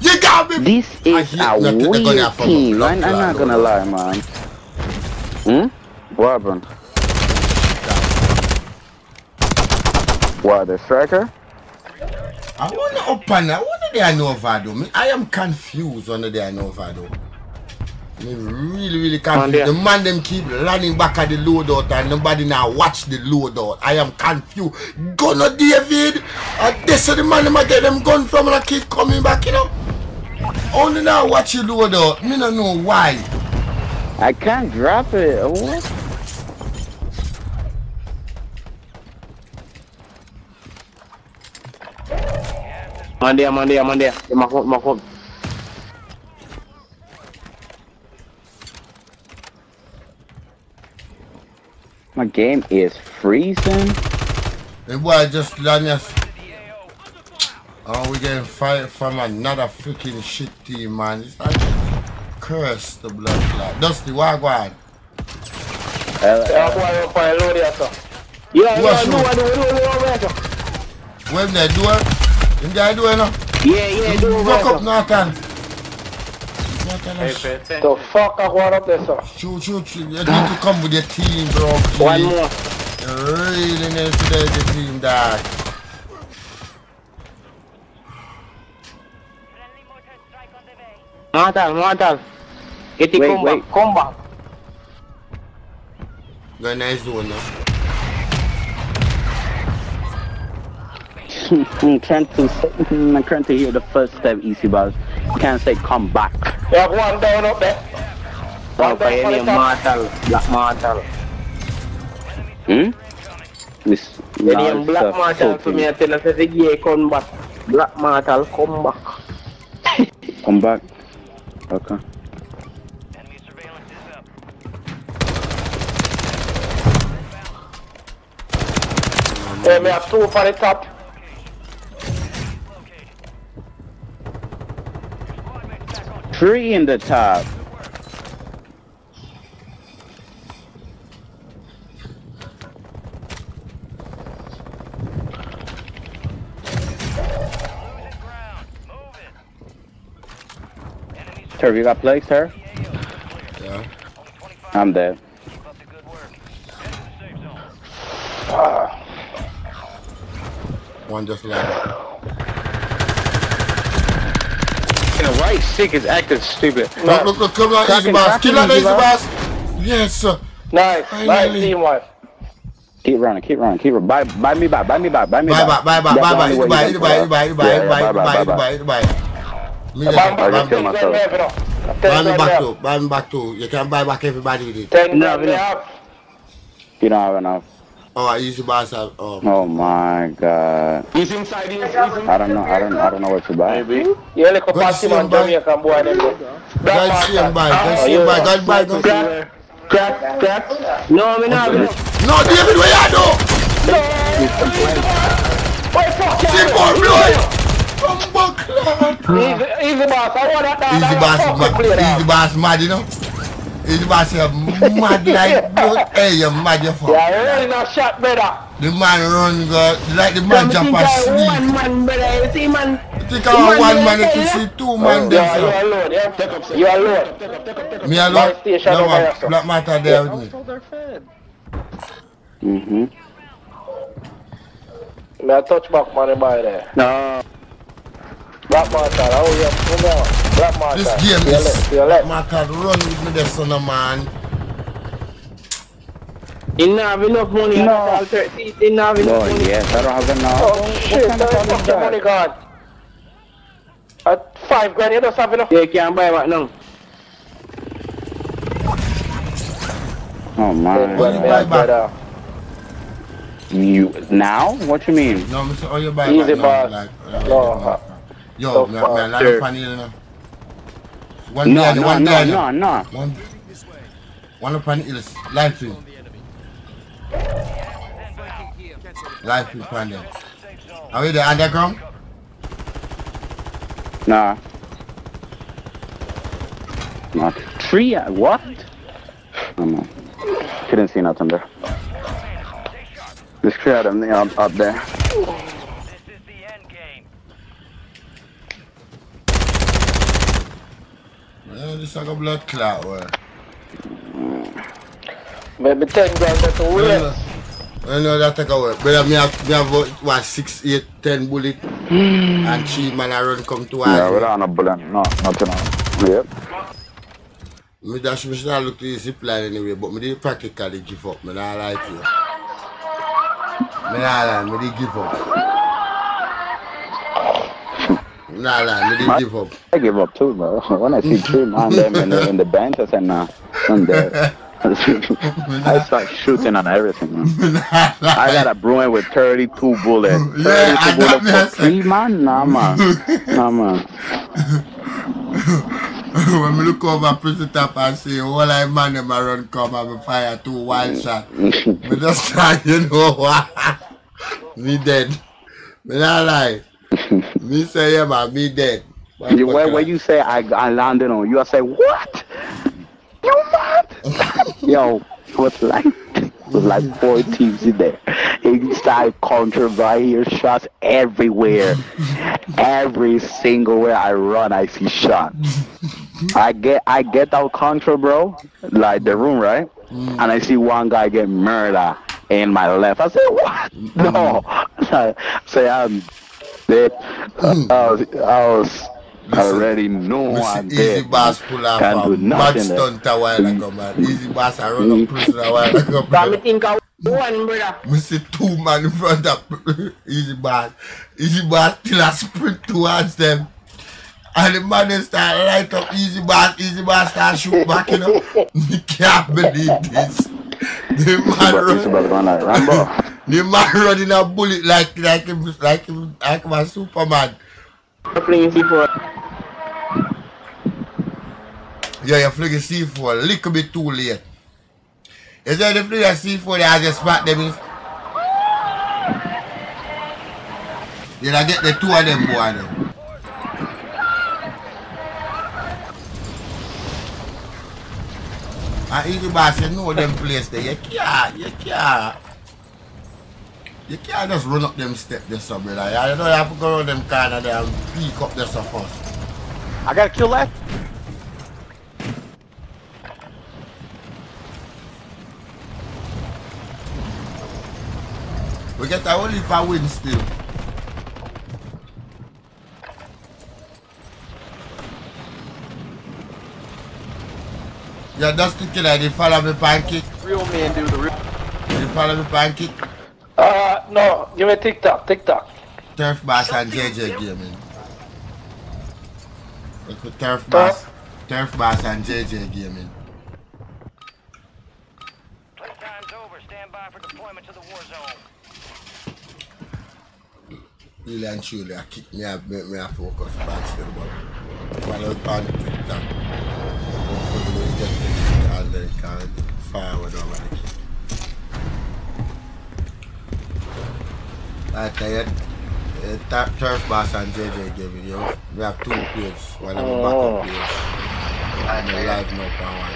You got me!
This is a
nothing they're gonna
weird
have from a
team. I'm, I'm not gonna lie, man. Hmm? What happened? What, the striker?
I wanna open I wanna they Novado. Me, I am confused on the they are Novado. Me really, really confused. The man them keep running back at the loadout and nobody now watch the loadout. I am confused. Gunner David, and this is the man them I get them gun from and I keep coming back, you know. Only now watch the loadout. Me don't know why.
I can't drop it. Uh, what?
Man there, man there, man there. My home, my home.
My game is freezing.
The boy just done us. Oh, we getting fired from another freaking shit team, man. It's like curse the blood clot. Dusty, wagwan.
Yeah, boy, you find load there, sir. Yeah,
Who
yeah,
are
do
you?
it, do it, do it, do it, right, sir.
When they do it, in they do it now.
Yeah, yeah, do it,
Broke
right,
up
sir.
Nathan.
Attention. The fuck I going up there, sir?
Shoot, shoot. You need to come with your team, bro.
One more.
You really need to take the team, dog.
Mortal, mortal. Get the
Wait,
come
wait.
nice zone
I'm trying to say, I'm trying to hear the first step, easy boss. Can't say come back.
Have one down up there.
One
One down for
mortal, black mortal.
Hmm? This
The
now
name
it's
black mortal for me. I tell us the gay come back. Black mortal come back. *laughs*
Come back. Okay.
Yeah, me have two for the top.
Three in the top. Sir, you got plague, sir?
Yeah.
I'm dead.
One just like
The right stick is acting stupid.
Look, look, look, come on, easy boss. Kill that
easy
easy
boss.
boss. Yes, sir.
Nice,
Finally.
nice team one.
Keep running, keep running, keep running. Buy, buy me back, buy me back, buy me
Bye
back. way
bye
you
bye
can
bye
pull
bye
out.
bye
Yeah, yeah,
bye bye
bye,
bye bye. Me
Bam,
just
bam,
bam. Buy me
Ten
back
grand
too. Buy me back too. You can buy back everybody with it.
Ten
No,
grand
we
they
don't.
have.
You don't have enough.
Oh, easy boss. have- Oh,
Oh my god.
He's inside, he's, he's
I don't know, I don't, I don't know what to buy.
Maybe. Yeah, like a party
to
man,
him, boy. God see him by. God see him by. God by. God.
Crack, crack, crack. No, me not.
No, David, where you do?
Wait, fuck
See for blood.
Easy, easy boss. I want that.
Easy boss. Easy boss, mad, you know. It was a mad like blood. Hey, you mad you fuck.
Yeah, run a shot, better.
The man run go, like the man jump a sleep.
one man, brother. You see, man.
You think I one man, if you see two man
there. You alone, yeah. Take up, You alone.
Me alone. No, man, black matter there with me.
Mm-hmm.
Me a touch back money by there.
No.
Black Martha, oh yeah, come on. Black Martha.
This game
to your
is
left, to
Black
left.
Matter run with me, the son of man.
He not have enough money. No. He not have enough
Oh
money.
yes, I don't have enough.
Oh shit,
kind of
where the
problem
fuck
is
your
that?
money gone? At five grand, you don't have enough?
Yeah, you can't buy back now.
Oh my.
What you buy back?
You now? What you mean?
No, Mr. Oh, you buy
Easy,
back
boss.
now, like, uh,
No,
like,
uh,
Yo,
so
me, me,
far,
me,
sure.
line up on you, you know. One
No,
day,
no,
one
no,
day,
no, no.
One, One up on the hills. Live stream. Live stream on them. Are we the underground?
Nah. Not tree. uh, What? Oh, no. Couldn't see nothing there. There's three of them up, up there.
Yeah, this is like a blood clot, boy.
Maybe 10 grand that's a waste.
I know that take away. But me have, me have what, what, 6, 8, 10 bullet hmm. and 3 man I run come to us.
Yeah,
us.
we don't have no bullet. No, nothing. on. Yep.
Me dash me should have look to the zip line anyway, but me did practically give up. Me not lie to you. Me not lie, me did give up. Me not lie, me did give up.
I give up too, bro. *laughs* When I see three *laughs* man them in the, in the bench, I said, nah, I'm dead. *laughs* I start shooting on everything, man. I got a Bruen with 32 bullets. 32
Yeah,
bullets for three man? Nah, man. Nah, man.
when we look over prison top and see all I man them a run come and fire two wild mm. shot. me just try, you know what? we dead. We not lie. Me say yeah man, me dead.
You, when, when you say I, I landed on you, I say, what? You mad? *laughs* Yo, what like, like four teams in there. Inside counter right here, shots everywhere. Every single way I run, I see shots. I get I get out contra, bro, like the room, right? Mm. And I see one guy get murdered in my left. I say, what? Mm. No. I *laughs* say, I'm dead. Hmm. I was, I was I already know
Me
I'm
Easy
dead.
Boss pull off
Can't do
a mad
nothing there.
stunt a while ago, *laughs* man. Easy Boss I run up prison a while ago.
Cause me think of one, brother.
Me see two man in front of *laughs* Easy Boss. Easy Boss still a sprint towards them. And the man they start light up Easy Boss. Easy Boss start shoot back, you know. *laughs* Me can't believe this. The man run. the man running a bullet like like him like him like him a Superman.
Playing C4.
Yeah, you're flinging C4 a little bit too late. Is there the player C4 that I just spot them in? Did I get the two of them boy then? And easy boss, you know them place there. You can't, you can't. You can't just run up them steps there, so brother. You you have to go around them corner there and peek up there so first.
I got a kill left.
We get a heap of win still. Yeah, that's the killer. They follow me pancake.
Real man do the real.
They follow me pancake.
Uh, no. Give me TikTok. TikTok.
Turf Boss and JJ Gaming. Look for Turf Boss. Turf Boss and JJ Gaming. Really and truly, I kick me up, make me a focus back still, but was on TikTok, hopefully we get the kick can fire with the kick. Like I said, uh, Turf Boss and JJ Gaming, you we have two pages, one of the
Oh.
backup page, and the live on one.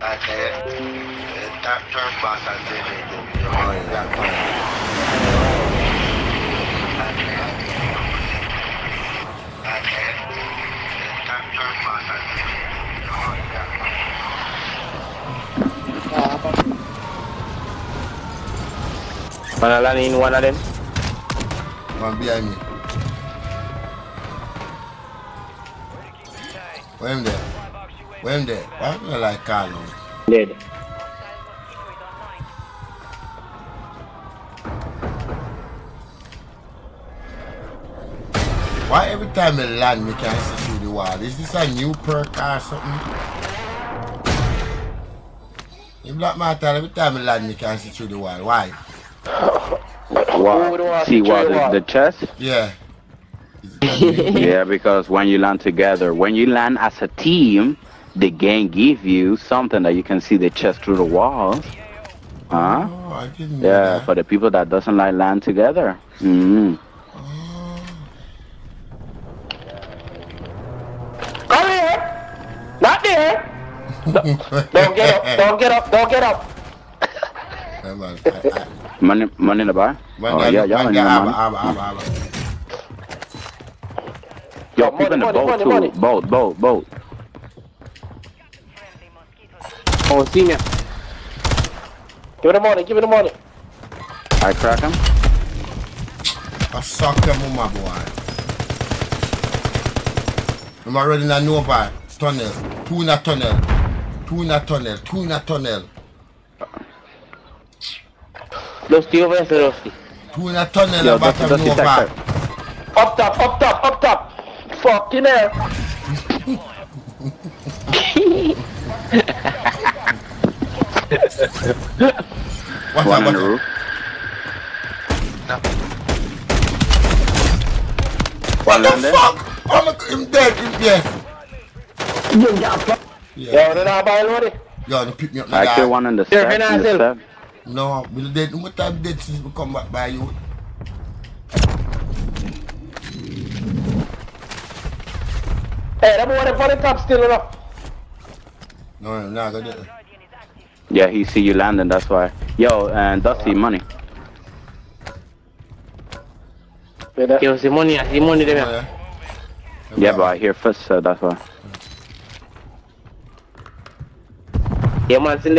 Like I said, uh, Tur- Turf Boss and JJ Gaming, you know, we have two.
Wanna land in one of them?
One behind me. Where him there? Where him there? Why do I like Carlo?
Dead.
Why every time I land, me can't see through the wall? Is this a new perk or something? In Black Matter, every time I land, me can see through the wall. Why?
What? See what? The, the chest?
Yeah. *laughs*
yeah, because when you land together, when you land as a team, the game give you something that you can see the chest through the walls. Huh?
Oh, I didn't know
Yeah,
that.
for the people that doesn't like land together. Mm.
Come here! Not! *laughs* Don't get up, don't get up, don't get up.
Yeah, man. I- I-
Money, money in the bar.
One
oh
guy,
yeah,
one
y'all in
guy,
your
abba,
money. Yo,
money,
people in the
money,
boat
money,
too.
money.
Boat, boat, boat.
Oh, senior. Give me the money, give me the money.
I crack him.
I suck them on my boy. I'm already in a Nova tunnel. Two in a tunnel. Two in a tunnel. Two in a tunnel.
Dusty over here, Dusty.
Two in a tunnel.
Yo,
Yo, bottom
Dusty, Dusty,
Nova.
check,
Up top, up top, up top. Fucking hell.
What's
One
up,
on the
what's
roof.
What
One
the
landed.
fuck? I'm a, him dead, him yes. Yeah.
Yo, then I buy loaded.
Yo, they pick me up.
I
the
kill
guy.
one in the
Here,
step.
here,
In the step.
No, we dead. What time dead since we come back by you?
Hey, that boy for the top still up.
No, no, no, go there.
Yeah, he see you landing. That's why. Yo, and Dusty, money.
Yo, see money, I see money there.
Yeah.
Yeah, but I hear first, so that's why.
Yeah, man, still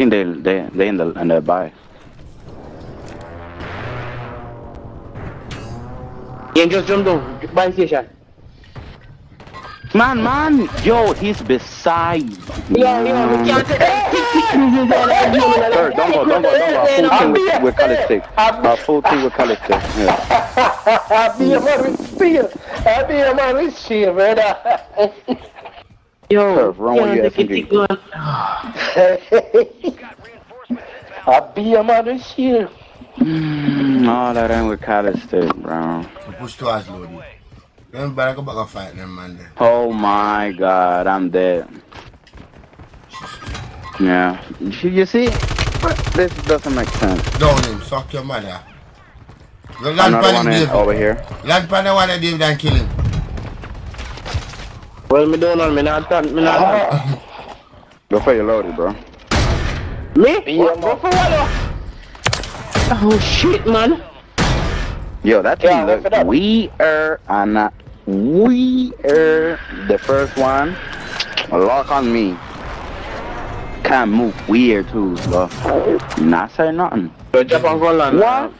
think they they they in the in the buy.
Just jump down. Buy station.
Man, man, yo, he's beside.
Yeah, yeah, we can't
Sir, don't go, don't go, don't go. Full team with, stick. A full team with. Yeah.
I'll be a man with steel. I'll be a man with shield, brother. Yo,
Sir, wrong with you, SMG.
I'll be a man with shield.
Mm, all that ain't with color stick, bro.
We push twice, Lodi. Then better go back and fight them, man.
Oh my god, I'm dead. Yeah. You you see? This doesn't make sense.
Down him, suck your mother. The land
Another
pan
one in, over here.
Land pan the one of David and kill him.
Well, me don't know, me not done, me not done.
Before you loaded, bro.
Me? Yeah, go for what? Oh shit, man.
Yo, that
Yeah,
thing
look it
look
up.
weird and uh, are The first one, lock on me. Can't move weird too, bro. Not say nothing.
Yo, jump on go land.
What?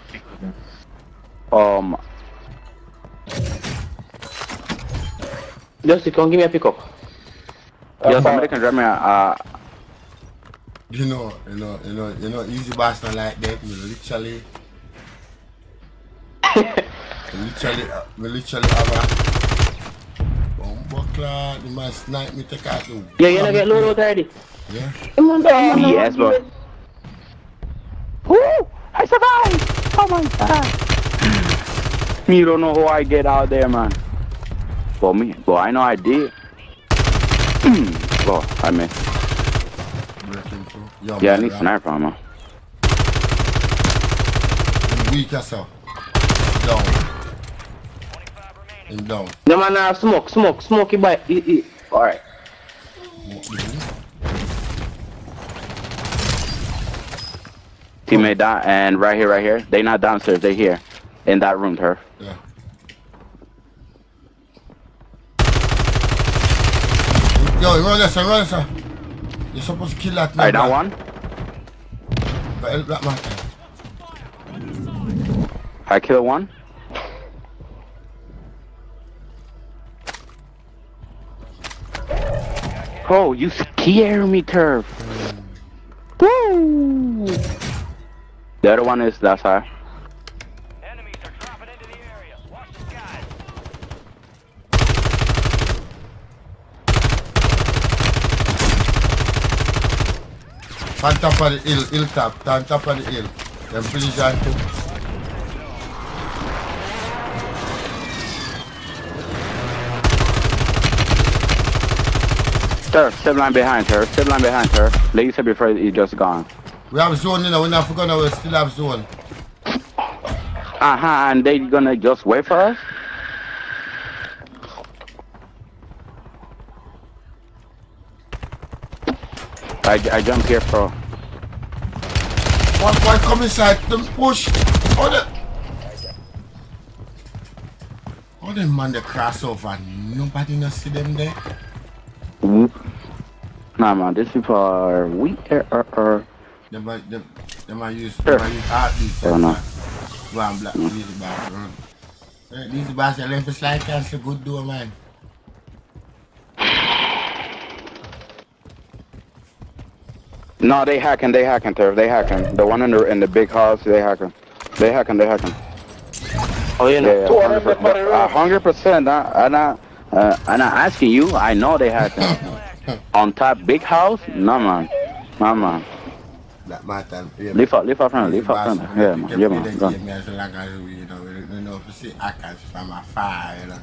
Um,
Just come give me a pickup.
yo, somebody can drop me a. Uh,
You know, you know, you know, you know, easy boss not like that. Me literally, *laughs* me literally, uh, me literally have a bomb buckler. The man snipe me, take out the.
Yeah, you know get load out already.
Yeah.
Come on, down,
yes, bro. Woo! I survived! Oh my god! You don't know who I get out there, man. For me, But I know I did. *clears throat* well, I missed.
Yo,
Yeah, I need
right?
sniper.
I'm weak hell. Down. Him down.
No man, uh, smoke, smoke, smoky boy. E- e- Alright.
Teammate down, and right here, right here. They not downstairs, they here. In that room, turf.
Yo, run this, run this. You're supposed to kill that man.
Alright,
bro.
one.
But help that man.
I kill one. Oh, you scare me, Turf. Woo! The other one is that side.
On top of the hill, hilltop, on top of the hill. Them precision too.
Turf, step line behind her. Step line behind her. Like you said before, he just gone.
We have zone, you know, we're not gonna we still have zone.
Uh huh. And they gonna just wait for us? I, I jump here, bro.
One boy come inside, them push. Oh, the... Oh, them man, they cross over. Nobody not see them there.
Whoop. Nah, man, these people are weak. Er, er, er.
Them, might- them, them might use,
Sure.
them might use heartbeat.
Oh, no.
Go and black, mm. these bars, run. Eh, These bars, they left for slide cancel, good door, man.
No, they hacking, they hacking, Turf. They hacking. The one in the in the big house, they hacking. They hacking, they hacking.
Oh, you know,
Yeah,
200 for
hundred percent. I, I'm not, uh, I'm not asking you. I know they hacking. *laughs* On top big house? No man, no man.
That matter. Yeah,
Lift up, lift up front, lift up
Bars,
Yeah man, yeah man. Go.
as long as we, you know, we don't know if you see hackers from afar, you know.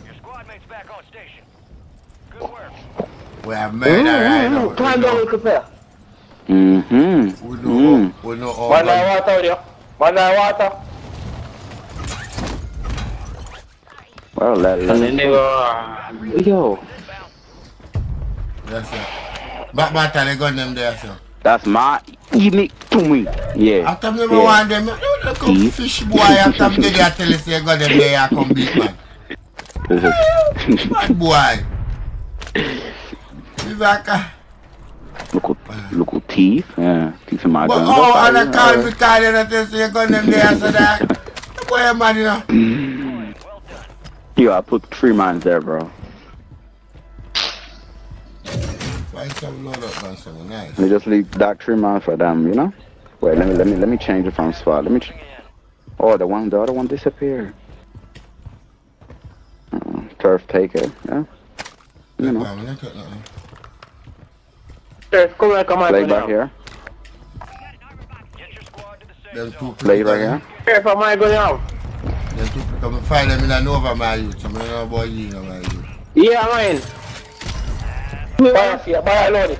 We have murder right now.
Climb down with the
Mm-hmm.
We know,
mm.
we know all Man
nan wata ou diyo. Man nan wata.
Well, that
is... An ene go...
Yo.
Yes, sir. Back battle, they gun them there, sir.
That's my... Give me to me. Yeah.
After me
yeah.
want them, you look
up
fish boy. After me there, tell us you got them there, come big man. Bad boy. Vivaka. Back,
look, at- look at teeth. Yeah, teeth in my
But
gun.
oh, and I call me call you that they say gun them there, so that. Boy, man, you know.
Yo, I put three mines there, bro.
Find some load up, man, something nice.
Let me just leave that three mines for them, you know? Wait, let me let me let me change it from spot. Let me. Ch- oh, the one, the other one disappeared. Uh, turf, taker. Yeah. You know.
Man, we don't take nothing.
Turf, come here, come on.
Play
come
back
here.
here.
Them two
Play right here.
Turf, am I going out?
Them two come find them in a Nova, my youth. So I don't know about you, know, my youth.
Yeah, man. Buy here, buy load.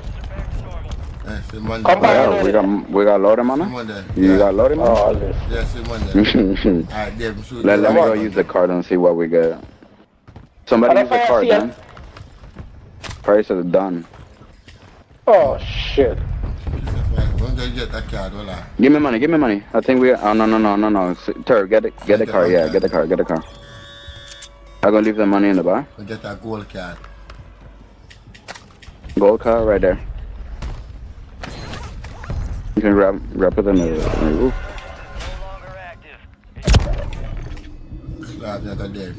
Yes, the man
Come
there.
back.
Yeah, we got we got loaded money.
Come on there.
You got loaded money.
Oh, this.
Yes, the man. Alright, them shoot.
let, let me go use the card and see what we got. Somebody use the
if I
card then. Price is done.
Oh, shit.
When they get that card, well, I.
Give me money, give me money. I think we. Oh no no no no no. S- Tur, get it, get the
Get
car. Yeah,
card.
get the car, get the car. I'm gonna leave the money in the bar.
We get that gold card.
Gold car right there. You can wrap wrap it in the, in the roof.
Slab like a dead.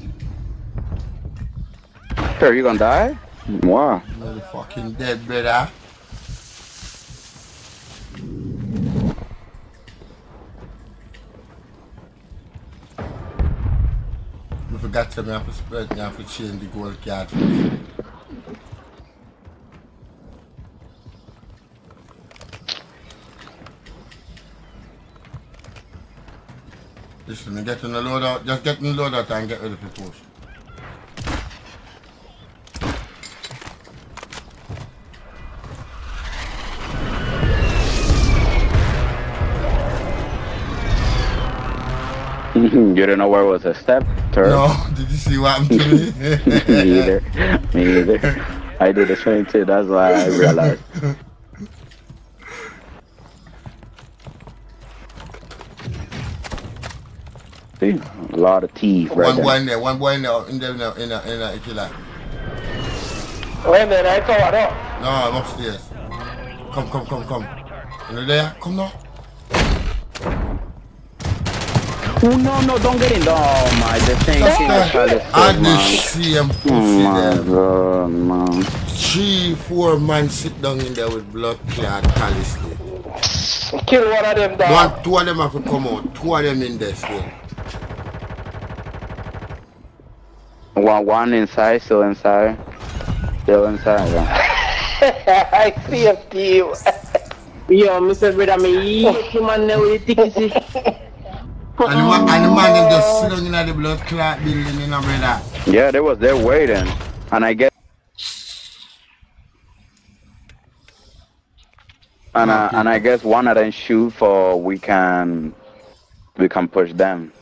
Tur, you gonna die? Wow.
You're fucking dead, brother. We forgot to me have to spread, me have to change the first. Listen, me get in the load out, just get in the load out and get ready for post. *laughs*
you didn't know where was a step, Tur?
No, *laughs* did you see what happened *laughs* to me?
me either. Me either. I did the same too. That's why I realized. See, a lot of teeth right
one boy
there.
in there, one boy in there, in there, in there, in there, in there, if you like.
Wait a minute, I told you.
No, I'm upstairs. Come, come, come, come. You there? Come now.
Oh, no, no, don't get in. There. Oh my, the same
Just
thing.
there.
I tried to say,
And the
man.
same
Oh
pussy
my
there.
god, man.
three, four man sit down in there with blood clot callously.
Kill one of them, dog.
One, two of them have to come out. Two of them in there still.
One, one inside, still inside. Still inside, yeah. *laughs*
I see a team. Yo, Mr. Brother, me eat *laughs* you man now with the tickets.
And the, man, and the man them just sit down in the blood clot building, you know, brother.
Yeah, they was there waiting. And I guess and uh, and I guess one of them shoot for we can we can push them.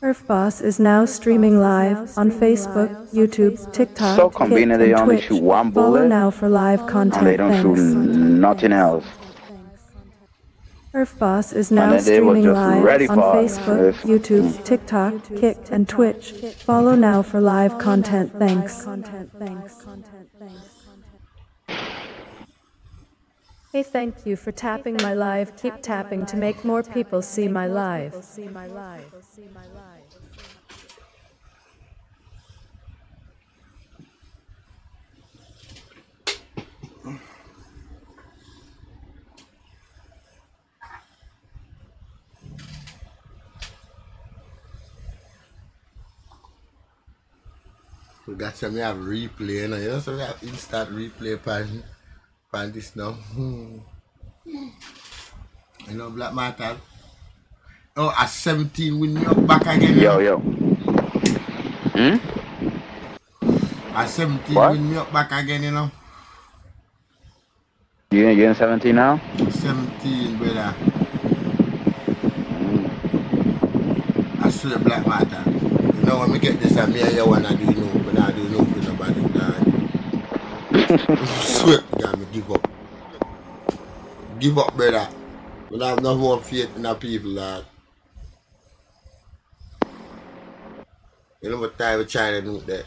Turf Boss is now streaming live on Facebook, YouTube, TikTok,
So
Kick,
convenient they
and
only
Twitch.
shoot one
Follow now for live content.
and
content.
they don't shoot nothing else.
Turf Boss is now
then they was
streaming live on. Facebook, YouTube, TikTok, Kick, and Twitch. Follow now for live content. Thanks. Hey, thank you for tapping my live. Keep tapping to make more people see my live.
We got some have replay, you know. You know, so we have instant replay pan, pan this now. Hmm. You know, Black Matter. Oh, at 17, win me up back again.
Yo, yo. Hmm?
At 17,
What?
win me up back again, you know.
You you in 17 now?
17, brother. I swear, Black Matter. You know, when we get this, I me and you wanna do no, but I do no for nobody. Nah. swear, God, me give up. Give up, brother. But I have no more faith in the people, lad. You know what time we trying to do that?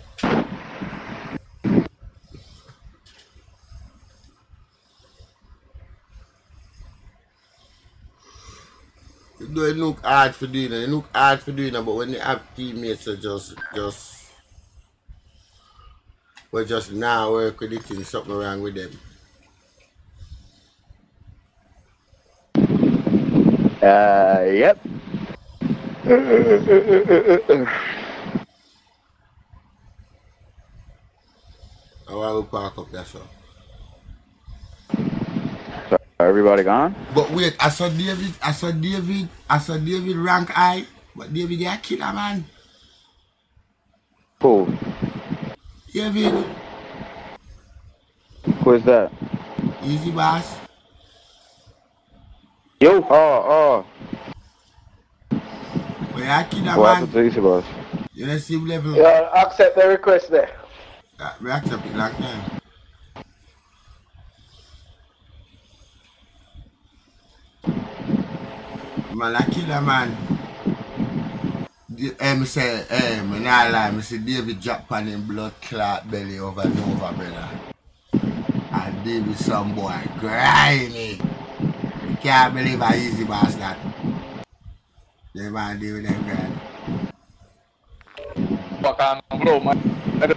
You know, it look hard for doing it. It look hard for doing it, but when you have teammates that just, just, well, just now work with it and something wrong with them.
Uh, yep.
How I will park up that's all.
So everybody gone?
But wait, I saw David, I saw David, I saw David rank I, but David get a killer man.
Who?
David,
Who is that?
easy boss.
Yo. Oh,
But you a killer
oh. What
man.
happened to Easy Boss?
You know, see level.
Yo, accept the request there.
Uh, we accept it like that. Man, a killer man. E mi se, e mi nan la, mi se David Jackpan in blood clot belly over and over, brother. And David some boy grimy. You can't believe how easy was that. They man deal with them, man.
Fuck on, bro, man.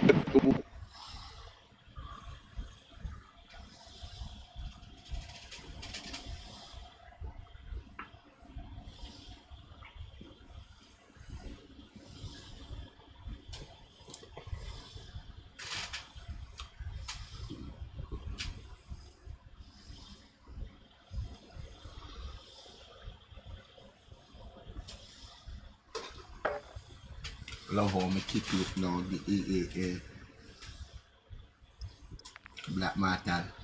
Keep it now, the EAA. Black Martin.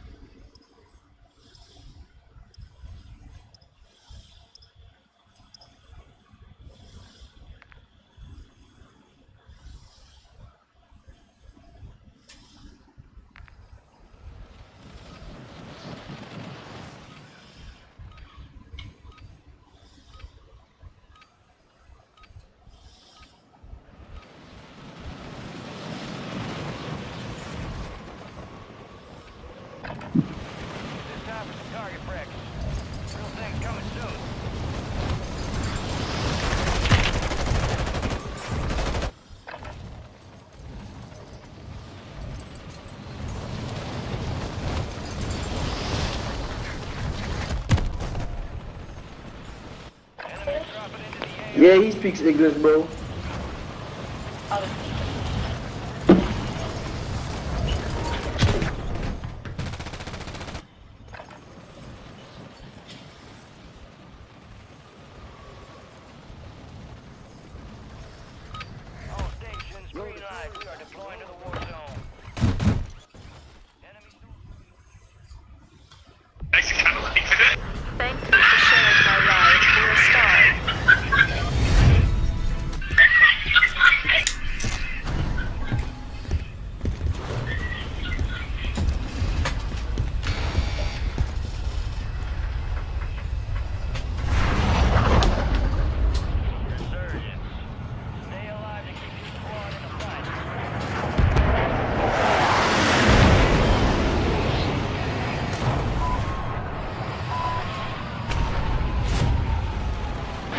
Yeah, he speaks English, bro.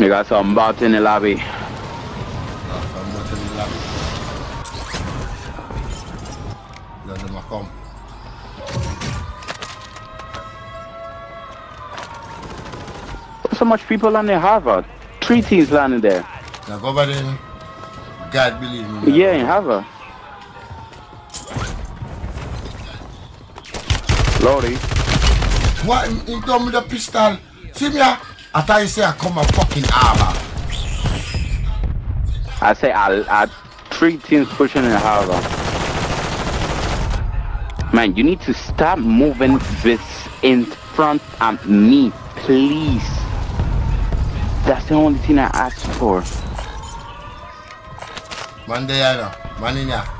You
got some bots in the lobby.
Let them come.
So much people landing Harvard. Three teams landing there.
Now go over there. God believe me.
Yeah, in Harvard. Lordy.
What? He done with the pistol. See me? ah? I thought you say I come a fucking arbor.
I say I, I three teams pushing in Harvard. Man, you need to stop moving this in front of me, please. That's the only thing I asked for.
Monday, there now. Man in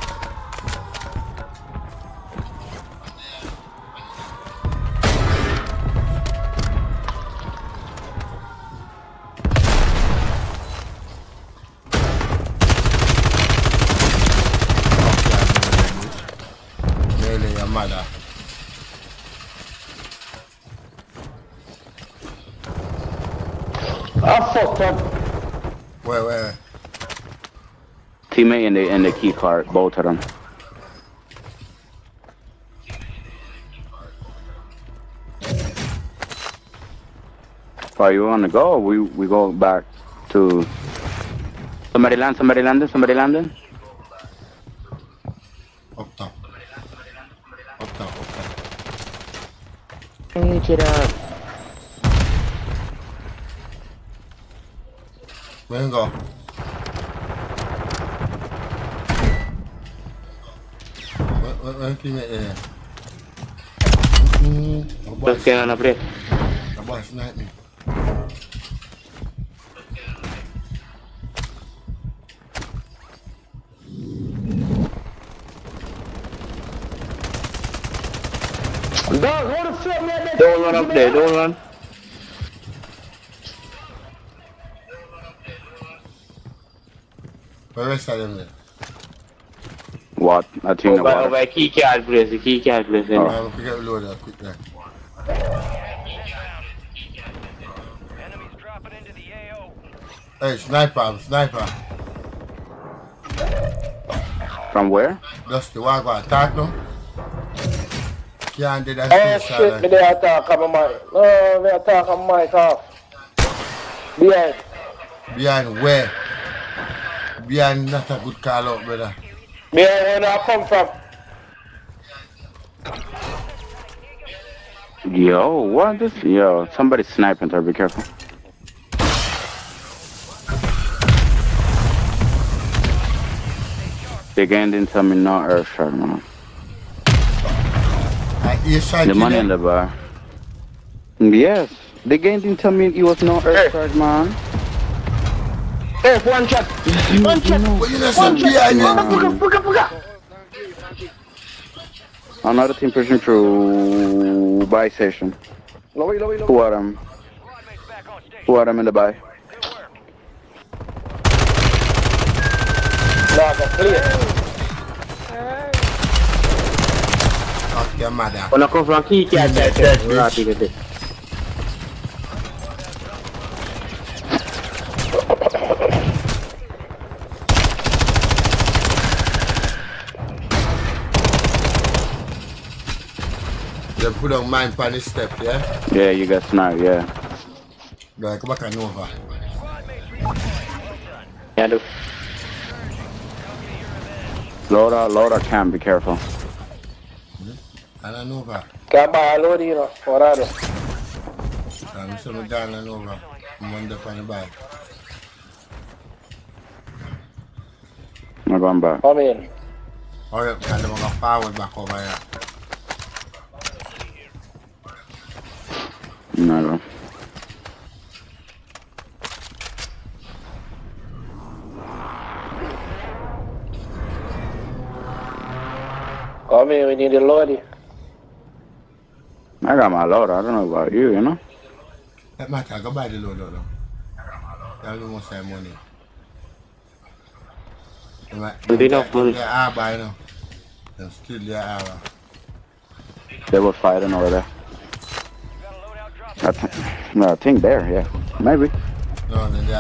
Teammate and the and the key card, both of them. Why you wanna go? We we go back to somebody land, somebody landed, somebody landed.
Up top. Up top, up top.
Hey, get up.
Where Oh, boy.
Let's get on up there.
Oh, boy, snipe me.
Dog, hold the fuck, man.
Don't run up there, don't run.
Where rest of them there?
What? I think
Over,
about
over a key card place, the key card place.
Oh.
I'll pick up load up quick there. Hey, sniper, sniper.
From where?
Just the one go attack them. Can't do that
Oh shit, me they attack on my mic. No, me attack on mic off. Behind.
Behind where? Behind not a good call out, brother.
Behind where I come from.
Yo, what this? Yo, somebody sniping there. Be careful. The game didn't tell me no earth shot, man.
You shot
The money in the bar. Yes, the game didn't tell me it was no earth charge, man.
Hey, one shot. One shot.
But you
One shot.
you.
Another team pushing through buy station.
Lowy, lowy,
Who
lowy.
are them? Who are them in the buy?
Nah, got clear.
Fuck your mother.
When I come from key card
Dead,
place,
dead,
right,
bitch.
right, right.
You put on mine on the step, yeah?
Yeah, you got sniped, yeah.
Go come back and over.
I do.
I
do?
I'm sure my down and over. I'm on the on the bike.
I'm going back.
Come in.
Hurry up, and I'm going to back over here.
No.
Come Oh, in, we need a load.
I got my loader. I don't know about you, you know?
That matter, go buy the load out now. Y'all know most time money. They might-
We enough money.
They are buying now. Them still they are.
They were fighting over there. I th- no, I think there, yeah. Maybe.
No, then they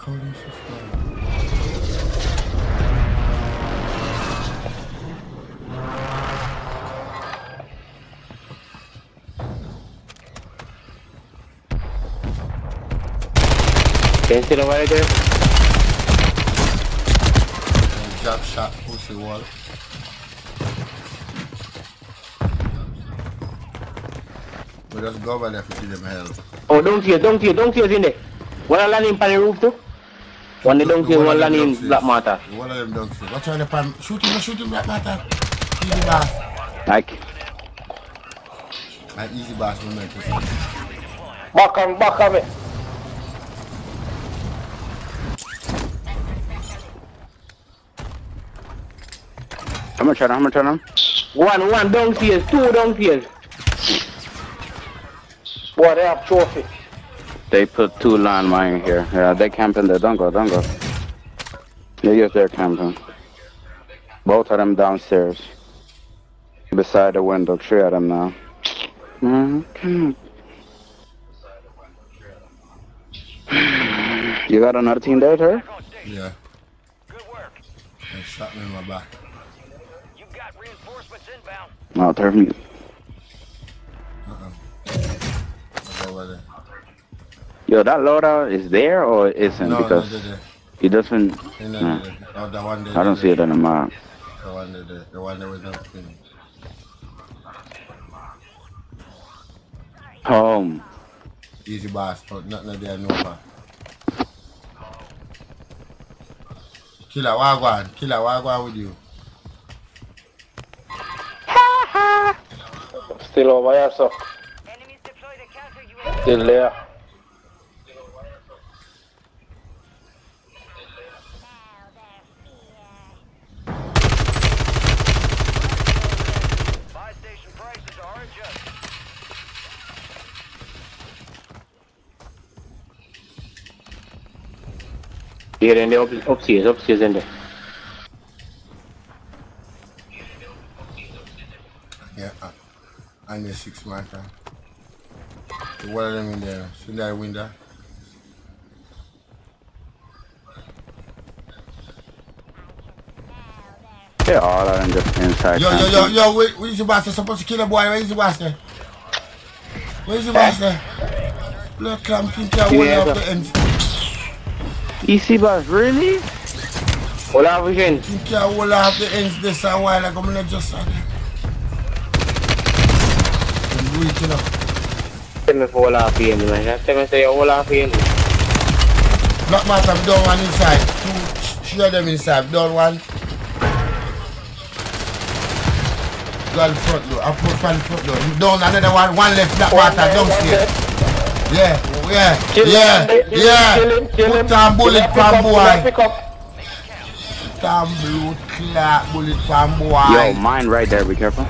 one?
Can you see nobody there?
Jab shot, pussy wall. We just go over there to them help.
Oh, downstairs, downstairs, downstairs in there. One of landing on the roof too. One the downstairs,
One
one
of
landing. Black Matter.
One of them downstairs. Watch out the pan. Shoot him, shoot him, Black Matter. Easy boss.
Like,
An easy boss moment.
Back on, back on me.
how much on How much on them?
One, one downstairs, two downstairs.
Boy, they have trophy.
They put two landmine here. Yeah, they camping there. Don't go, don't go. Yeah, yes, they're camping. Both of them downstairs. Beside the window. Three of them now. Okay. You got another team there, sir?
Yeah. Good work. They shot me in my back.
Oh, you got
reinforcements they're me.
Yo, that loadout is there or isn't?
No, no,
because
they're there.
it doesn't.
They're not
no.
The one there.
I don't see it on the map.
The one there, there. The one there was not finished.
Home.
Easy boss, but nothing there, no man. Killer, wagwan. Killer, wagwan with you.
Still over here, so. Still there.
Here in the up, upstairs, upstairs in there.
Yeah, uh, and the six marker. The one of them in there. See that window?
Yeah, all of them just inside.
Yo, yo, yo, yo, where, where's the boss? They're supposed to kill a boy. Where's the boss there? Where's the boss there? Blood clamp think you're one of the ends.
Easy boss, really?
Hold on, vision.
Think you're one of the ends this a while ago. I'm not just saw that. I'm reaching up.
Tell me for all off here, man. Tell me say all off here.
Black matter, we done one inside. Two, of them inside. We done one. Go on front door. I put front front door. Done another one. One left. Black matter downstairs. Yeah, yeah,
Kill
yeah,
him,
yeah.
kill him, kill him.
Put down bullet
Pick up,
pan boy.
Pick up.
Put down blue clock bullet pan boy.
Yo, mine right there. Be careful.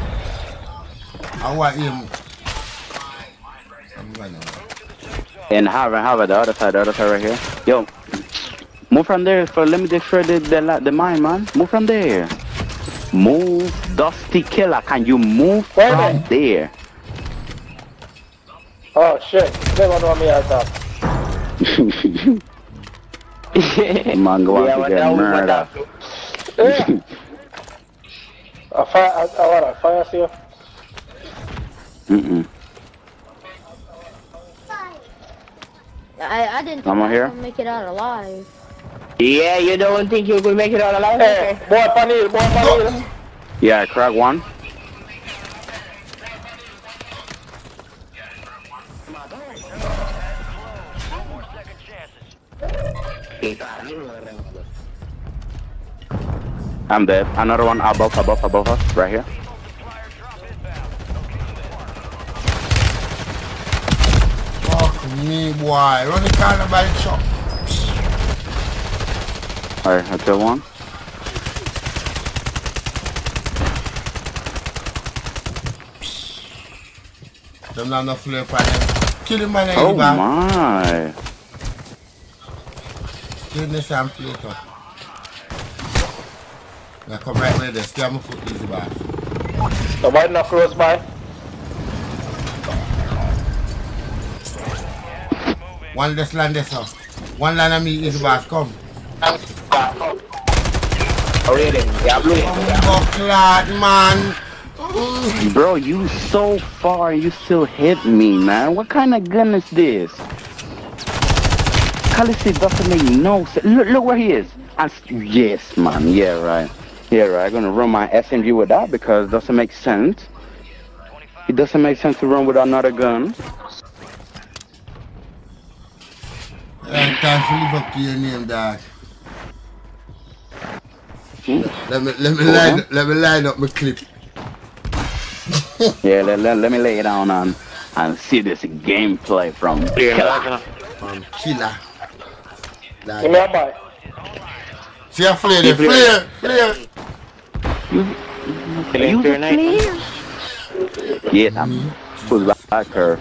I want him. I'm gonna.
And have have it the other side, the other side right here. Yo, move from there for let me destroy the the, the mine, man. Move from there. Move, Dusty Killer. Can you move
Where
from there?
Oh shit. They want to want me out top. *laughs*
man, go
Yeah,
on
what
to
that
get
was- what
murdered.
that- Yeah. A fire, I, I want a fire sale.
Mm-mm.
I, I didn't think
Someone
I
here?
was gonna make it out alive.
Yeah, you don't think you could make it out alive?
Hey, boy, panel, boy, panel.
Yeah, crack one. I'm dead. Another one above, above, above us, right here.
Fuck me, boy. Run the the shop.
Alright, I killed one.
Them not enough flare for them. Kill him man
Oh my.
Kill this and play up. Now come right where they stay on my foot easy boss.
Nobody not close by.
One less land this up. One land of me easy boss come.
Already, yeah, blue.
Oh, clad man.
Bro, you so far you still hit me, man. What kind of gun is this? Khaleesi doesn't make no sense. Look, look where he is. I s yes, man. Yeah, right. Yeah, right. I'm gonna run my SMG with that because it doesn't make sense. It doesn't make sense to run with another gun.
Uh, time to live up to your name, dog. Let me let me line let me line up my clip. *laughs*
yeah, let, let, let me lay it down and, and see this gameplay from Killer.
From Killer.
Give me a bite.
See a flare there, flare, flare.
You Yeah, I'm who's back her.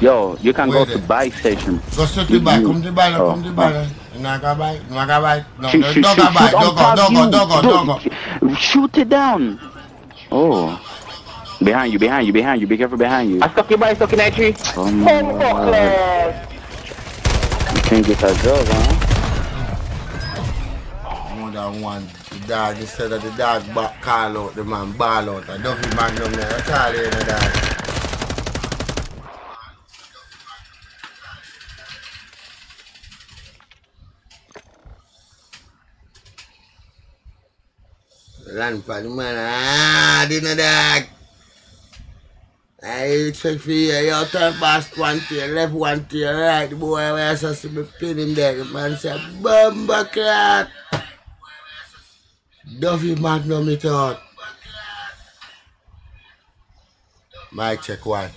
Yo, you can go to buy station.
Go straight to buy, come to buy, come oh. to buy. You not gonna buy, you not gonna buy. No,
Shoot,
no,
shoot,
don't
shoot,
go buy,
shoot
don't go, don't go, don't go.
Shoot it down. Oh. Behind you, behind you, behind you. Be careful behind you.
I stuck you by stuck in that tree.
Oh my god. Can't get that job, huh?
More than one. The dog, instead of the dog back call out, the man ball out. I don't feel man down there. That's all you know, dog. For the man. Ah, dog. I check for you. You turn past one to your left, one to your right. Boy where I saw me pin him there. The man said, Bumba clot. Duffy Magnum it out. Mic check one.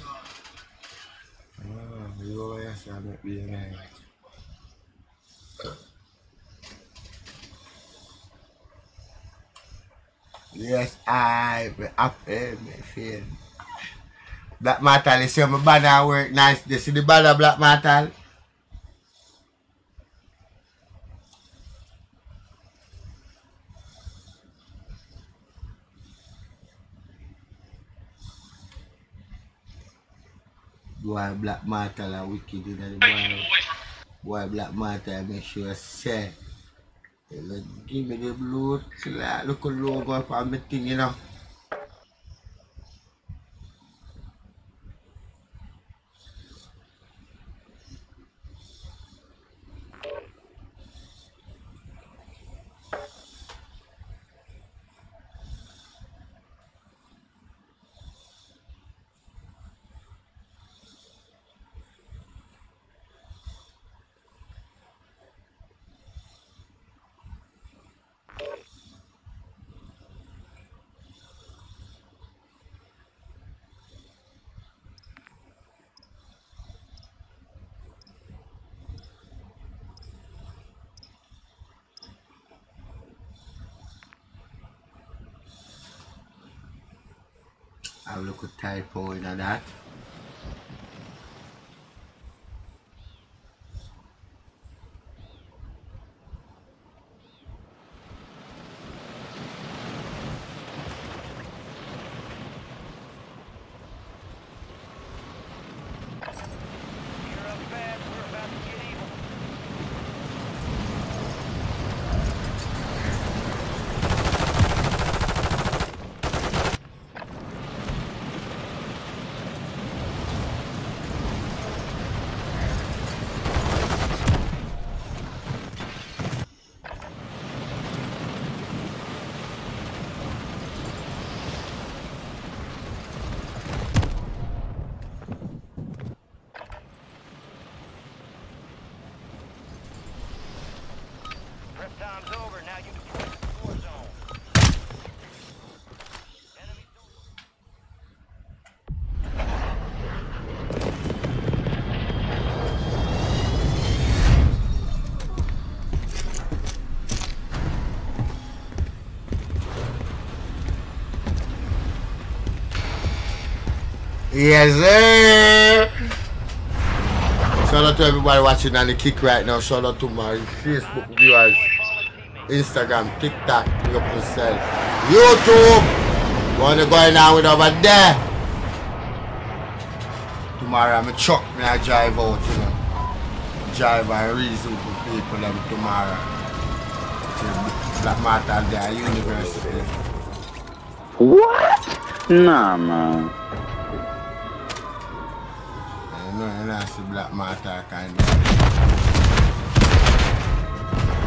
Oh, you over here, so I'm not being right. Yes, I be happy, me eh, feel. Black Metal, see my banner work nice. You see the banner Black Metal? Boy, Black Metal are wicked in the boy. Boy, Black Metal make sure say. You know, give me the blue cloud. Look at logo for me thing, you know. That. Yes, sir. Shout out to everybody watching on the kick right now. Shout out to my Facebook viewers, Instagram, TikTok, yourself. YouTube. Are going on with over there? Tomorrow I'm a truck, me I drive out, you know. Drive and reason people them tomorrow. To Black Martin there, University.
What? Nah, man.
You know, you know, see Black Martin kind of.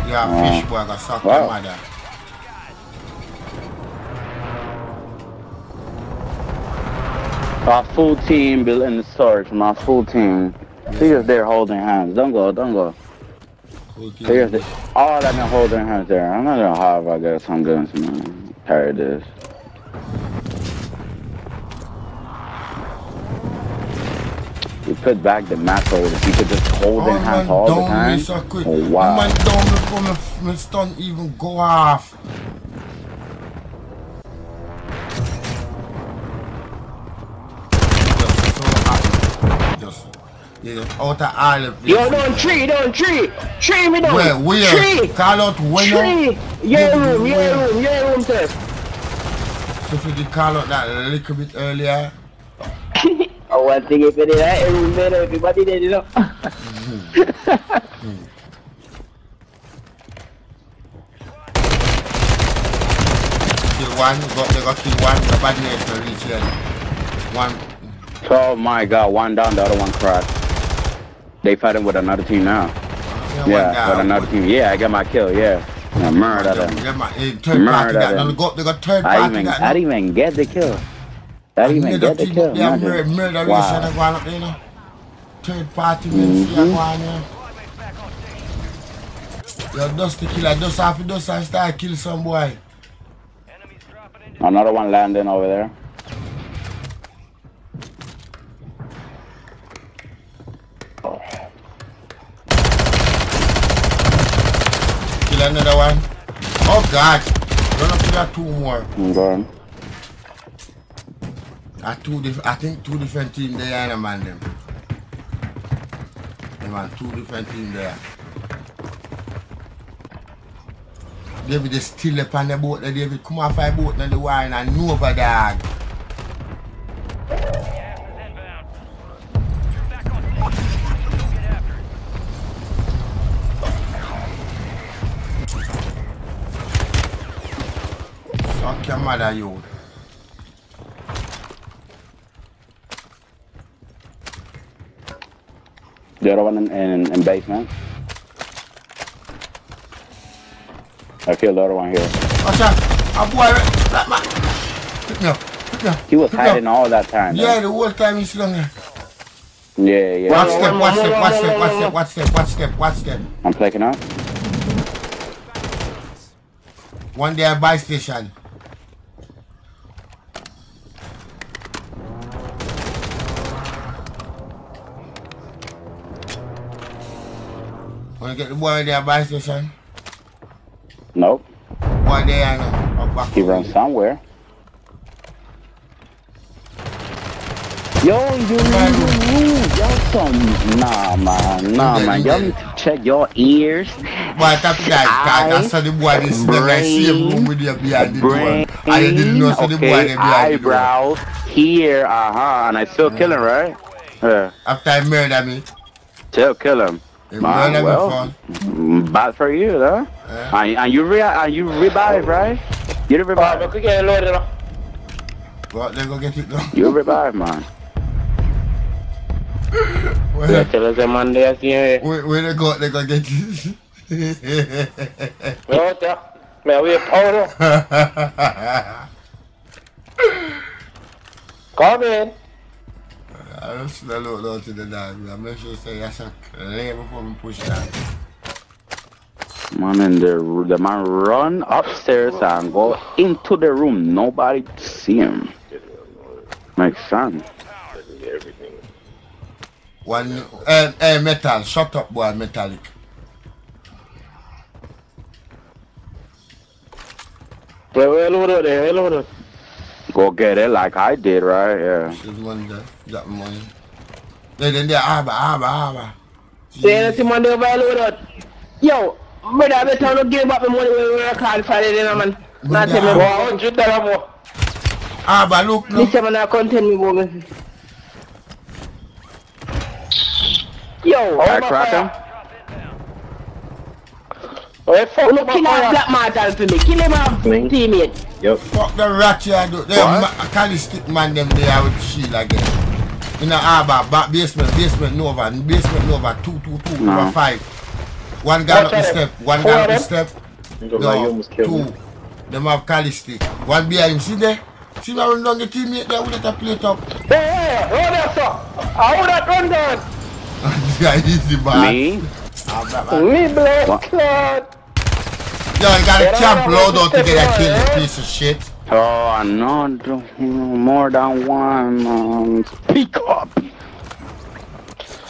You have
Oh. Ah.
fish boy, go suck
Wow.
mother.
My full team building the storage. My full team. They just there holding hands. Don't go, don't go. They just. All that been holding hands there. I'm not gonna have I got some guns, man. Tired of this. Put back the macro if you could just hold in oh hands all the time.
be so quick.
Oh, oh wow.
Man, don't before my, my stun even go off. Just so happy. Just, yeah, out of all of
Yo, don't tree, don't tree. Tree me down.
Where, where?
Tree.
Call out when
Tree. Your room, your room, your room, sir.
So if you did call out that a little bit earlier,
Oh, one thing if it is that, every man, everybody did it up.
kill one, got, they got kill one, the bad news to reach here. One,
Oh my god, one down, the other one cracked. They fighting with another team now.
one
Yeah,
down.
with another team. Yeah, I got my kill, yeah. I murder them.
Them, eh, third party
Murder them.
got, they got third
I
party
even. I didn't even get the kill. Didn't even get the kill.
murder, murder
Wow.
going up there. Third party men see
Mhm.
a go on. Yo, Dusty killer, dust off the dust and start kill some boy.
Another one landing over there.
Kill another one. Oh God, run up to that two more.
I'm going.
I two I think two different team there and man them. Yeah, man, two different team there. David is still up on the boat there, David. Come off my boat now the wine and Nova dog. Suck your mother, you.
The other one in, in, in basement. I killed the other one here.
Watch out. A boy, that man. Pick me up. Pick me up.
He was
Pick me up.
hiding all that time.
Yeah, eh? the whole time he's down there.
Yeah, yeah.
Watch step, watch step, watch step, watch step, watch step, watch step, watch step.
I'm picking up.
One day at buy station. Wanna get the boy there buy station?
Nope.
Boy there I know. Up back.
He runs somewhere. Yo, you need to. Y'all some nah man, nah man. Y'all need to check your ears.
But that guy, that's how the boy is in the same room with you behind the door. And you didn't know so the boy behind the door.
eyebrows here, uh huh, and I still kill him, right? Yeah.
After I murder me.
Still kill him.
You
Man,
murder me
well, mm, bad for you, though. And, and you re and you revive, right? You revive.
But we get loaded up.
Go out there, go get it done.
You revive, man. *laughs*
Yeah, tell us the man there see here.
Where, where they go out there, go get it.
We out there. Man, we powder. *laughs* Come in.
I just smell look out to the dog. I make sure say that's a clear before we push that.
Man in the the man run upstairs and go into the room. Nobody see him. Makes sense.
One, eh, eh, metal, shut up, boy, metallic.
Where, where load out there? Where load out?
Go get it like I did, right? Yeah.
There's one there, got money. Then, then there, Abba, Abba, Abba.
Say anything man there where load out. Yo, brother, I better not give back the money when we work hard Friday, then, man. Not tell me about hundred dollar more.
Abba, look,
This man not content me more. Yo,
I
I'm a
crack him.
fire. Oh, fuck Look, kill that black martel to me. Kill him off, teammate.
Yep.
Fuck the rat here, do. They
What?
ma- Kali stick man them there with shield again. In the harbor, back basement, basement Nova, basement Nova, two, two, two,
No.
over five. One guy up the step, one guy up the step.
Nigga, man, you almost killed
two. Them have Kali stick. One behind him, see there? See me run down the teammate there with the plate up.
Hey, hey, hold that, sir. Hold that run down. *laughs*
yeah, easy, man.
Me?
Ah, that man.
Me blood
What?
clot.
Yo, you got
Yeah,
a camp load
man
out to get a
step
kill,
on,
you piece of shit.
Oh, no, no, more than one. Um, speak up.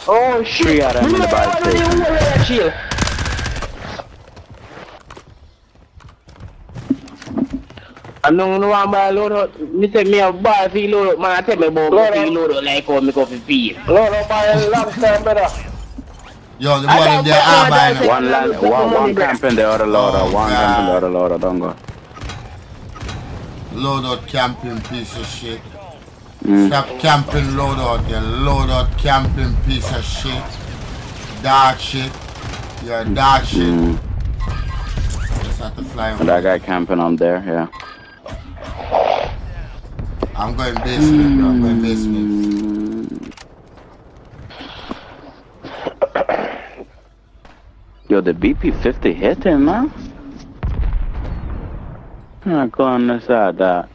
Oh shit.
Three of them in the bike
don't
station.
know where that chill. I don't know why I load out. Me say me a buy fee load out. Man, I tell me about go fee load out like how me go for fee. Load out by a long time, brother.
Yo, the one in there,
one
ah,
more.
One, land, one, one camping the other loader.
Oh,
one
God.
camping the other loader. Don't go.
Load out camping piece of shit.
Mm.
Stop camping load out, you load out camping piece of shit. Dark shit. You're dark shit.
Mm.
Just have to fly
And that guy camping on there, yeah.
I'm going basement, bro. I'm going basement.
Yo, the BP-50 hit him, man. Not going this side, that.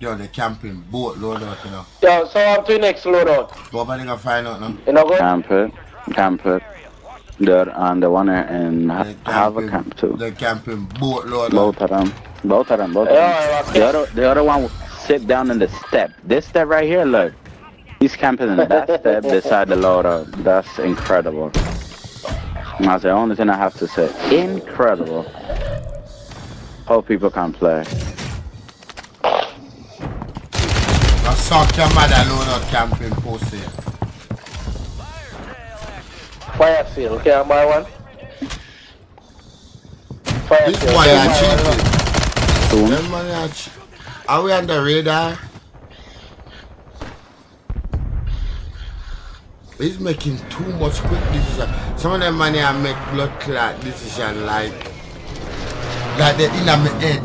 Yo, the camping boat load out, you know.
Yo, so up to next load out.
But I think I find out now.
You know go?
Camp it. Camp it. There, and the one in ha- have a camp too.
The camping boat loadout.
Both of them. Both of them. Both of
Yeah,
them. The other, the other one sit down in the step. This step right here, look. He's camping in that step *laughs* beside the loader. That's incredible. That's the only thing I have to say. Incredible. Hope people can play.
I suck your mother load out camping pussy.
Fire sale. Can I buy one? Fire
This
sale.
boy
Can I
are cheating. Them money are cheap. Are we on the radar? He's making too much quick decision. Some of them money I make blood clot decision like like they in my head.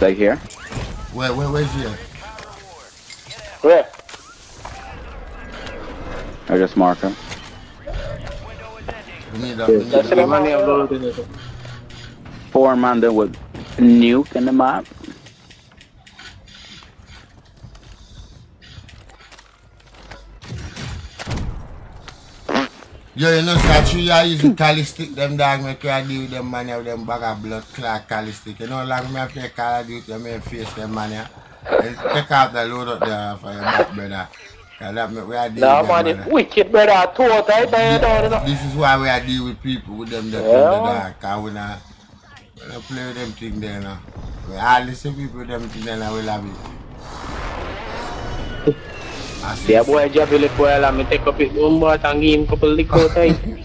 Like here.
Where where where's he? at?
Where?
I just mark him.
We need a, we
That's the money I'm loading.
Four man there with nuke in the map.
Yo, you know, so true I use calistic them dog, me try deal with them man with them bag of blood clot calistic. You know, long me have to call out them and face them man here. And take off the load up there for your back, brother. Cause that make we are deal
nah,
with
man,
them, man.
wicked, brother. Toe tight down, yeah, you know.
This is why we are deal with people, with them that
yeah.
the dog. Cause we not, we not play with them thing there, you know. We all listen people with them thing there, and we love it. I see.
Yeah, boy, job you boy, let me take up it room, but and give him couple liquor time.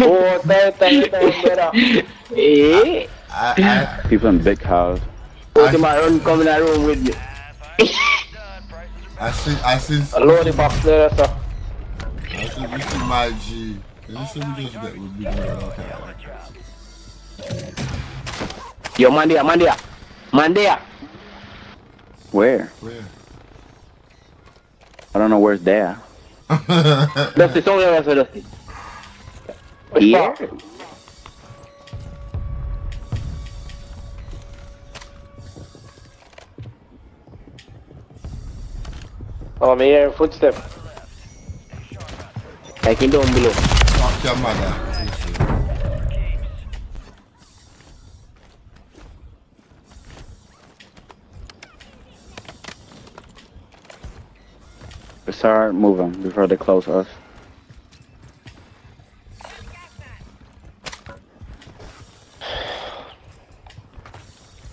Oh, time, time, time, brother. Eh?
I,
People in big house.
Go to my run, come in the room with me.
I, I see, I see,
I load the box there, sir.
I see, this is my G. You see we just get with big man out here.
Yo, man there, man there. Man there.
Where?
Where?
I don't know where's there.
Dusty, sound there, sir, Dusty.
Here?
Oh, me hear footstep.
I can down below.
Fuck your mother.
Start moving before they close us.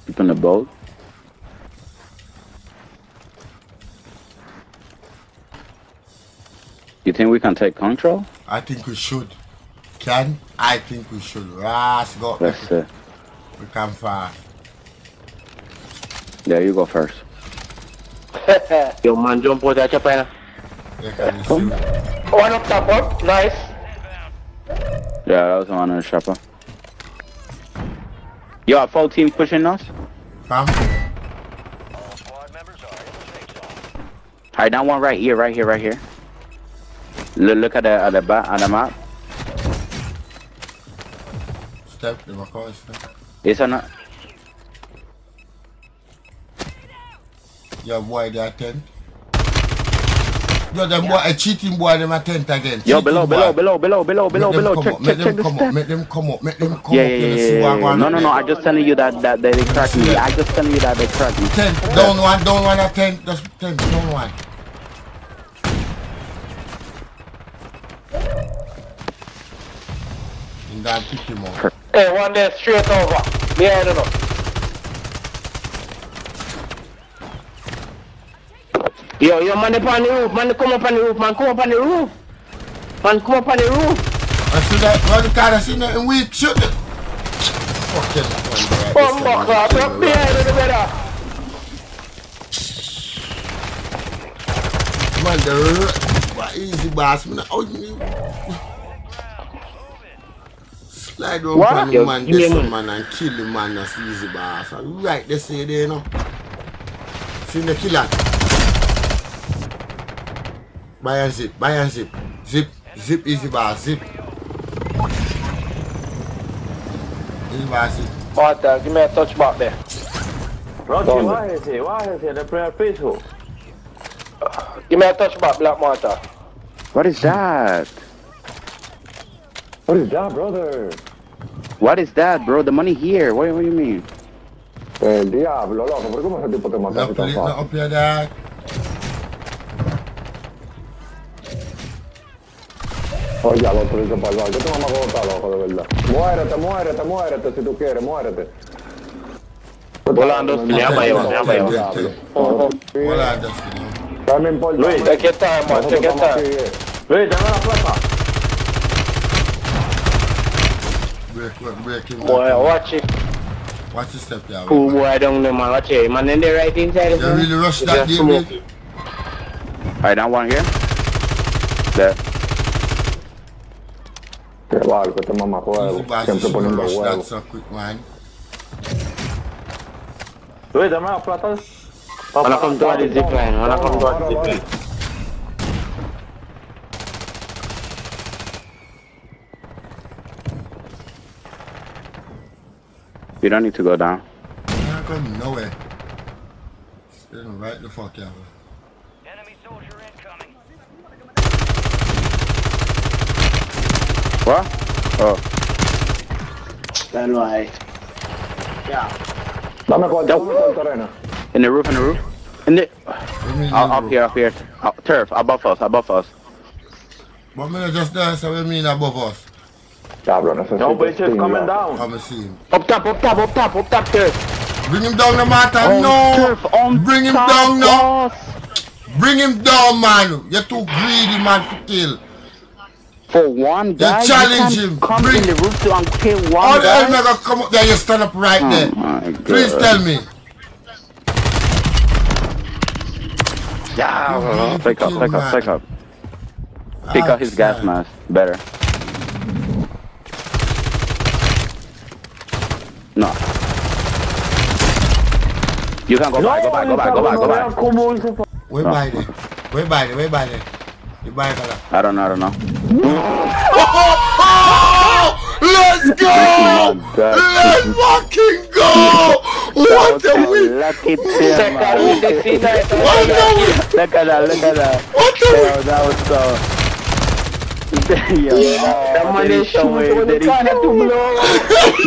Keep in the boat. You think we can take control?
I think we should. Can? I think we should. Ras go.
Let's see.
We can fast.
Yeah, you go first. *laughs*
Yo, man, jump out that chopper.
You.
One up top up. Nice.
Yeah, that was one on the shopper. You got full team pushing us?
Huh?
Alright, that one right here, right here, right here. Look, look at the at the back on the map.
Step, they were called step.
It's on. a- uh,
Your boy, they are tent. Yo, them boy, a cheating boy, them are tent again.
Yo,
Cheating
below,
boy.
below, below, below, below, below,
Make them
below. Check, check, check the step.
make them come up, make them come
Yeah,
up.
yeah, yeah, yeah, yeah. No, no, no.
do.
I just telling you that that they cracked me. I just telling you that they cracked me.
Tent, down one, down one, a tent, just tent, down one. And then pick him up.
Hey, one there straight over. Behind you.
Yo, yo, man, up on the roof. Man, come up on the roof. Man, come up on the roof. Man, come up on the roof.
I see that, run the car, I see nothing weak, shoot it. Fucking one, bro.
Come back up. Up behind you, brother.
Man, the what easy boss, man. Oh, you slide down
What?
on the
Yo,
man,
give
this
a
one, man, and kill the man. That's easy boss. And Right, they say there, you know. See the killer. Buy and zip, buy and zip, zip, zip, easy boss, zip. Easy boss, zip.
Martha, give me a touch back there.
Rocky,
Down
why is he? Why is he? The prayer peaceful.
Give me a touch back, Black Martha.
What is that?
What is that, brother?
What is that, bro? The money here. What, what do you mean?
Eh, El diablo, loco. ¿Por qué ese tipo te mata así
Up,
tan
up,
fácil? Como está loco, de verdad. Muérete, muérete, muérete si tú quieres, muérete.
Volando, ya va, ya va, ya va, ya va.
Hola, Dustin.
No me importa.
Luis, take your time, man. Take your time.
Luis, dame la placa.
Break, break, break him.
Boy, watch it.
Watch the step, yeah.
Cool boy down there, man. Watch it. Man, in there right inside.
You really rush that
Just
game,
smoke.
Alright, that one here. There.
Qué barco, este mamá juego.
You
Siempre
should
poniendo
rush that
huevos.
quick, man.
Luis, dame la plata.
Wanna come to the zip line. Wanna come to the zip line.
You don't need to go down.
I'm not going nowhere. Sitting right the fuck out.
What? Oh.
Stand by. Yeah.
Dame cuarto, dame cuarto, arena.
In the roof, in the roof. In the. Uh, up here, up here. Uh, turf, above us, above us.
But me just there, so we mean above us.
Diablo, necesito.
No, but it's just
steam,
coming
loco.
down. Come and see him.
Up top, up top, up top, up top, turf.
Bring him down, no matter.
On
no.
turf, on
Bring him
top
down now. Bring him down, man. You're too greedy, man, to kill.
For one guy,
challenge
you
him.
can't come in the roof to and kill one
How the hell am
guy.
I gonna come up there? You stand up right
Oh
there. Please tell me.
Yeah, take up, take up, take up. Pick up his gas mask. Better. No. You can go back, go back, go back, go back, go back.
Where
No.
by there? Where by there? Where by there? You buy that.
I don't know, I don't know. *laughs*
Let's go! Let's fucking go! What a win!
Lucky team,
Second
man.
win this season.
What a win!
Look at that, look at that.
What a
Yo, that was so. *laughs* Yo,
That
oh,
man
did
they
he
shoot
show it?
when they
Did he
to blow.
it?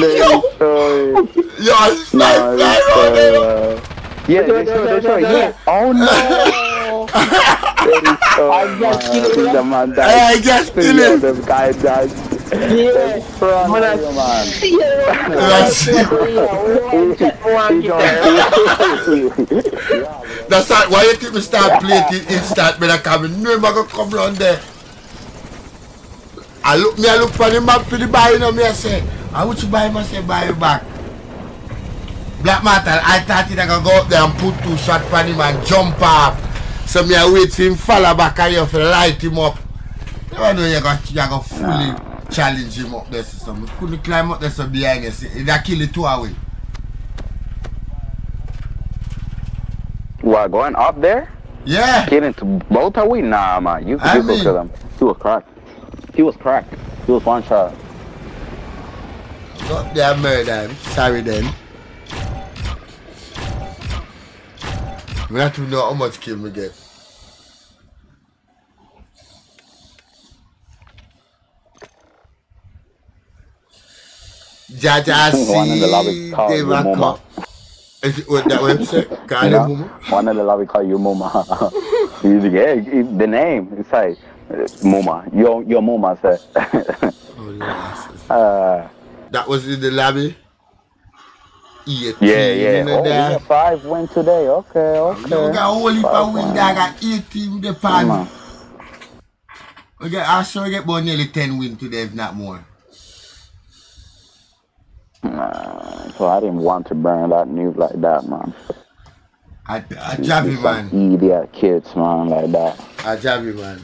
Did he?
Yo, I slide,
No,
slide on there.
uh, Yeah, they show, they show, yeah. Oh no! *laughs*
I just killed him.
The man
I just
Three
kill him.
them guy died.
Yeah.
Front
Man, I
of man.
That's Why you think me start playing it instant when I come in? No, I'm gonna come round there. I look me, I look for the map for the buy, you know, me I say, I would you buy him, I say, buy you back. Black Metal, I thought he gonna go up there and put two shots for him and jump off. So me I wait for him fall back and you have to light him up. You know you're gonna, you're gonna fully challenge him up there, so me couldn't climb up there so behind you, see, that kill the two away.
What, going up there?
Yeah.
Getting to both we? Nah, man. You,
I
go kill him. He was cracked. He was cracked. He was one shot.
Up there murder. Sorry then. We have to know how much kill me get. Jaja
One the lobby
see
called
the
you
rock
Mama.
Is it what that website? *laughs* Him?
One in the lobby call you Muma. He's like, yeah, he- the name. It's like, uh, Muma. Your, your Muma said. *laughs* uh,
That was in the lobby? 18
yeah, yeah. Oh, yeah, five win today. Okay, oh, okay.
You got whole
Five
win. I got 18 with the
Come on.
We get, I sure get about nearly 10 win today, if not more.
Nah, so I didn't want to burn that news like that, man.
I, I jab you, man.
Idiot kids, man, like that.
I jab you, man.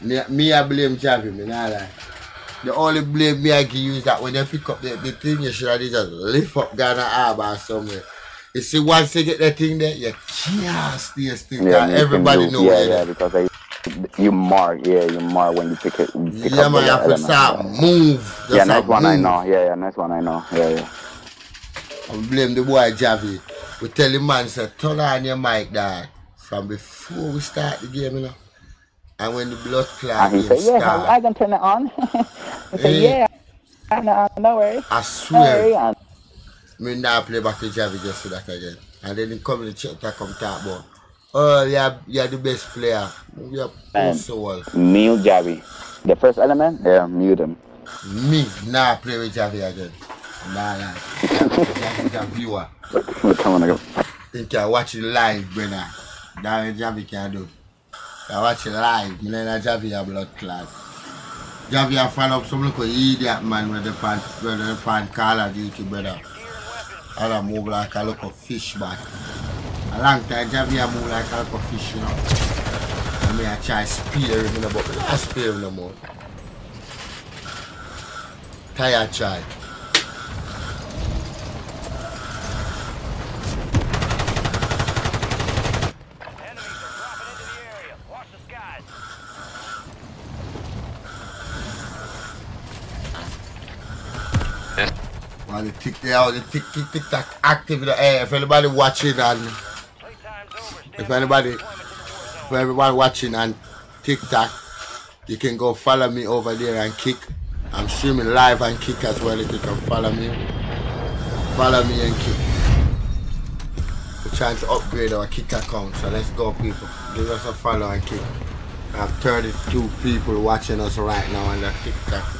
Me, me I blame Javi, me nah lie. The only blame me I can use that when you pick up the, the thing, you should have just lift up Ghana Harbour somewhere. You see, once you get that thing there, you can't stay still.
Yeah,
everybody
do-
know
Yeah,
where
yeah,
yeah,
because they, you mark, yeah, you mark when you pick it. You pick
Yeah,
up
man, you have to start move.
Yeah, next one I know. Yeah, yeah, next one I know. Yeah, yeah.
I blame the boy Javi. We tell the man, say, turn on your mic, dad. From before we start the game, you know. And when the blood clot
And he said, yeah,
start,
I can turn it on. *laughs* he said,
Eh.
yeah, I know, no worries.
I swear,
No worry.
Me now play back to Javi just for that again. And then he come in the chat come talk about, oh, you're, you're the best player. You're poor soul.
mute Javi. The first element, yeah, mute him.
Me, now play with Javi again. Nah, nah. Javi a viewer. *laughs*
Come on, go.
He can watch it live, brother. What Javi can do. Can watch live. Me like Javi a blood clot. Javi a fan up some little idiot man with the pan, with the pan Call of Duty, brother. And I move like a little fish back. A long time Javi a move like a little fish, you know. And me I try spear him, you but not spear him no more. Tired try. While the tick there, the tick tick tick tack active air. If anybody watching and if anybody, for everyone watching on TikTok, you can go follow me over there and kick. I'm streaming live and kick as well. If you can follow me, follow me and kick. We're trying to upgrade our kick account, so let's go, people. Give us a follow and kick. I have 32 people watching us right now on the TikTok.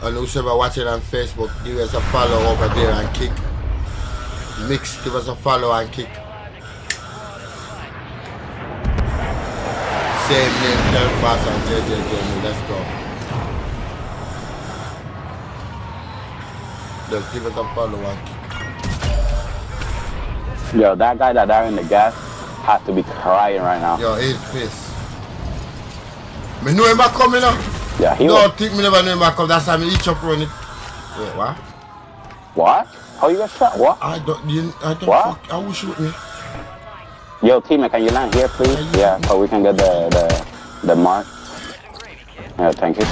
And whoever watching on Facebook, give us a follow over there and kick. Mix, give us a follow and kick. Same name, Turf Boss and JJ Jamie. Let's go. Just give us a follow and kick.
Yo, that guy that died in the gas has to be crying right now.
Yo, he's pissed. Me know him coming up.
Yeah, he
no, think me never know him come. That's how me each up run it. Wait, what?
What? How you got shot? What?
I don't, you, I don't
What?
fuck, I will shoot me.
Yo, teammate, can you land here, please? Yeah, so we can get the the the mark. Yeah, thank you.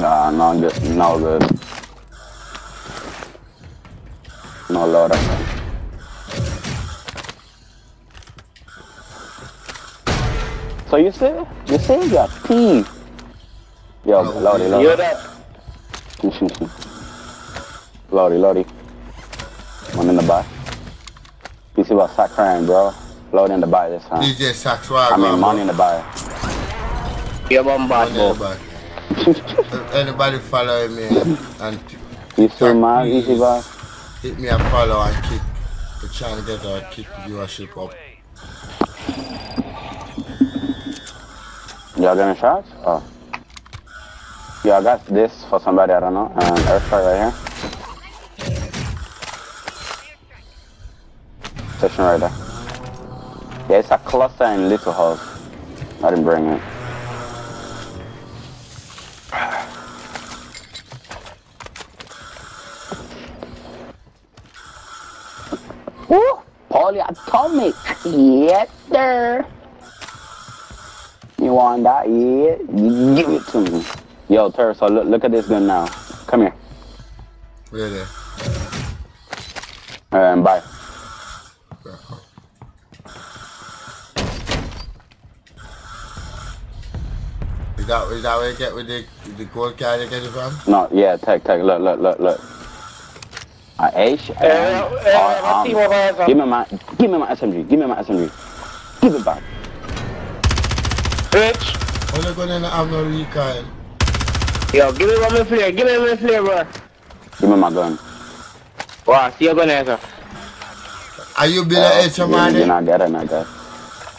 Nah, no, good, no good. no loader. So you see, you see, you got P. Yo, oh, Lordy, Lordy.
Hear that? *laughs*
Lordy, Lordy. One in the back. You see what sack crying, bro? Load in the buy this time.
DJ Sax, where
I mean, money in the buy.
Yeah, one bad
Money in the bag. *laughs* Anybody follow me and *laughs*
You see my easy buy?
hit me a follow and keep trying to get our kick viewership up.
Y'all getting shots? Oh. Yeah, I got this for somebody, I don't know. And airstrike right here. Station right there. Yeah, it's a cluster in Little House. I didn't bring it. *sighs* Woo! Polyatomic! Yes, sir! You want that? Yeah? Give it to me. Yo, Terso, look, look at this gun now. Come here.
Really?
And bye.
Is that, is that where you get with the, with the gold card you get it from?
No, yeah, take, take, look, look, look, look. Uh, H, uh,
what team of ours are-
give me my, give me my SMG, give me my SMG. Give it back.
Rich.
How they gonna have no recoil?
Yo, give me one more flare, give me one flare, bro.
Give me my gun.
Wow, see you going there,
Are you been
Uh,
an extra
you,
man?
you not get it, not get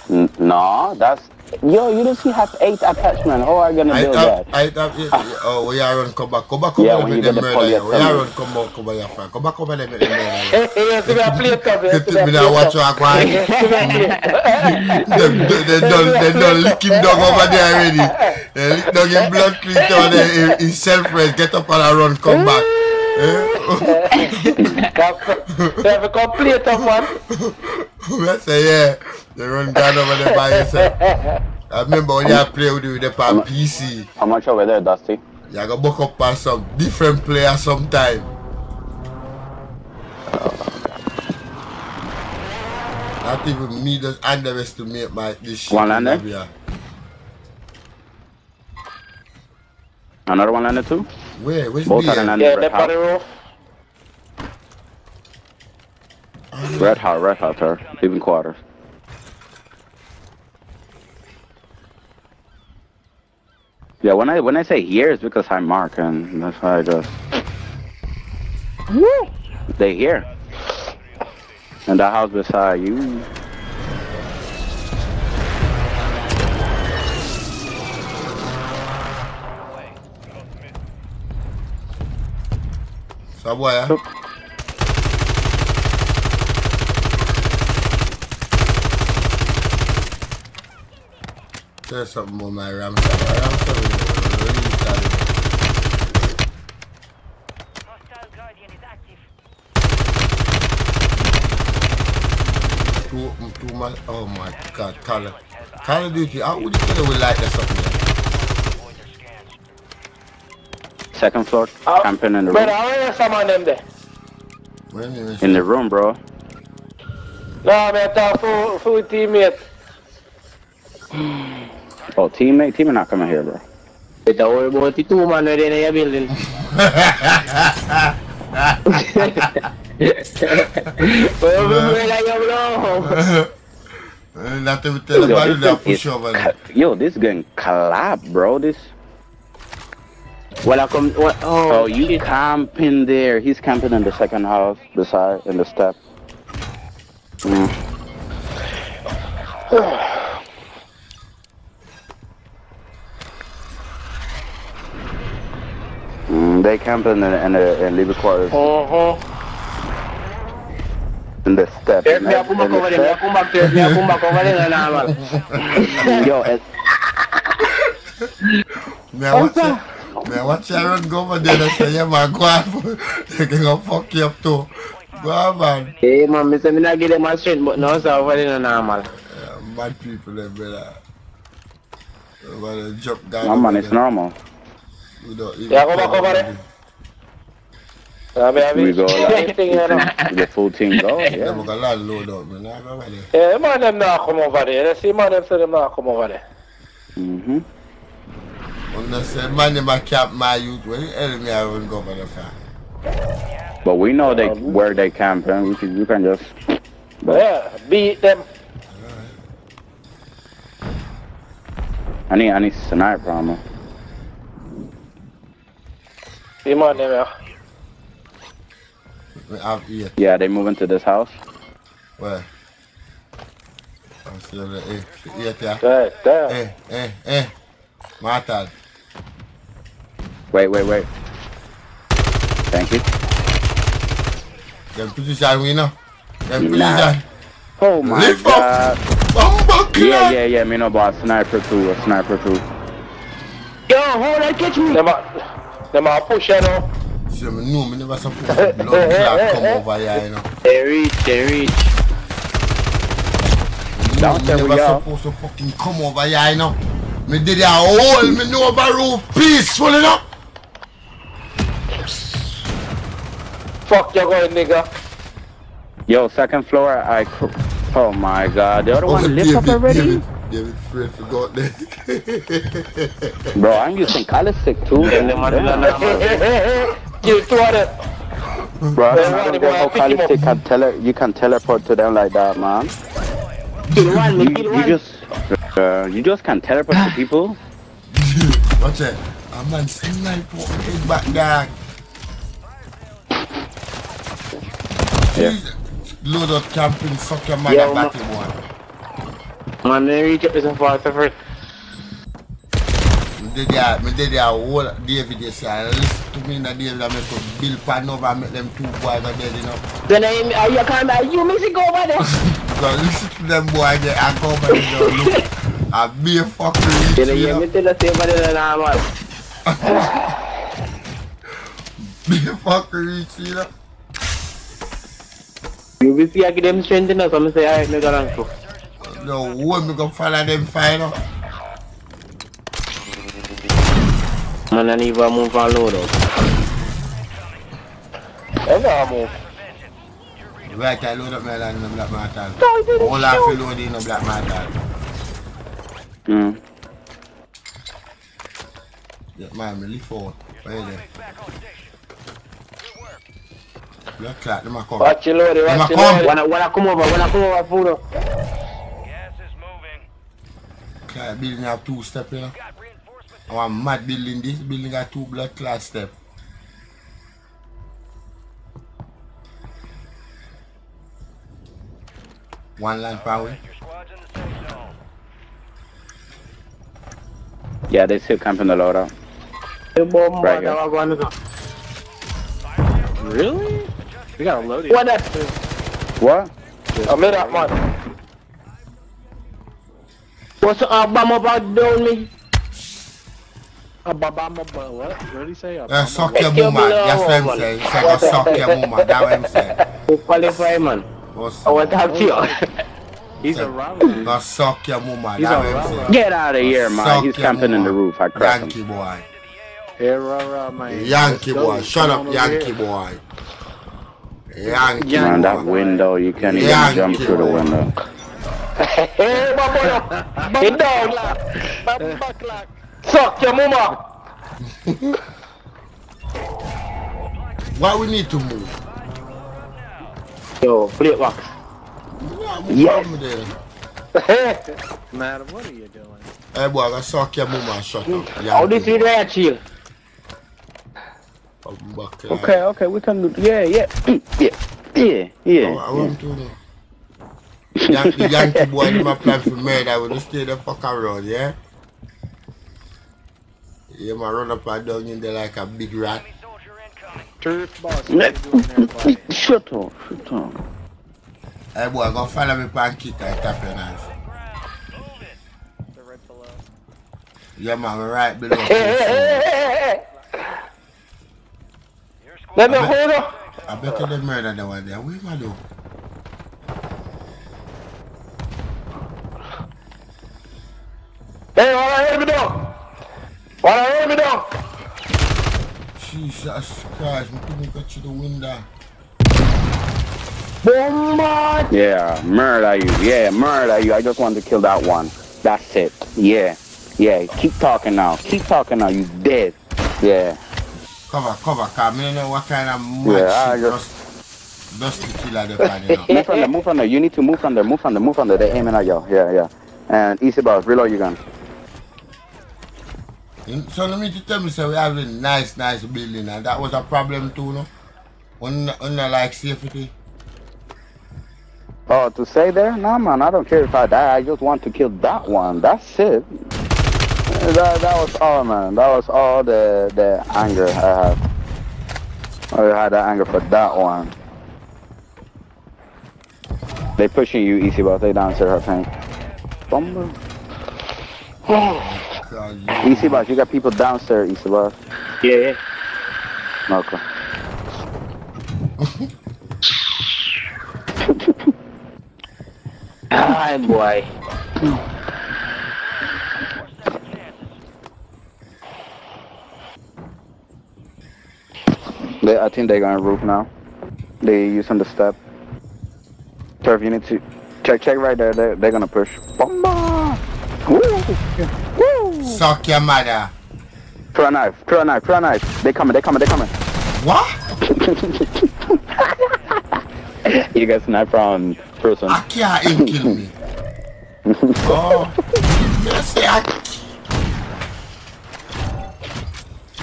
N- No, that's, yo, you don't see have eight attachment. How are you gonna
I
build
have,
that?
I have, yeah, oh, we are run come back, come back, come
Yeah,
back,
when
make
you
them
get
murder you. We are
polyethylene.
run come back, come back, your friend. Come back, come back, make them murder you.
Hey, hey, see me a play top, eh, see me a
Me
play
now watch
top.
what *laughs* going. *laughs* Them, they, they done, they done lick him down over there already. *laughs* They lick down him blood clean over there. He- He get up and run, come back.
They have a complete top one.
I say, yeah, they run down over there by yourself. I remember when you play with you, they on PC.
How much over there, Dusty?
You go buck up on some different player sometime. Not even me just underestimate my this shit.
One
in
lander?
Libya.
Another one landed too?
Where? Where's
Both
the
are
end?
landed
Yeah,
red hot.
roll.
Red hot, red hot, sir. Even quarters. Yeah, when I when I say here, it's because I'm Mark, and that's why I just. They here. And the house beside you.
So? There's something more my Ram. Ram really talented. Two, two man, oh my god, Call of, Duty, how would you we like that something?
Second floor,
Oh,
camping in the
Brother,
room.
how are some of them there?
In the room, bro.
No, man, talk for, for teammate.
Oh, teammate, teammate not coming here, bro.
Don't worry about the two man within your building. Well, we like bro.
Not to tell
Yo, this
that
gun
push
is
over
Yo, this gun collab, bro. This.
Well, I come.
Oh,
oh,
you camping there? He's camping in the second house, beside in the step. Mm. Mm, they camping in the, in the in living quarters
Uh-huh.
in the step.
Take
in the-
a come back
in the
over there. Me a
step.
come back. Take me a come back over there. Normal.
Yo, it's,
Me I watch you, me I watch you run go over there and say, yeah man, go on. *laughs* They can go fuck you up too. Go on man.
Hey, man, me say me not give them a strength, but no, sir, over there normal.
Yeah, mad people there, brother. Over there, jump down.
no man,
over
it's
there
normal.
without even
Yeah, go back
telling
over there.
them.
I mean,
We go *laughs* like
anything, you know. *laughs*
the full team go.
Yeah,
Yeah.
we got a lot of load out, man. I go ready.
Yeah, man them not come over there. See man them say them not come over there.
Mhm.
When they say, man, them a cap my youth, where the hell me I run go for the far?
But we know they where they camping. We can, you can just.
But yeah, beat them.
I need I need sniper armor.
See man them, yeah.
We.
Yeah, they moving to this house.
Where? I'm still the eight. Eight, yeah.
Right, there.
Eh, eh, eh. Martal.
Wait, wait, wait. Thank you.
Them position we know. Them
Nah.
position.
Oh my
Lift
god.
Bumbo
Yeah, yeah, yeah. Me no boss. Sniper two. A sniper two.
Yo, hold on, catch me. Them a, them a push, you know.
See, me know me never supposed to blood clot come *laughs* eh, eh, over eh, here, you know.
They reach, they reach.
No, me never supposed to fucking come over here, you know. Me did a hole, me know about roof peaceful, you know.
Fuck you going, nigga.
Yo, second floor. I. Cr- oh my god. The other
Oh,
one lift up
David,
already.
David, David Fred forgot that.
Bro, I'm using Kali stick too.
Give two of them.
Bro, I
Then *laughs*
don't
run
know how
pick him
Kali stick
up.
can tele- you can teleport to them like that, man. You, you just, uh, you just can teleport to people. *laughs*
Watch it. A man out my back.
Yeah.
Load up camping, suck your
Yo,
mother batty boy.
Man, they reach up so first.
Me did that, me did that whole David you say, listen to me in the David I make a bill pan over and make them two boys go dead, you know.
Then I, are you coming back? You Mexico over there?
So *laughs* listen to them boys there and go over there look. *laughs* I be a fucking
Then
you
you
know.
me tell us over there now, man.
Be a fucking rich, you know.
You will see I give them strength enough, so I'm say, alright, me go down too.
No, one me go follow them fine, you know.
Man, I need to move and load up.
They not move.
Right, I load up my land in the black metal.
No, he didn't
All I
shoot.
feel load in the black metal.
Mm.
Yeah, man, me lift out. Where you there? Black clock, them a come.
Watch your load,
Them
watch your
come.
load.
When I, when I come over, when I come over, food up.
Clock building have two step, you know. Our mad building, this building got two blood clot step. One line power.
Yeah, they still camping the loadout.
The bomb,
Right
right
here.
going to go.
Really? We got a loading.
What that?
What?
I made that man.
What's the Obama about doing me?
A babama what? What did he say? A
Uh, suck your mama, that's what I'm saying. Say go suck your mama, that's what I'm saying. *laughs*
You qualify, man.
Go
I want to talk to you. *laughs*
He's a robber.
Go suck your mama,
He's
that's
a
what I'm
robber.
saying.
Get out of here, man. He's camping in the roof. I cracked
Yankee
him.
boy.
Hey, rah, rah, man.
Yankee boy. Shut up, Yankee
here.
boy. Yankee
Man, that
boy.
window, you can't even
Yankee
jump through the window.
Hey, my boy. Get down.
Bumba clock.
Suck your mama.
Why we need to move?
Yo, plate box.
Yes. *laughs*
Man, what are you doing?
Hey boy, go suck your mama, shut up.
How this is there, chill?
Okay, okay, we can do. Yeah, yeah, *clears throat* yeah, yeah, yeah.
I want to know. Yankee, Yankee boy, them a plan for murder. We just stay the fuck around, yeah? Yeah, man, run up and down in there like a big rat.
Turf boss. What are you doing there.
Shut up, shut up.
Hey boy, go follow me pan kick and tap your knife.
The right below.
Yeah man, we right below. *laughs*
Let me hold up.
I bet you they murder the one there. What you gonna do?
Hey, what I hear me down? What I hear me down?
Jesus Christ, me couldn't go through the window.
Bombard!
Yeah, murder you. Yeah, murder you. I just want to kill that one. That's it. Yeah. Yeah. Keep talking now. Keep talking now. You dead. Yeah.
Cover, cover, cause me don't know what kind of
Yeah,
mad
I just-
dust, dusty killer they find, you know. *laughs*
move from there. Move from there. You need to move from there. Move from there. Move from there. They're aiming at you. Yeah, yeah. And easy boss. Reload your gun.
In- So let me to tell me, so we have a nice, nice building, and that was a problem too, no? On, on like safety.
Oh, to stay there? No, man. I don't care if I die. I just want to kill that one. That's it. That, that was all, man. That was all the the anger I have. I had that anger for that one. They pushing you, easy boss. They downstairs, I think. Bumble. *sighs* Easy boss, you got people downstairs, easy boss.
Yeah, yeah.
Okay. *laughs*
Ah, boy. *laughs*
They, I think they're gonna roof now. They using the step. Turf, you need to check, check right there. They're, they're gonna push. Bomba! Woo!
Suck your mother.
Throw a knife, throw a knife, throw a knife. They coming, they coming, they coming.
What? *laughs*
you got sniper on person.
I can't kill me. *laughs* oh, you say I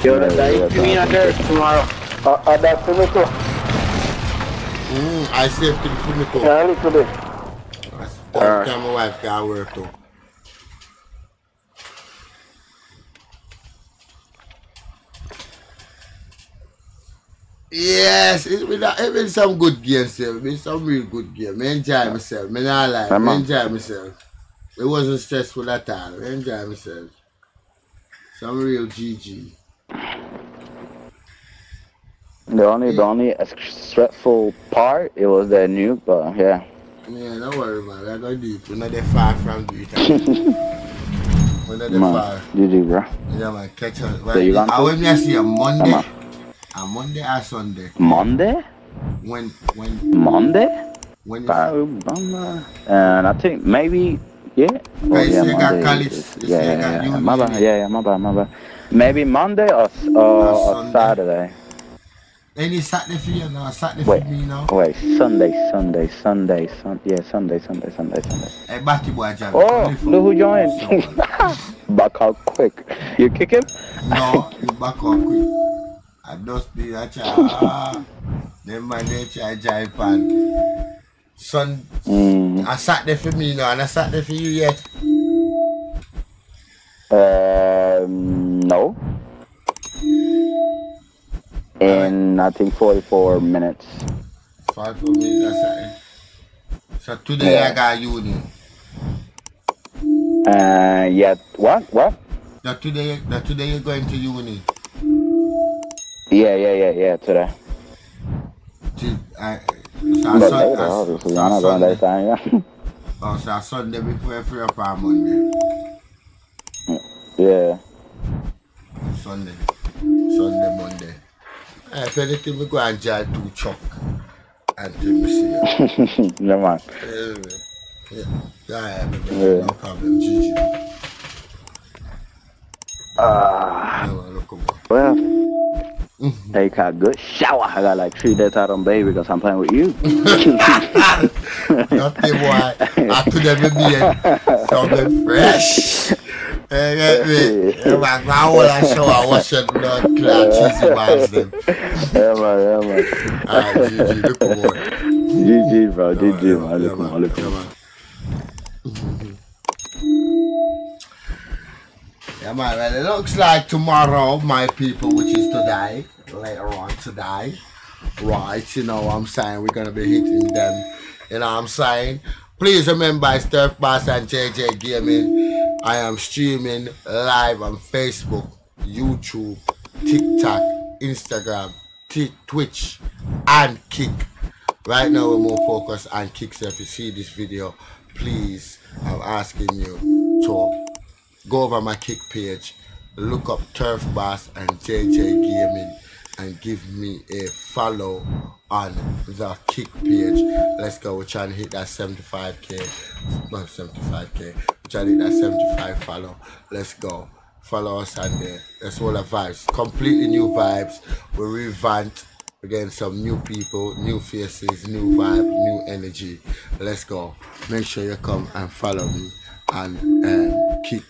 Yo, that guy give me a dirt tomorrow.
That's for me too.
Mm, I saved him for me too.
Yeah, I need to do.
Don't tell my wife can't work too. Yes, it's been, it been some good games, sir. It been some real good game. I enjoy myself. I not lie. I enjoy myself. It wasn't stressful at all. I enjoy myself. Some real GG.
The only, the only stressful part, it was that nuke, but yeah.
Yeah, don't worry, man. We're going deep. We're not that far from deep. We're not that
Man,
far.
GG, bro.
Yeah, man. Catch us.
So you
I will I see a Monday.
Come
A Monday or Sunday.
Monday?
When, when,
Monday?
when
Uh, um, And I think maybe, yeah. Oh, yeah,
you
Monday. is-
you
Yeah, yeah,
got
yeah. My bad,
maybe.
yeah, yeah, my bad, my bad. Maybe Monday or, uh, or Saturday.
Any Saturday for you now, Saturday
Wait,
for me now.
wait, Sunday, Sunday, Sunday, Sun, yeah, Sunday, Sunday, Sunday, Sunday.
Hey, Batty boy, Jack.
Oh, look who joined. *laughs* Back out quick. You kick him?
No, you back up quick. I just be a child. Them man, they try jive pan. Sun,
Mm.
a Saturday for me now, and I sat there for you yet.
Um, no. In, I think, 44 minutes.
Five for me, that's Saturday. So today
Yeah.
I got uni.
Uh, yeah, what, what?
That today, that today you're going to uni.
Yeah, yeah, yeah, yeah, today.
To, I,
But
so
later,
Sun-
obviously.
so
I'm not going that time, yeah. *laughs*
Oh, so Sunday before free up on Monday.
yeah.
Sunday. Sunday, Monday. Eh, If anything, we go and jar two chuck until we see you.
Never mind.
Yeah, yeah, yeah, baby.
Yeah.
no problem. GG.
Uh,
No, look, come on.
well, they got good shower. I got like three days out on baby because I'm playing with you. *laughs*
Nothing boy. I could have been something fresh. Hey, get me. Man, I want to show I your blood clot cheesy them. *laughs*
yeah, man, yeah, man.
Alright, GG, look boy.
GG, bro. GG, man. Look, man. Look, man.
Yeah, it looks like tomorrow, my people, which is today, later on today, right, you know what I'm saying, we're going to be hitting them, you know what I'm saying. Please remember, Turf Boss and Jay Jay Gaming. I am streaming live on Facebook, YouTube, TikTok, Instagram, Twitch, and Kick. Right now, we're more focused on Kick, so if you see this video, please, I'm asking you to go over my kick page, look up Turf Boss and Jay Jay Gaming. and give me a follow on the kick page. Let's go. We're trying to hit that 75k. Well, 75k. We're trying to hit that 75 follow. Let's go. Follow us on there. That's all the vibes. Completely new vibes. We revamped. Again, some new people, new faces, new vibe, new energy. Let's go. Make sure you come and follow me and um, kick